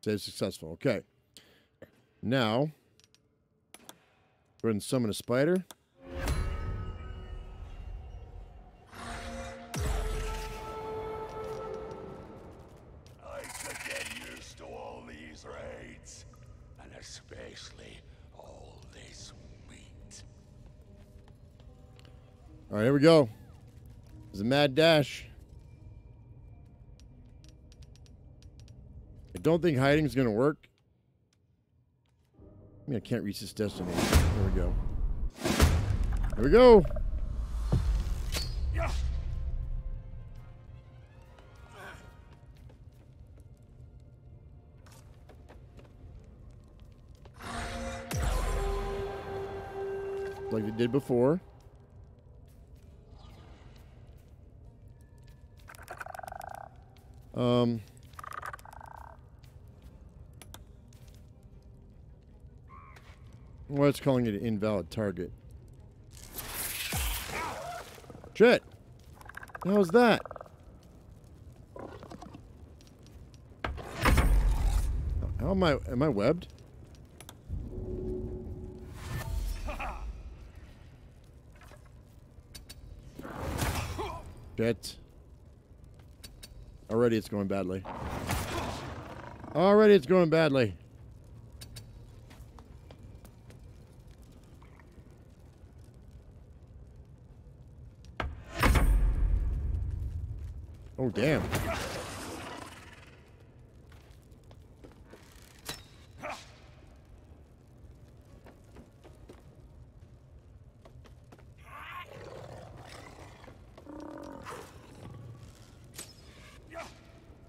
Save successful. Okay. Now, go ahead and summon a spider. I could get used to all these raids, and especially all this meat. All right, here we go. It's a mad dash. I don't think hiding is going to work. I mean, I can't reach this destination. There we go. There we go. Like it did before. Um... Well, it's calling it an invalid target. Shit! How was that? How am I? Am I webbed? Shit. Already it's going badly. Already it's going badly. Oh, damn.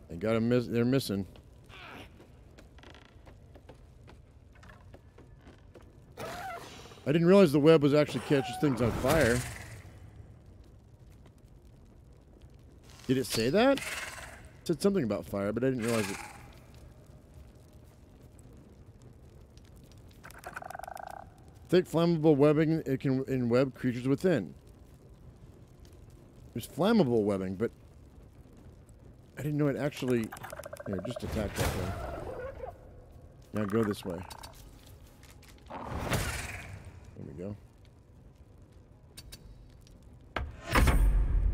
They got a miss. They're missing. I didn't realize the web was actually catches things on fire. Did it say that? It said something about fire, but I didn't realize it. Thick flammable webbing it can in web creatures within. There's flammable webbing, but I didn't know it actually. Here, just attack that way. Now go this way. There we go.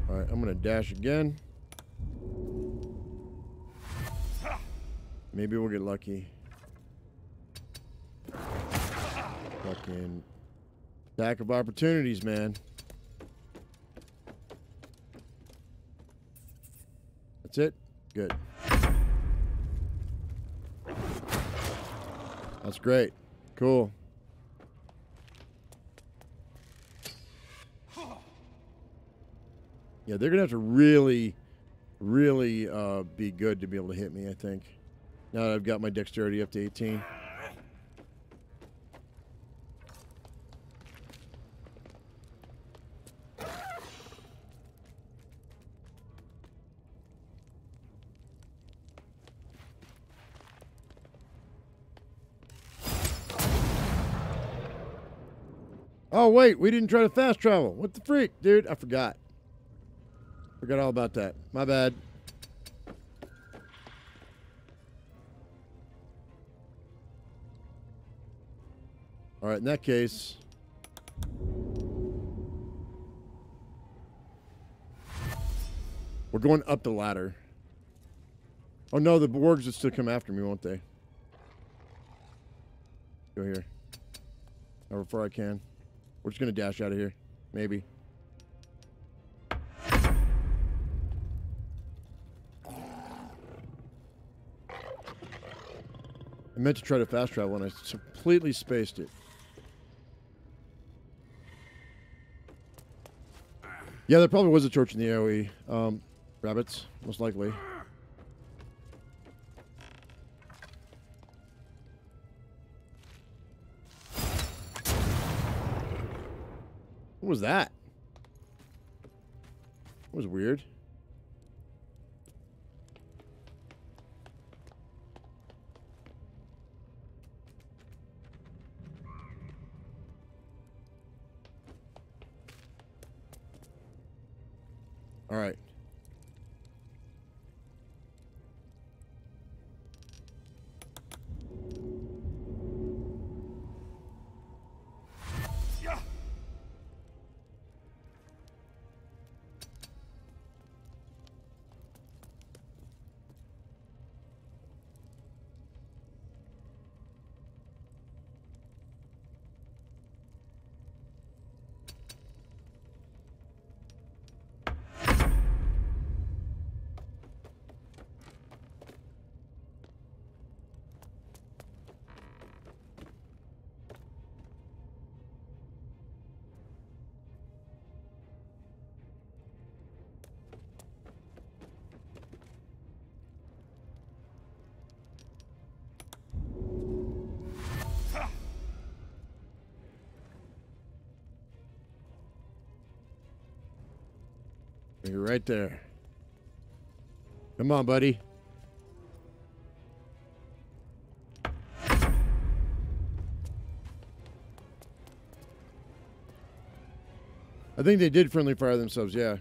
All right, I'm gonna dash again. Maybe we'll get lucky. Fucking lack of opportunities, man. That's it? Good. That's great. Cool. Yeah, they're gonna have to really, really uh, be good to be able to hit me. I think. Now that I've got my dexterity up to 18. Oh wait, we didn't try to fast travel. What the freak, dude? I forgot. Forgot all about that. My bad. All right, in that case, we're going up the ladder. Oh no, the worgs will still come after me, won't they? Go here. However far I can. We're just gonna dash out of here. Maybe. I meant to try to fast travel and I completely spaced it. Yeah, there probably was a church in the AoE. Um, rabbits, most likely. What was that? That was weird. All right. Right there. Come on, buddy. I think they did friendly fire themselves, yeah.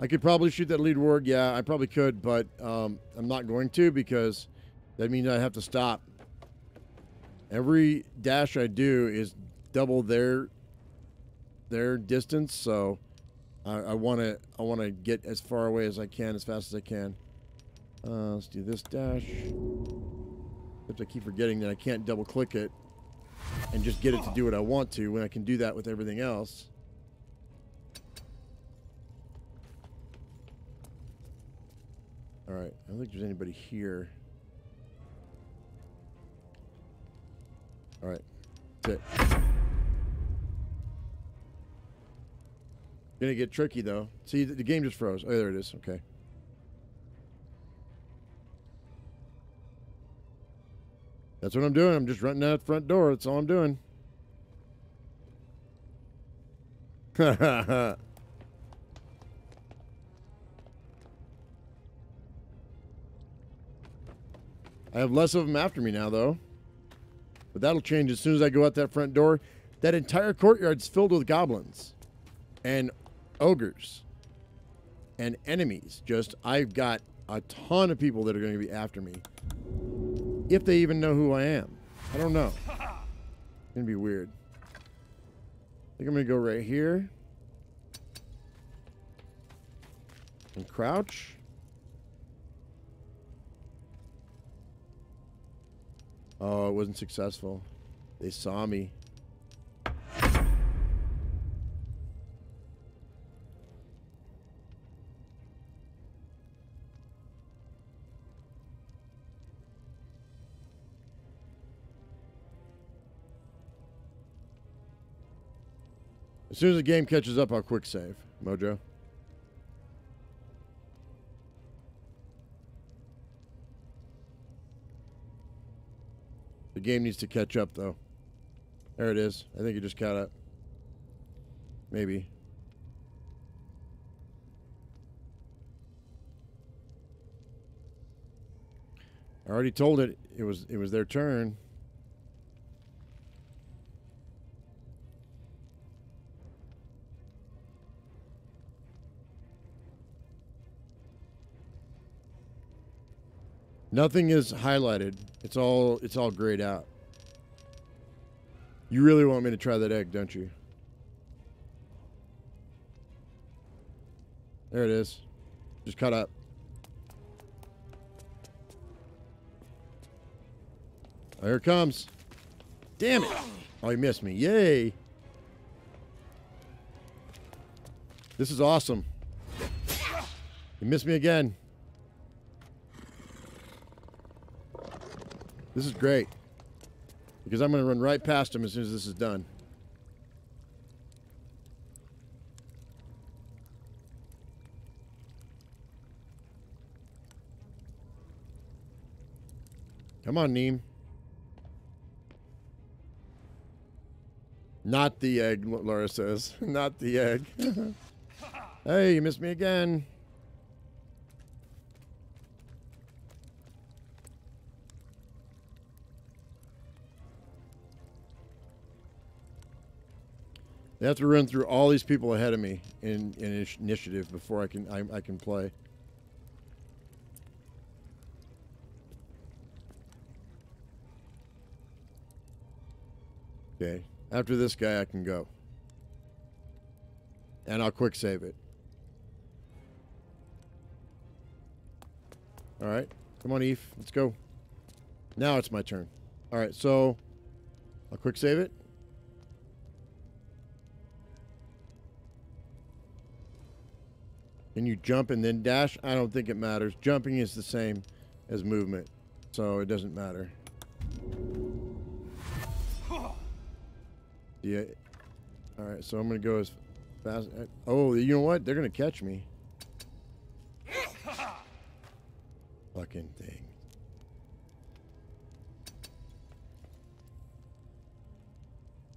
I could probably shoot that lead ward, yeah, I probably could, but um, I'm not going to because that means I have to stop. Every dash I do is double their their distance, so I want to I want to get as far away as I can, as fast as I can. Uh, let's do this dash. Except I keep forgetting that I can't double click it and just get it to do what I want to when I can do that with everything else. All right, I don't think there's anybody here. All right, that's it. Gonna get tricky though. See, the, game just froze. Oh, there it is. Okay. That's what I'm doing. I'm just running out the front door. That's all I'm doing. *laughs* I have less of them after me now, though. But that'll change as soon as I go out that front door. That entire courtyard's filled with goblins and ogres and enemies. Just, I've got a ton of people that are going to be after me. If they even know who I am. I don't know. It's going to be weird. I think I'm going to go right here. And crouch. Oh, it wasn't successful. They saw me. Soon as the game catches up, I'll quick save. Mojo. The game needs to catch up, though. There it is. I think it just caught up. Maybe. I already told it it was it was their turn. Nothing is highlighted. It's all it's all grayed out. You really want me to try that egg, don't you? There it is. Just cut up. Oh, here it comes. Damn it. Oh, he missed me. Yay. This is awesome. He missed me again. This is great. Because I'm going to run right past him as soon as this is done. Come on, Neem. Not the egg, Laura says. *laughs* Not the egg. *laughs* hey, you missed me again. They have to run through all these people ahead of me in, in initiative before I can I, I can play. Okay. After this guy, I can go. And I'll quick save it. All right. Come on, Eve. Let's go. Now it's my turn. All right. So I'll quick save it. Can you jump and then dash? I don't think it matters. Jumping is the same as movement, so it doesn't matter. *sighs* Yeah. All right, so I'm going to go as fast. Oh, you know what? They're going to catch me. *laughs* Fucking thing.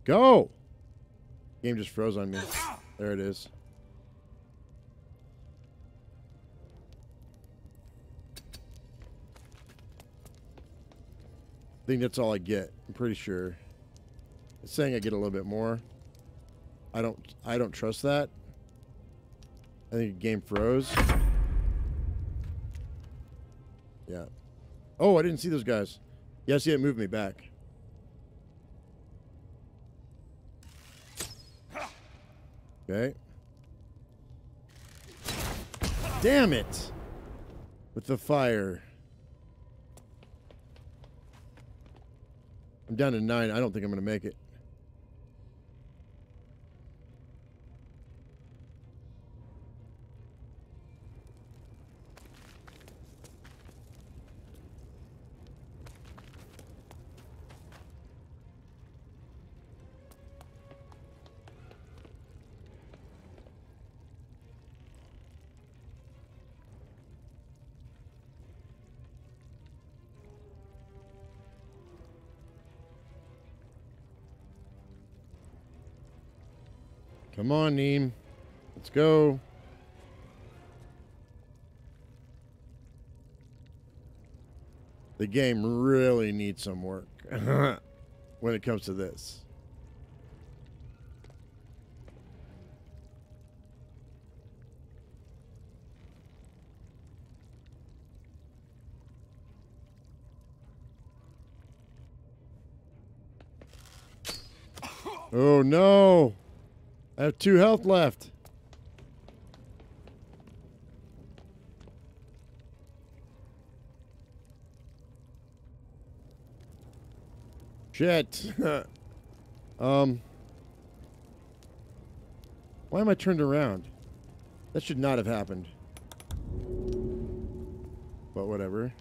Go! Game just froze on me. There it is. I think that's all I get. I'm pretty sure. It's saying I get a little bit more. I don't I don't trust that. I think the game froze. Yeah. Oh, I didn't see those guys. Yes, yeah, it moved me back. Okay. Damn it! With the fire. I'm down to nine. I don't think I'm going to make it. Come on, Neem. Let's go. The game really needs some work *laughs* when it comes to this. Oh no! I have two health left. Shit. *laughs* um. Why am I turned around? That should not have happened. But whatever.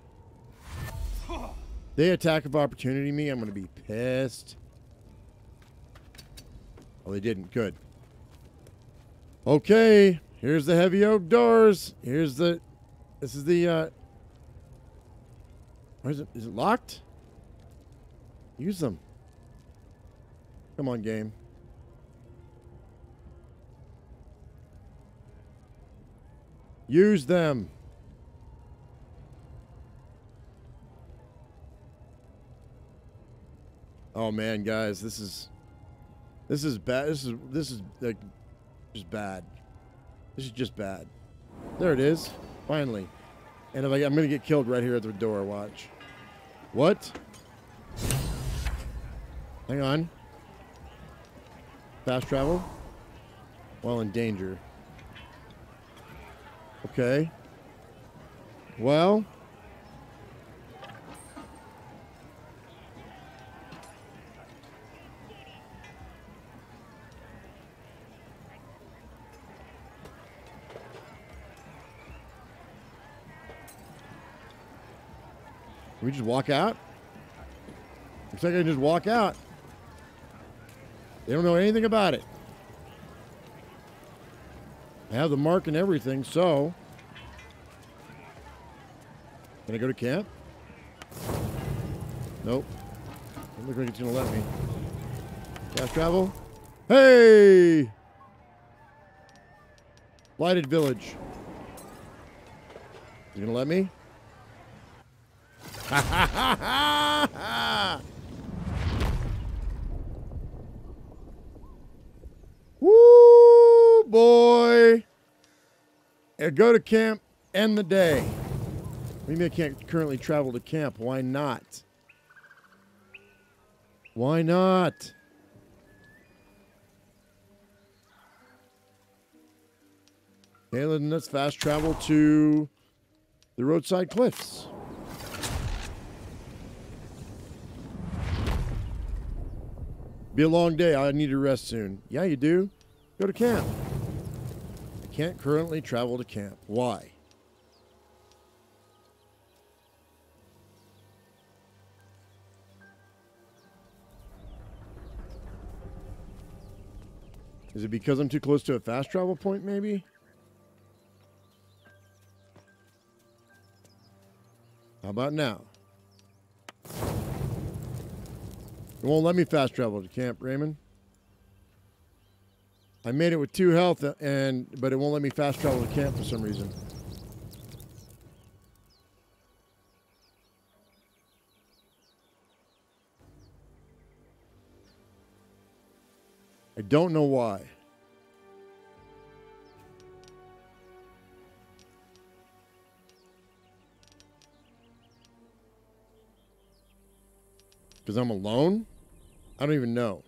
*sighs* They attack of opportunity me, I'm going to be pissed. Oh, they didn't. Good. Okay. Here's the heavy oak doors. Here's the... This is the, uh... Where is it? Is it locked? Use them. Come on, game. Use them. Oh man, guys, this is this is bad. This is this is like just bad. This is just bad. There it is. Finally. And if I, I'm gonna get killed right here at the door. Watch. What? Hang on. Fast travel. While in danger. Okay. Well. Can we just walk out? Looks like I can just walk out. They don't know anything about it. I have the mark and everything, so. Can I go to camp? Nope. Doesn't look like it's gonna let me. Fast travel. Hey! Blighted village. You gonna let me? Ha ha ha ha ha! *laughs* Woo, boy. And go to camp, end the day. Maybe I can't currently travel to camp. Why not? Why not? Then let's fast travel to the roadside cliffs. Be a long day. I need to rest soon. Yeah, you do. Go to camp. I can't currently travel to camp. Why? Is it because I'm too close to a fast travel point, maybe? How about now? It won't let me fast travel to camp, Raymond. I made it with two health, uh, and but it won't let me fast travel to camp for some reason. I don't know why. Because I'm alone? I don't even know.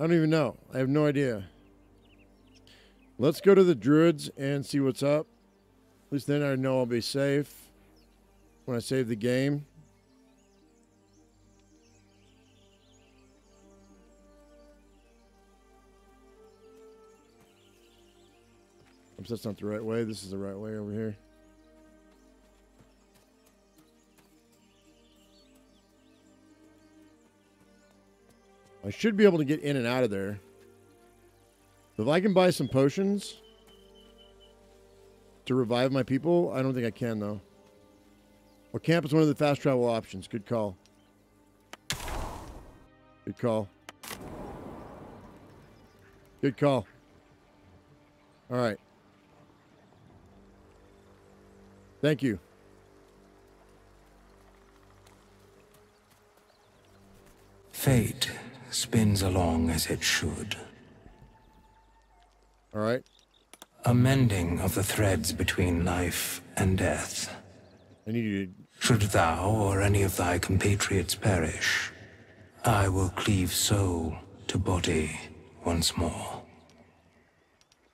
I don't even know. I have no idea. Let's go to the druids and see what's up. At least then I know I'll be safe when I save the game. Oops, that's not the right way. This is the right way over here. I should be able to get in and out of there. If I can buy some potions to revive my people, I don't think I can, though. Well, camp is one of the fast travel options. Good call. Good call. Good call. All right. Thank you. Fate spins along as it should. All right. A mending of the threads between life and death. I need you Should thou or any of thy compatriots perish, I will cleave soul to body once more.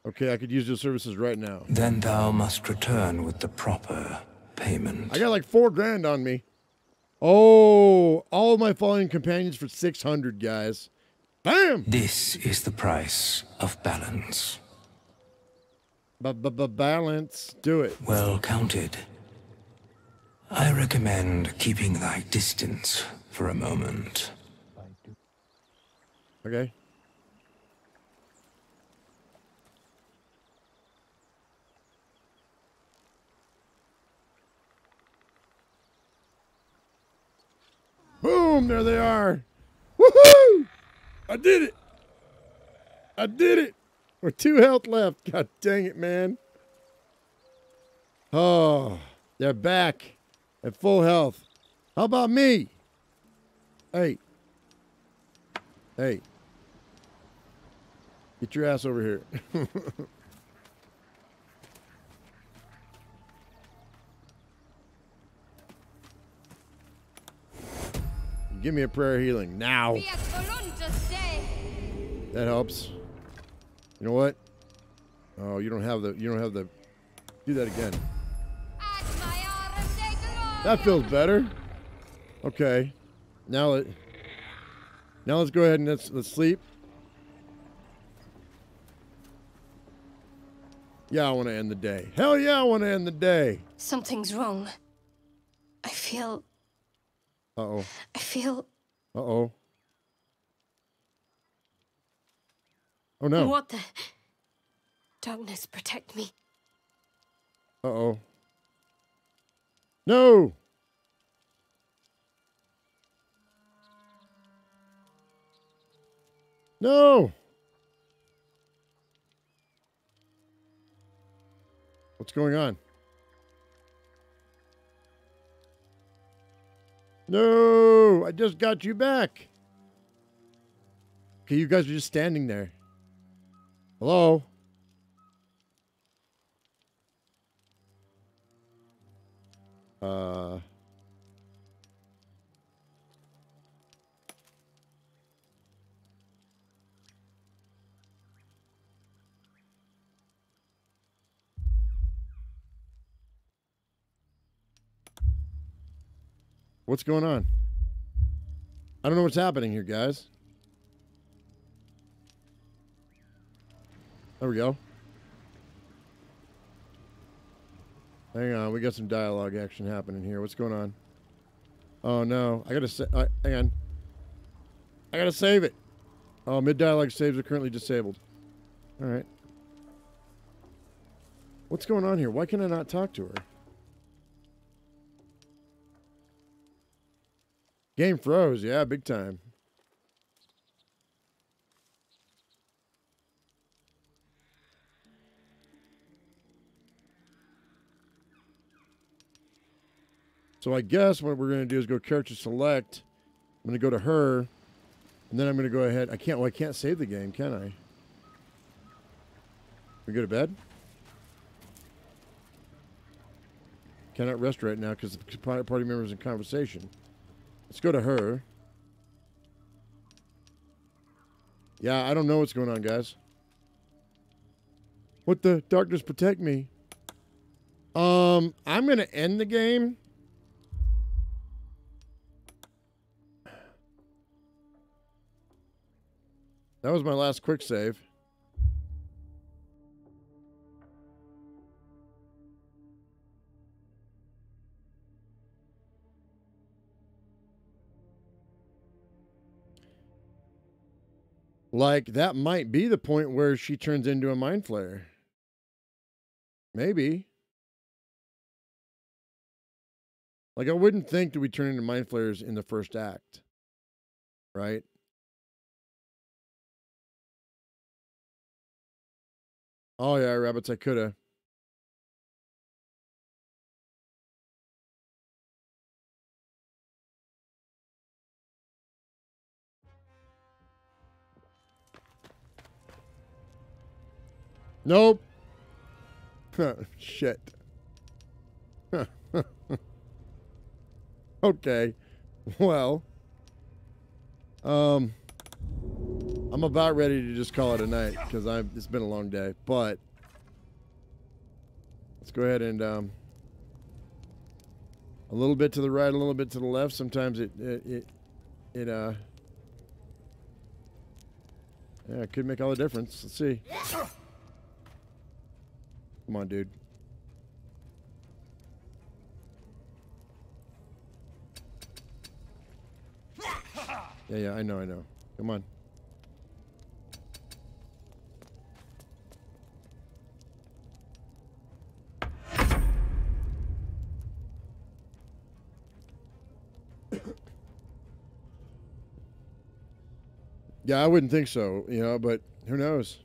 Okay, I could use your services right now. Then thou must return with the proper payment. I got like four grand on me. Oh, all my fallen companions for 600, guys. Bam! This is the price of balance. B-b-balance. Do it. Well counted. I recommend keeping thy distance for a moment. Okay. Boom! There they are. Woohoo! I did it. I did it. With two health left. God dang it, man. Oh, they're back at full health. How about me? Hey. Hey. Get your ass over here. *laughs* Give me a prayer healing now. That helps. You know what? Oh, you don't have the. You don't have the. Do that again. That feels better. Okay. Now it. Now let's go ahead and let's let's sleep. Yeah, I want to end the day. Hell yeah, I want to end the day. Something's wrong. I feel. Uh oh. I feel. Uh oh. Oh no. What the? Darkness, protect me. Uh oh. No. No. What's going on? No, I just got you back. Okay, you guys are just standing there. Hello? Uh. What's going on? I don't know what's happening here, guys. There we go. Hang on, we got some dialogue action happening here. What's going on? Oh no, I gotta say, uh, hang on. I gotta save it. Oh, mid dialogue saves are currently disabled. All right. What's going on here? Why can I not talk to her? Game froze, yeah, big time. So I guess what we're going to do is go character select. I'm going to go to her, and then I'm going to go ahead. I can't. Well, I can't save the game, can I? We go to bed. Cannot rest right now because the party members in conversation. Let's go to her. Yeah, I don't know what's going on, guys. What the darkness protect me? Um, I'm gonna end the game. That was my last quick save. Like, that might be the point where she turns into a mind flayer. Maybe. Like, I wouldn't think that we turn into mind flayers in the first act. Right? Oh, yeah, rabbits, I coulda. Nope. Shit. *laughs* okay. Well. Um I'm about ready to just call it a night because I've it's been a long day, but let's go ahead and um a little bit to the right, a little bit to the left. Sometimes it it it, it uh yeah, it could make all the difference. Let's see. Come on, dude. Yeah, yeah, I know, I know. Come on. *coughs* Yeah, I wouldn't think so, you know, but who knows?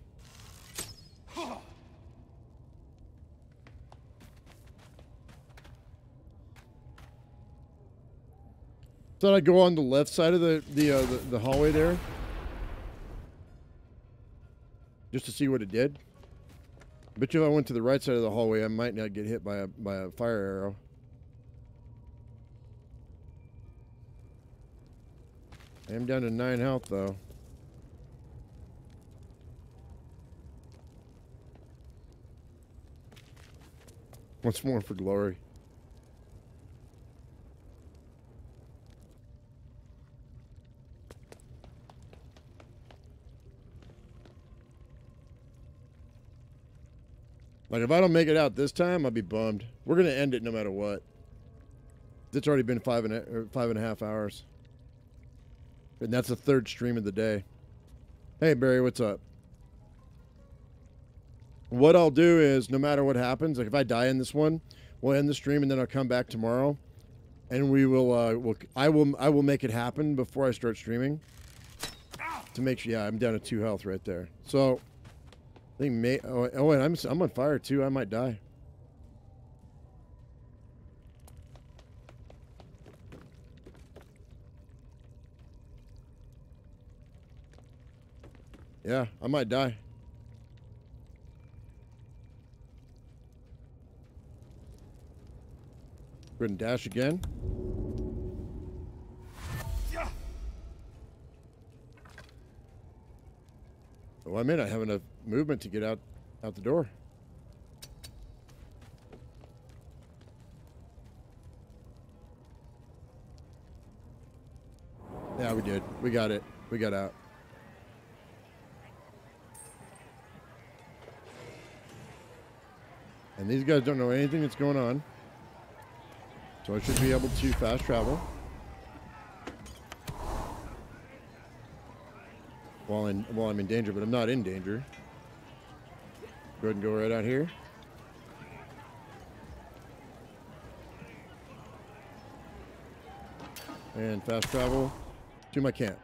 Thought I'd go on the left side of the the, uh, the the hallway there, just to see what it did. Bet you if I went to the right side of the hallway, I might not get hit by a by a fire arrow. I am down to nine health though. What's more for glory? Like if I don't make it out this time, I'll be bummed. We're gonna end it no matter what. It's already been five and a, five and a half hours, and that's the third stream of the day. Hey Barry, what's up? What I'll do is, no matter what happens, like if I die in this one, we'll end the stream and then I'll come back tomorrow, and we will. Uh, will I will I will make it happen before I start streaming. To make sure, yeah, I'm down to two health right there. So I think may oh, oh wait, I'm I'm on fire too. I might die. Yeah, I might die. Go ahead and dash again. Oh, I may not have enough movement to get out out the door. Yeah, we did. We got it. We got out. And these guys don't know anything that's going on. So I should be able to fast travel. While in while I'm in danger, but I'm not in danger. Go ahead and go right out here. And fast travel to my camp.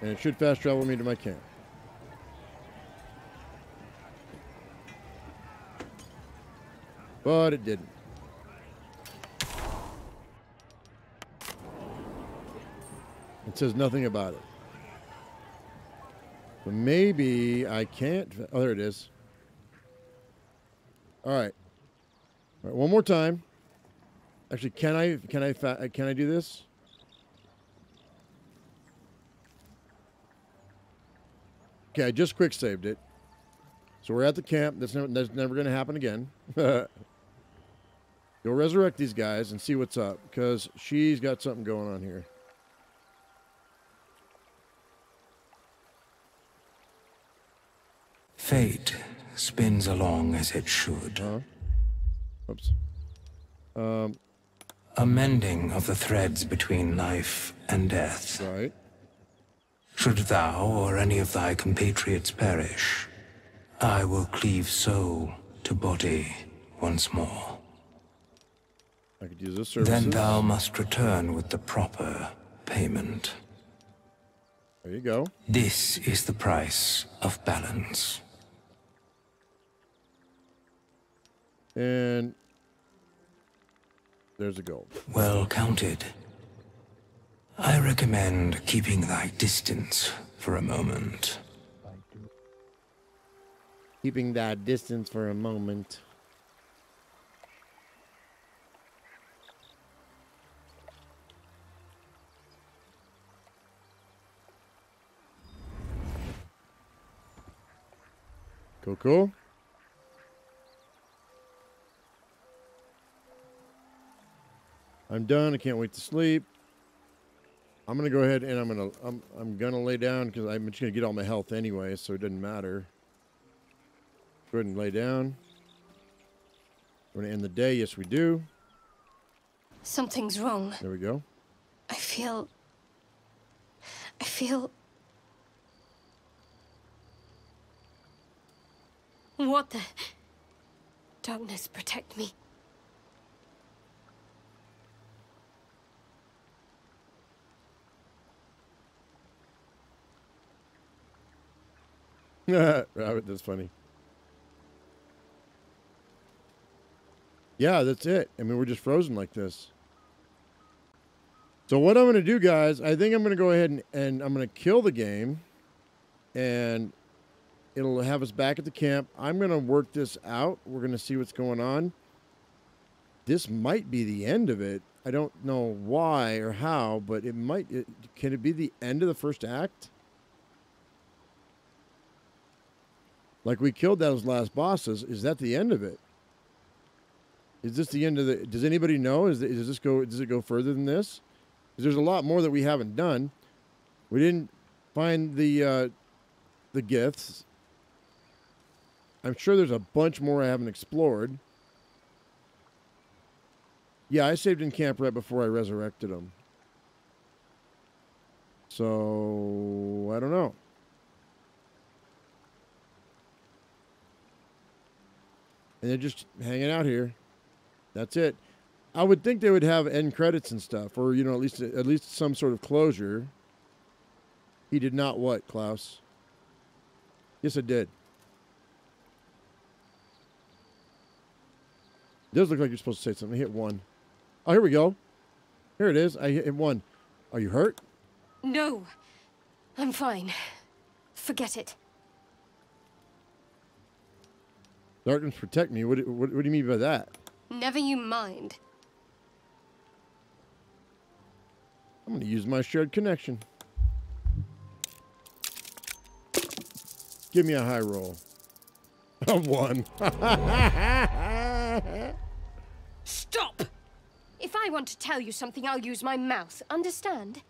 And it should fast travel me to my camp. But it didn't. It says nothing about it. So maybe I can't. Oh, there it is. All right. All right. One more time. Actually, can I can I can I do this? Okay, I just quick saved it. So we're at the camp. That's never, that's never going to happen again. *laughs* Go resurrect these guys and see what's up because she's got something going on here. Fate spins along as it should. Huh? Oops. Um, a mending of the threads between life and death. Right. Should thou or any of thy compatriots perish, I will cleave soul to body once more. I could use this service. Then thou must return with the proper payment. There you go. This is the price of balance. And there's a gold. Well counted. I recommend keeping thy distance for a moment. Keeping that distance for a moment. Cool, cool. I'm done. I can't wait to sleep. I'm gonna go ahead and I'm gonna I'm I'm gonna lay down because I'm just gonna get all my health anyway, so it doesn't matter. Go ahead and lay down. We're gonna end the day. Yes, we do. Something's wrong. There we go. I feel. I feel. What the? Darkness, protect me. *laughs* Rabbit, that's funny. Yeah, that's it. I mean, we're just frozen like this. So what I'm going to do, guys, I think I'm going to go ahead and, and I'm going to kill the game. And it'll have us back at the camp. I'm going to work this out. We're going to see what's going on. This might be the end of it. I don't know why or how, but it might. It, can it be the end of the first act? Like we killed those last bosses. Is that the end of it? Is this the end of the? Does anybody know? Is does this go? Does it go further than this? There's a lot more that we haven't done. We didn't find the uh, the gifts. I'm sure there's a bunch more I haven't explored. Yeah, I saved in camp right before I resurrected them. So I don't know. And they're just hanging out here. That's it. I would think they would have end credits and stuff, or you know, at least at least some sort of closure. He did not what, Klaus? Yes, it did. It does look like you're supposed to say something. Hit one. Oh, here we go. Here it is. I hit one. Are you hurt? No. I'm fine. Forget it. Darkness protect me. What, what, what do you mean by that? Never you mind. I'm going to use my shared connection. Give me a high roll. *laughs* A one. Stop! If I want to tell you something, I'll use my mouth. Understand?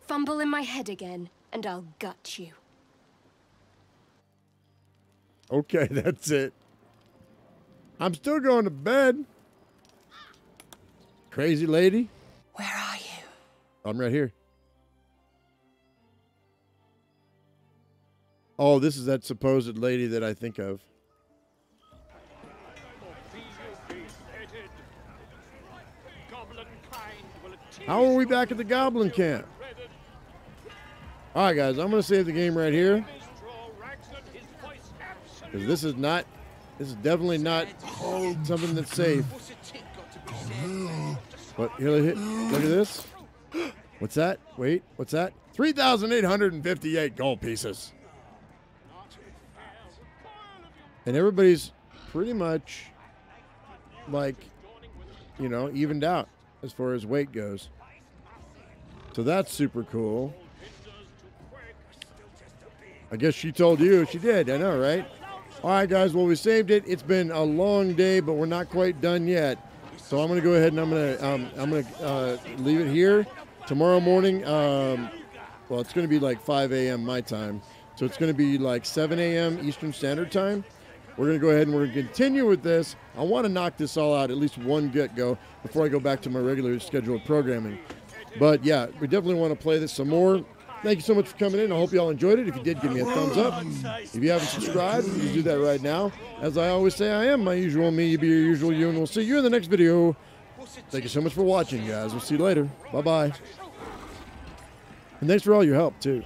Fumble in my head again, and I'll gut you. Okay, *laughs* that's it. I'm still going to bed. Crazy lady. Where are you? I'm right here. Oh, this is that supposed lady that I think of. How are we back at the goblin camp? All right, guys, I'm going to save the game right here. Because this is not, this is definitely not something that's safe. But here, look at this. What's that? Wait, what's that? 3,858 gold pieces. And everybody's pretty much like, you know, evened out as far as weight goes. So that's super cool. I guess she told you. She did. I know, right? All right, guys. Well, we saved it. It's been a long day, but we're not quite done yet. So I'm going to go ahead and I'm going to um, I'm going to uh, leave it here. Tomorrow morning, um, well, it's going to be like 5 a.m. my time. So it's going to be like 7 a.m. Eastern Standard Time. We're going to go ahead and we're going to continue with this. I want to knock this all out at least one get go before I go back to my regular scheduled programming. But yeah, we definitely want to play this some more. Thank you so much for coming in. I hope you all enjoyed it. If you did, give me a thumbs up. If you haven't subscribed, you can do that right now. As I always say, I am my usual me, you be your usual you, and we'll see you in the next video. Thank you so much for watching, guys. We'll see you later. Bye-bye. And thanks for all your help, too.